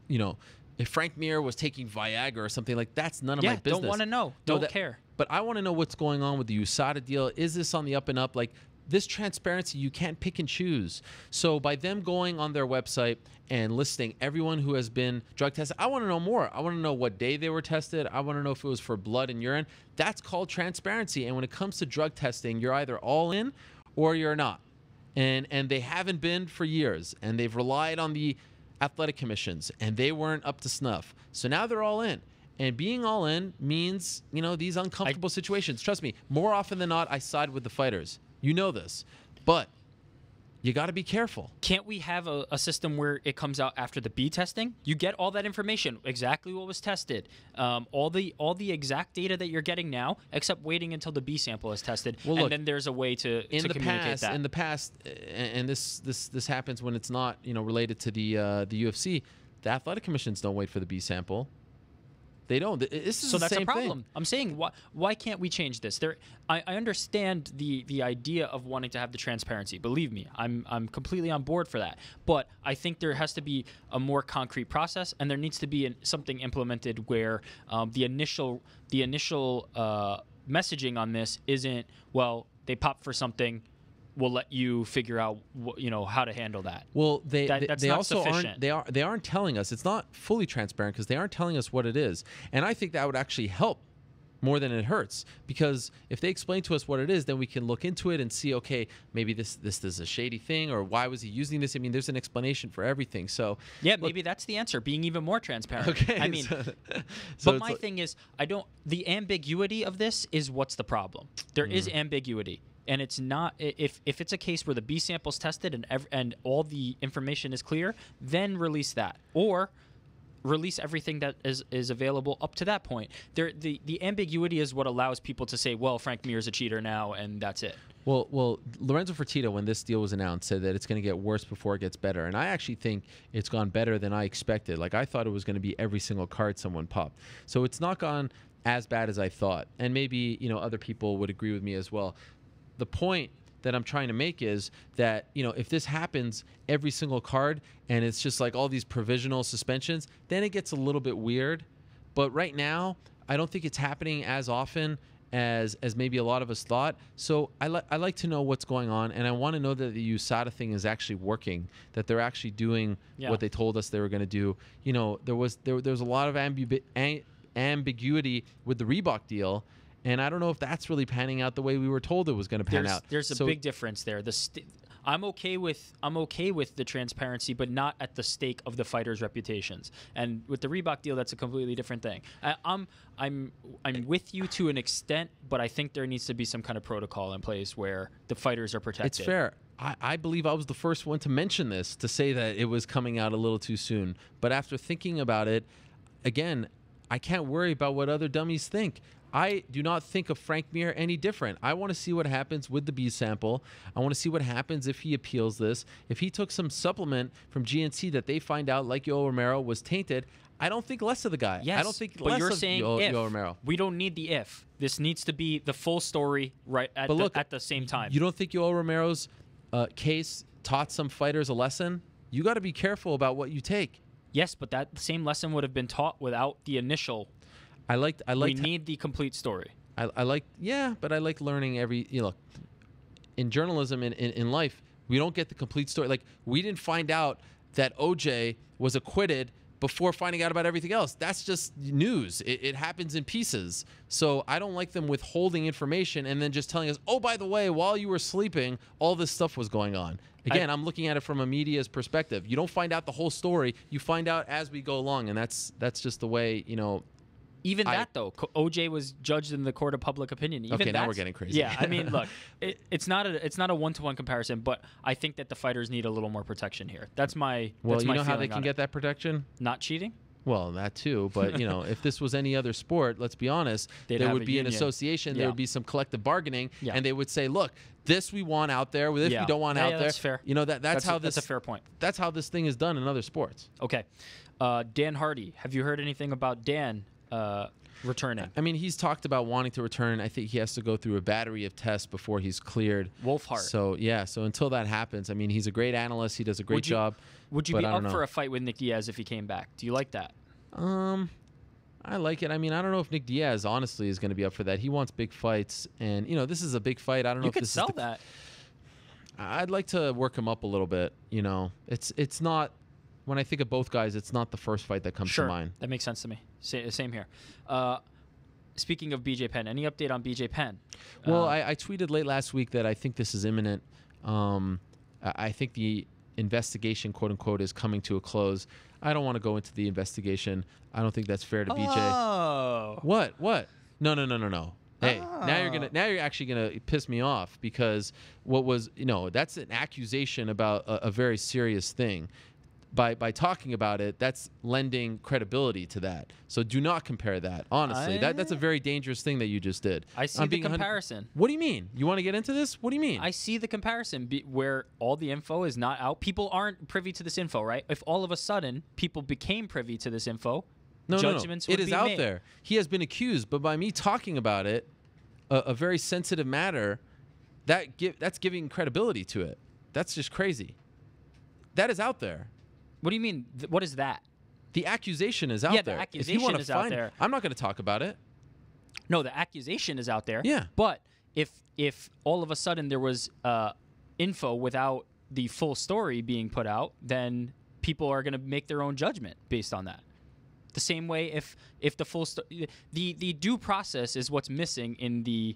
you know, if Frank Mir was taking Viagra or something like that's none of Yeah, my business. don't wanna know. Don't that- care. But I want to know what's going on with the USADA deal. Is this on the up and up? Like this transparency, you can't pick and choose. So by them going on their website and listing everyone who has been drug tested, I want to know more. I want to know what day they were tested. I want to know if it was for blood and urine. That's called transparency. And when it comes to drug testing, you're either all in or you're not and and they haven't been for years and they've relied on the athletic commissions and they weren't up to snuff so now they're all in and being all in means you know these uncomfortable situations. Trust me more often than not i side with the fighters. You know this. But you got to be careful. Can't we have a, a system where it comes out after the B testing? You get all that information, exactly what was tested, um, all the all the exact data that you're getting now, except waiting until the B sample is tested, Well, and look, then there's a way to, in to the communicate past that. in the past and this this this happens when it's not you know related to the uh, the UFC the athletic commissions don't wait for the B sample they don't this is so the that's same a problem. thing. I'm saying why why can't we change this? There, I, I understand the the idea of wanting to have the transparency. Believe me, I'm I'm completely on board for that. But I think there has to be a more concrete process, and there needs to be an, something implemented where um, the initial the initial uh, messaging on this isn't well they pop for something. We'll let you figure out wh- you know how to handle that. Well, they That- they, that's they not also sufficient. aren't they are they aren't telling us. It's not fully transparent because they aren't telling us what it is. And I think that would actually help more than it hurts because if they explain to us what it is, then we can look into it and see okay, maybe this this is a shady thing or why was he using this? I mean, there's an explanation for everything. So Yeah, maybe that's the answer. Being even more transparent. Okay, I mean, so- so but my like- thing is, I don't. The ambiguity of this is what's the problem. There is Mm. ambiguity, and it's not. If if it's a case where the B sample's tested and ev- and all the information is clear, then release that or release everything that is, is available up to that point. There, the the ambiguity is what allows people to say, well, Frank Mir is a cheater now, and that's it. Well, well, Lorenzo Fertitta, when this deal was announced, said that it's going to get worse before it gets better, and I actually think it's gone better than I expected. Like I thought it was going to be every single card someone popped, so it's not gone as bad as I thought, and maybe you know other people would agree with me as well. The point that I'm trying to make is that you know if this happens every single card and it's just like all these provisional suspensions, then it gets a little bit weird. But right now, I don't think it's happening as often as as maybe a lot of us thought. So I li- I like to know what's going on, and I want to know that the USADA thing is actually working. That they're actually doing Yeah. what they told us they were going to do. You know, there was there there was a lot of ambi- ambiguity with the Reebok deal. And I don't know if that's really panning out the way we were told it was going to pan there's, out. There's a So- big difference there. The st- I'm okay with I'm okay with the transparency, but not at the stake of the fighters' reputations. And with the Reebok deal, that's a completely different thing. I, I'm I'm I'm with you to an extent, but I think there needs to be some kind of protocol in place where the fighters are protected. It's fair. I, I believe I was the first one to mention this to say that it was coming out a little too soon. But after thinking about it, again, I can't worry about what other dummies think. I do not think of Frank Mir any different. I want to see what happens with the B sample. I want to see what happens if he appeals this. If he took some supplement from GNC that they find out, like Yo Romero, was tainted, I don't think less of the guy. Yes, I don't think but less you're of saying Yoel, if. Yoel Romero. We don't need the if. This needs to be the full story right at, But the, look, at the same time. You don't think Yo Romero's uh, case taught some fighters a lesson? You got to be careful about what you take. Yes, but that same lesson would have been taught without the initial. I liked. I liked. we need the complete story. I, I like. Yeah, but I like learning every. You know, in journalism and in, in life, we don't get the complete story. Like we didn't find out that OJ was acquitted before finding out about everything else. That's just news. It, it happens in pieces. So I don't like them withholding information and then just telling us, oh, by the way, while you were sleeping, all this stuff was going on. Again, I, am looking at it from a media's perspective. You don't find out the whole story. You find out as we go along, and that's that's just the way you know even I, that though, OJ was judged in the court of public opinion. Even okay, now we're getting crazy. Yeah, I mean, look, it, it's not a it's not a one to one comparison, but I think that the fighters need a little more protection here. That's my well, that's you my know how they can get it. that protection? Not cheating. Well, that too, but you know, if this was any other sport, let's be honest, They'd there would a be an association, Yeah. there would be some collective bargaining, Yeah. and they would say, "Look, this we want out there. This Yeah. we don't want out yeah, there." that's fair. You know that that's, That's a- how this. that's a fair point. That's how this thing is done in other sports. Okay, uh, Dan Hardy. Have you heard anything about Dan uh, returning? I mean, he's talked about wanting to return. I think he has to go through a battery of tests before he's cleared. Wolfhard. So yeah, so until that happens, I mean, he's a great analyst. He does a great Would you- job. Would you be up don't for a fight with Nick Diaz if he came back? Do you like that? Um, I like it. I mean, I don't know if Nick Diaz honestly is going to be up for that. He wants big fights, and you know, this is a big fight. I don't know You if could this sell is the, that. I'd like to work him up a little bit. You know, it's it's not when I think of both guys, it's not the first fight that comes Sure, to mind. that makes sense to me. Sa- Same here. Uh, speaking of BJ Penn, any update on BJ Penn? Well, Uh, I, I tweeted late last week that I think this is imminent. Um, I think the investigation, quote unquote, is coming to a close. I don't want to go into the investigation. I don't think that's fair to BJ. Oh. What? What? No, no, no, no, no. Hey, now you're gonna Oh. now you're actually gonna piss me off because what was you know that's an accusation about a, a very serious thing. By by talking about it, that's lending credibility to that. So do not compare that. Honestly, that that's a ah. very dangerous thing that you just did. I see I'm the being a comparison. What do you mean? You want to get into this? What do you mean? I see the comparison be, where all the info is not out. People aren't privy to this info, right? If all of a sudden people became privy to this info, no, no, no. judgments It is be out made. there. He has been accused, but by me talking about it, a, a very sensitive matter, that give that's giving credibility to it. That's just crazy. That is out there. What do you mean? Th- what is that? The accusation is out Yeah, the there. if you accusation wanna is out find, there. I'm not going to talk about it. No, the accusation is out there. Yeah. But if if all of a sudden there was uh, info without the full story being put out, then people are going to make their own judgment based on that. The same way if if the full sto- the the due process is what's missing in the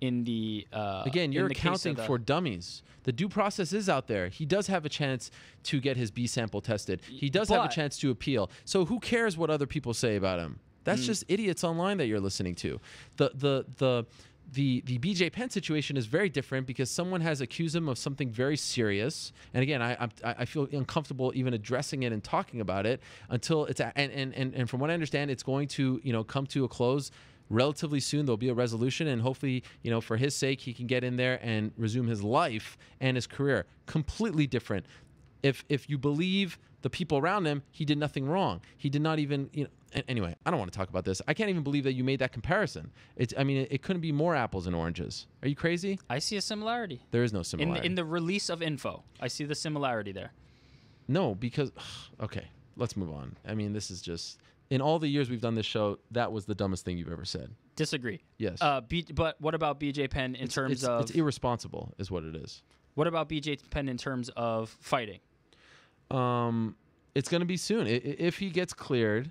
in the uh, Again, you're accounting the- for dummies. The due process is out there. He does have a chance to get his B sample tested. He does have a chance to appeal. So who cares what other people say about him? That's Mm. just idiots online that you're listening to. The the the the the BJ Penn situation is very different because someone has accused him of something very serious. And again, I I'm- I, I feel uncomfortable even addressing it and talking about it until it's and, and and and from what I understand, it's going to you know come to a close relatively soon there'll be a resolution and hopefully you know for his sake he can get in there and resume his life and his career. Completely different. If if you believe the people around him he did nothing wrong. He did not even you know anyway i don't want to talk about this. I can't even believe that you made that comparison. It's i mean it, it couldn't be more apples and oranges. Are you crazy? I see a similarity. there is no In similarity the, in the release of info, I see the similarity there. no because okay let's move on. I mean this is just in all the years we've done this show that was the dumbest thing you've ever said Disagree. Yes. Uh, B, but what about BJ Penn in It's- terms it's, of it's irresponsible is what it is what about BJ Penn in terms of fighting? Um, it's going to be soon. I- If he gets cleared,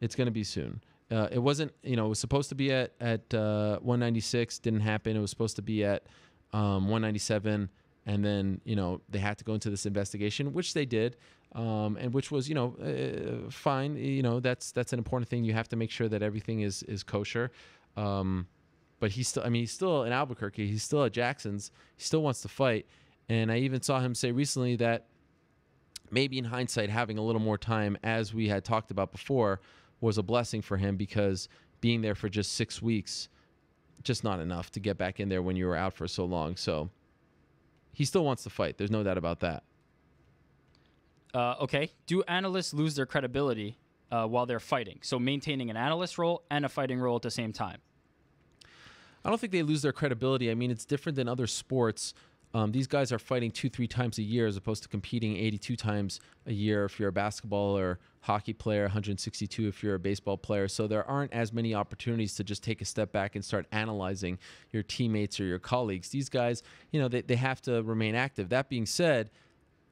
it's going to be soon. Uh, it wasn't, you know, it was supposed to be at at uh, 196. Didn't happen. It was supposed to be at um, 197, and then you know they had to go into this investigation, which they did, um, and which was, you know, uh, fine. You know, that's that's an important thing. You have to make sure that everything is is kosher. Um, but he's still, I mean, he's still in Albuquerque. He's still at Jackson's. He still wants to fight. And I even saw him say recently that maybe in hindsight, having a little more time, as we had talked about before, was a blessing for him because being there for just six weeks, just not enough to get back in there when you were out for so long. So he still wants to fight. There's no doubt about that. Uh, okay. Do analysts lose their credibility uh, while they're fighting? So maintaining an analyst role and a fighting role at the same time. I don't think they lose their credibility. I mean, it's different than other sports. Um, these guys are fighting two, three times a year as opposed to competing 82 times a year if you're a basketball or hockey player, 162 if you're a baseball player. So there aren't as many opportunities to just take a step back and start analyzing your teammates or your colleagues. These guys, you know, they, they have to remain active. That being said,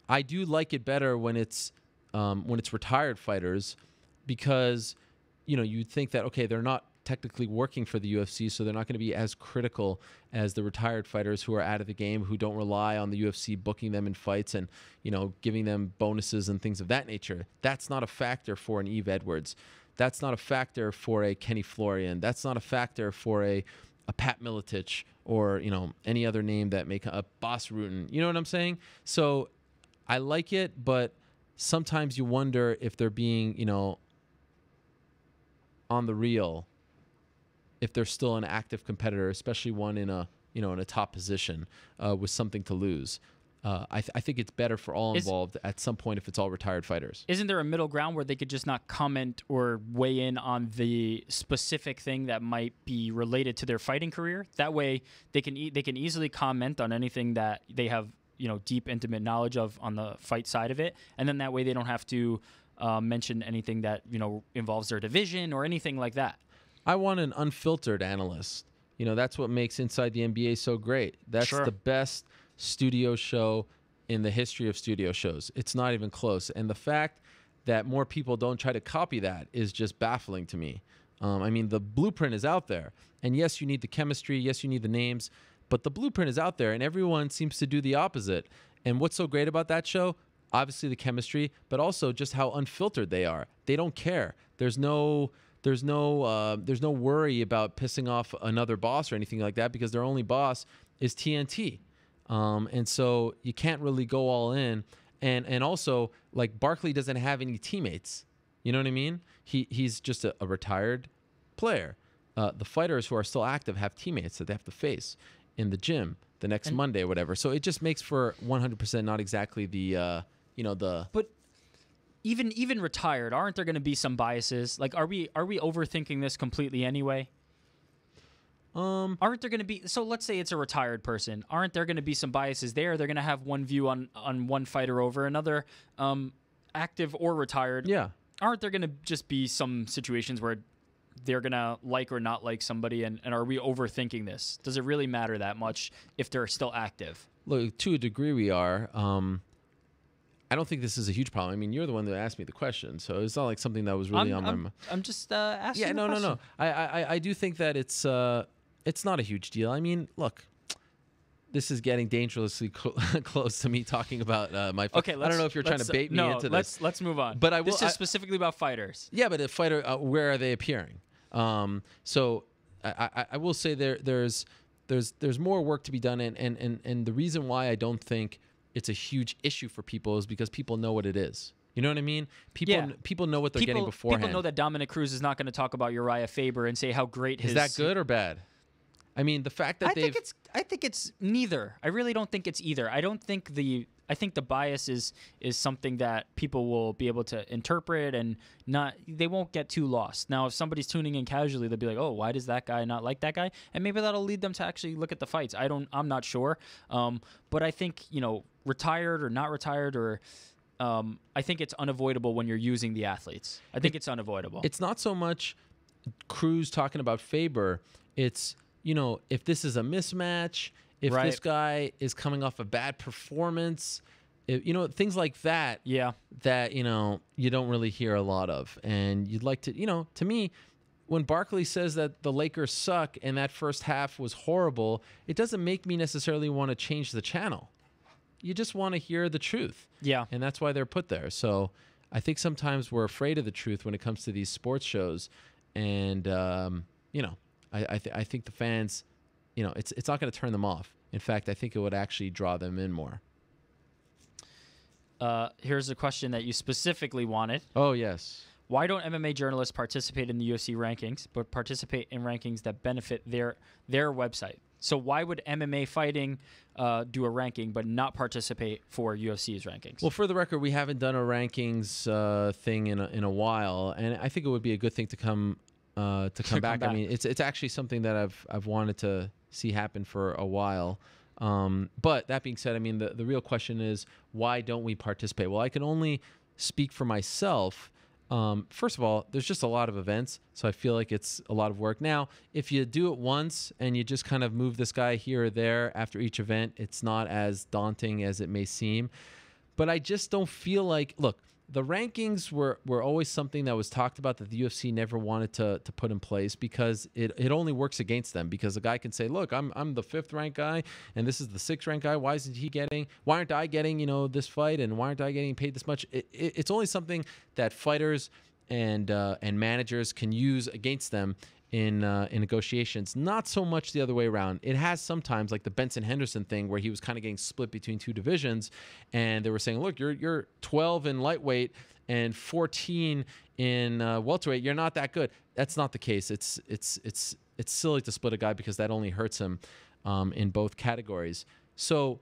I do like it better when it's um, when it's retired fighters because you know you'd think that okay they're not technically working for the UFC so they're not going to be as critical as the retired fighters who are out of the game who don't rely on the UFC booking them in fights and you know giving them bonuses and things of that nature. That's not a factor for an Yves Edwards. That's not a factor for a Kenny Florian. That's not a factor for a a Pat Miletich or you know any other name that make a Bas Rutten. You know what I'm saying? So I like it but sometimes you wonder if they're being you know on the real if they're still an active competitor, especially one in a you know in a top position uh, with something to lose. Uh, I, th- I think it's better for all Is- involved at some point if it's all retired fighters. Isn't there a middle ground where they could just not comment or weigh in on the specific thing that might be related to their fighting career? That way, they can e- they can easily comment on anything that they have you know deep intimate knowledge of on the fight side of it, and then that way they don't have to uh, mention anything that you know involves their division or anything like that. I want an unfiltered analyst. You know, that's what makes Inside the NBA so great. That's Sure. the best studio show in the history of studio shows. It's not even close. And the fact that more people don't try to copy that is just baffling to me. Um, I mean, the blueprint is out there. And yes, you need the chemistry. Yes, you need the names. But the blueprint is out there, and everyone seems to do the opposite. And what's so great about that show? Obviously, the chemistry, but also just how unfiltered they are. They don't care. There's no there's no uh, there's no worry about pissing off another boss or anything like that because their only boss is TNT, um, and so you can't really go all in. And and also like Barkley doesn't have any teammates. You know what I mean? He he's just a, a retired player. Uh, the fighters who are still active have teammates that they have to face in the gym the next And- Monday or whatever. So it just makes for 100% not exactly the uh, you know the But even even retired, aren't there going to be some biases? Like, are we are we overthinking this completely anyway? Um, aren't there going to be? So let's say it's a retired person. Aren't there going to be some biases there? They're going to have one view on on one fighter over another, um, active or retired. Yeah. Aren't there going to just be some situations where they're going to like or not like somebody? And, and are we overthinking this? Does it really matter that much if they're still active? look to a degree we are um i don't think this is a huge problem i mean you're the one that asked me the question so it's not like something that was really I'm, on my I'm, mind I'm just uh, asking. yeah the no no no. I, I I do think that it's uh it's not a huge deal i mean look this is getting dangerously cl- close to me talking about uh, my. Okay, I let's- don't know if you're trying to let's, bait me no, into let's, this. Let's move on. But I will. This I- is specifically about fighters. yeah, but a fighter, uh, where are they appearing? Um, so I, I, I will say there there's there's there's more work to be done, and and and and the reason why I don't think it's a huge issue for people is because people know what it is. You know what I mean? People Yeah. people know what they're people, getting beforehand. People know that Dominick Cruz is not going to talk about Uriah Faber and say how great his. is that good or bad? I mean, the fact that I they've think it's. I think it's neither. I really don't think it's either. I don't think the. I think the bias is is something that people will be able to interpret and not. They won't get too lost. Now, if somebody's tuning in casually, they'll be like, "Oh, why does that guy not like that guy?" And maybe that'll lead them to actually look at the fights. I don't. I'm not sure. Um, but I think you know, retired or not retired or. Um, I think it's unavoidable when you're using the athletes. I think it's unavoidable. it's not so much Cruz talking about Faber. It's you know if this is a mismatch, if this guy is coming off a bad performance, if, you know things like that. Yeah. That you know you don't really hear a lot of, and you'd like to. You know, to me. When Barkley says that the Lakers suck and that first half was horrible, it doesn't make me necessarily want to change the channel. You just want to hear the truth. Yeah. And that's why they're put there. So I think sometimes we're afraid of the truth when it comes to these sports shows. And, um, you know, I, I, th- I think the fans, you know, it's, it's not going to turn them off. In fact, I think it would actually draw them in more. Uh, here's a question that you specifically wanted. Oh, yes. Why don't MMA journalists participate in the UFC rankings, but participate in rankings that benefit their their website? So why would MMA fighting uh, do a ranking but not participate for UFC's rankings? Well, for the record, we haven't done a rankings uh, thing in a, in a while, and I think it would be a good thing to come uh, to come Come back. I back. mean, it's it's actually something that I've I've wanted to see happen for a while. Um, but that being said, I mean, the the real question is why don't we participate? Well, I can only speak for myself. Um, first of all, there's just a lot of events, so I feel like it's a lot of work. Now, if you do it once and you just kind of move this guy here or there after each event, it's not as daunting as it may seem but I just don't feel like look, the rankings were, were always something that was talked about that the UFC never wanted to, to put in place because it, it only works against them because a guy can say, look, I'm, I'm the fifth ranked guy and this is the sixth ranked guy. Why isn't he getting, why aren't I getting, you know, this fight and why aren't I getting paid this much? It, it, it's only something that fighters and, uh, and managers can use against them in uh, in negotiations. Not so much the other way around. It has sometimes like the Benson Henderson thing where he was kind of getting split between two divisions, and they were saying, "Look, you're you're 12 in lightweight and 14 in uh, welterweight. You're not that good." That's not the case. It's it's it's it's silly to split a guy because that only hurts him um, in both categories. So.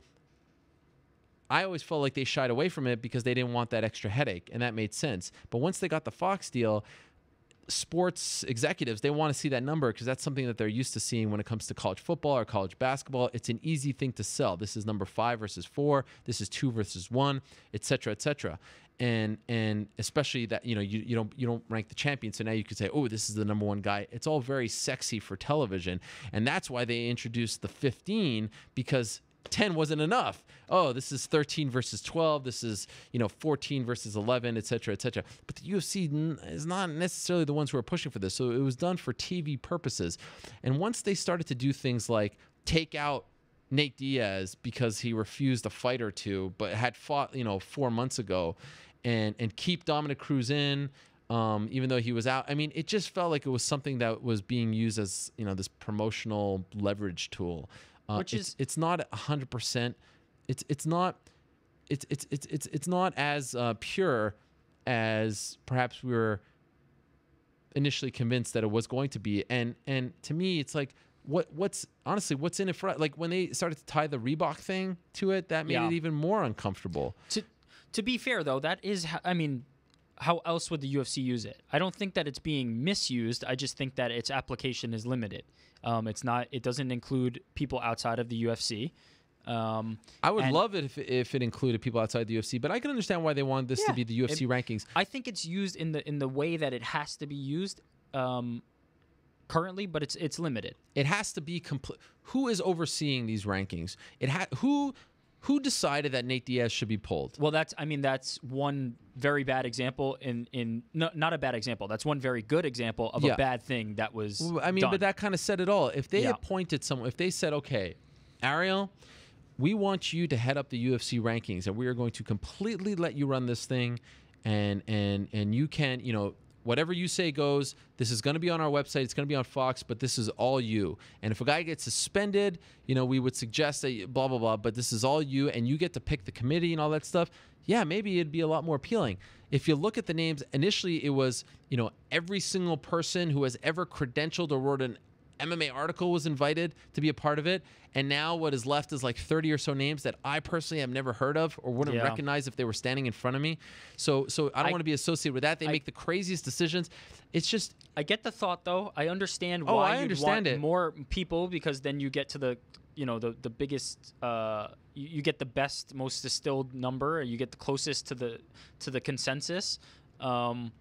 I always felt like they shied away from it because they didn't want that extra headache, and that made sense. But once they got the Fox deal, sports executives they want to see that number because that's something that they're used to seeing when it comes to college football or college basketball. It's an easy thing to sell. This is number five versus four. This is two versus one etc etc and and especially that you know you, you don't you don't rank the champion so now you could say oh this is the number one guy. It's all very sexy for television. And that's why they introduced the 15 because 10 wasn't enough. Oh, this is 13 versus 12. This is, you know, 14 versus 11, et cetera, et cetera. But the UFC is not necessarily the ones who are pushing for this. So it was done for TV purposes. And once they started to do things like take out Nate Diaz because he refused a fight or two, but had fought, you know, four months ago, and and keep Dominick Cruz in, um, even though he was out. I mean, it just felt like it was something that was being used as you know this promotional leverage tool. Uh, Which it's, is- it's not hundred percent. It's it's not. It's it's it's it's it's not as uh, pure as perhaps we were initially convinced that it was going to be. And and to me, it's like what what's honestly what's in it for like when they started to tie the Reebok thing to it, that made Yeah. it even more uncomfortable. To to be fair though, that is I mean, how else would the UFC use it? I don't think that it's being misused. I just think that its application is limited. Um, it's not. It doesn't include people outside of the UFC. Um, I would love it if, if it included people outside the UFC, but I can understand why they wanted this to be the UFC it- rankings. I think it's used in the in the way that it has to be used um, currently, but it's it's limited. It has to be complete. Who is overseeing these rankings? It ha- who who decided that Nate Diaz should be pulled? Well, that's I mean that's one very bad example in in no, not a bad example. That's one very good example of Yeah. a bad thing that was. Well, I mean, done. but that kind of said it all. If they Yeah. appointed someone, if they said, okay, Ariel, we want you to head up the UFC rankings, and we are going to completely let you run this thing, and and and you can, you know, whatever you say goes. This is going to be on our website. It's going to be on Fox, but this is all you. And if a guy gets suspended, you know, we would suggest that blah blah blah. But this is all you, and you get to pick the committee and all that stuff. Yeah, maybe it'd be a lot more appealing. If you look at the names, initially it was, you know, every single person who has ever credentialed or wrote an MMA article was invited to be a part of it. And now what is left is like 30 or so names that I personally have never heard of or wouldn't Yeah. recognize if they were standing in front of me. So so I don't want to be associated with that. They I- make the craziest decisions. It's just I get the thought though. I understand Oh, why I you'd understand want it. more people because then you get to the you know the the biggest uh you, you get the best most distilled number and you get the closest to the to the consensus. Um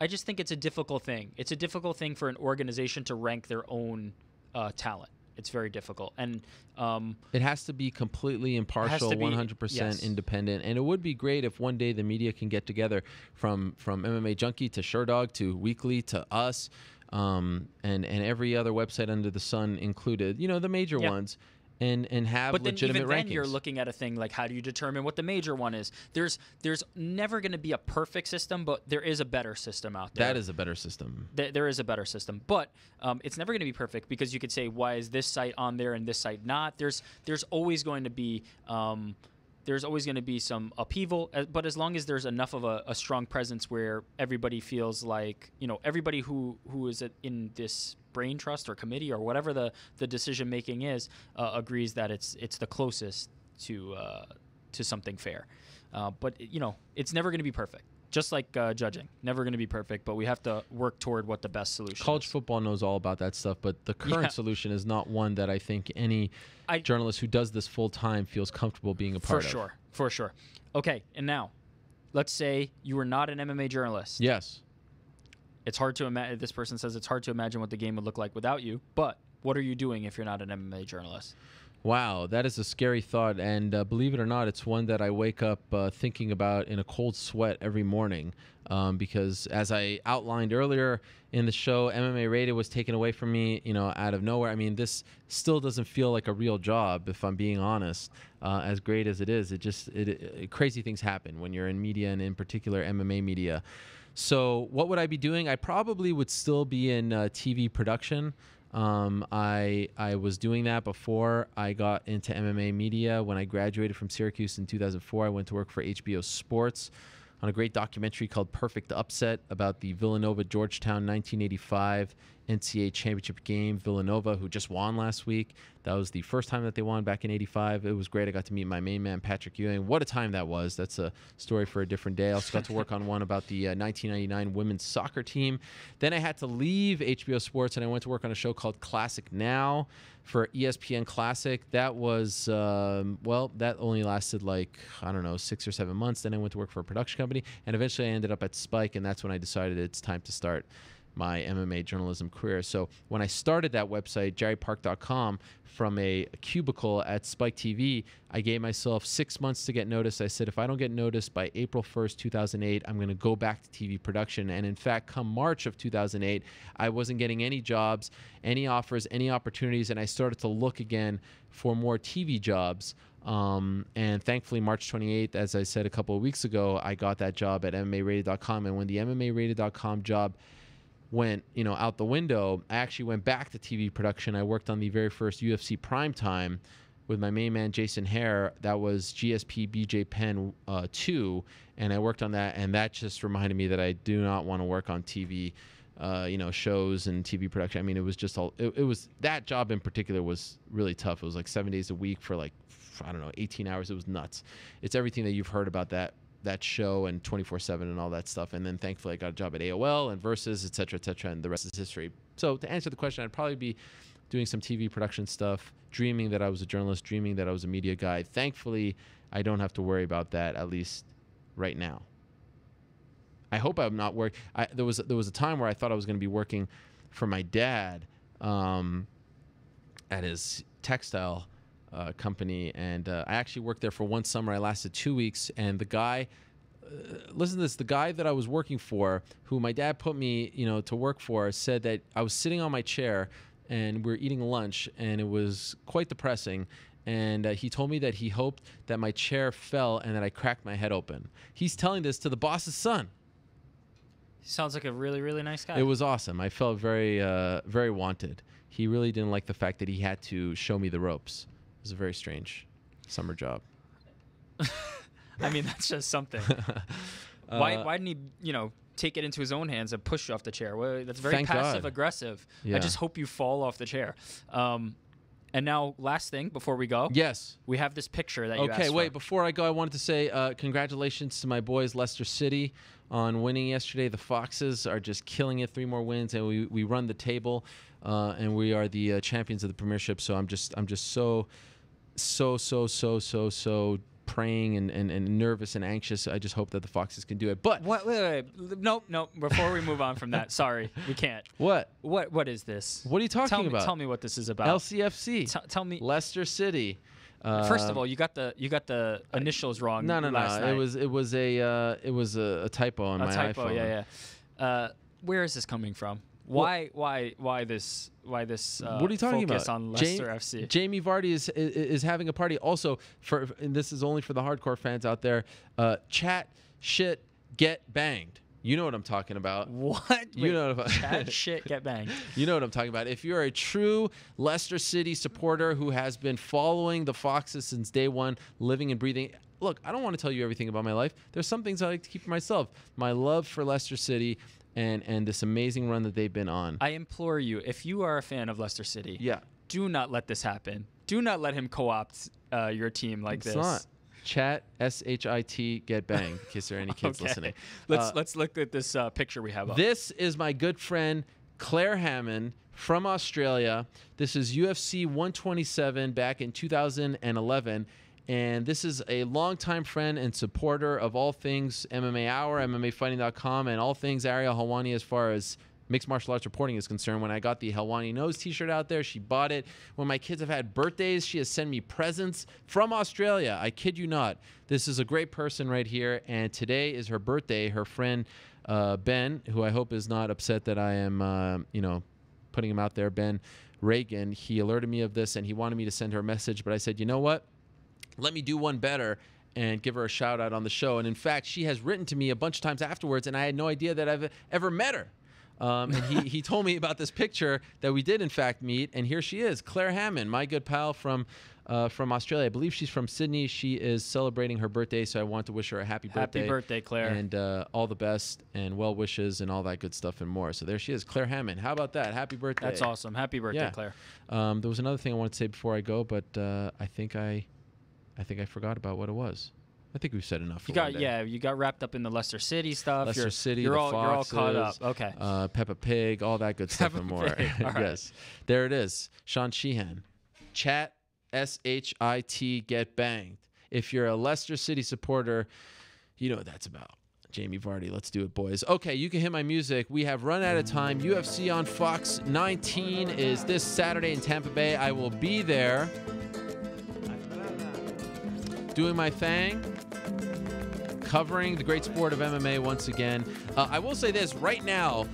I just think it's a difficult thing. It's a difficult thing for an organization to rank their own uh, talent. It's very difficult. And um, It has to be completely impartial, 100% independent, and it would be great if one day the media can get together from from MMA Junkie to Sherdog to Weekly to us, um, and and every other website under the sun included. You know the major Yeah. ones, and and have but then legitimate even then rankings. you're looking at a thing like how do you determine what the major one is there's there's never going to be a perfect system but there is a better system out there that is a better system. Th- there is a better system, but um, it's never going to be perfect because you could say, why is this site on there and this site not? There's there's always going to be um, there's always going to be some upheaval, uh, but as long as there's enough of a, a strong presence where everybody feels like you know everybody who who is in this brain trust or committee or whatever the the decision making is uh, agrees that it's it's the closest to uh, to something fair. Uh, but you know, it's never going to be perfect. Just like uh, judging, never going to be perfect. But we have to work toward what the best solution. College is. football knows all about that stuff, but the current Yeah. solution is not one that I think any I- journalist who does this full time feels comfortable being a for part of. For sure, for sure. Okay, and now, let's say you were not an MMA journalist. Yes. It's hard to imagine. This person says it's hard to imagine what the game would look like without you. But what are you doing if you're not an MMA journalist? Wow, that is a scary thought, and uh, believe it or not, it's one that I wake up uh, thinking about in a cold sweat every morning. Um, because as I outlined earlier in the show, MMA rated was taken away from me, you know, out of nowhere. I mean, this still doesn't feel like a real job, if I'm being honest. Uh, as great as it is, it just it, it, crazy things happen when you're in media, and in particular MMA media. So, what would I be doing? I probably would still be in uh, TV production. Um, I I was doing that before I got into MMA media. When I graduated from Syracuse in 2004, I went to work for HBO Sports on a great documentary called Perfect Upset about the Villanova Georgetown 1985 NCAA championship game. Villanova, who just won last week, that was the first time that they won back in '85. It was great. I got to meet my main man Patrick Ewing. What a time that was! That's a story for a different day. I also got to work on one about the uh, 1999 women's soccer team. Then I had to leave HBO Sports and I went to work on a show called Classic Now for ESPN Classic. That was um, well, that only lasted like I don't know six or seven months. Then I went to work for a production company, and eventually I ended up at Spike, and that's when I decided it's time to start my MMA journalism career. So when I started that website, jerrypark.com, from a cubicle at Spike TV, I gave myself six months to get noticed. I said, if I don't get noticed by April 1st, 2008, I'm going to go back to TV production. And in fact, come March of 2008, I wasn't getting any jobs, any offers, any opportunities. And I started to look again for more TV jobs. Um, and thankfully, March 28th, as I said a couple of weeks ago, I got that job at MMArated.com. And when the MMArated.com job went you know out the window. I actually went back to tv production. I worked on the very first ufc prime time with my main man jason hare. That was gsp bj penn uh, 2 and i worked on that and that just reminded me that i do not want to work on tv uh, you know shows and tv production. I mean it was just all it, it was that job in particular was really tough. It was like seven days a week for like i don't know 18 hours. It was nuts. It's everything that you've heard about that that show and 24/7 and all that stuff. And then thankfully I got a job at AOL and Versus, et cetera, et cetera, and the rest is history. So to answer the question, I'd probably be doing some TV production stuff, dreaming that I was a journalist, dreaming that I was a media guy. Thankfully, I don't have to worry about that at least right now. I hope I'm not working. There was there was a time where I thought I was going to be working for my dad um, at his textile uh, company, and uh, I actually worked there for one summer. I lasted two weeks, and the guy. Uh, listen to this. The guy that I was working for, who my dad put me, you know, to work for, said that I was sitting on my chair and we are eating lunch, and it was quite depressing. And uh, he told me that he hoped that my chair fell and that I cracked my head open. He's telling this to the boss's son. Sounds like a really, really nice guy. It was awesome. I felt very, uh, very wanted. He really didn't like the fact that he had to show me the ropes was a very strange summer job. I mean, that's just something. why? Uh, why didn't he? You know, take it into his own hands and push you off the chair? Well, that's very passive God. aggressive. Yeah. I just hope you fall off the chair. Um, and now, last thing before we go. Yes. We have this picture that you Okay, wait. Before I go, I wanted to say uh, congratulations to my boys, Leicester City, on winning yesterday. The Foxes are just killing it. Three more wins, and we, we run the table, uh, and we are the uh, champions of the Premiership. So I'm just I'm just so so so so so so praying and, and, and nervous and anxious. I just hope that the Foxes can do it. But what? Wait, wait, wait. nope, nope. Before we move on from that, sorry, we can't. What? What? What is this? What are you talking tell about? Me, tell me what this is about. LCFC. T- tell me. Leicester City. Uh, First of all, you got the you got the initials wrong. No, no, no. Night. It was it was a uh, it was a, a typo on a my typo, iPhone. Yeah, yeah. Uh, where is this coming from? Why, why, why this? Why this? Uh, what are you talking focus about? on Leicester Jamie, FC. Jamie Vardy is, is, is having a party. Also, for and this is only for the hardcore fans out there. Uh, chat shit get banged. You know what I'm talking about. What? You Wait, know what I'm chat shit get banged. You know what I'm talking about. If you're a true Leicester City supporter who has been following the Foxes since day one, living and breathing. Look, I don't want to tell you everything about my life. There's some things I like to keep for myself. My love for Leicester City and and this amazing run that they've been on. I implore you, if you are a fan of Leicester City, yeah, do not let this happen. Do not let him co-opt uh, your team like it's this. Not. Chat S H I T get banged. In case there are any kids okay. listening, let's uh, let's look at this uh, picture we have. Up. This is my good friend Claire Hammond from Australia. This is UFC 127 back in 2011 and this is a longtime friend and supporter of all things MMA Hour, MMAfighting.com, and all things Ariel Helwani as far as Mixed Martial Arts Reporting is concerned, when I got the Helwani Nose t shirt out there, she bought it. When my kids have had birthdays, she has sent me presents from Australia. I kid you not. This is a great person right here. And today is her birthday. Her friend, uh, Ben, who I hope is not upset that I am, uh, you know, putting him out there, Ben Reagan, he alerted me of this and he wanted me to send her a message. But I said, you know what? Let me do one better and give her a shout out on the show. And in fact, she has written to me a bunch of times afterwards, and I had no idea that I've ever met her. Um, and he, he told me about this picture that we did in fact meet, and here she is, Claire Hammond, my good pal from uh, from Australia. I believe she's from Sydney. She is celebrating her birthday, so I want to wish her a happy birthday. Happy birthday, Claire. And uh, all the best and well wishes and all that good stuff and more. So there she is, Claire Hammond. How about that? Happy birthday. That's awesome. Happy birthday, Yeah. Claire. Um, there was another thing I wanted to say before I go, but uh, I think I, I think I forgot about what it was. I think we've said enough. For You got yeah, you got wrapped up in the Leicester City stuff. Leicester you're, City, You're the all you're all caught up. Okay. Uh, Peppa Pig, all that good stuff Peppa and more. Right. yes, there it is. Sean Sheehan, chat S H I T get banged. If you're a Leicester City supporter, you know what that's about. Jamie Vardy, let's do it, boys. Okay, you can hit my music. We have run out of time. UFC on Fox 19 is this Saturday in Tampa Bay. I will be there doing my thing covering the great sport of MMA once again. Uh, I will say this right now.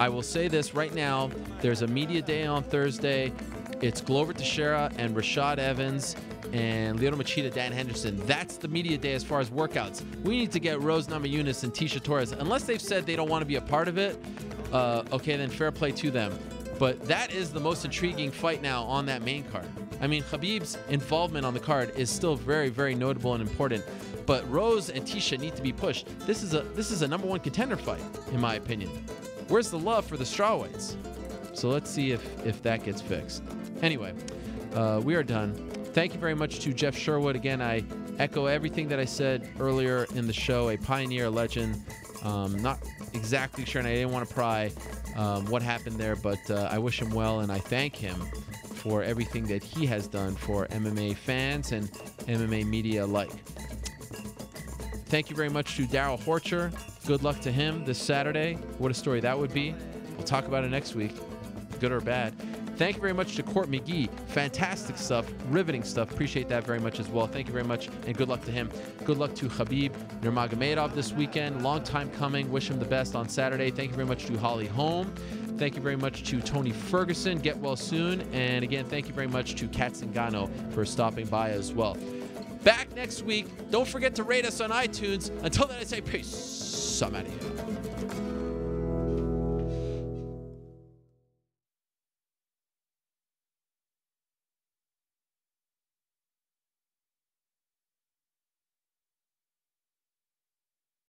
I will say this right now. There's a media day on Thursday. It's Glover Teixeira and Rashad Evans and Lyoto Machida, Dan Henderson. That's the media day as far as workouts. We need to get Rose Namajunas and Tecia Torres. Unless they've said they don't want to be a part of it, uh, okay, then fair play to them. But that is the most intriguing fight now on that main card. I mean, Khabib's involvement on the card is still very, very notable and important. But Rose and Tecia need to be pushed. This is a this is a number one contender fight, in my opinion. Where's the love for the strawweights? So let's see if if that gets fixed. Anyway, uh, we are done. Thank you very much to Jeff Sherwood. Again, I echo everything that I said earlier in the show. A pioneer, a legend. Um, not exactly sure, and I didn't want to pry um, what happened there, but uh, I wish him well, and I thank him for everything that he has done for MMA fans and MMA media alike. Thank you very much to Darrell Horcher. Good luck to him this Saturday. What a story that would be. We'll talk about it next week, good or bad. Thank you very much to Court McGee. Fantastic stuff, riveting stuff. Appreciate that very much as well. Thank you very much, and good luck to him. Good luck to Khabib Nurmagomedov this weekend. Long time coming. Wish him the best on Saturday. Thank you very much to Holly Holm. Thank you very much to Tony Ferguson. Get well soon. And again, thank you very much to Cat Zingano for stopping by as well. Back next week. Don't forget to rate us on iTunes. Until then, I say peace. I'm out of here.